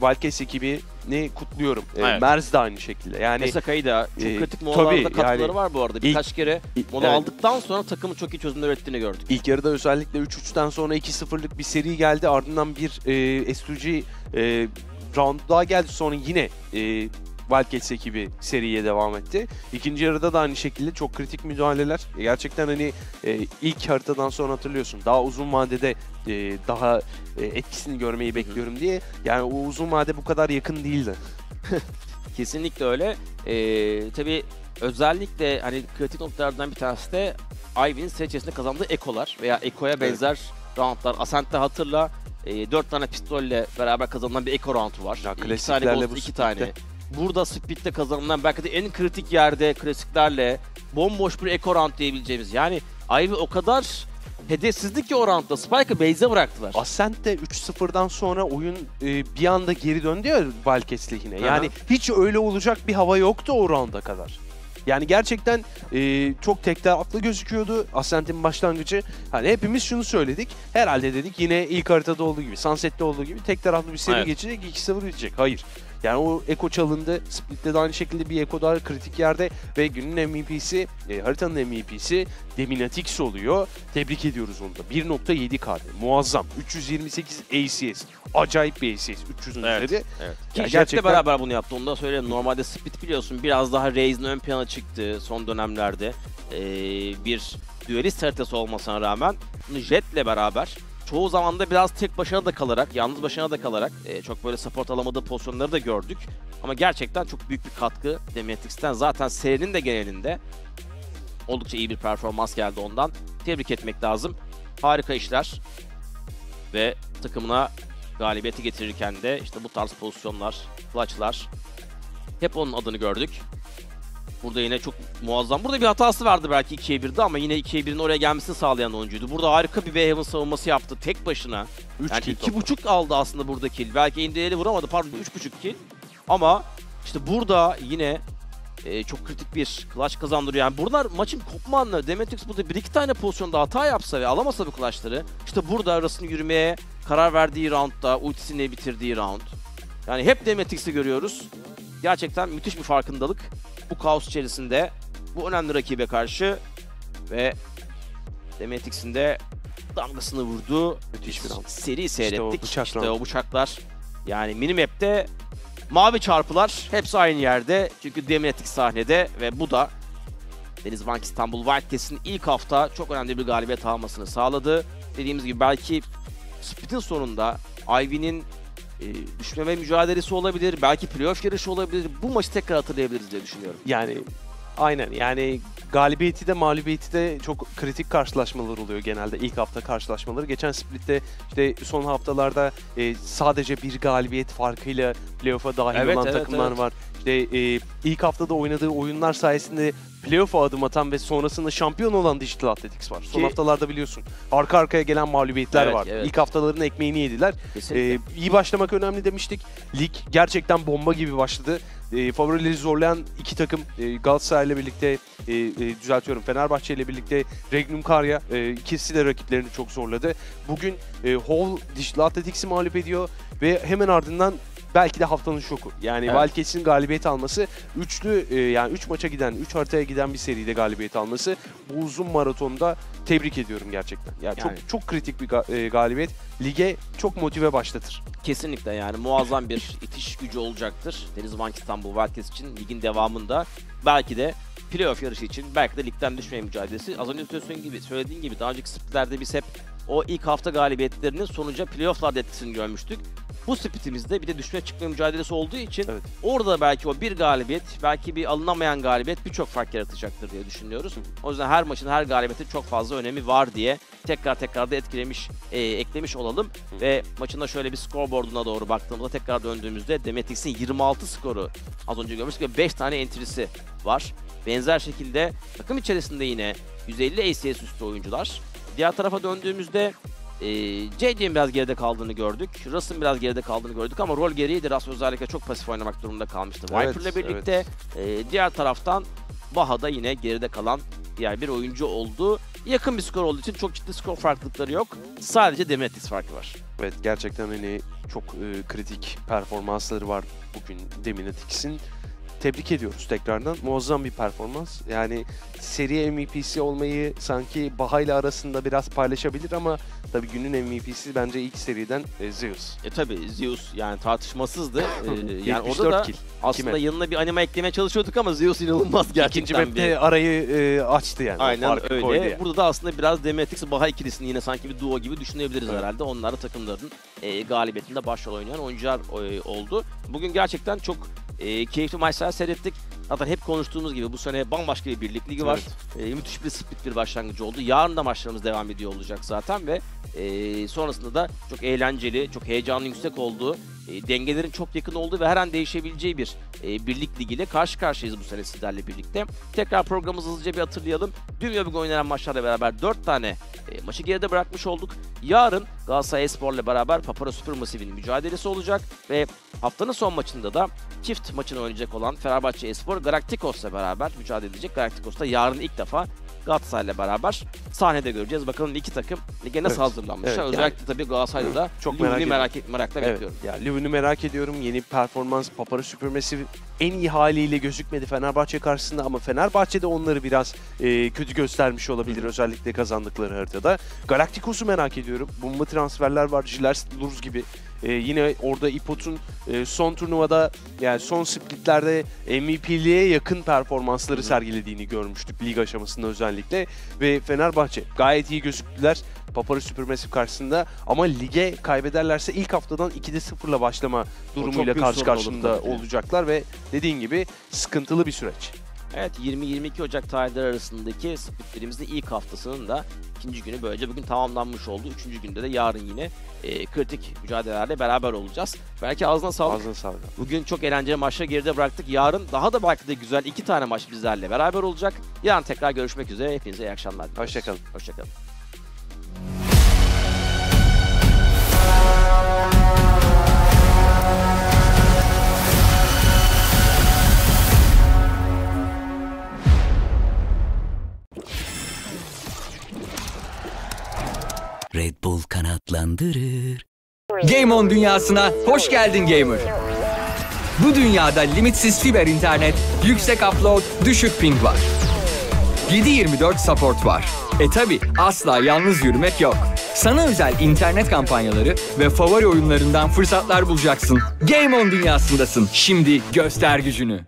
Valkes ekibini kutluyorum. E, Evet. Merz de aynı şekilde. Yani Mesaka'yı da çok e, kritik molalarda tabii, katkıları yani var bu arada. ilk- Birkaç kere ilk- mola evet. aldıktan sonra takımın çok iyi çözümler ürettiğini gördük. İlk yarıda özellikle 3-3'ten sonra 2-0'lık bir seri geldi. Ardından bir e, S2G e, round daha geldi. Sonra yine e, Wildcats ekibi seriye devam etti. İkinci yarıda da aynı şekilde çok kritik müdahaleler. E, Gerçekten hani e, ilk haritadan sonra hatırlıyorsun. Daha uzun vadede e, daha e, etkisini görmeyi bekliyorum diye. Yani o uzun vade bu kadar yakın değildi. Kesinlikle öyle. Ee, tabii özellikle hani kritik noktalardan bir tanesi de Ivy'nin içerisinde kazandığı ekolar veya ekoya benzer roundlar. Ascent'te hatırla e, 4 tane pistolle beraber kazanılan bir eko roundu var. Ya E, iki klasiklerle tane bu Ghost, iki split'te. tane. Burada Split'te kazanılan belki de en kritik yerde klasiklerle bomboş bir eko round diyebileceğimiz. Yani Ivy o kadar hedefsizlik ki o roundda. Spike'ı base'e bıraktılar. Ascent'te 3-0'dan sonra oyun e, bir anda geri döndü ya Valkes lehine. Aha. Yani hiç öyle olacak bir hava yoktu o rounda kadar. Yani gerçekten e, çok tek taraflı gözüküyordu Ascent'in başlangıcı. Hani hepimiz şunu söyledik. Herhalde dedik yine ilk haritada olduğu gibi, Sunset'te olduğu gibi tek taraflı bir seri Evet. geçecek, 2-0 bitecek. Hayır. Yani o Eko çalındı. Split'te de aynı şekilde bir Eko daha kritik yerde ve günün MVP'si, e, haritanın MVP'si Deminatix oluyor. Tebrik ediyoruz onu da. 1.7 KD. Muazzam. 328 ACS. Acayip bir ACS. 300'ün Evet, üzeri. evet. Ki Jet'le gerçekten- beraber bunu yaptı. Onu da söyleyeyim. Normalde Split biliyorsun biraz daha Raze'in ön plana çıktı son dönemlerde. Ee, bir duelist haritası olmasına rağmen bunu Jet'le beraber çoğu zaman da biraz tek başına da kalarak, yalnız başına da kalarak e, çok böyle support alamadığı pozisyonları da gördük. Ama gerçekten çok büyük bir katkı Demetix'ten. Zaten serinin de genelinde oldukça iyi bir performans geldi ondan. Tebrik etmek lazım. Harika işler. Ve takımına galibiyeti getirirken de işte bu tarz pozisyonlar, clutchlar hep onun adını gördük. Burada yine çok muazzam. Burada bir hatası vardı belki 2'ye 1'de ama yine 2'ye 1'in oraya gelmesini sağlayan oyuncuydu. Burada harika bir Bayhaven savunması yaptı tek başına. Üç yani kill iki buçuk aldı aslında burada kill. Belki indiğeli vuramadı pardon üç buçuk kill. Ama işte burada yine e, çok kritik bir clutch kazandırıyor. Yani bunlar maçın kopma anları. Demetrix burada bir iki tane pozisyonda hata yapsa ve alamasa bu clutchları işte burada arasını yürümeye karar verdiği roundda ultisini bitirdiği round. Yani hep Demetrix'i görüyoruz. Gerçekten müthiş bir farkındalık bu kaos içerisinde bu önemli rakibe karşı ve Demetrix'in de damgasını vurdu. Müthiş bir round. Seri seyrettik. İşte round. o bıçaklar. Yani minimap'te mavi çarpılar hepsi aynı yerde. Çünkü Demetrix sahnede ve bu da Denizbank İstanbul Wildcats'in ilk hafta çok önemli bir galibiyet almasını sağladı. Dediğimiz gibi belki Split'in sonunda Ivy'nin e, düşmeme mücadelesi olabilir. Belki playoff yarışı olabilir. Bu maçı tekrar hatırlayabiliriz diye düşünüyorum. Yani aynen yani galibiyeti de mağlubiyeti de çok kritik karşılaşmalar oluyor genelde ilk hafta karşılaşmaları. Geçen splitte işte son haftalarda e, sadece bir galibiyet farkıyla playoff'a dahil Evet, olan evet, takımlar evet. var. İşte e, ilk haftada oynadığı oyunlar sayesinde playoff'a adım atan ve sonrasında şampiyon olan Digital Athletics var. Son Ki- haftalarda biliyorsun arka arkaya gelen mağlubiyetler Evet, var. evet. İlk haftaların ekmeğini yediler. Kesinlikle. E, iyi başlamak önemli demiştik. Lig gerçekten bomba gibi başladı. E, favorileri zorlayan iki takım e, Galatasaray ile birlikte e, e, düzeltiyorum Fenerbahçe ile birlikte Regnum Karya e, ikisi de rakiplerini çok zorladı. Bugün e, Hall Digital Athletics'i mağlup ediyor ve hemen ardından belki de haftanın şoku. Yani Evet. Wildcats'in galibiyet alması, üçlü e, yani 3 maça giden, 3 haritaya giden bir seride galibiyet alması bu uzun maratonda tebrik ediyorum gerçekten. Yani, Yani- çok çok kritik bir ga- e, galibiyet. Lige çok motive başlatır. Kesinlikle yani muazzam bir itiş gücü olacaktır. Denizbank İstanbul Wildcats için ligin devamında belki de playoff yarışı için belki de ligden düşmeye mücadelesi. Az önce söylediğin gibi, söylediğin gibi daha önceki splitlerde biz hep o ilk hafta galibiyetlerinin sonuca playofflarda etkisini görmüştük. Bu splitimizde bir de düşme çıkma mücadelesi olduğu için orada belki o bir galibiyet, belki bir alınamayan galibiyet birçok fark yaratacaktır diye düşünüyoruz. O yüzden her maçın her galibiyetin çok fazla önemi var diye tekrar tekrar da etkilemiş, e, eklemiş olalım. Ve maçın da şöyle bir scoreboarduna doğru baktığımızda tekrar döndüğümüzde Demetrix'in 26 skoru az önce görmüştük ve 5 tane entry'si var. Benzer şekilde takım içerisinde yine 150 ACS üstü oyuncular. Diğer tarafa döndüğümüzde e, JJ'nin biraz geride kaldığını gördük. Russ'ın biraz geride kaldığını gördük ama rol gereğiydi. Russ özellikle çok pasif oynamak durumunda kalmıştı. Evet, Viper'la birlikte e, diğer taraftan Baha da yine geride kalan diğer bir oyuncu oldu. Yakın bir skor olduğu için çok ciddi skor farklılıkları yok. Sadece Demetrix farkı var. Evet gerçekten hani çok e, kritik performansları var bugün Deminatix'in. Tebrik ediyoruz tekrardan. Muazzam bir performans. Yani seri MVP'si olmayı sanki Baha ile arasında biraz paylaşabilir ama tabii günün MVP'si bence ilk seriden e, Zeus. E tabi Zeus yani tartışmasızdı. Ee, yani 74 orada da kill. aslında Kime? yanına bir anime eklemeye çalışıyorduk ama Zeus inanılmaz gerçekten İkinci map'te bir... arayı e, açtı yani. Aynen öyle. koydu yani. Burada da aslında biraz Demetrix Baha ikilisini yine sanki bir duo gibi düşünebiliriz herhalde. Onlar da takımların e, galibiyetinde başrol oynayan oyuncular e, oldu. Bugün gerçekten çok e, keyifli maçlar seyrettik. Zaten hep konuştuğumuz gibi bu sene bambaşka bir birlik ligi var. E, müthiş bir split bir başlangıcı oldu. Yarın da maçlarımız devam ediyor olacak zaten ve e, sonrasında da çok eğlenceli, çok heyecanlı yüksek olduğu, e, dengelerin çok yakın olduğu ve her an değişebileceği bir e, birlik ligiyle karşı karşıyayız bu sene sizlerle birlikte. Tekrar programımızı hızlıca bir hatırlayalım. Dün ve bugün oynanan maçlarla beraber 4 tane e, maçı geride bırakmış olduk. Yarın Galatasaray Espor'la beraber Papara Supermassive'in mücadelesi olacak ve haftanın son maçında da çift maçını oynayacak olan Fenerbahçe Espor Galacticos'la beraber mücadele edecek. Galacticos'ta yarın ilk defa Galatasaray'la beraber sahnede göreceğiz. Bakalım iki takım lige nasıl Evet. hazırlanmışlar. Evet, yani- Özellikle tabii Galatasaray'da da Çok merak merak, ediyorum. merakla Evet, bekliyorum. Ya Lübnan'ı merak ediyorum. Yeni performans Papara süpürmesi en iyi haliyle gözükmedi Fenerbahçe karşısında ama Fenerbahçe de onları biraz e, kötü göstermiş olabilir özellikle kazandıkları haritada. Galacticos'u merak ediyorum. Bomba transferler var. Jilers Lurs gibi. E, yine orada İpot'un e, son turnuvada yani son splitlerde MVP'liğe yakın performansları sergilediğini görmüştük lig aşamasında özellikle ve Fenerbahçe gayet iyi gözüktüler. Papara süpürmesi karşısında ama lige kaybederlerse ilk haftadan 2'de 0'la başlama durumuyla karşı karşında olacaklar ve dediğin gibi sıkıntılı bir süreç. Evet 20-22 Ocak tarihleri arasındaki splitlerimizin ilk haftasının da ikinci günü böylece bugün tamamlanmış oldu. Üçüncü günde de yarın yine e, kritik mücadelelerle beraber olacağız. Belki ağzına sağlık. Ağzına sağlık. Bugün çok eğlenceli maçları geride bıraktık. Yarın daha da belki de güzel iki tane maç bizlerle beraber olacak. Yarın tekrar görüşmek üzere. Hepinize iyi akşamlar. Hoşçakalın. Hoşçakalın. Hızlandırır. Game On dünyasına hoş geldin gamer. Bu dünyada limitsiz fiber internet, yüksek upload, düşük ping var. 7/24 support var. E tabi asla yalnız yürümek yok. Sana özel internet kampanyaları ve favori oyunlarından fırsatlar bulacaksın. Game On dünyasındasın. Şimdi göster gücünü.